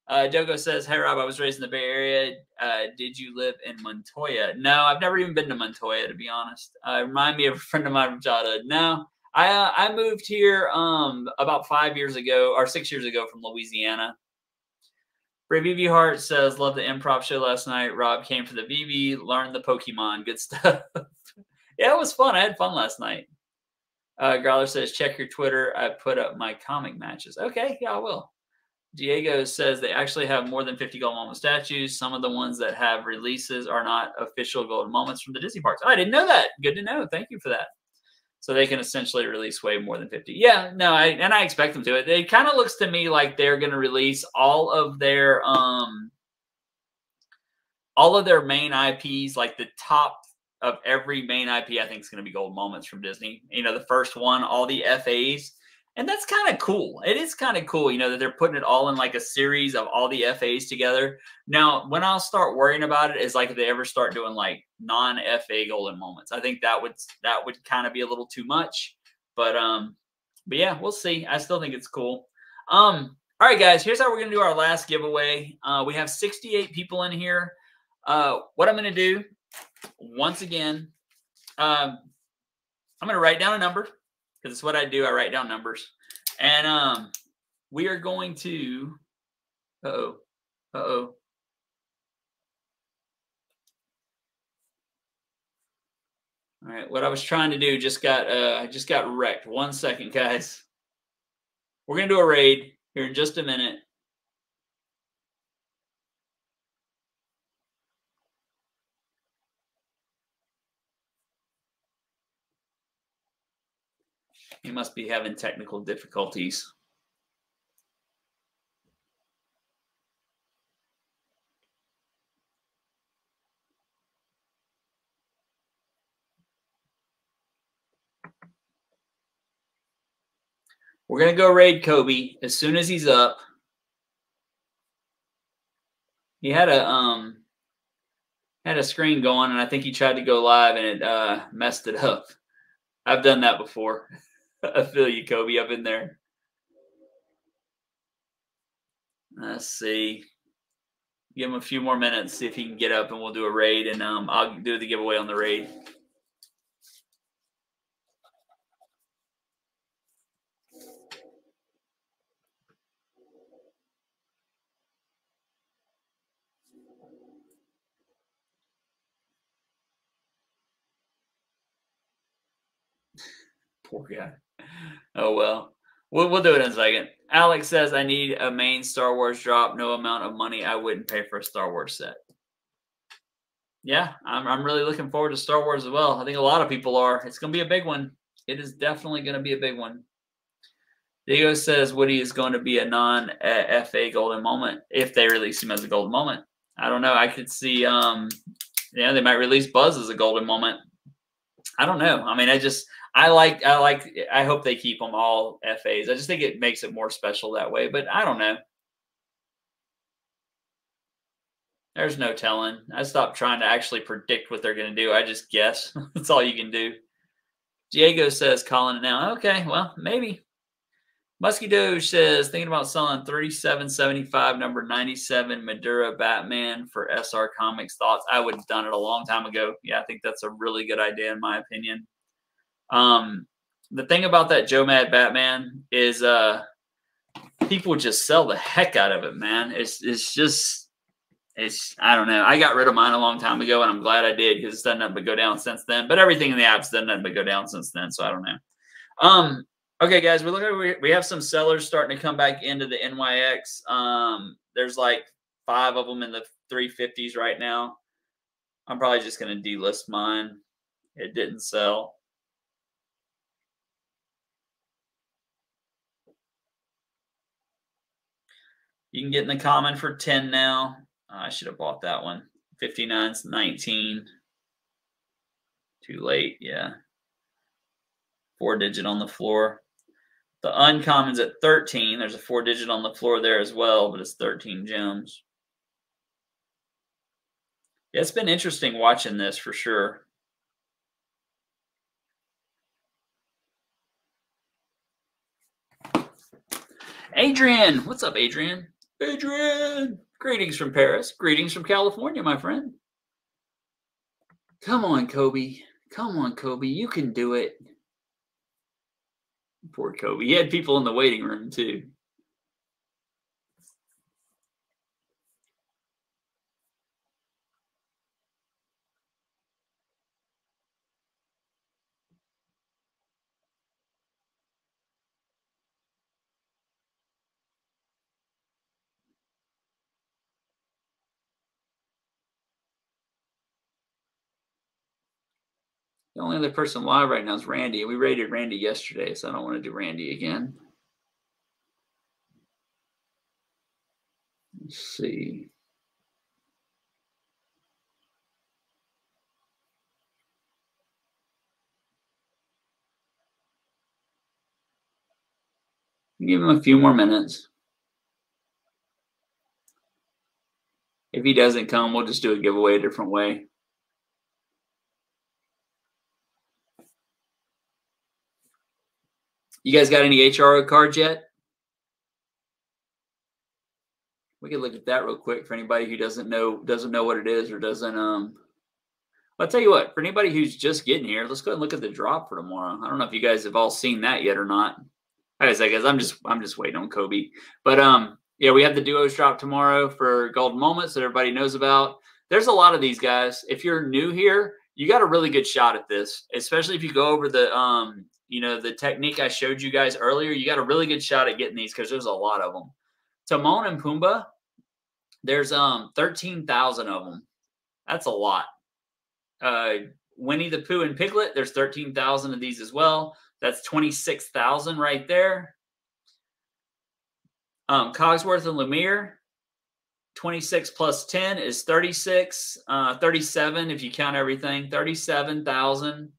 Uh, Dogo says, "Hey Rob, I was raised in the Bay Area. Uh, did you live in Montoya? No, I've never even been to Montoya, to be honest. Uh, remind me of a <laughs> friend of mine from childhood. No, I uh, I moved here um about five years ago or six years ago from Louisiana. Bray VV Hart says, Love the improv show last night. Rob came for the VeVe, learned the Pokemon. Good stuff. <laughs> yeah, it was fun. I had fun last night. Uh, Growler says, Check your Twitter. I put up my comic matches. Okay, yeah, I will. Diego says they actually have more than 50 gold moment statues. Some of the ones that have releases are not official golden moments from the Disney parks. Oh, I didn't know that. Good to know. Thank you for that. So they can essentially release way more than 50. Yeah, no, I, and I expect them to. It, it kind of looks to me like they're going to release all of their um all of their main IPs, like the top of every main IP, I think is going to be gold moments from Disney. You know, the first one, all the FAs and that's kind of cool. It is kind of cool, you know, that they're putting it all in like a series of all the FAs together. Now, when I'll start worrying about it is like if they ever start doing like non-FA golden moments. I think that would that would kind of be a little too much. But um, but yeah, we'll see. I still think it's cool. Um, all right, guys, here's how we're gonna do our last giveaway. Uh, we have 68 people in here. Uh, what I'm gonna do once again, um, I'm gonna write down a number because it's what I do. I write down numbers, and um, we are going to. Uh oh, uh oh. All right, what I was trying to do just got uh, I just got wrecked. One second, guys. We're gonna do a raid here in just a minute. He must be having technical difficulties. We're gonna go raid Kobe as soon as he's up. He had a um had a screen going, and I think he tried to go live and it uh, messed it up. I've done that before. <laughs> <laughs> I feel you, Kobe. I've been there. Let's see. Give him a few more minutes, see if he can get up, and we'll do a raid, and um, I'll do the giveaway on the raid. <laughs> Poor guy. Oh well. We'll we'll do it in a second. Alex says I need a main Star Wars drop. No amount of money I wouldn't pay for a Star Wars set. Yeah, I'm I'm really looking forward to Star Wars as well. I think a lot of people are. It's gonna be a big one. It is definitely gonna be a big one. Diego says Woody is going to be a non-FA golden moment if they release him as a golden moment. I don't know. I could see um yeah, they might release Buzz as a golden moment. I don't know. I mean, I just I like I like I hope they keep them all FAs. I just think it makes it more special that way, but I don't know. There's no telling. I stopped trying to actually predict what they're going to do. I just guess. <laughs> That's all you can do. Diego says calling it now. Okay, well, maybe. Musky Doge says thinking about selling 3775 number 97 Madura Batman for SR Comics. Thoughts? I would have done it a long time ago. Yeah, I think that's a really good idea in my opinion. Um, the thing about that Joe Mad Batman is uh people just sell the heck out of it, man. It's it's just it's I don't know. I got rid of mine a long time ago, and I'm glad I did because it's done nothing but go down since then. But everything in the app's done nothing but go down since then. So I don't know. Um, okay, guys, we look at we, we have some sellers starting to come back into the NYX. Um, there's like five of them in the 350s right now. I'm probably just gonna delist mine. It didn't sell. You can get in the common for 10 now. Uh, I should have bought that one. 59's 19. Too late, yeah. Four digit on the floor. The uncommon's at 13. There's a four digit on the floor there as well, but it's 13 gems. Yeah, it's been interesting watching this for sure. Adrian, what's up, Adrian? Adrian, greetings from Paris. Greetings from California, my friend. Come on, Kobe. Come on, Kobe. You can do it. Poor Kobe. He had people in the waiting room, too. The only other person live right now is Randy. We rated Randy yesterday, so I don't want to do Randy again. Let's see. Give him a few more minutes. If he doesn't come, we'll just do a giveaway a different way. You guys got any HRO cards yet? We could look at that real quick for anybody who doesn't know doesn't know what it is or doesn't um I'll tell you what, for anybody who's just getting here, let's go ahead and look at the drop for tomorrow. I don't know if you guys have all seen that yet or not. I guess I guess I'm just I'm just waiting on Kobe. But um yeah, we have the duos drop tomorrow for golden moments that everybody knows about. There's a lot of these guys. If you're new here, you got a really good shot at this, especially if you go over the um you know, the technique I showed you guys earlier, you got a really good shot at getting these because there's a lot of them. Timon and Pumbaa, there's um 13,000 of them. That's a lot. Uh, Winnie the Pooh and Piglet, there's 13,000 of these as well. That's 26,000 right there. Um, Cogsworth and Lumière, 26 plus 10 is 36, uh, 37 if you count everything, 37,000.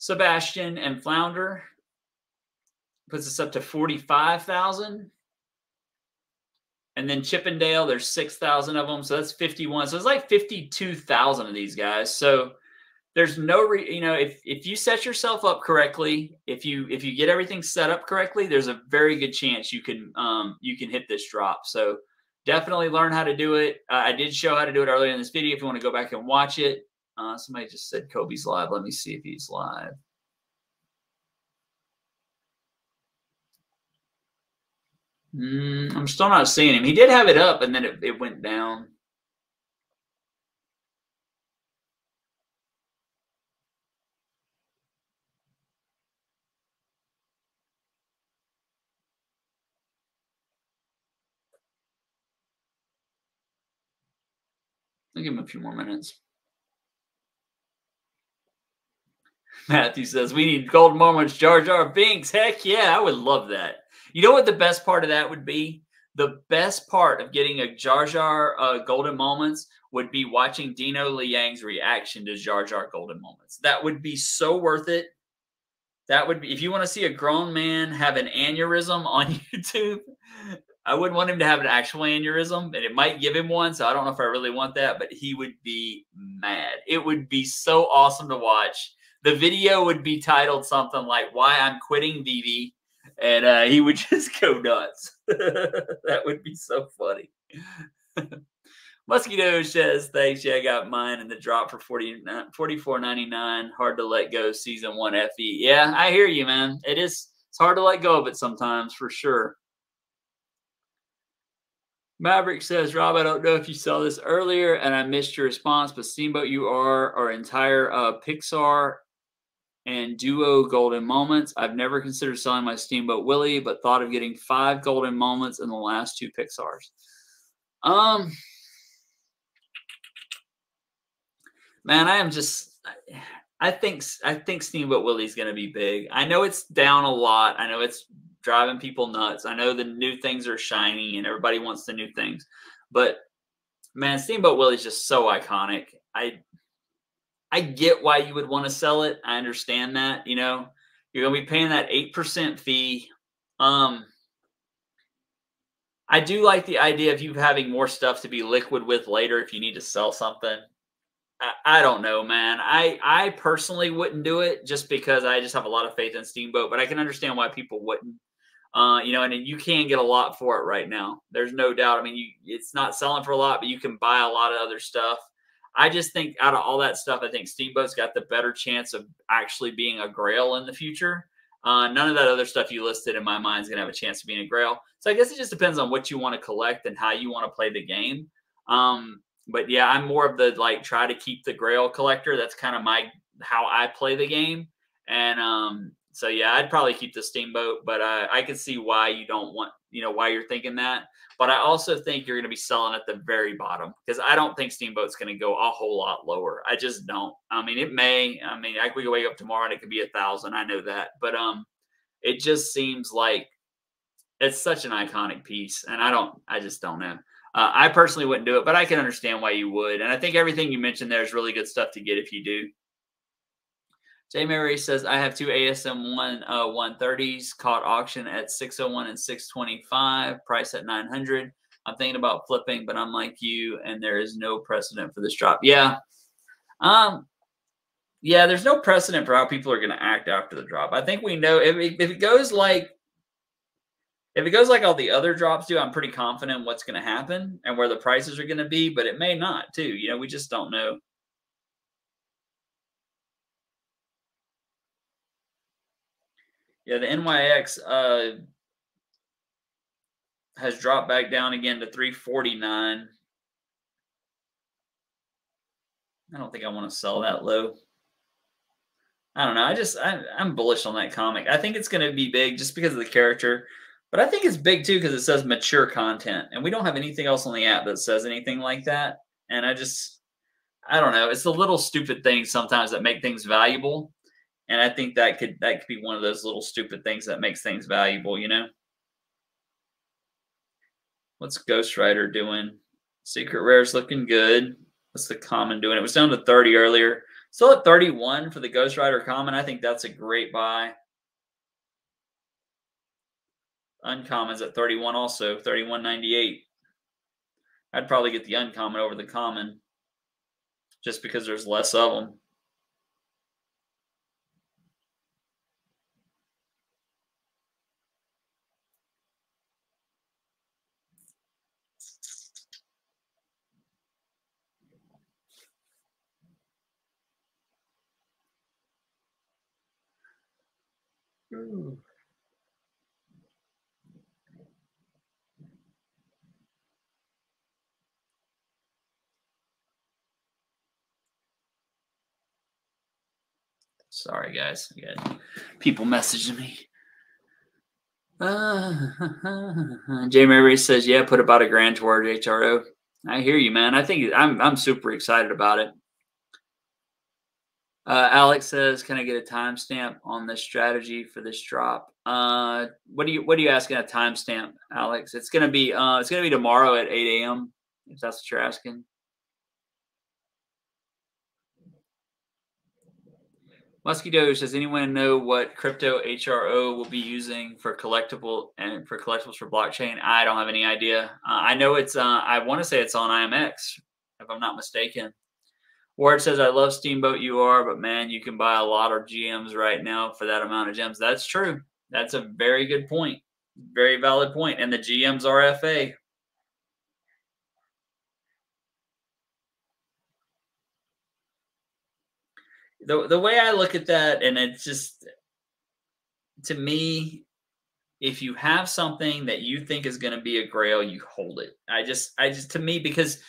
Sebastian and Flounder puts us up to 45,000. And then Chip 'n Dale, there's 6,000 of them. So that's 51. So it's like 52,000 of these guys. So there's no, re, you know, if, if you set yourself up correctly, if you, if you get everything set up correctly, there's a very good chance you can, um, you can hit this drop. So definitely learn how to do it. Uh, I did show how to do it earlier in this video. If you want to go back and watch it, uh, somebody just said Kobe's live. Let me see if he's live. Mm, I'm still not seeing him. He did have it up and then it, it went down. I'll give him a few more minutes. Matthew says, We need golden moments, Jar Jar Binks. Heck yeah, I would love that. You know what the best part of that would be? The best part of getting a Jar Jar uh, golden moments would be watching Dino Liang's reaction to Jar Jar golden moments. That would be so worth it. That would be, if you want to see a grown man have an aneurysm on <laughs> YouTube, I wouldn't want him to have an actual aneurysm, and it might give him one. So I don't know if I really want that, but he would be mad. It would be so awesome to watch. The video would be titled something like "Why I'm Quitting VeVe," and uh, he would <laughs> just go nuts. <laughs> that would be so funny. <laughs> Mosquito says, thanks. Yeah, I got mine in the drop for 40, 44.99. Hard to let go. Season one FE. Yeah, I hear you, man. It is. It's hard to let go of it sometimes, for sure. Maverick says, Rob, I don't know if you saw this earlier and I missed your response, but Steamboat, you are our entire uh, Pixar and Duo Golden Moments. I've never considered selling my Steamboat Willie, but thought of getting five Golden Moments in the last two Pixars. Um, man, I am just. I think I think Steamboat Willie's going to be big. I know it's down a lot. I know it's driving people nuts. I know the new things are shiny and everybody wants the new things, but man, Steamboat Willie's just so iconic. I I get why you would want to sell it. I understand that. You know, you're going to be paying that eight percent fee. Um, I do like the idea of you having more stuff to be liquid with later if you need to sell something. I, I don't know, man. I I personally wouldn't do it just because I just have a lot of faith in Steamboat, but I can understand why people wouldn't. Uh, you know, and you can get a lot for it right now. There's no doubt. I mean, you it's not selling for a lot, but you can buy a lot of other stuff. I just think out of all that stuff, I think Steamboat's got the better chance of actually being a grail in the future. Uh, none of that other stuff you listed in my mind is going to have a chance of being a grail. So I guess it just depends on what you want to collect and how you want to play the game. Um, but yeah, I'm more of the like try to keep the grail collector. That's kind of my how I play the game. And um, So yeah, I'd probably keep the Steamboat, but uh, I can see why you don't want, you know, why you're thinking that. But I also think you're going to be selling at the very bottom because I don't think Steamboat's going to go a whole lot lower. I just don't. I mean, it may. I mean, I could wake up tomorrow and it could be a thousand. I know that, but um, it just seems like it's such an iconic piece, and I don't. I just don't know. Uh, I personally wouldn't do it, but I can understand why you would. And I think everything you mentioned there is really good stuff to get if you do. J Mary says, I have two ASM one uh, 130s caught auction at 601 and 625, price at 900. I'm thinking about flipping, but I'm like you, and there is no precedent for this drop. Yeah. Um, yeah, there's no precedent for how people are going to act after the drop. I think we know if, if it goes like if it goes like all the other drops do, I'm pretty confident what's going to happen and where the prices are going to be, but it may not too. You know, we just don't know. Yeah, the NYX uh, has dropped back down again to 349. I don't think I want to sell that low. I don't know. I just I, I'm bullish on that comic. I think it's going to be big just because of the character. But I think it's big too because it says mature content, and we don't have anything else on the app that says anything like that. And I just, I don't know. It's the little stupid things sometimes that make things valuable, and I think that could that could be one of those little stupid things that makes things valuable. You know. What's Ghost Rider doing? Secret Rare's looking good. What's the common doing? It was down to 30 earlier. Still at 31 for the Ghost Rider common. I think that's a great buy. Uncommons at 31 also, 31.98. I'd probably get the uncommon over the common just because there's less of them. Sorry, guys. I got people messaging me. Uh, Jay Mary says, "Yeah, put about a grand toward HRO." I hear you, man. I think I'm I'm super excited about it. Uh, Alex says, "Can I get a timestamp on this strategy for this drop?" Uh, what do you what are you asking a timestamp, Alex? It's gonna be uh, it's gonna be tomorrow at 8 a.m. If that's what you're asking. Mosquito does anyone know what crypto HRO will be using for collectible and for collectibles for blockchain? I don't have any idea. Uh, I know it's, uh, I want to say it's on IMX, if I'm not mistaken. Ward says, I love Steamboat UR, but man, you can buy a lot of GMs right now for that amount of gems. That's true. That's a very good point. Very valid point. And the GMs are FA. the the way I look at that, and it's just to me, if you have something that you think is going to be a grail, you hold it. I just, I just, to me, because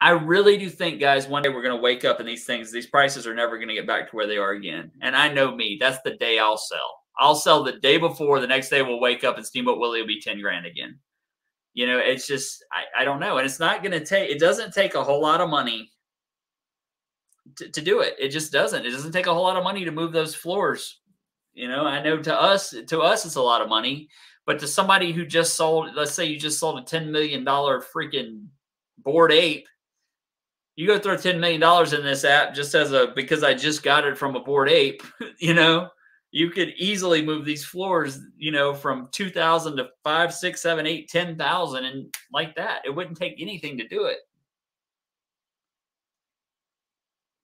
I really do think, guys, one day we're going to wake up and these things, these prices are never going to get back to where they are again. And I know me, that's the day I'll sell. I'll sell the day before. The next day we'll wake up and Steamboat Willie will be ten grand again. You know, it's just, I, I don't know, and it's not going to take. It doesn't take a whole lot of money to, to do it. It just doesn't. It doesn't take a whole lot of money to move those floors. You know, I know to us, to us, it's a lot of money, but to somebody who just sold, let's say you just sold a $10 million freaking Bored Ape, you go throw $10 million in this app just as a, because I just got it from a Bored Ape, <laughs> you know, you could easily move these floors, you know, from 2000 to five, six, seven, eight, 10,000 and like that. It wouldn't take anything to do it.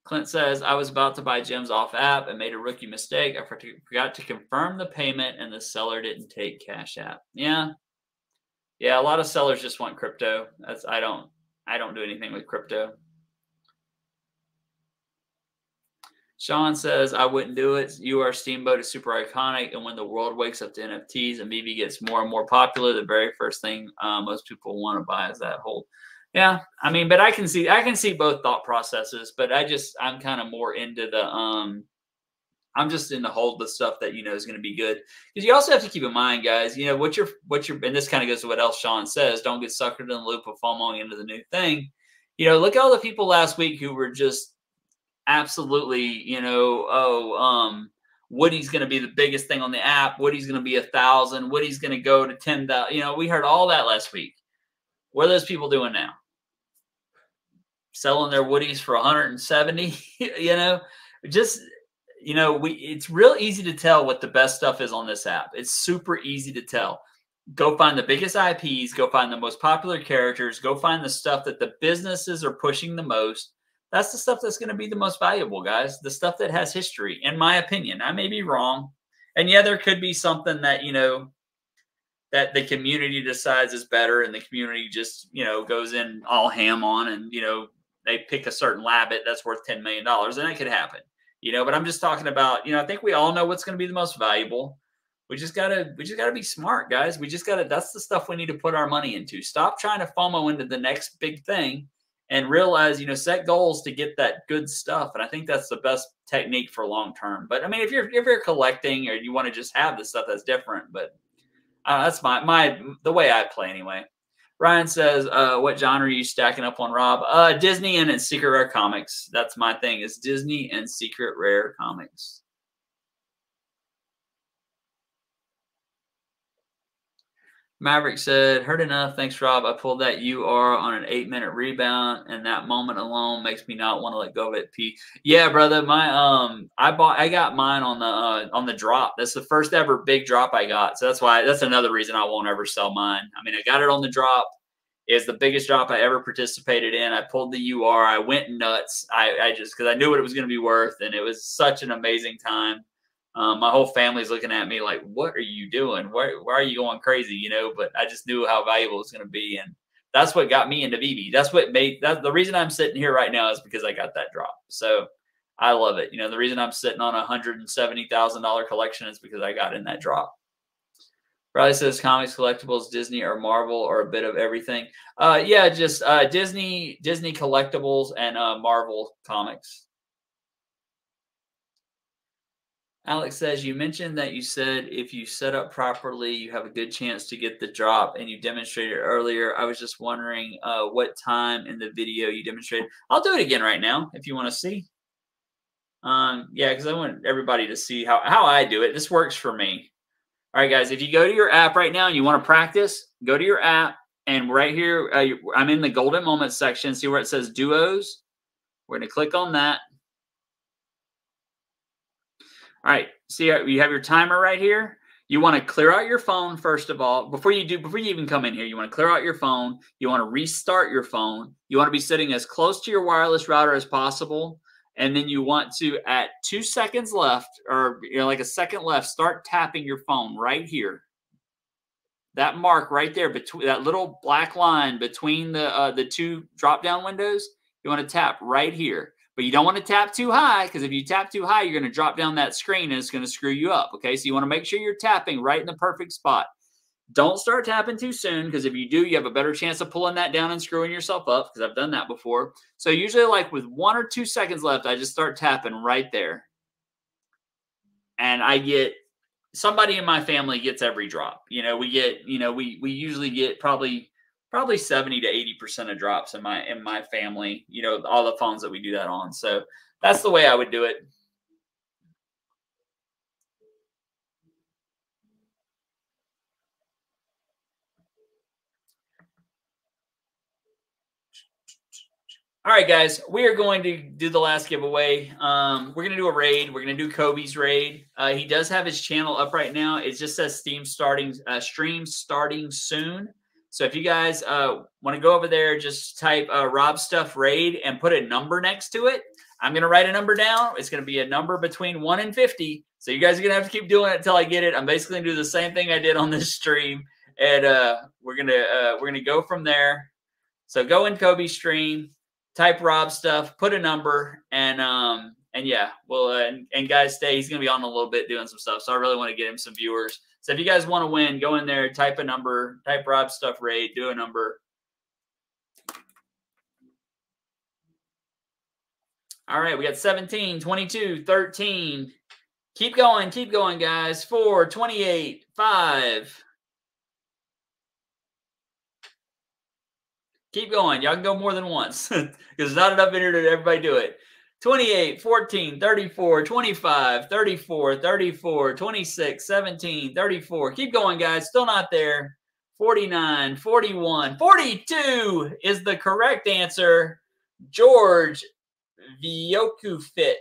Clint says, I was about to buy gems off app and made a rookie mistake. I forgot to confirm the payment and the seller didn't take Cash App. Yeah. Yeah, a lot of sellers just want crypto. That's I don't I don't do anything with crypto. Sean says, I wouldn't do it. UR Steamboat is super iconic. And when the world wakes up to NFTs and VeVe gets more and more popular, the very first thing uh, most people want to buy is that whole yeah, I mean, but I can see I can see both thought processes, but I just I'm kind of more into the um I'm just in the hold the stuff that you know is going to be good. Because you also have to keep in mind, guys, you know, what you're what you're and this kind of goes to what else Sean says, don't get suckered in the loop of FOMOing into the new thing. You know, look at all the people last week who were just absolutely, you know, oh, um, Woody's going to be the biggest thing on the app. Woody's going to be a thousand. Woody's going to go to 10,000. You know, we heard all that last week. What are those people doing now? Selling their Woodies for 170, <laughs> you know, just, you know, we, it's real easy to tell what the best stuff is on this app. It's super easy to tell. Go find the biggest IPs, go find the most popular characters, go find the stuff that the businesses are pushing the most that's the stuff that's going to be the most valuable, guys. The stuff that has history, in my opinion. I may be wrong. And yeah, there could be something that, you know, that the community decides is better and the community just, you know, goes in all ham on and, you know, they pick a certain labbit that's worth $10 million. And it could happen, you know, but I'm just talking about, you know, I think we all know what's going to be the most valuable. We just gotta, we just gotta be smart, guys. We just gotta, that's the stuff we need to put our money into. Stop trying to FOMO into the next big thing and realize, you know, set goals to get that good stuff. And I think that's the best technique for long term. But I mean, if you're if you're collecting or you want to just have the stuff that's different, but uh, that's my my the way I play anyway. Ryan says, uh, "What genre are you stacking up on, Rob? Uh, Disney and, and Secret Rare Comics. That's my thing. Is Disney and Secret Rare Comics." Maverick said, "Heard enough. Thanks, Rob. I pulled that UR on an eight-minute rebound, and that moment alone makes me not want to let go of it." P. Yeah, brother. My um, I bought, I got mine on the uh, on the drop. That's the first ever big drop I got. So that's why that's another reason I won't ever sell mine. I mean, I got it on the drop. Is the biggest drop I ever participated in. I pulled the UR. I went nuts. I, I just because I knew what it was going to be worth, and it was such an amazing time. Um, my whole family's looking at me like, "What are you doing? Why, are you going crazy?" You know. But I just knew how valuable it's going to be, and that's what got me into VeVe. That's what made that the reason I'm sitting here right now is because I got that drop. So I love it. You know, the reason I'm sitting on a hundred and seventy thousand dollar collection is because I got in that drop. Riley says comics, collectibles, Disney or Marvel or a bit of everything. Uh, yeah, just uh, Disney, Disney collectibles and uh, Marvel comics. Alex says, you mentioned that you said if you set up properly, you have a good chance to get the drop, and you demonstrated earlier. I was just wondering uh, what time in the video you demonstrated. I'll do it again right now if you want to see. Um, yeah, because I want everybody to see how, how I do it. This works for me. All right, guys, if you go to your app right now and you want to practice, go to your app, and right here, uh, I'm in the Golden Moments section. See where it says Duos? We're going to click on that. All right, see you have your timer right here. You want to clear out your phone first of all. Before you do, before you even come in here, you want to clear out your phone. You want to restart your phone. You want to be sitting as close to your wireless router as possible. And then you want to, at two seconds left, or you know, like a second left, start tapping your phone right here. That mark right there, between that little black line between the uh, the two drop down windows, you want to tap right here. But you don't want to tap too high because if you tap too high, you're going to drop down that screen and it's going to screw you up. Okay. So you want to make sure you're tapping right in the perfect spot. Don't start tapping too soon because if you do, you have a better chance of pulling that down and screwing yourself up because I've done that before. So usually, like with one or two seconds left, I just start tapping right there. And I get somebody in my family gets every drop. You know, we get, you know, we we usually get probably probably 70 to 80 percent of drops in my in my family you know all the phones that we do that on so that's the way i would do it All right, guys, we are going to do the last giveaway. Um, we're going to do a raid. We're going to do Kobe's raid. Uh, he does have his channel up right now. It just says Steam starting uh, stream starting soon. So if you guys uh, want to go over there, just type uh, Rob Stuff Raid and put a number next to it. I'm going to write a number down. It's going to be a number between 1 and 50. So you guys are going to have to keep doing it until I get it. I'm basically going to do the same thing I did on this stream. And uh, we're going to uh, we're going to go from there. So go in Kobe stream, type Rob Stuff, put a number, and um, and yeah, well, and, and guys, stay. He's going to be on a little bit doing some stuff. So I really want to get him some viewers. So if you guys want to win, go in there, type a number, type Rob Stuff Raid, do a number. All right, we got 17, 22, 13, Keep going, keep going, guys. Four, 28, five. Keep going. Y'all can go more than once <laughs> because there's not enough in here to everybody do it. 28, 14, 34, 25, 34, 34, 26, 17, 34. Keep going, guys. Still not there. 49, 41, 42 is the correct answer. George Viokufit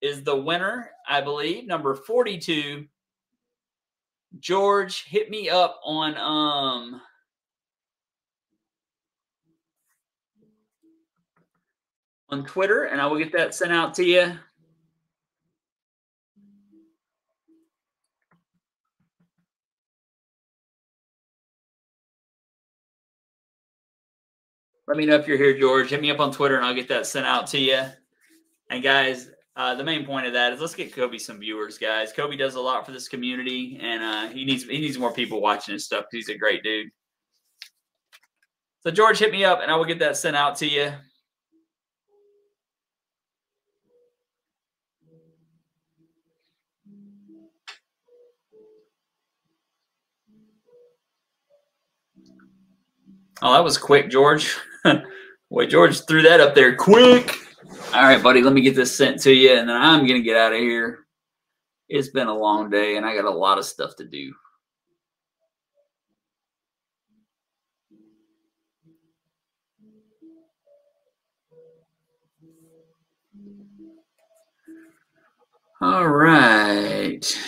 is the winner, I believe. Number 42. George, hit me up on um on Twitter and I will get that sent out to you. Let me know if you're here, George. Hit me up on Twitter and I'll get that sent out to you. And guys, uh, the main point of that is let's get Kobe some viewers, guys. Kobe does a lot for this community, and uh, he needs he needs more people watching his stuff he's a great dude. So George, hit me up, and I will get that sent out to you. Oh, that was quick, George. <laughs> Boy, George threw that up there quick. All right, buddy, let me get this sent to you, and then I'm going to get out of here. It's been a long day, and I got a lot of stuff to do. All right.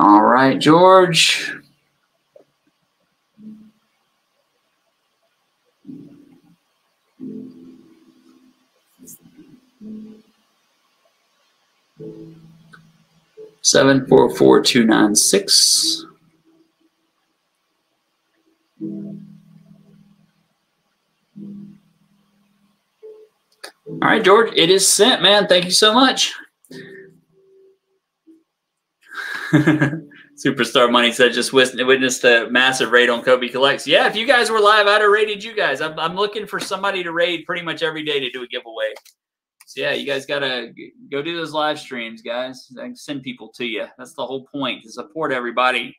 All right, George. Seven four four two nine six. All right, George, it is sent, man. Thank you so much. <laughs> Superstar Money said just witnessed a massive raid on Kobe Collects. Yeah, if you guys were live, I'd have raided you guys. I'm, I'm looking for somebody to raid pretty much every day to do a giveaway. So yeah, you guys gotta go do those live streams, guys. I send people to you. That's the whole point to support everybody.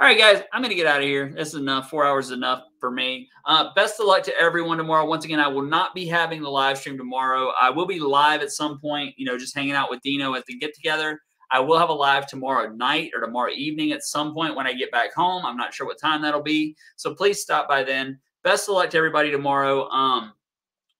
All right, guys, I'm gonna get out of here. This is enough. Four hours is enough for me. Uh, best of luck to everyone tomorrow. Once again, I will not be having the live stream tomorrow. I will be live at some point. You know, just hanging out with Dino at the get together. I will have a live tomorrow night or tomorrow evening at some point when I get back home. I'm not sure what time that'll be. So please stop by then. Best of luck to everybody tomorrow. Um,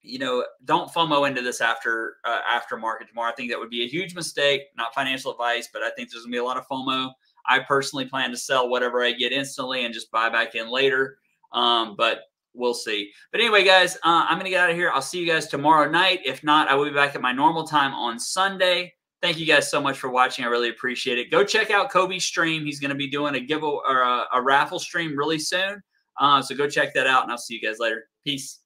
you know, don't FOMO into this after uh, after market tomorrow. I think that would be a huge mistake. Not financial advice, but I think there's gonna be a lot of FOMO. I personally plan to sell whatever I get instantly and just buy back in later. Um, but we'll see. But anyway, guys, uh, I'm going to get out of here. I'll see you guys tomorrow night. If not, I will be back at my normal time on Sunday. Thank you guys so much for watching. I really appreciate it. Go check out Kobe's stream. He's going to be doing a give or a, a raffle stream really soon. Uh, so go check that out, and I'll see you guys later. Peace.